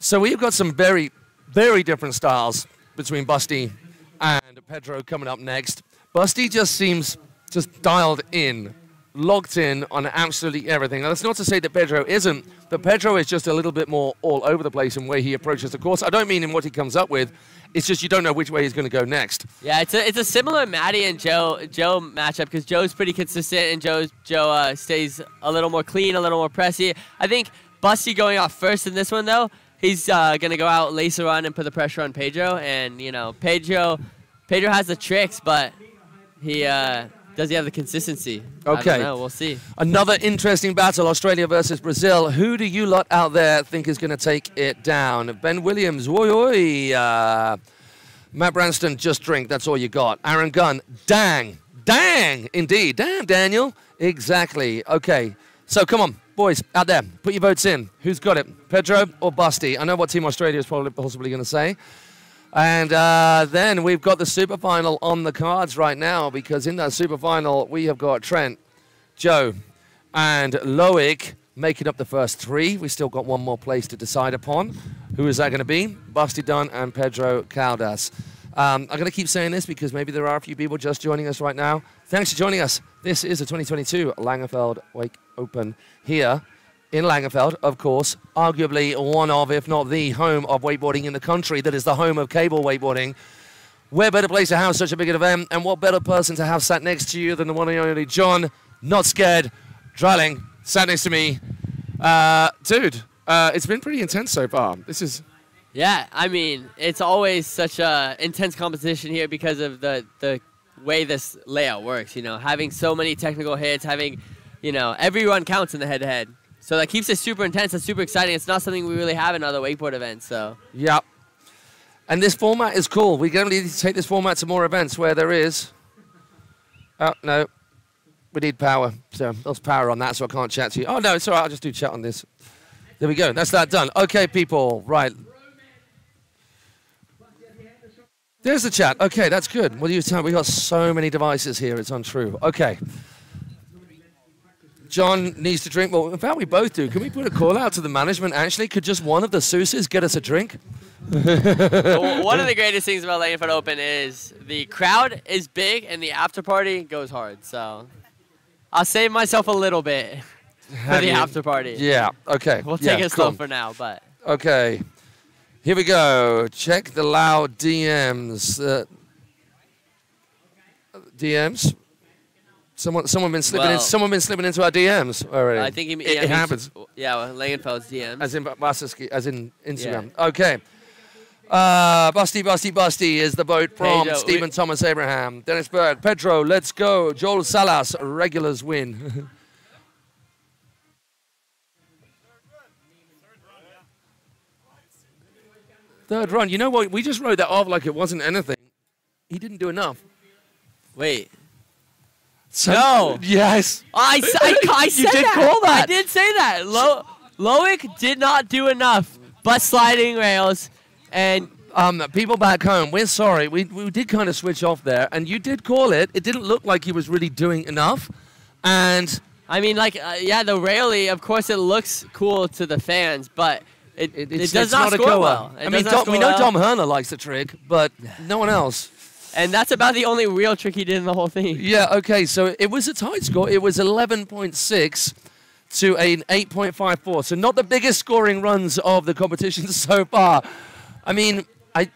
So we've got some very, very different styles between Busty and Pedro coming up next. Busty just seems just dialed in, locked in on absolutely everything. Now, that's not to say that Pedro isn't, but Pedro is just a little bit more all over the place in where he approaches the course. I don't mean in what he comes up with. It's just you don't know which way he's going to go next. Yeah, it's a it's a similar Maddie and Joe Joe matchup because Joe's pretty consistent and Joe's Joe uh, stays a little more clean, a little more pressy. I think Busty going off first in this one though, he's uh, gonna go out laser run and put the pressure on Pedro, and you know Pedro Pedro has the tricks, but he uh, does he have the consistency? I Okay. don't know. We'll see. Another interesting battle, Australia versus Brazil. Who do you lot out there think is going to take it down? Ben Williams, oi oi. Uh, Matt Branston, just drink, that's all you got. Aaron Gunn, dang, dang, indeed. Damn, Daniel. Exactly. Okay, so come on, boys, out there, put your votes in. Who's got it, Pedro or Busty? I know what Team Australia is probably possibly going to say. And uh, then we've got the super final on the cards right now because in that super final we have got Trent, Joe, and Loic making up the first three. We still got one more place to decide upon. Who is that going to be? Busty Dunn and Pedro Caldas. Um, I'm going to keep saying this because maybe there are a few people just joining us right now. Thanks for joining us. This is the 2022 Langenfeld Wake Open here in Langenfeld, of course, arguably one of, if not the home of wakeboarding in the country, that is the home of cable wakeboarding. Where better place to have such a big event, and what better person to have sat next to you than the one and only John, not scared, Dreiling, sat next to me. Uh, dude, uh, it's been pretty intense so far. This is, Yeah, I mean, it's always such a intense competition here because of the the way this layout works. You know, having so many technical hits, having, you know, every run counts in the head-to-head. So that keeps it super intense and super exciting. It's not something we really have in other wakeboard events. So yep. And this format is cool. We're going to need to take this format to more events where there is. Oh, no. we need power. So there's power on that, so I can't chat to you. Oh no, it's all right. I'll just do chat on this. There we go. That's that done. Okay, people. Right. There's the chat. Okay, that's good. What do you tell? We got so many devices here. It's untrue. Okay. John needs to drink. Well, in fact, we both do. Can we put a call out to the management? Actually, could just one of the Seuses get us a drink? (laughs) One of the greatest things about Langenfeld Open is the crowd is big and the after party goes hard. So I'll save myself a little bit for the you? after party. Yeah. Okay. We'll yeah, take it slow for now, but Okay. Here we go. Check the loud DMs. Uh, DMs. Someone, someone been slipping in. Someone been slipping into our DMs already. I think he, it, yeah, it happens. Yeah, well, Langenfeld's DMs. As in Wasserski, as in Instagram. Okay. Uh, Busty, Busty, Busty is the vote from Stephen Thomas Abraham, Dennis Berg, Pedro. Let's go. Joel Salas, regulars win. (laughs) Third run. You know what? We just wrote that off like it wasn't anything. He didn't do enough. Wait. So, No. Yes. I, s- I, ca- (laughs) I You did that. call that. I did say that. Lo- Loic did not do enough but sliding rails. And Um, people back home, we're sorry. We, we did kind of switch off there, and you did call it. It didn't look like he was really doing enough. And I mean, like, uh, yeah, the Raley, of course, it looks cool to the fans, but it, it, it does it's not, a score goer. well. It I mean, Dom, we know well. Dom Herner likes the trick, but no one else. And that's about the only real trick he did in the whole thing. Yeah, okay, so it was a tight score. It was 11.6 to an 8.54. So not the biggest scoring runs of the competition (laughs) so far. I mean, I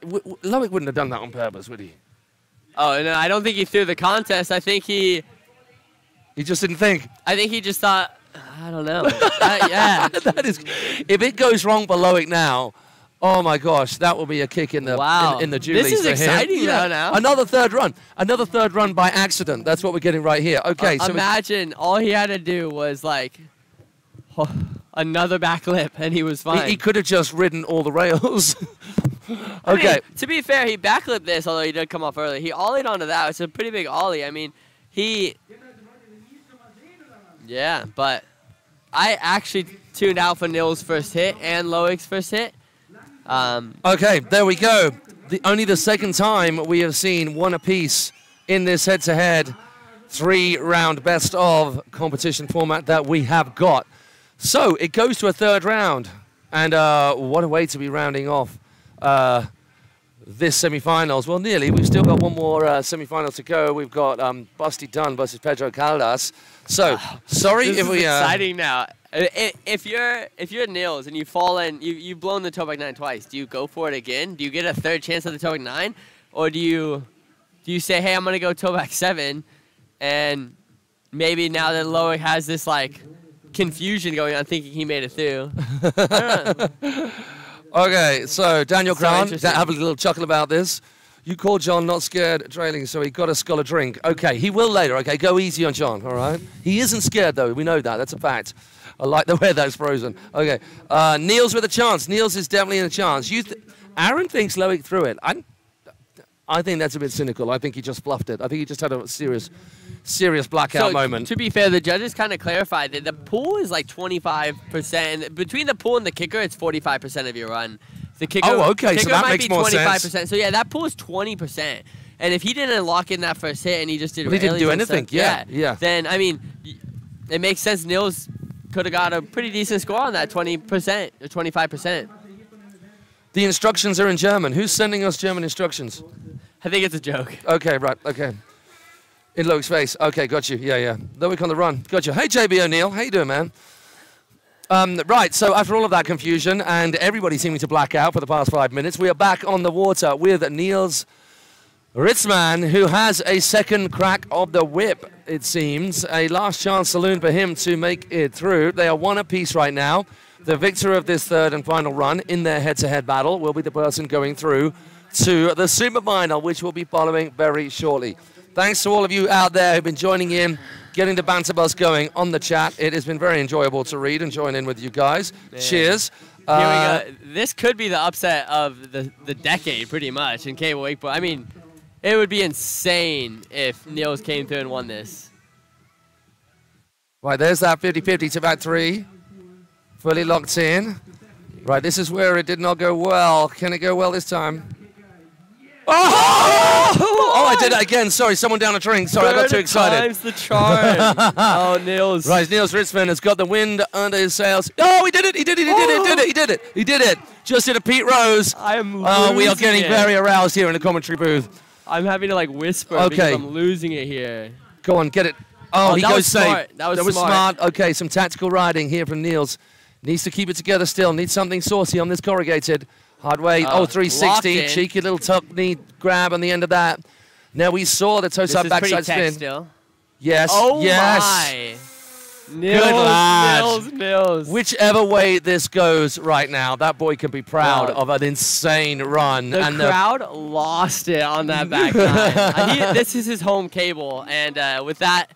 w- w- Loic wouldn't have done that on purpose, would he? Oh, no, I don't think he threw the contest. I think he, He just didn't think. I think he just thought, I don't know. (laughs) Uh, yeah. (laughs) that is, if it goes wrong for Loic now, oh my gosh, that will be a kick in the Wow. in, in the This Julies is for him. exciting though now. Another third run, another third run by accident. That's what we're getting right here. Okay, Uh, so imagine all he had to do was like another back lip, and he was fine. he, he could have just ridden all the rails. (laughs) I mean, okay, to be fair, he backlipped this, although he did come off early. He ollied onto that. It's a pretty big ollie. I mean, he. Yeah, but I actually tuned out for Nils' first hit and Loic's first hit. Um, okay, there we go. The, only the second time we have seen one apiece in this head-to-head three-round best of competition format that we have got. So it goes to a third round, and uh, what a way to be rounding off uh, this semi-finals. Well, nearly. We've still got one more uh, semi-final to go. We've got um, Busty Dunn versus Pedro Caldas. So sorry this if we. Uh, exciting now. If you're if you're Nils and you fall in, you you've blown the toe back nine twice. Do you go for it again? Do you get a third chance at the toe back nine, or do you do you say, hey, I'm gonna go toe back seven, and maybe now that Loic has this like confusion going on, thinking he made it through. I don't know. Okay, so Daniel So Grant, interesting. have a little chuckle about this. You called John not scared Dreiling, so he got a a drink. Okay, he will later. Okay, go easy on John. All right, he isn't scared though. We know that. That's a fact. I like the (laughs) way that's frozen. Okay, uh, Niels with a chance. Niels is definitely in a chance. You, th- Aaron thinks Loic threw it. I, I think that's a bit cynical. I think he just bluffed it. I think he just had a serious, serious blackout So, moment. To be fair, the judges kind of clarified that the pool is like 25%. Between the pool and the kicker, it's 45% of your run. The kicker, Oh, okay, so that might makes be more 25%. sense. So yeah, that pool is 20%. And if he didn't lock in that first hit and he just did Well, he didn't do anything. stuff, Yeah, yeah. Then I mean, it makes sense. Nils could have got a pretty decent score on that 20% or 25%. the instructions are in German. Who's sending us German instructions? I think it's a joke. Okay, right, okay. In Loic's face. Okay, got you. Yeah, yeah. Loic on the run. Got you. Hey, JB O'Neill. How you doing, man? Um, right, so after all of that confusion and everybody seeming to black out for the past five minutes, we are back on the water with Niels Ritzman, who has a second crack of the whip, it seems. A last chance saloon for him to make it through. They are one apiece right now. The victor of this third and final run in their head-to-head battle will be the person going through to the super final, which we'll be following very shortly. Thanks to all of you out there who've been joining in, getting the banter buzz going on the chat. It has been very enjoyable to read and join in with you guys. Cheers. Here Uh, we go. This could be the upset of the, the decade, pretty much, in cable wakeboard. I mean, it would be insane if Nils came through and won this. Right, there's that 50-50 to back three. Fully locked in. Right, this is where it did not go well. Can it go well this time? Oh! Oh, I did it again. Sorry, someone down a drink. Sorry, I got too excited. Time's the charm. (laughs) oh, Nils. Right, Niels Ritzman has got the wind under his sails. Oh, he did it! He did it! He did it! He did it! He did it! He did it! Just did a Pete Rose. I am Oh, we are getting it. very aroused here in the commentary booth. I'm having to like whisper Okay. because I'm losing it here. Go on, get it. Oh, Oh, he that goes was safe. smart. That was smart. smart. Okay, some tactical riding here from Niels. Needs to keep it together still. Needs something saucy on this corrugated. Hard way. Uh, oh, oh, 360. Cheeky little tuck knee grab on the end of that. Now we saw the toe side backside spin. still. Yes. Oh yes. my. Nils, lad. Nils, Nils. Whichever way this goes right now, that boy can be proud Wow. of an insane run. The and crowd lost it on that back nine. (laughs) Uh, he- this is his home cable, and uh, with that,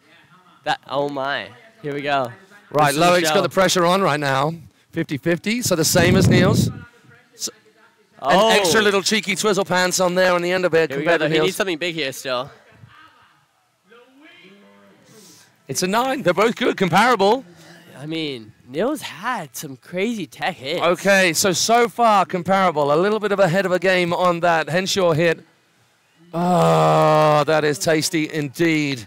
that oh my, here we go. right, the Loic's got the pressure on right now. 50-50, so the same as Niels. Oh, An extra little cheeky twizzle pants on there on the end of it Here we compared go. to Though. He needs something big here still. It's a nine. They're both good, comparable. I mean, Nils had some crazy tech hits. Okay, so so far comparable. A little bit of a head of a game on that Henshaw hit. Oh, that is tasty indeed.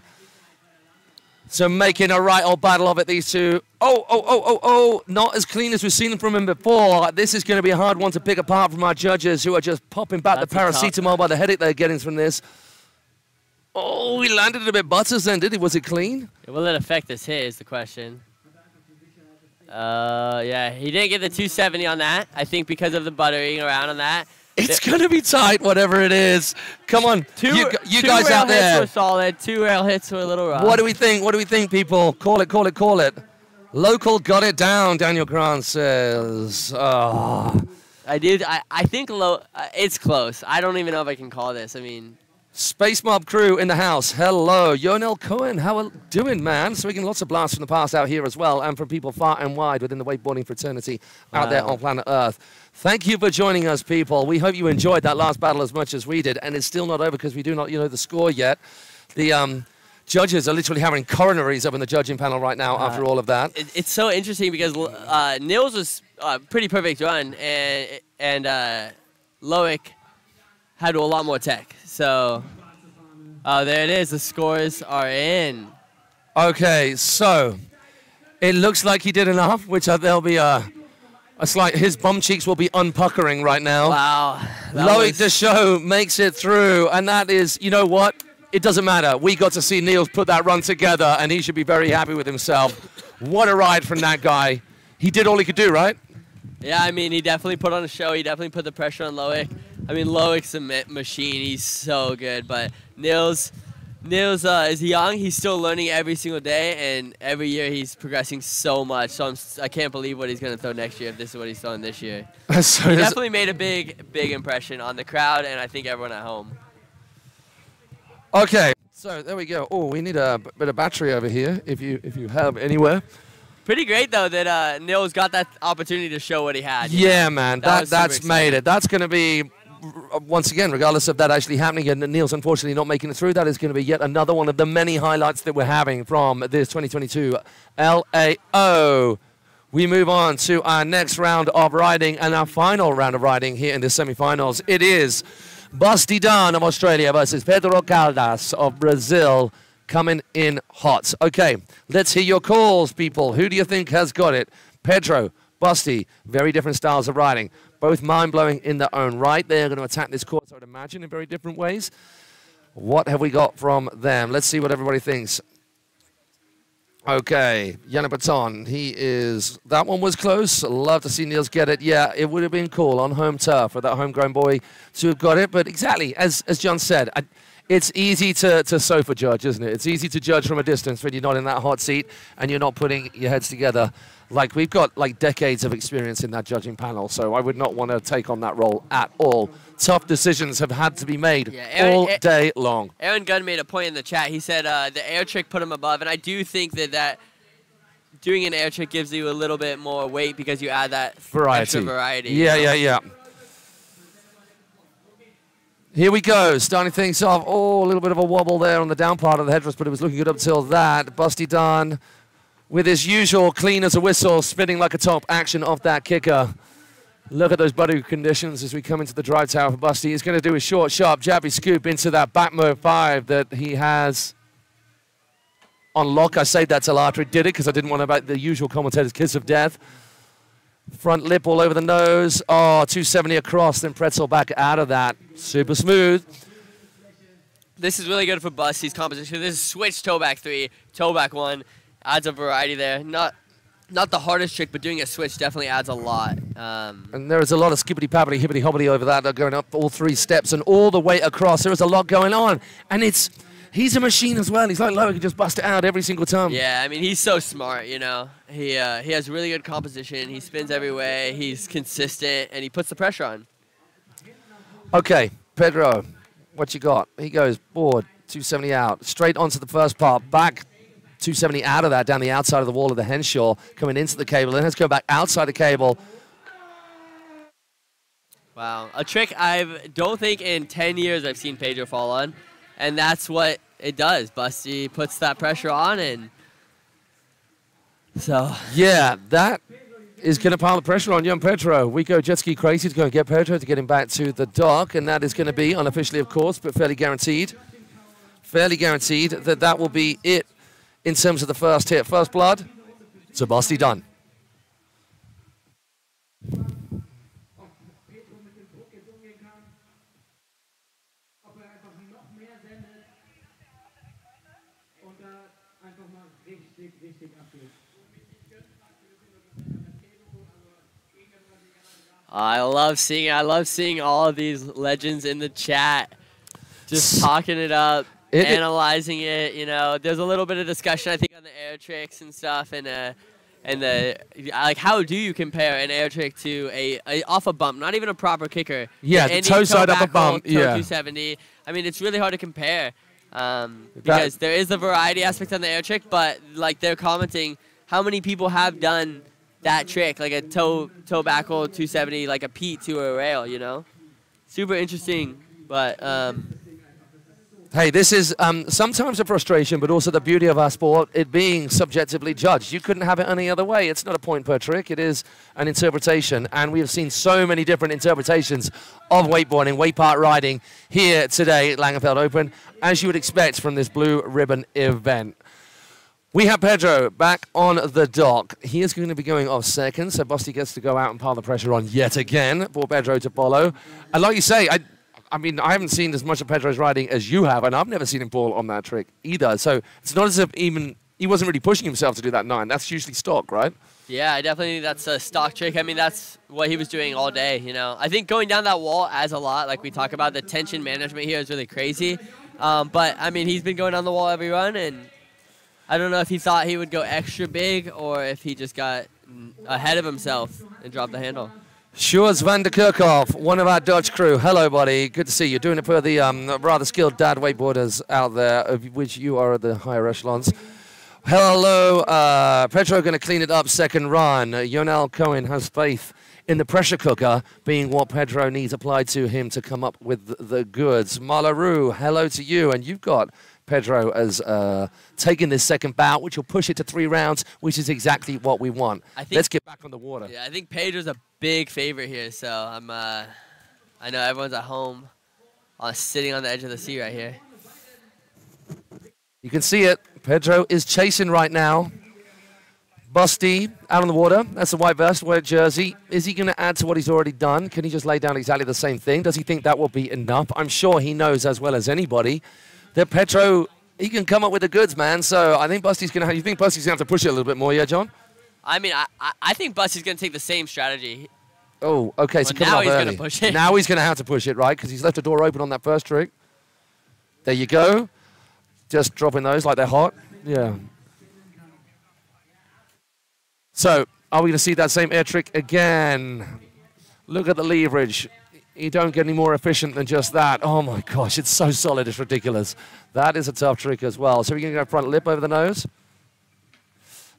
So making a right old battle of it, these two. Oh, oh, oh, oh, oh, not as clean as we've seen them from him before. This is going to be a hard one to pick apart from our judges who are just popping back That's the paracetamol by the headache they're getting from this. He landed a bit butters then, did he? Was it clean? Will it affect this hit? Is the question. Uh, yeah, he didn't get the 270 on that. I think because of the buttering around on that. It's going to be tight, whatever it is. Come on, Two, you, you two guys rail out there. hits were solid. Two rail hits were a little rough. What do we think? What do we think, people? Call it, call it, call it. Local got it down, Daniel Grant says. Oh. I did. I, I think low. Uh, it's close. I don't even know if I can call this. I mean, Space Mob crew in the house. Hello. Yonel Cohen, how are doing, man? So we get lots of blasts from the past out here as well, and from people far and wide within the wakeboarding fraternity out there on planet Earth. Thank you for joining us, people. We hope you enjoyed that last battle as much as we did, and it's still not over because we do not you know the score yet. The um, judges are literally having coronaries up in the judging panel right now after all of that. it, it's so interesting because uh, Nils was uh, pretty perfect run, and and uh, Loic had a lot more tech. So, oh, there it is. The scores are in. Okay, so it looks like he did enough, which uh, there'll be a, a slight. His bum cheeks will be unpuckering right now. Wow. Loic was- Deschaux makes it through, and that is, you know what? It doesn't matter. We got to see Niels put that run together, and he should be very happy with himself. What a ride from that guy. He did all he could do, right? Yeah, I mean, he definitely put on a show. He definitely put the pressure on Loic. I mean, Loic's a ma- machine. He's so good. But Nils, Nils uh, is young. He's still learning every single day, and every year he's progressing so much. So I'm, I can't believe what he's gonna throw next year if this is what he's throwing this year. (laughs) so He definitely made a big, big impression on the crowd, and I think everyone at home. okay, so there we go. Oh, we need a bit of battery over here, if you if you have anywhere. Pretty great though that uh, Nils got that opportunity to show what he had. Yeah, know? man, that, that that's made it. That's going to be, once again, regardless of that actually happening, and Neil's unfortunately not making it through, that is going to be yet another one of the many highlights that we're having from this 2022 LAO. We move on to our next round of riding and our final round of riding here in the semifinals. It is Busty Dunn of Australia versus Pedro Caldas of Brazil coming in hot. Okay, let's hear your calls, people. Who do you think has got it? Pedro, Busty, very different styles of riding. Both mind blowing in their own right. They're going to attack this course, I would imagine, in very different ways. What have we got from them? Let's see what everybody thinks. Okay, Yana Baton, he is. That one was close. Love to see Niels get it. Yeah, it would have been cool on home turf for that homegrown boy to have got it. But exactly, as, as John said, I, it's easy to, to sofa judge, isn't it? It's easy to judge from a distance when you're not in that hot seat and you're not putting your heads together. Like, we've got like decades of experience in that judging panel, so I would not want to take on that role at all. Tough decisions have had to be made Yeah, Aaron- all day long. Aaron Gunn made a point in the chat. He said uh, the air trick put him above, and I do think that that doing an air trick gives you a little bit more weight because you add that variety. extra variety. you Yeah, know? yeah, yeah. Here we go, starting things off. Oh, a little bit of a wobble there on the down part of the headrest, but it was looking good up till that. Busty Dunn with his usual clean as a whistle, spinning like a top action off that kicker. Look at those buddy conditions as we come into the drive tower for Busty. He's going to do a short, sharp, jabby scoop into that back mobe five that he has on lock. I saved that till after he did it because I didn't want to about the usual commentator's kiss of death. Front lip all over the nose. Ah, oh, 270 across, then pretzel back out of that. Super smooth. This is really good for Busty's composition. This is switch toe back three, toe back one. Adds a variety there. Not not the hardest trick, but doing a switch definitely adds a lot. Um, And there is a lot of skippity pappity hippity hobbity over that. They're going up all three steps and all the way across. There is a lot going on. And it's he's a machine as well. He's like Lowe, he can just bust it out every single time. yeah, I mean he's so smart. You know, he uh, he has really good composition. He spins every way. He's consistent, and he puts the pressure on. Okay, Pedro, what you got? He goes board, 270 out, straight onto the first part, back 270 out of that down the outside of the wall of the Henshaw, coming into the cable, then has to go back outside the cable. Wow, a trick I don't think in 10 years I've seen Pedro fall on, and that's what it does. Busty puts that pressure on, and so Yeah, that is going to pile the pressure on young Pedro. We go jet ski crazy to go and get Pedro to get him back to the dock, and that is going to be unofficially, of course, but fairly guaranteed. Fairly guaranteed that that will be it in terms of the first hit. First blood, richtig, richtig abgeht. I love seeing I love seeing all of these legends in the chat, just talking it up, It- analyzing it. You know, there's a little bit of discussion I think on the air tricks and stuff, and uh, and the like. How do you compare an air trick to a, a off a bump, not even a proper kicker? Yeah, the toe side up a bump, toe yeah. 270. I mean, it's really hard to compare um, That- because there is the variety aspect on the air trick, but like they're commenting, how many people have done that trick, like a toe toe backle 270, like a P to a rail, you know? Super interesting, but um, Hey, this is um, sometimes a frustration, but also the beauty of our sport, it being subjectively judged. You couldn't have it any other way. It's not a point per trick, it is an interpretation. And we have seen so many different interpretations of wakeboarding, weight part riding here today at Langenfeld Open, as you would expect from this blue ribbon event. We have Pedro back on the dock. He is going to be going off second, so Bosti gets to go out and pile the pressure on yet again for Pedro to follow. And like you say, I, I mean, I haven't seen as much of Pedro's riding as you have, and I've never seen him fall on that trick either. So it's not as if even he wasn't really pushing himself to do that nine. That's usually stock, right? yeah, I definitely think that's a stock trick. I mean, that's what he was doing all day, you know? I think going down that wall adds a lot. Like we talk about, the tension management here is really crazy. Um, but, I mean, he's been going down the wall every run, and I don't know if he thought he would go extra big or if he just got ahead of himself and dropped the handle. Sjoerds van der Kerkhoff, one of our Dutch crew. Hello, buddy. Good to see you. Doing it for the um, rather skilled dad wakeboarders out there, of which you are at the higher echelons. Hello, uh, Pedro going to clean it up second run. Uh, Yonel Cohen has faith in the pressure cooker being what Pedro needs applied to him to come up with the, the goods. Malaru, hello to you. And you've got Pedro as uh, taking this second bout, which will push it to three rounds, which is exactly what we want. I think- Let's get back on the water. Yeah, I think Pedro's a big favorite here, so I'm. Uh, I know everyone's at home, uh, sitting on the edge of the sea right here. You can see it. Pedro is chasing right now. Busty out on the water. That's the white vest, white jersey. Is he going to add to what he's already done? Can he just lay down exactly the same thing? Does he think that will be enough? I'm sure he knows as well as anybody that Pedro, he can come up with the goods, man. So I think Busty's going to. You think Busty's going to have to push it a little bit more, yeah, John? I mean, I, I, think Busty's gonna take the same strategy. Oh, okay. So now he's gonna push it. Now he's going to have to push it, right? Because he's left the door open on that first trick. There you go. Just dropping those like they're hot. Yeah. So, are we going to see that same air trick again? Look at the leverage. You don't get any more efficient than just that. Oh my gosh, it's so solid, it's ridiculous. That is a tough trick as well. So we're going to go front lip over the nose.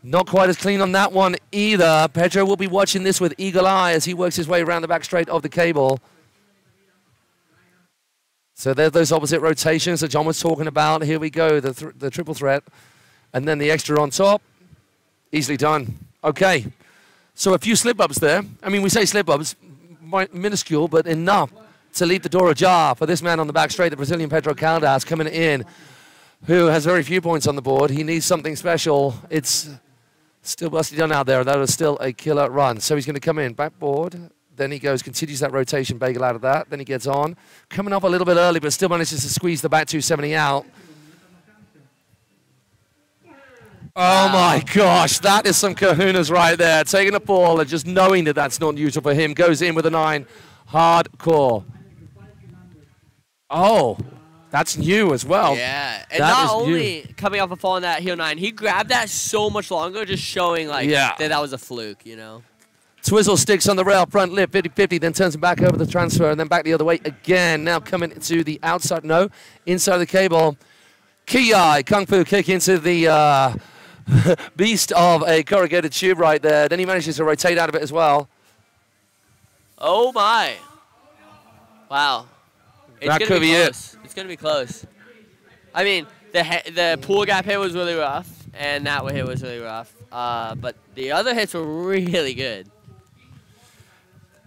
Not quite as clean on that one either. Pedro will be watching this with eagle eye as he works his way around the back straight of the cable. So there's those opposite rotations that John was talking about. Here we go, the, th- the triple threat. And then the extra on top. Easily done. Okay. So a few slip-ups there. I mean, we say slip-ups, minuscule, but enough to leave the door ajar for this man on the back straight, the Brazilian Pedro Caldas, coming in, who has very few points on the board. He needs something special. It's still Busty Dunn out there. And that was still a killer run. So he's going to come in, backboard. Then he goes, continues that rotation bagel out of that. Then he gets on. Coming up a little bit early, but still manages to squeeze the back 270 out. Oh my gosh, that is some kahunas right there. Taking a ball and just knowing that that's not usual for him. Goes in with a nine. Hardcore. Oh, that's new as well. Yeah, and That not is only coming off a fall on that heel nine, he grabbed that so much longer, just showing like Yeah. that that was a fluke, you know. Twizzle sticks on the rail, front lip, 50-50, then turns him back over the transfer, and then back the other way again. Now coming to the outside, no, inside the cable. Ki Kung Fu kick into the uh, (laughs) beast of a corrugated tube right there. Then he manages to rotate out of it as well. Oh my! Wow, it's That could be, be it. It's gonna be close. I mean, the the pool gap hit was really rough, and that hit was really rough. Uh, but the other hits were really good.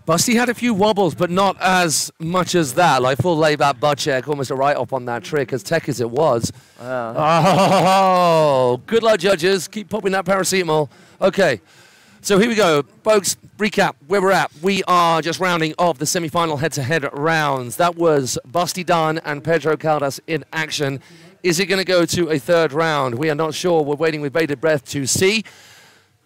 Busty had a few wobbles, but not as much as that. Like full layback butt check, almost a write-off on that trick, as tech as it was. Oh, good luck, judges. Keep popping that paracetamol. Okay, so here we go. Folks, recap where we're at. We are just rounding off the semi-final head-to-head rounds. That was Busty Dunn and Pedro Caldas in action. Is it going to go to a third round? We are not sure. We're waiting with bated breath to see.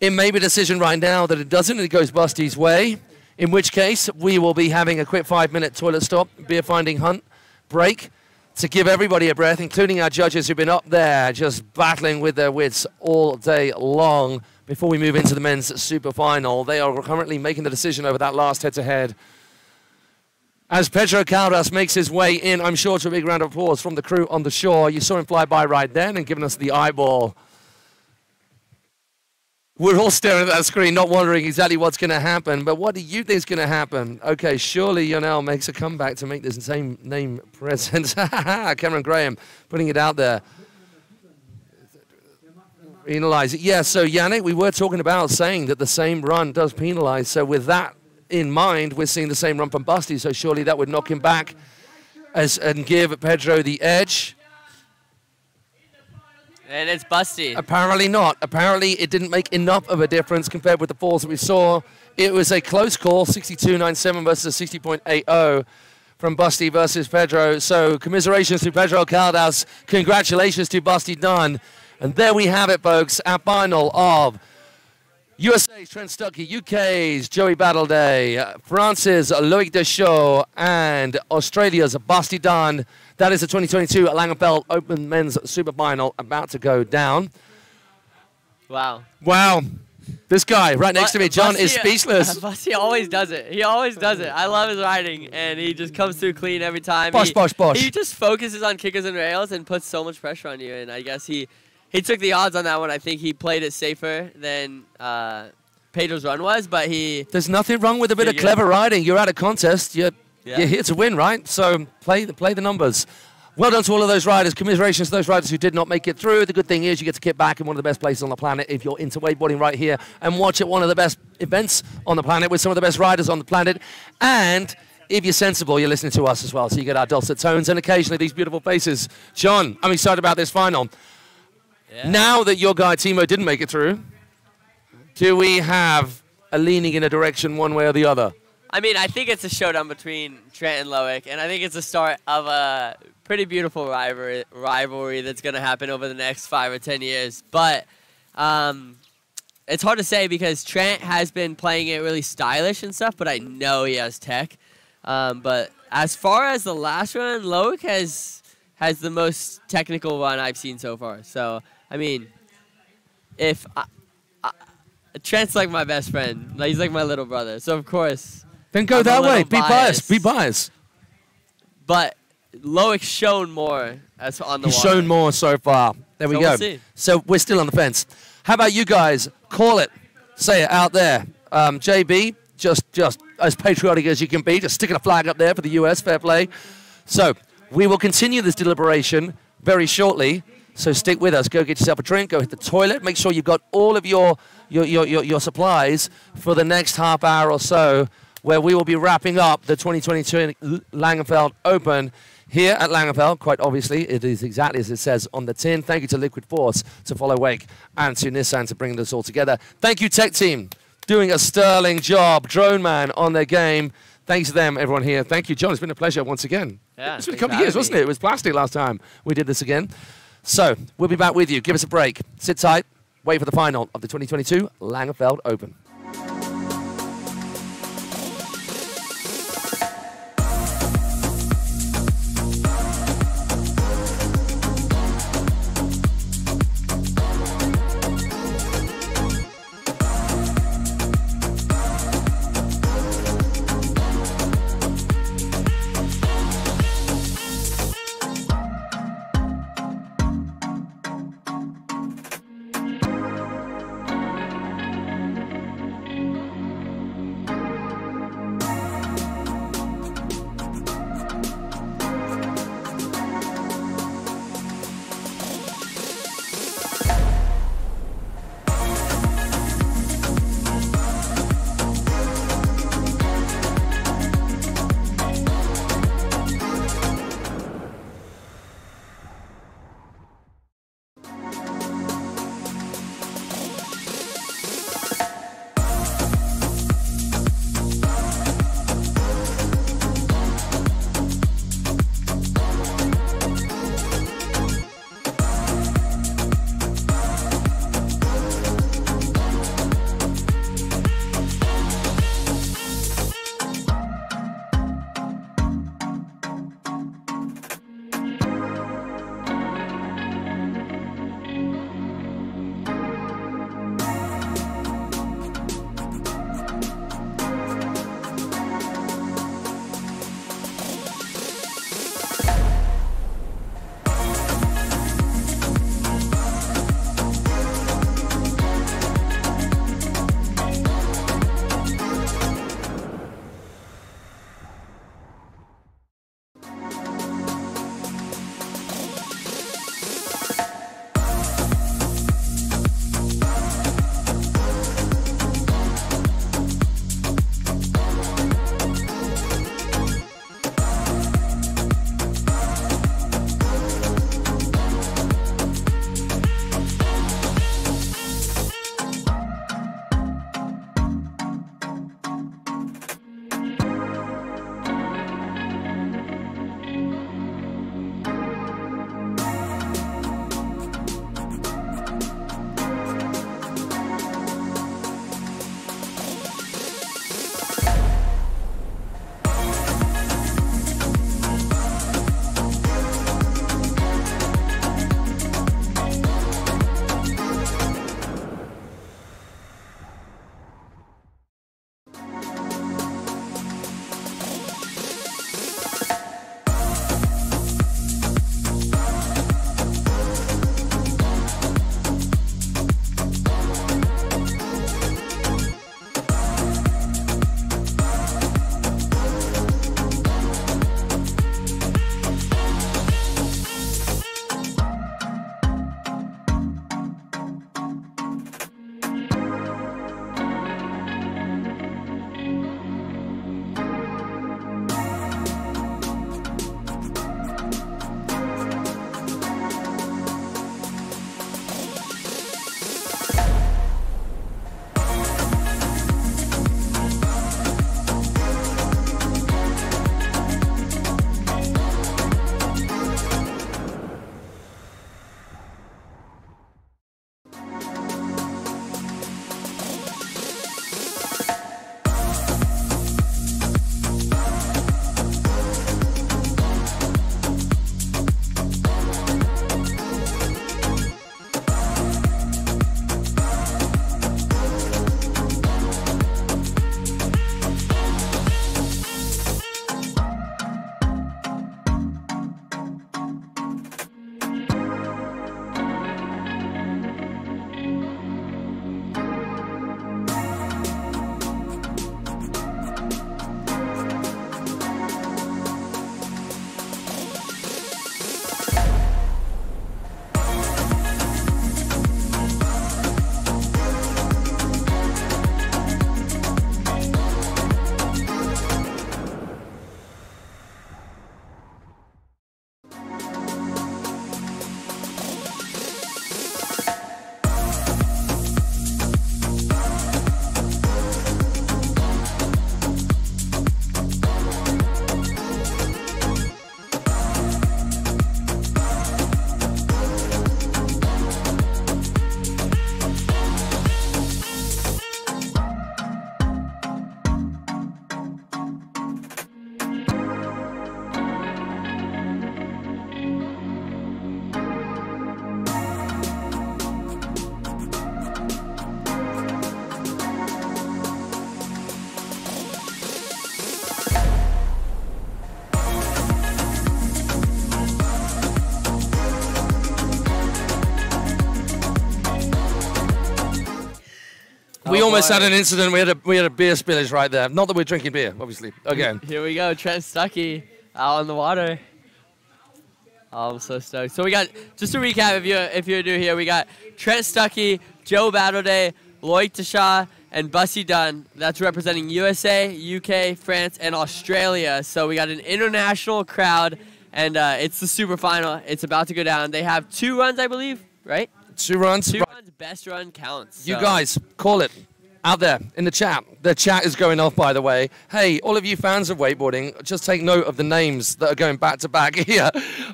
It may be a decision right now that it doesn't, it goes Busty's way. In which case, we will be having a quick five-minute toilet stop, beer finding hunt break to give everybody a breath, including our judges who've been up there just battling with their wits all day long before we move into the men's super final. They are currently making the decision over that last head-to-head. As Pedro Caldas makes his way in, I'm sure to a big round of applause from the crew on the shore. You saw him fly by right then and giving us the eyeball. We're all staring at that screen, not wondering exactly what's going to happen. But what do you think is going to happen? Okay, surely Yonel makes a comeback to make this same name (laughs) present. Cameron Graham putting it out there. Penalise it. Yeah, so Yannick, we were talking about saying that the same run does penalise. So with that in mind, we're seeing the same run from Busty. So surely that would knock him back as and give Pedro the edge. And it's Busty. Apparently not. Apparently it didn't make enough of a difference compared with the falls that we saw. It was a close call, 62.97 versus 60.80 from Busty versus Pedro. So commiserations to Pedro Caldas. Congratulations to Busty Dunn. And there we have it, folks. Our final of USA's Trent Stuckey, UK's Joey Battleday, uh, France's Loic Deschaux, and Australia's Basti Dunn. That is the 2022 Langenfeld Open Men's Super Final about to go down. Wow. Wow. This guy right next to me, John, is Busty- speechless. (laughs) Busty always does it. He always does it. I love his riding, and he just comes through clean every time. Bosh, he, bosh, bosh. He just focuses on kickers and rails and puts so much pressure on you. And I guess he he took the odds on that one. I think he played it safer than uh, Pedro's run was, but he There's nothing wrong with a bit of clever riding. You're at a contest. You're, Yeah. you're here to win, right? So play the, play the numbers. Well done to all of those riders. Commiserations to those riders who did not make it through. The good thing is you get to get back in one of the best places on the planet if you're into wakeboarding right here and watch at one of the best events on the planet with some of the best riders on the planet. And if you're sensible, you're listening to us as well. So you get our dulcet tones and occasionally these beautiful faces. John, I'm excited about this final. Yeah. Now that your guy Timo didn't make it through, do we have a leaning in a direction one way or the other? I mean, I think it's a showdown between Trent and Loic, and I think it's the start of a pretty beautiful rivalry, rivalry that's going to happen over the next five or ten years. But um, it's hard to say because Trent has been playing it really stylish and stuff, but I know he has tech. Um, but as far as the last run, Loic has has the most technical run I've seen so far. So I mean, if I, I, Trent's like my best friend, like he's like my little brother. So of course. Then go I'm that way. Be biased. biased. Be biased. But Loic's shown more as on the He's water. shown more so far. There we So go. we'll see. So we're still on the fence. How about you guys? Call it. Say it out there. Um, JB, just just as patriotic as you can be, just sticking a flag up there for the US. Fair play. So we will continue this deliberation very shortly. So stick with us. Go get yourself a drink. Go hit the toilet. Make sure you've got all of your your, your, your, your supplies for the next half hour or so, where we will be wrapping up the 2022 Langenfeld Open here at Langenfeld. Quite obviously, it is exactly as it says on the tin. Thank you to Liquid Force, to Follow Wake, and to Nissan to bring this all together. Thank you, Tech Team, doing a sterling job. Drone Man on their game. Thanks to them, everyone here. Thank you, John. It's been a pleasure once again. Yeah, it's been a couple of years, wasn't it? It was plastic last time we did this again. So we'll be back with you. Give us a break. Sit tight. Wait for the final of the 2022 Langenfeld Open. Almost had an incident. We had a we had a beer spillage right there. Not that we're drinking beer, obviously. Again. (laughs) Here we go, Trent Stuckey out on the water. Oh, I'm so stoked. So we got just to recap, if you're if you're new here, we got Trent Stuckey, Joe Battleday, Loic Deschaux, and Busty Dunn. That's representing USA, UK, France, and Australia. So we got an international crowd, and uh, it's the super final. It's about to go down. They have two runs, I believe, right? Two runs. Two Right. runs. Best run counts. You guys, call it out there in the chat. The chat is going off, by the way. Hey, all of you fans of wakeboarding, just take note of the names that are going back to back (laughs) here.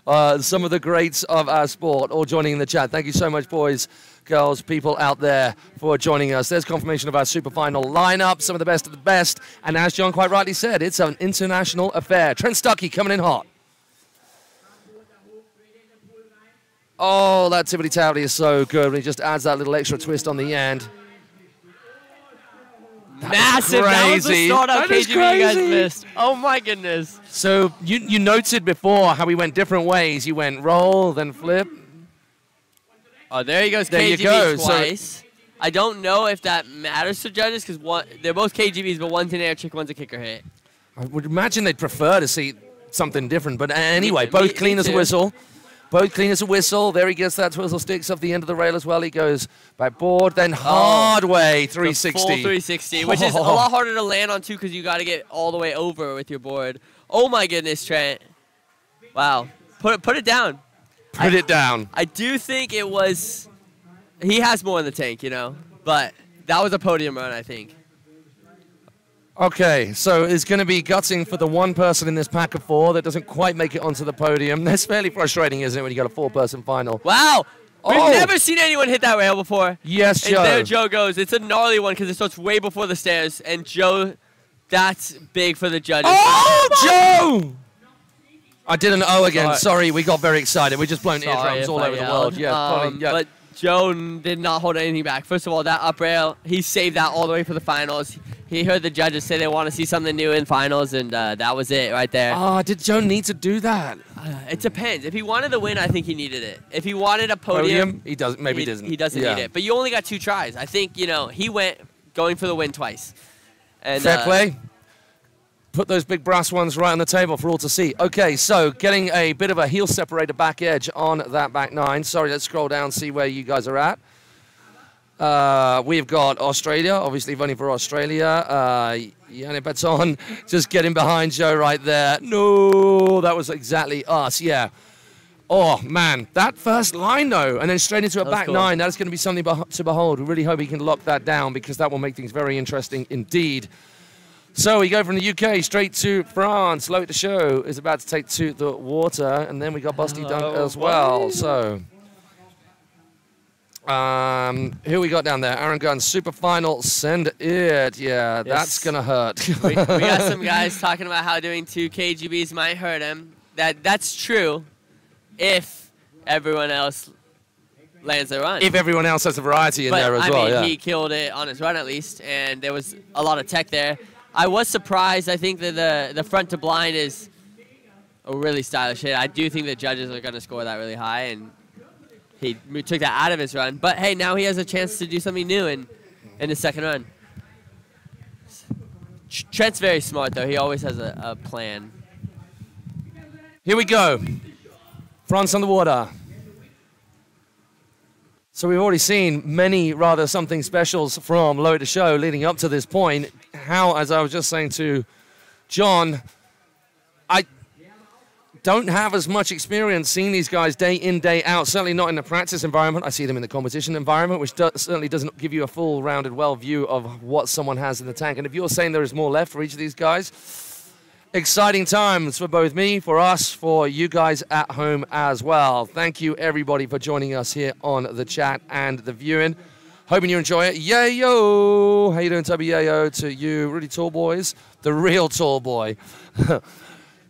Uh, some of the greats of our sport all joining in the chat. Thank you so much, boys, girls, people out there for joining us. There's confirmation of our super final lineup, some of the best of the best. And as John quite rightly said, it's an international affair. Trent Stuckey coming in hot. Oh, that tippity tappity is so good he just adds that little extra twist on the end. Massive. That was the crazy. That is you guys missed. Oh my goodness. So you you noted before how we went different ways. You went roll, then flip. Oh, there he goes. There you KGB go, so- twice. I don't know if that matters to judges because one they're both KGBs, but one's an air trick, one's a kicker hit. I would imagine they'd prefer to see something different. But anyway, Me- both me clean as a whistle. Both clean as a whistle. There he gets that twizzle sticks off the end of the rail as well. He goes back board, then oh, hard way 360. full 360, which is a (laughs) lot harder to land on too because you got to get all the way over with your board. Oh my goodness, Trent! Wow, put it put it down. Put it down. I do think it was. He has more in the tank, you know, but that was a podium run, I think. Okay, so it's going to be gutting for the one person in this pack of four that doesn't quite make it onto the podium. (laughs) That's fairly frustrating, isn't it, when you got a four-person final? Wow, we've Oh. never seen anyone hit that rail before. Yes, Joe. And there Joe goes. It's a gnarly one because it starts way before the stairs. And Joe, that's big for the judges. Oh, Joe! I did an O again. Sorry. Sorry, we got very excited. We just blown Sorry eardrums all I over the world. Yeah, probably, Um, yeah. But Joe n- did not hold anything back. First of all, that up rail, he saved that all the way for the finals. He heard the judges say they want to see something new in finals, and uh, that was it right there. Oh, did Joe need to do that? Uh, it depends. If he wanted the win, I think he needed it. If he wanted a podium, He doesn't. Maybe he, doesn't. He doesn't Yeah. need it. But you only got two tries. I think you know he went going for the win twice. And Fair uh, play. Put those big brass ones right on the table for all to see. Okay, so getting a bit of a heel separator back edge on that back nine. Sorry, let's scroll down, see where you guys are at. Uh, we've got Australia, obviously voting for Australia. Uh, Yannick Baton (laughs) just getting behind Joe right there. No, that was exactly us, yeah. Oh, man, that first line, though, and then straight into a back cool. nine, that is going to be something to behold. We really hope he can lock that down because that will make things very interesting indeed. So we go from the UK straight to France. Loic Deschaux is about to take to the water, and then we got Busty Dunn as well. So, um, who we got down there? Aaron Gunn, super final, send it. Yeah, that's gonna hurt. we, we got (laughs) some guys talking about how doing two KGBs might hurt him. That that's true, if everyone else lands a run. if everyone else has a variety in but there as I well. mean, yeah. he killed it on his run at least, and there was a lot of tech there. I was surprised. I think that the the front to blind is a really stylish hit. I do think the judges are going to score that really high, and he took that out of his run. But hey, now he has a chance to do something new in in his second run. Trent's very smart though. He always has a, a plan. Here we go. France on the water. So we've already seen many rather something specials from Loic Deschaux leading up to this point. How, as I was just saying to John, I don't have as much experience seeing these guys day in, day out. Certainly not in the practice environment. I see them in the competition environment, which do- certainly doesn't give you a full rounded, well view of what someone has in the tank. And if you're saying there is more left for each of these guys, exciting times for both me, for us, for you guys at home as well. Thank you everybody for joining us here on the chat and the viewing. Hoping you enjoy it. Yeah, yo! How you doing, yo! To you, really tall boys, the real tall boy. (laughs)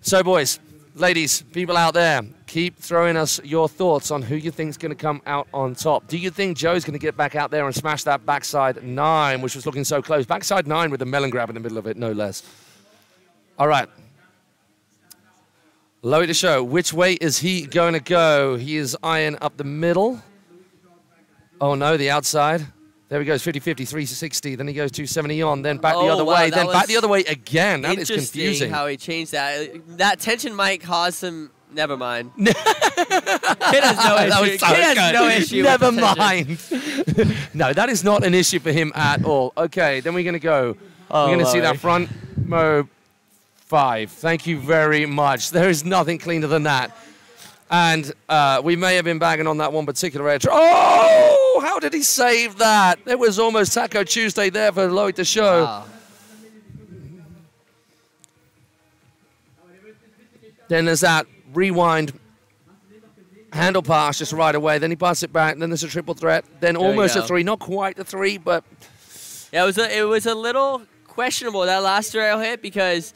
so, boys, ladies, people out there, keep throwing us your thoughts on who you think's going to come out on top. Do you think Joe's going to get back out there and smash that backside nine, which was looking so close? Backside nine with the melon grab in the middle of it, no less. All right. Loic Deschaux. Which way is he going to go? He is eyeing up the middle. Oh no, the outside. There he goes, 50 50, 360. Then he goes 270 on, then back the Oh, other wow, way, then back the other way again. That is confusing. how he changed that. That tension might cause some. Never mind. (laughs) Kid has no (laughs) issue. That was so Kid has good. no issue. Never the mind. (laughs) no, that is not an issue for him at all. Okay, then we're going to go. Oh, we're going to see that oh, front mo five. Thank you very much. There is nothing cleaner than that. And uh, we may have been bagging on that one particular air. Tra- oh, how did he save that? It was almost Taco Tuesday there for Loic Deschaux. Wow. Then there's that rewind handle pass just right away. Then he passes it back. Then there's a triple threat. Then There almost a three. Not quite a three, but Yeah, it was a, it was a little questionable that last rail hit because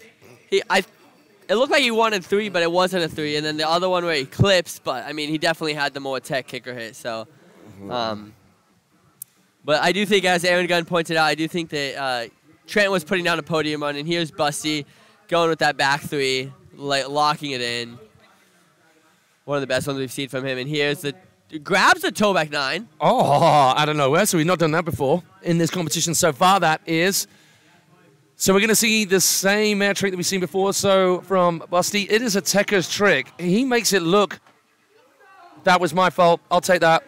he I it looked like he wanted three, but it wasn't a three. And then the other one where he clips, but I mean he definitely had the more tech kicker hit. So, um, but I do think, as Aaron Gunn pointed out, I do think that uh, Trent was putting down a podium run, and here's Busty going with that back three, like locking it in. One of the best ones we've seen from him. And here's the grabs the toe back nine. oh, I don't know where. So we've not done that before in this competition so far. That is. So we're going to see the same air trick that we've seen before. So from Busty, it is a Tekker's trick. He makes it look. That was my fault. I'll take that.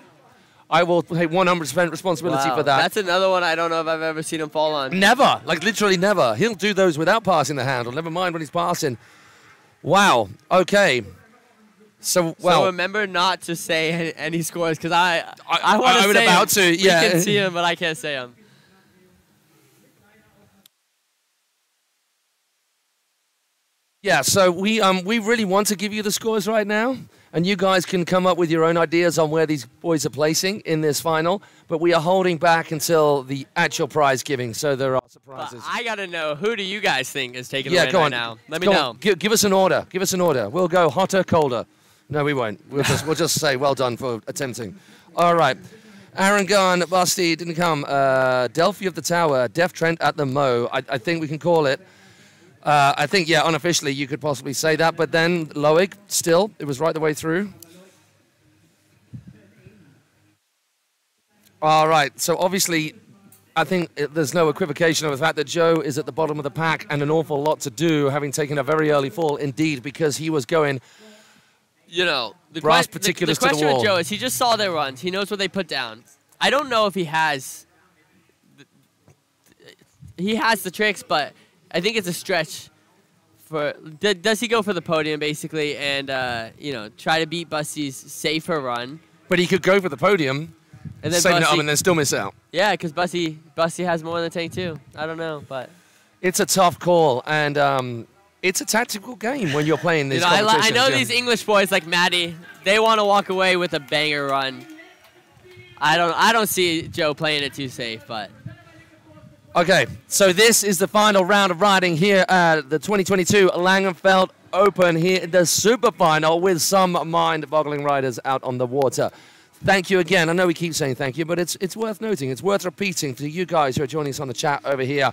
I will take 100% responsibility Wow, for that. That's another one I don't know if I've ever seen him fall on. Never, like literally never. He'll do those without passing the handle. Never mind when he's passing. Wow. Okay. So so well, remember not to say (laughs) any, scores because I I, I- want I to was about to, yeah. We can see him, but I can't say them. Yeah. So we um we really want to give you the scores right now, and you guys can come up with your own ideas on where these boys are placing in this final. But we are holding back until the actual prize giving, so there are But surprises. I gotta know who do you guys think is taking yeah, the win right on. now? Let me Go know. Give, give us an order. Give us an order. We'll go hotter, colder. No, we won't. We'll just we'll just say well done for attempting. All right. Aaron Gunn, Busty didn't come. Uh, Delphi of the Tower, Def Trent at the Mo. I, I think we can call it. Uh, I think, yeah, unofficially you could possibly say that. But then Loic, still, it was right the way through. All right. So obviously, I think it, there's no equivocation of the fact that Joe is at the bottom of the pack and an awful lot to do, having taken a very early fall indeed, because he was going. You know, the, Brass que- the- the the question wall. with Joe is he just saw their runs. He knows what they put down. I don't know if he has. He has the tricks, but I think it's a stretch. For d- does he go for the podium basically, and uh, you know try to beat Busty's safer run, But he could go for the podium, and then save it up, and then still miss out. yeah, because Busty Busty has more than tank too. I don't know, but It's a tough call, and um, it's a tactical game when you're playing you these know, I, li- I know yeah. these English boys like Maddie. They want to walk away with a banger run. I don't I don't see Joe playing it too safe, but Okay, so this is the final round of riding here at the 2022 Langenfeld Open here in the super final with some mind-boggling riders out on the water. Thank you again. I know we keep saying thank you, but it's it's worth noting. It's worth repeating to you guys who are joining us on the chat over here.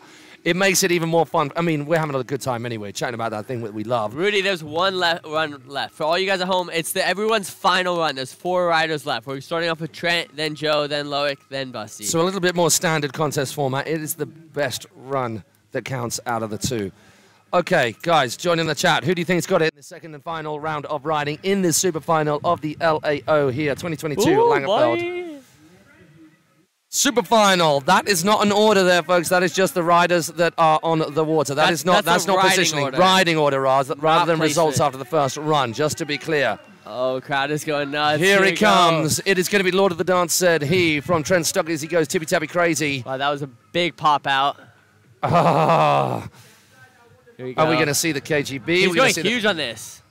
It makes it even more fun. I mean, we're having a good time anyway, chatting about that thing that we love. Rudy, there's one left run left. For all you guys at home, it's the everyone's final run. There's four riders left. We're starting off with Trent, then Joe, then Loic, then Busty. So a little bit more standard contest format. It is the best run that counts out of the two. Okay, guys, join in the chat. Who do you think's got it in the second and final round of riding in this super final of the LAO here, 2022 Ooh, Langenfeld? boy. Super final. That is not an order there, folks. That is just the riders that are on the water. That That- is not that's that's, not positioning. order. Riding order, rather, rather than results after the first run, just to be clear. Oh, crowd is going nuts. Here he we go. comes. It is going to be Lord of the Dance, said he, from Trent Stuck as he goes tippy tappy crazy. Wow, that was a big pop out. Ah. Here. Are we going to see the KGB? He's We're going see the- huge on this.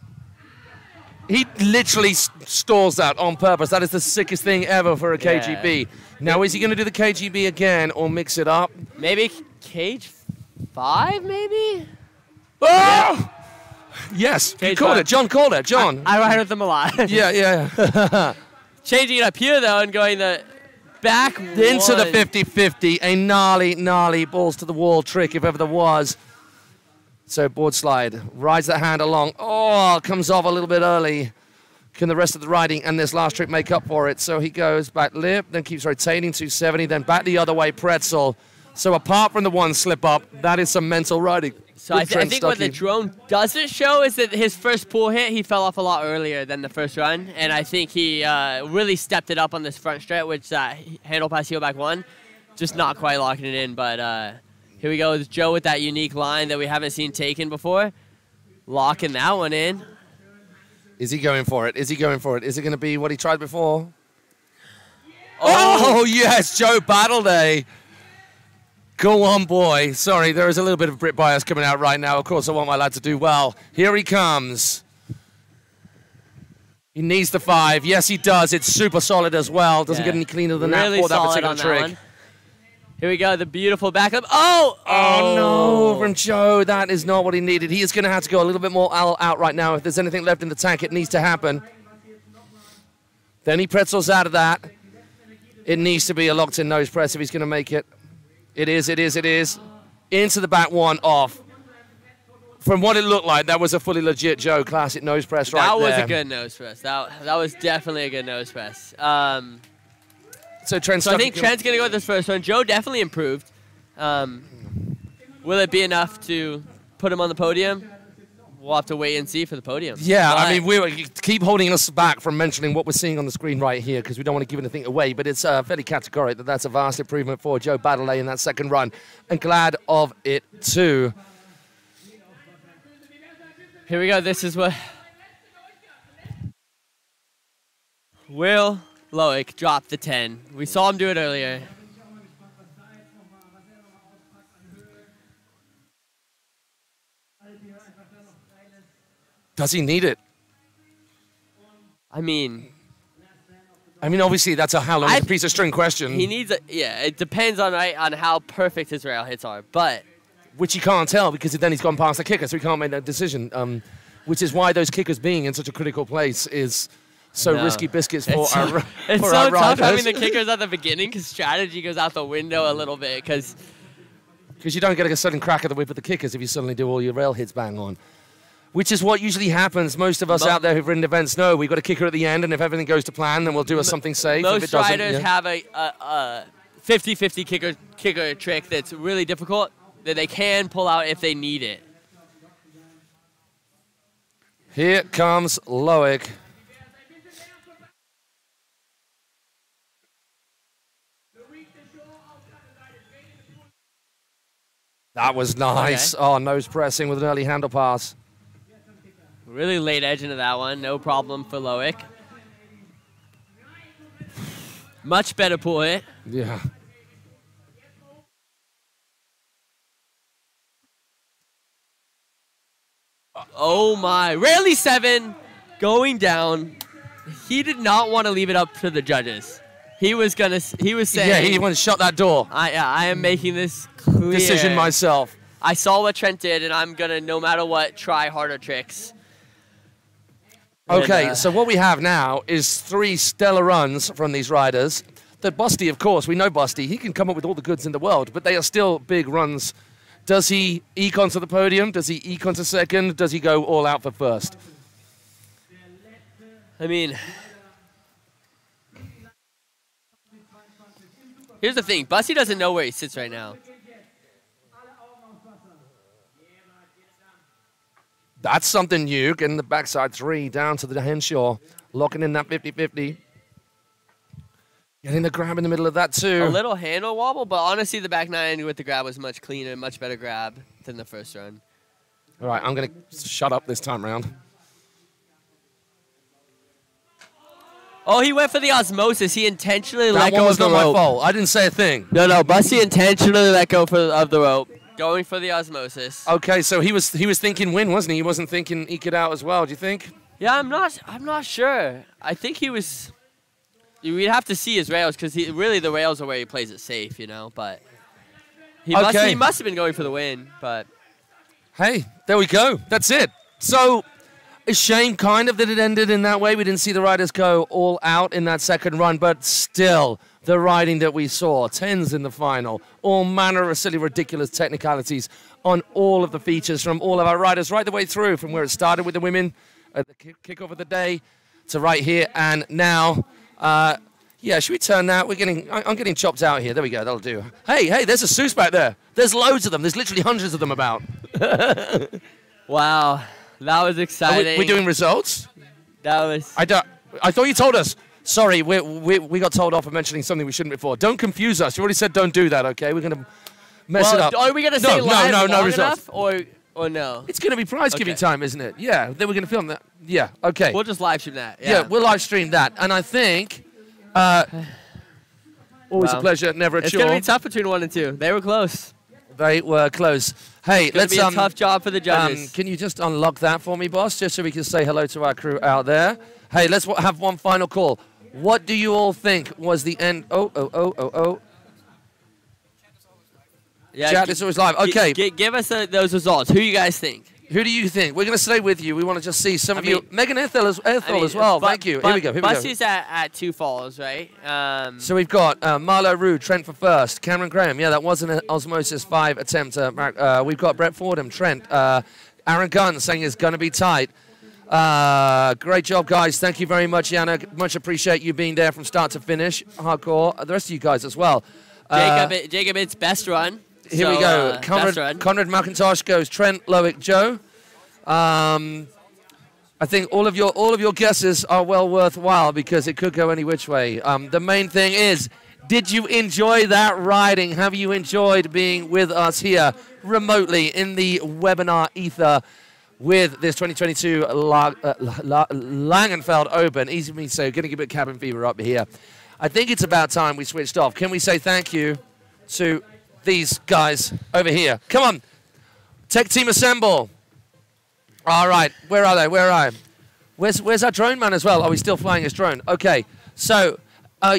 He literally s- stalls that on purpose. That is the sickest thing ever for a KGB. Now, is he going to do the KGB again or mix it up? Maybe cage five, maybe. Oh! Yes, you Cage called five. it. John called it. John. I ride with them a lot. (laughs) yeah, yeah. (laughs) Changing it up here though and going the back Into the one. 50-50. A gnarly, gnarly balls to the wall trick, if ever there was. So board slide. Rides that hand along. Oh, comes off a little bit early. Can the rest of the riding and this last trick make up for it? So he goes back lip, then keeps rotating 270, then back the other way, pretzel. So apart from the one slip up, that is some mental riding. So I, th- I think what the drone doesn't show is that his first pull hit, he fell off a lot earlier than the first run, and I think he uh, really stepped it up on this front straight, which that handle pass heel back one, just not quite locking it in. But uh, here we go with Joe with that unique line that we haven't seen taken before, locking that one in. Is he going for it? Is he going for it? Is it going to be what he tried before? Oh, oh yes, Joe Battleday. Go on, boy. Sorry, there is a little bit of Brit bias coming out right now. Of course, I want my lad to do well. Here he comes. He needs the five. Yes, he does. It's super solid as well. Doesn't Yeah. get any cleaner than really that for that particular that trick. one. Here we go, the beautiful backup. Oh, Oh no, from Joe. That is not what he needed. He is going to have to go a little bit more out right now. If there's anything left in the tank, it needs to happen. Then he pretzels out of that. It needs to be a locked in nose press if he's going to make it. It is, it is, it is. Into the back one, off. From what it looked like, that was a fully legit Joe classic nose press right that was there. a good nose press. That that was definitely a good nose press. Um, So Trent So I think Trent's gonna go with this first one. Joe definitely improved. Um, will it be enough to put him on the podium? We'll have to wait and see for the podium. Yeah, I mean, we keep holding us back from mentioning what we're seeing on the screen right here because we don't want to give anything away. But it's uh, fairly categoric that that's a vast improvement for Joe Battleday in that second run, and glad of it too. here we go. This is what Will Loic dropped the 10. We saw him do it earlier. Does he need it? I mean, I mean, obviously that's a how long I- a piece of string question, he needs a yeah. It depends on right on how perfect his rail hits are, but which he can't tell because then he's gone past the kicker, so he can't make that decision. Um, which is why those kickers being in such a critical place is so No. risky biscuits for it's our (laughs) it's for so our tough having the kickers at the beginning because strategy goes out the window a little bit because Because you don't get a sudden crack of the whip of the kickers if you suddenly do all your rail hits bang on. Which is what usually happens. Most of us Mo- out there who've ridden events know we've got a kicker at the end, and if everything goes to plan, then we'll do a something safe. most riders yeah. have a, a, a 50-50 kicker kicker trick that's really difficult that they can pull out if they need it. Here comes Loic. That was nice. Oh, nose pressing with an early handle pass. Really late edge into that one, no problem for Loic. Much better pull hit. Yeah. Oh my, rarely seven, going down. He did not want to leave it up to the judges. He was gonna. He was saying, Yeah, he went to shut that door. I, yeah, I am making this clear. Decision myself. I saw what Trent did, and I'm gonna, no matter what, try harder tricks. And, Okay, uh, so what we have now is three stellar runs from these riders. That Busty, of course, we know Busty. He can come up with all the goods in the world, but they are still big runs. Does he eke to the podium? Does he eke to second? Does he go all out for first? I mean, here's the thing: Busty doesn't know where he sits right now. That's something new. Getting the backside three down to the Henshaw, locking in that 50-50. Getting the grab in the middle of that too. A little handle wobble, but honestly, the back nine with the grab was much cleaner, much better grab than the first run. All right, I'm going to shut up this time round. Oh, he went for the osmosis. He intentionally That let go of the rope. That was not my fault. I didn't say a thing. No, no, Busty intentionally let go for, of the rope, going for the osmosis. Okay, so he was he was thinking win, wasn't he? He wasn't thinking eke it out as well. Do you think? Yeah, I'm not. I'm not sure. I think he was. We'd have to see his rails because he really the rails are where he plays it safe, you know. But he must. He must have been going for the win. But Hey, there we go. That's it. So, a shame kind of that it ended in that way. We didn't see the riders go all out in that second run, but still, the riding that we saw, tens in the final, all manner of silly, ridiculous technicalities on all of the features from all of our riders right the way through, from where it started with the women at the kick- kickoff of the day to right here and now. Uh, yeah, should we turn that? We're getting. I'm getting chopped out here. There we go. That'll do. Hey, hey, there's a Seuss back there. There's loads of them. There's literally hundreds of them about. (laughs) Wow, that was Are we, exciting. we're doing results. that was. I don't. I thought you told us. Sorry, we, we, we got told off for mentioning something we shouldn't before. Don't confuse us. You already said don't do that. Okay, we're gonna mess it up. are we gonna No, say no, live no, no long results. or or no? It's gonna be prize giving Okay. time, isn't it? Yeah. Then we're gonna film that. Yeah. Okay. We'll just live stream that. yeah. Yeah, we'll live stream that, and I think. Uh, (sighs) always a pleasure, never a it's chore. gonna be tough between one and two. They were close. They were close. Hey, It's let's be a um, tough job for the um, judges. can you just unlock that for me, boss, just so we can say hello to our crew out there? Hey, let's w- have one final call. What do you all think was the end? Oh, oh, oh, oh, oh. yeah, Chat, it's always live. Okay, gi- give us uh, those results. Who you guys think? Who do you think? We're going to stay with you. We want to just see some I of you. Megan Ethel as, Ethel I mean, as well. Thank you. Here we go. Here we go. Busty's at, at two falls, right? Um, So we've got uh, Marlo Rude, Trent for first, Cameron Graham. Yeah, that was an Osmosis 5 attempt. Uh, uh, we've got Brett Fordham, Trent, uh, Aaron Gunn saying it's going to be tight. Uh, great job, guys. Thank you very much, Yana. Much appreciate you being there from start to finish. Hardcore. Uh, The rest of you guys as well. Uh, Jacob, Jacob, it's best run. Here we go. uh, Conrad, run. Conrad McIntosh goes Trent, Loic, Joe. Um, I think all of your all of your guesses are well worthwhile because it could go any which way. Um, the main thing is, did you enjoy that riding? Have you enjoyed being with us here remotely in the webinar ether with this 2022 La- uh, La- Langenfeld Open? Easy for me so, getting a bit cabin fever up here. I think it's about time we switched off. Can we say thank you to these guys over here? Come on, tech team assemble. All right, where are they? Where are I? Where's where's our drone man as well? Are we still flying his drone? Okay, so uh,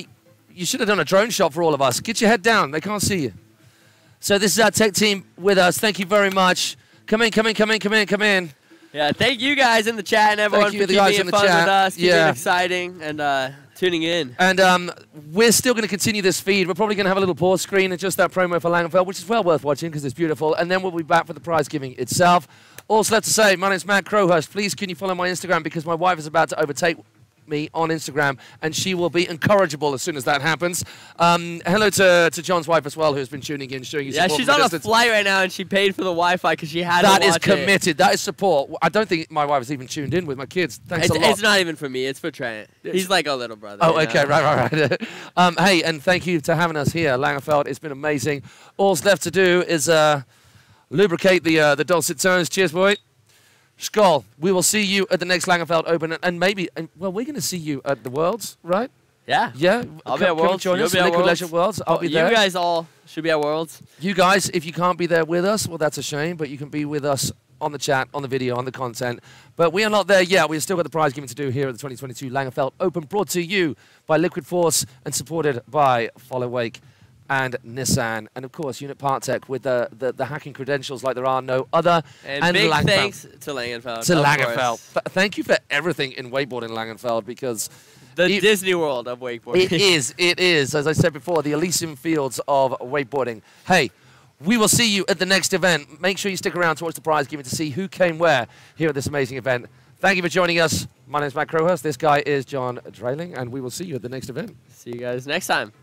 you should have done a drone shot for all of us. Get your head down; they can't see you. So this is our tech team with us. Thank you very much. Come in, come in, come in, come in, come in. Yeah, thank you guys in the chat and everyone you, for the keeping guys it in the fun chat. with us, keeping Yeah. it exciting, and uh, tuning in. And um, we're still going to continue this feed. We're probably going to have a little pause screen and just that promo for Langenfeld, which is well worth watching because it's beautiful. And then we'll be back for the prize giving itself. Also left to say, my name's Matt Crowhurst. Please can you follow my Instagram because my wife is about to overtake me on Instagram and she will be incorrigible as soon as that happens. Um, hello to, to John's wife as well who's been tuning in, showing you Yeah, support Yeah, she's on a a flight right now, and she paid for the Wi-Fi because she had That is to watch it. committed. That is support. I don't think my wife is even tuned in with my kids. Thanks It's, a lot. it's not even for me. It's for Trent. He's like a little brother. Oh, okay, know? right, right, right. (laughs) um, hey, and thank you for having us here, Langenfeld. It's been amazing. All's left to do is uh, lubricate the uh, the dulcet tones. Cheers, boy. Skull, we will see you at the next Langenfeld Open, and, and maybe, and, well, we're going to see you at the Worlds, right? Yeah. Yeah, I'll come, be at Worlds, Join you'll us, be at Liquid Worlds. Leisure Worlds. I'll oh, be there. you guys all should be at Worlds. You guys, if you can't be there with us, well, that's a shame, but you can be with us on the chat, on the video, on the content. But we are not there yet. We've still got the prize giving to do here at the 2022 Langenfeld Open, brought to you by Liquid Force and supported by Follow Wake and Nissan. And of course, Unit Parktech with the, the, the hacking credentials like there are no other. And, big Langenfeld. thanks to Langenfeld. To Langenfeld. Th- thank you for everything in wakeboarding, Langenfeld, because The You- Disney World of wakeboarding. it is, it is, as I said before, the Elysium Fields of wakeboarding. Hey, we will see you at the next event. Make sure you stick around to watch the prize giving to see who came where here at this amazing event. Thank you for joining us. My name is Matt Crowhurst. This guy is John Dreiling, and we will see you at the next event. See you guys next time.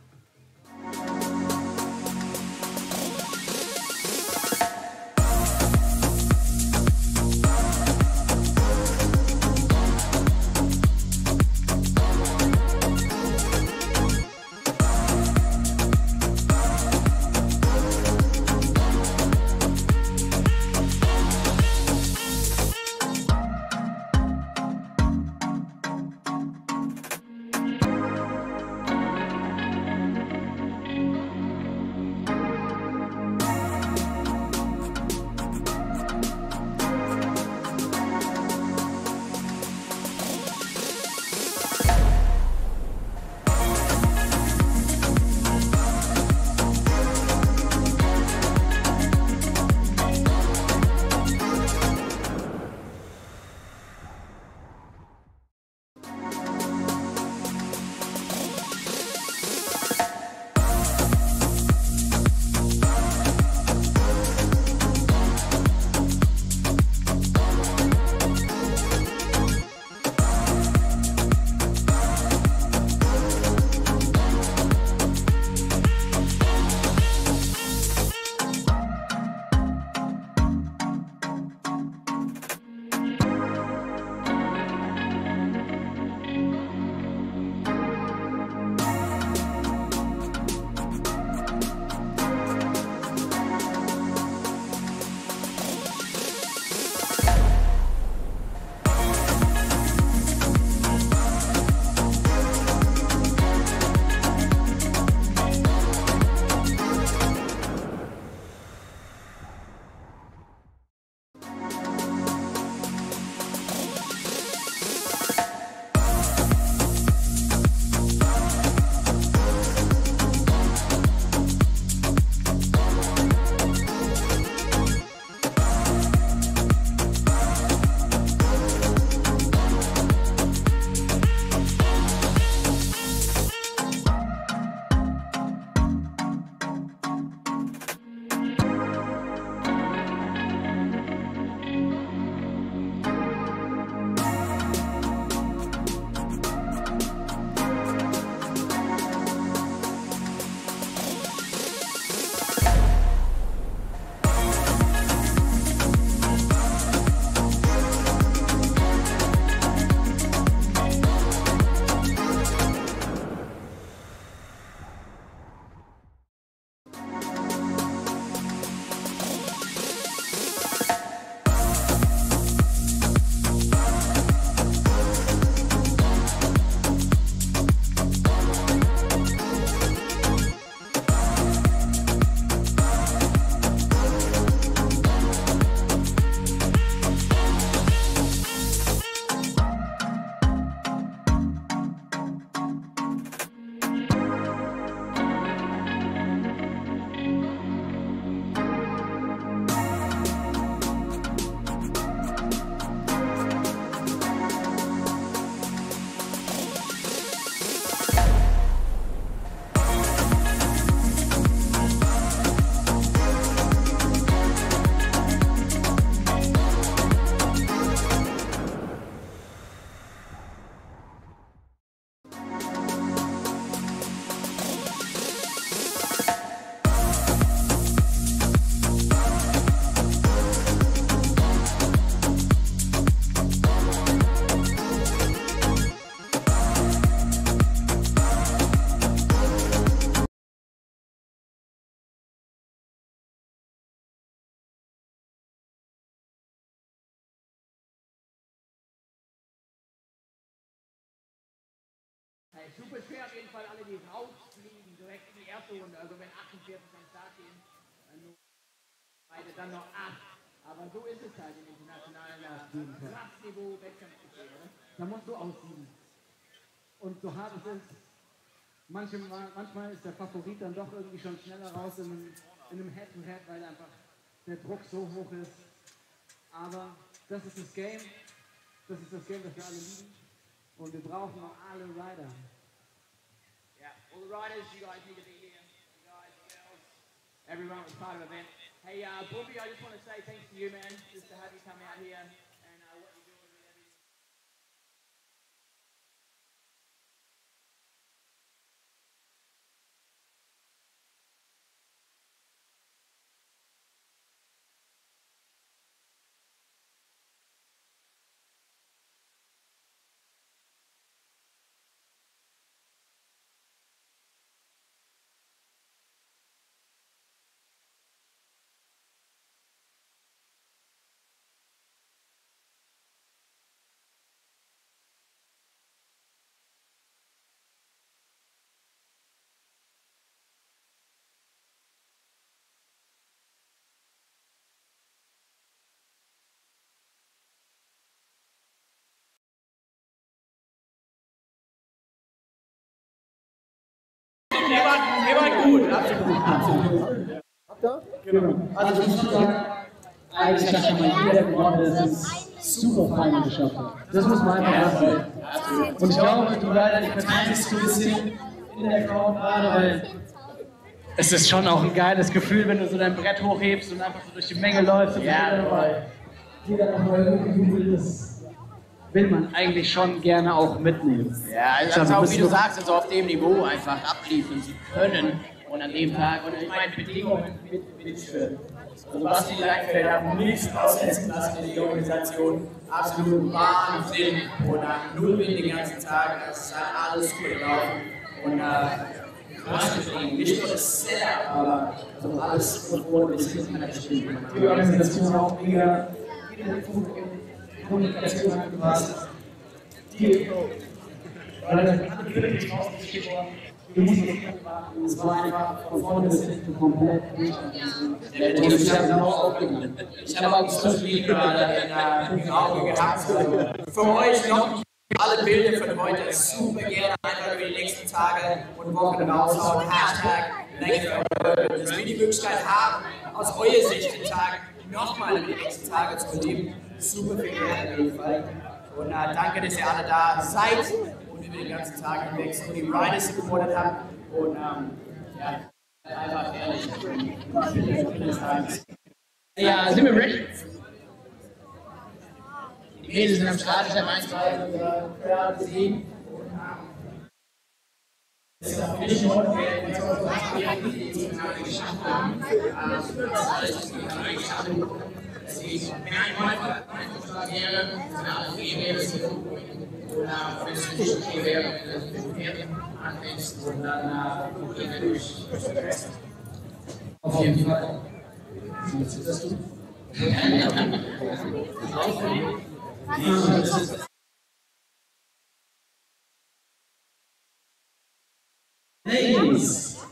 Runde. Also wenn 48 am Start gehen, dann beide, dann noch 8. Aber so ist es halt im internationalen Kraftniveau Wettkampfgefühl. Ne? Da musst du aussieben. Und so hart es ist, manchmal, manchmal ist der Favorit dann doch irgendwie schon schneller raus in einem, in einem Head-to-Head, weil einfach der Druck so hoch ist. Aber das ist das Game. Das ist das Game, das wir alle lieben. Und wir brauchen auch alle Rider. Yeah, all the riders, you guys need to be everyone was part of the event. Hey, uh, Bobby, I just want to say thanks to you, man, just to have you come out here Also ich muss sagen, eigentlich hat schon mal jeder gewonnen, das ist super fein geschafft. Das muss man einfach sagen. Und ich glaube, die Rider, die verteilen sich so ein bisschen in der gerade, weil es ist schon auch ein geiles Gefühl, wenn du so dein Brett hochhebst und einfach so durch die Menge läufst und jeder nochmal jeder nochmal irgendwie das will man eigentlich schon gerne auch mitnehmen. Ja, also, also auch wie du sagst, also auf dem Niveau einfach abliefern zu können und an dem Tag und ich meine Bedingungen mit, mitführen. Also Basti Leinfeld hat nichts aussetzen lassen in die Organisation. Absolut Wahnsinn. Und nach null Wind den ganzen Tag. Es ist halt alles gut gelaufen. Und äh, was. Nicht nur das Setup, aber also alles von vorne bis hinten hat geschrieben. Die Organisation auch mega. Kommunikation hat gepasst. Die Rider sind alle wirklich rausgeschickt worden. Du musst es nicht warten. Es war einfach von vorne bis hinten komplett durch. Und ich habe. Ich habe auch so viel gerade in den Augen gehabt. Für euch noch alle Bilder von heute super gerne einfach über die nächsten Tage und Wochen raushauen. Hashtag dass wir die Möglichkeit haben, aus eurer Sicht den Tag nochmal in die nächsten Tage zu erleben. Super jeden Fall. Und äh, danke, dass ihr alle da seid und über den ganzen Tag hinweg so die Riders supportet habt. Und ähm, ja, einfach ehrlich. Ja, sind wir ready? Die Mädels sind am Start, ich habe eins, zwei, drei gesehen. Das ist auch nicht wir uns haben. Geschafft. Deswegen, wenn ein Läufer einfach wäre, wenn Ladies,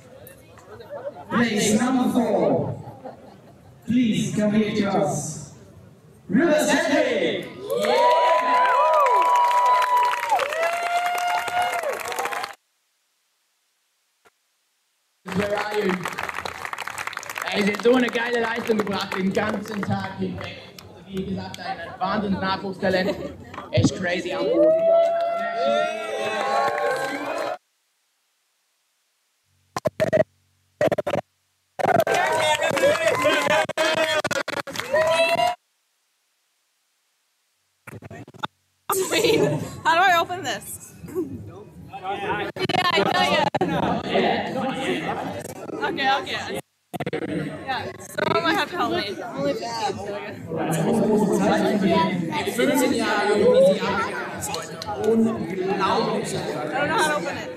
place number four. Please come here to us. Rivers Henry! Where are you? Sie hat so eine geile Leistung gebracht, den ganzen Tag hinweg. Also wie gesagt, ein wahnsinns Nachwuchstalent. Echt crazy. How do I open this? Yeah, yeah, yeah. Okay, okay. Yeah, someone might have to help me. I'm only 15, so I guess. 15 Jahre jung, wie sie abgegangen ist heute. Unglaublich. I don't know how to open it.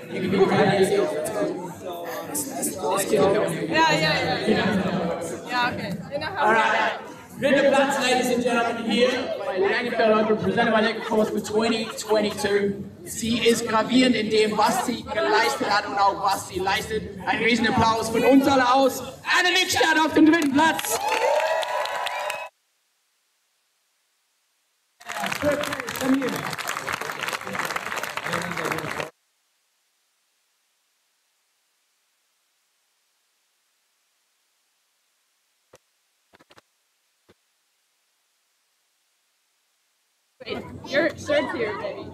Render Platz, ladies and gentlemen, here bei Langenfeld presented by Lake Force for 2022. Sie ist gravierend in dem, was sie geleistet hat und auch was sie leistet. Ein riesen Applaus von uns alle aus. Anna Nikstad auf dem dritten Platz. volunteer, baby.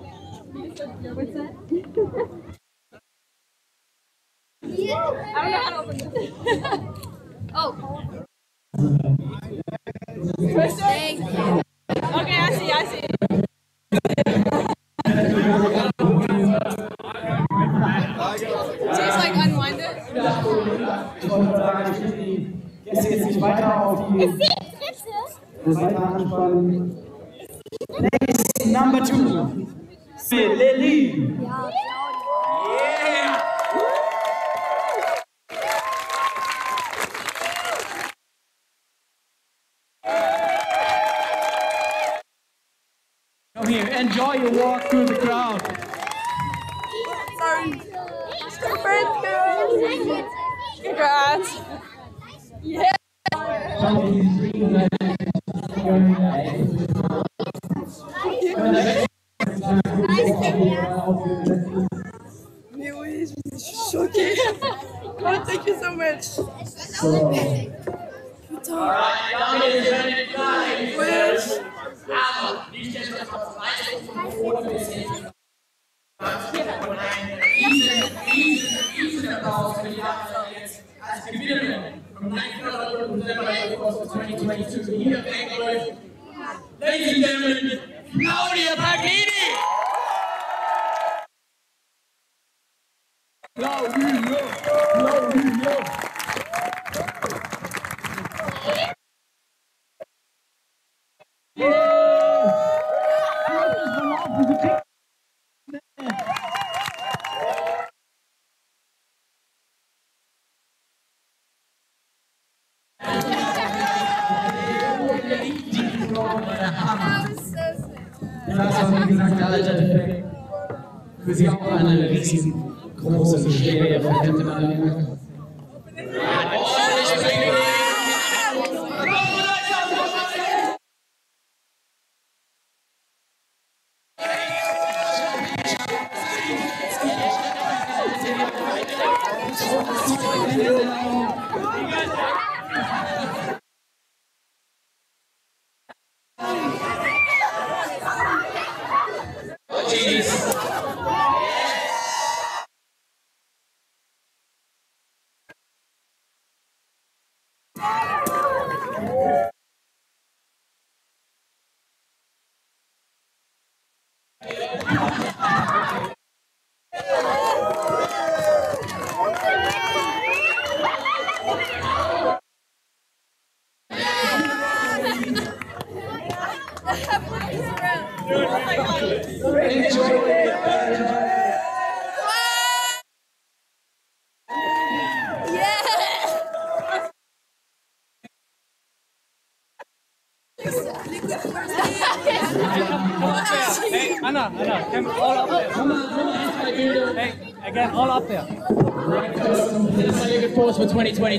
enjoy your walk through the crowd. Sorry. Congrats. Congrats. Yeah.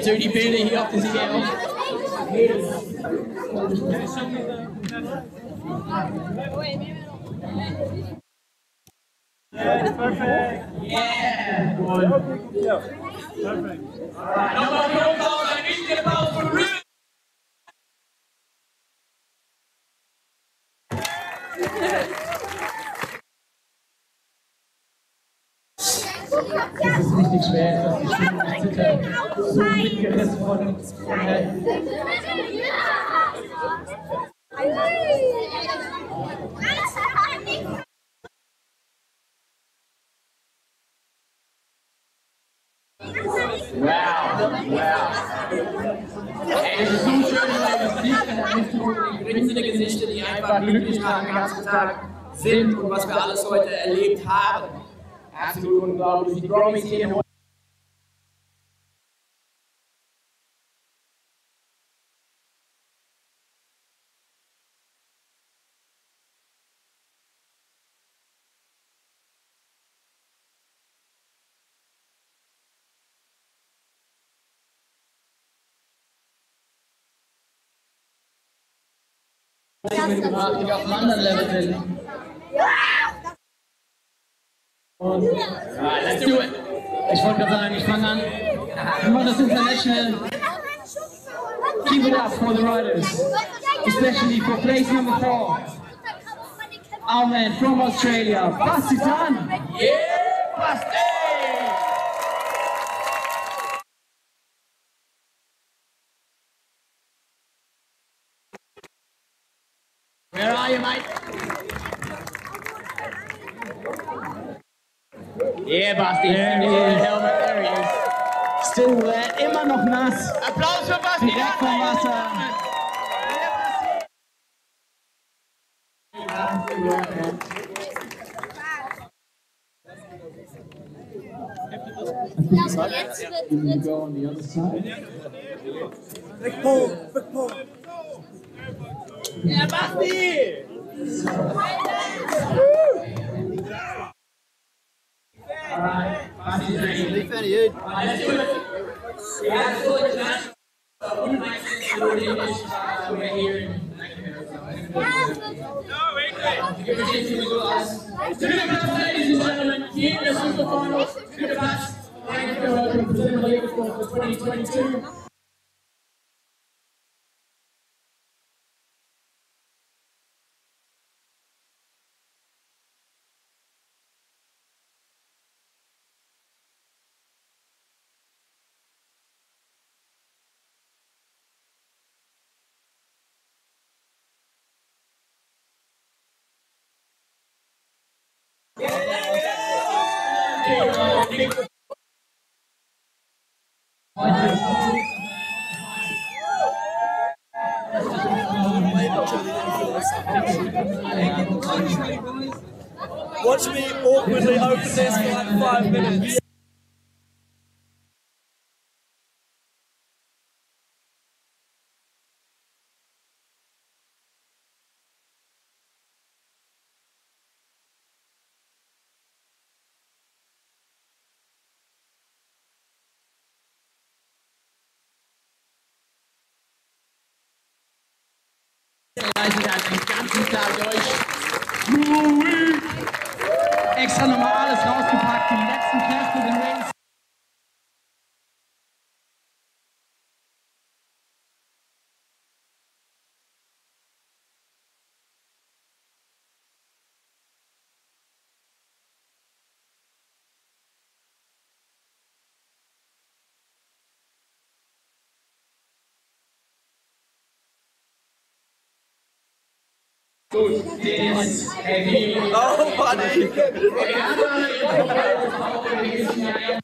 dirty building sind und was wir alles heute erlebt haben. Absolut unglaublich. Die Promis hier mitgebracht, die auf einem anderen Level sind. Und ja, let's do it. Ich wollte gerade sagen, ich fange an. Wir machen das International. Keep it up for the riders, especially for place number four. Our man from Australia, Basti Tan. Yeah, Basti! Basti. There he is. Helmet, there he is. Still wet, immer noch nass. Applaus für Basti. Direkt vom Wasser. Go on the other side. Leise dann den ganzen Tag durch. Louis! Extra nochmal alles rausgepackt, die letzten Kräfte, den Wings. Gut, der ist heavy. Oh, buddy. (laughs)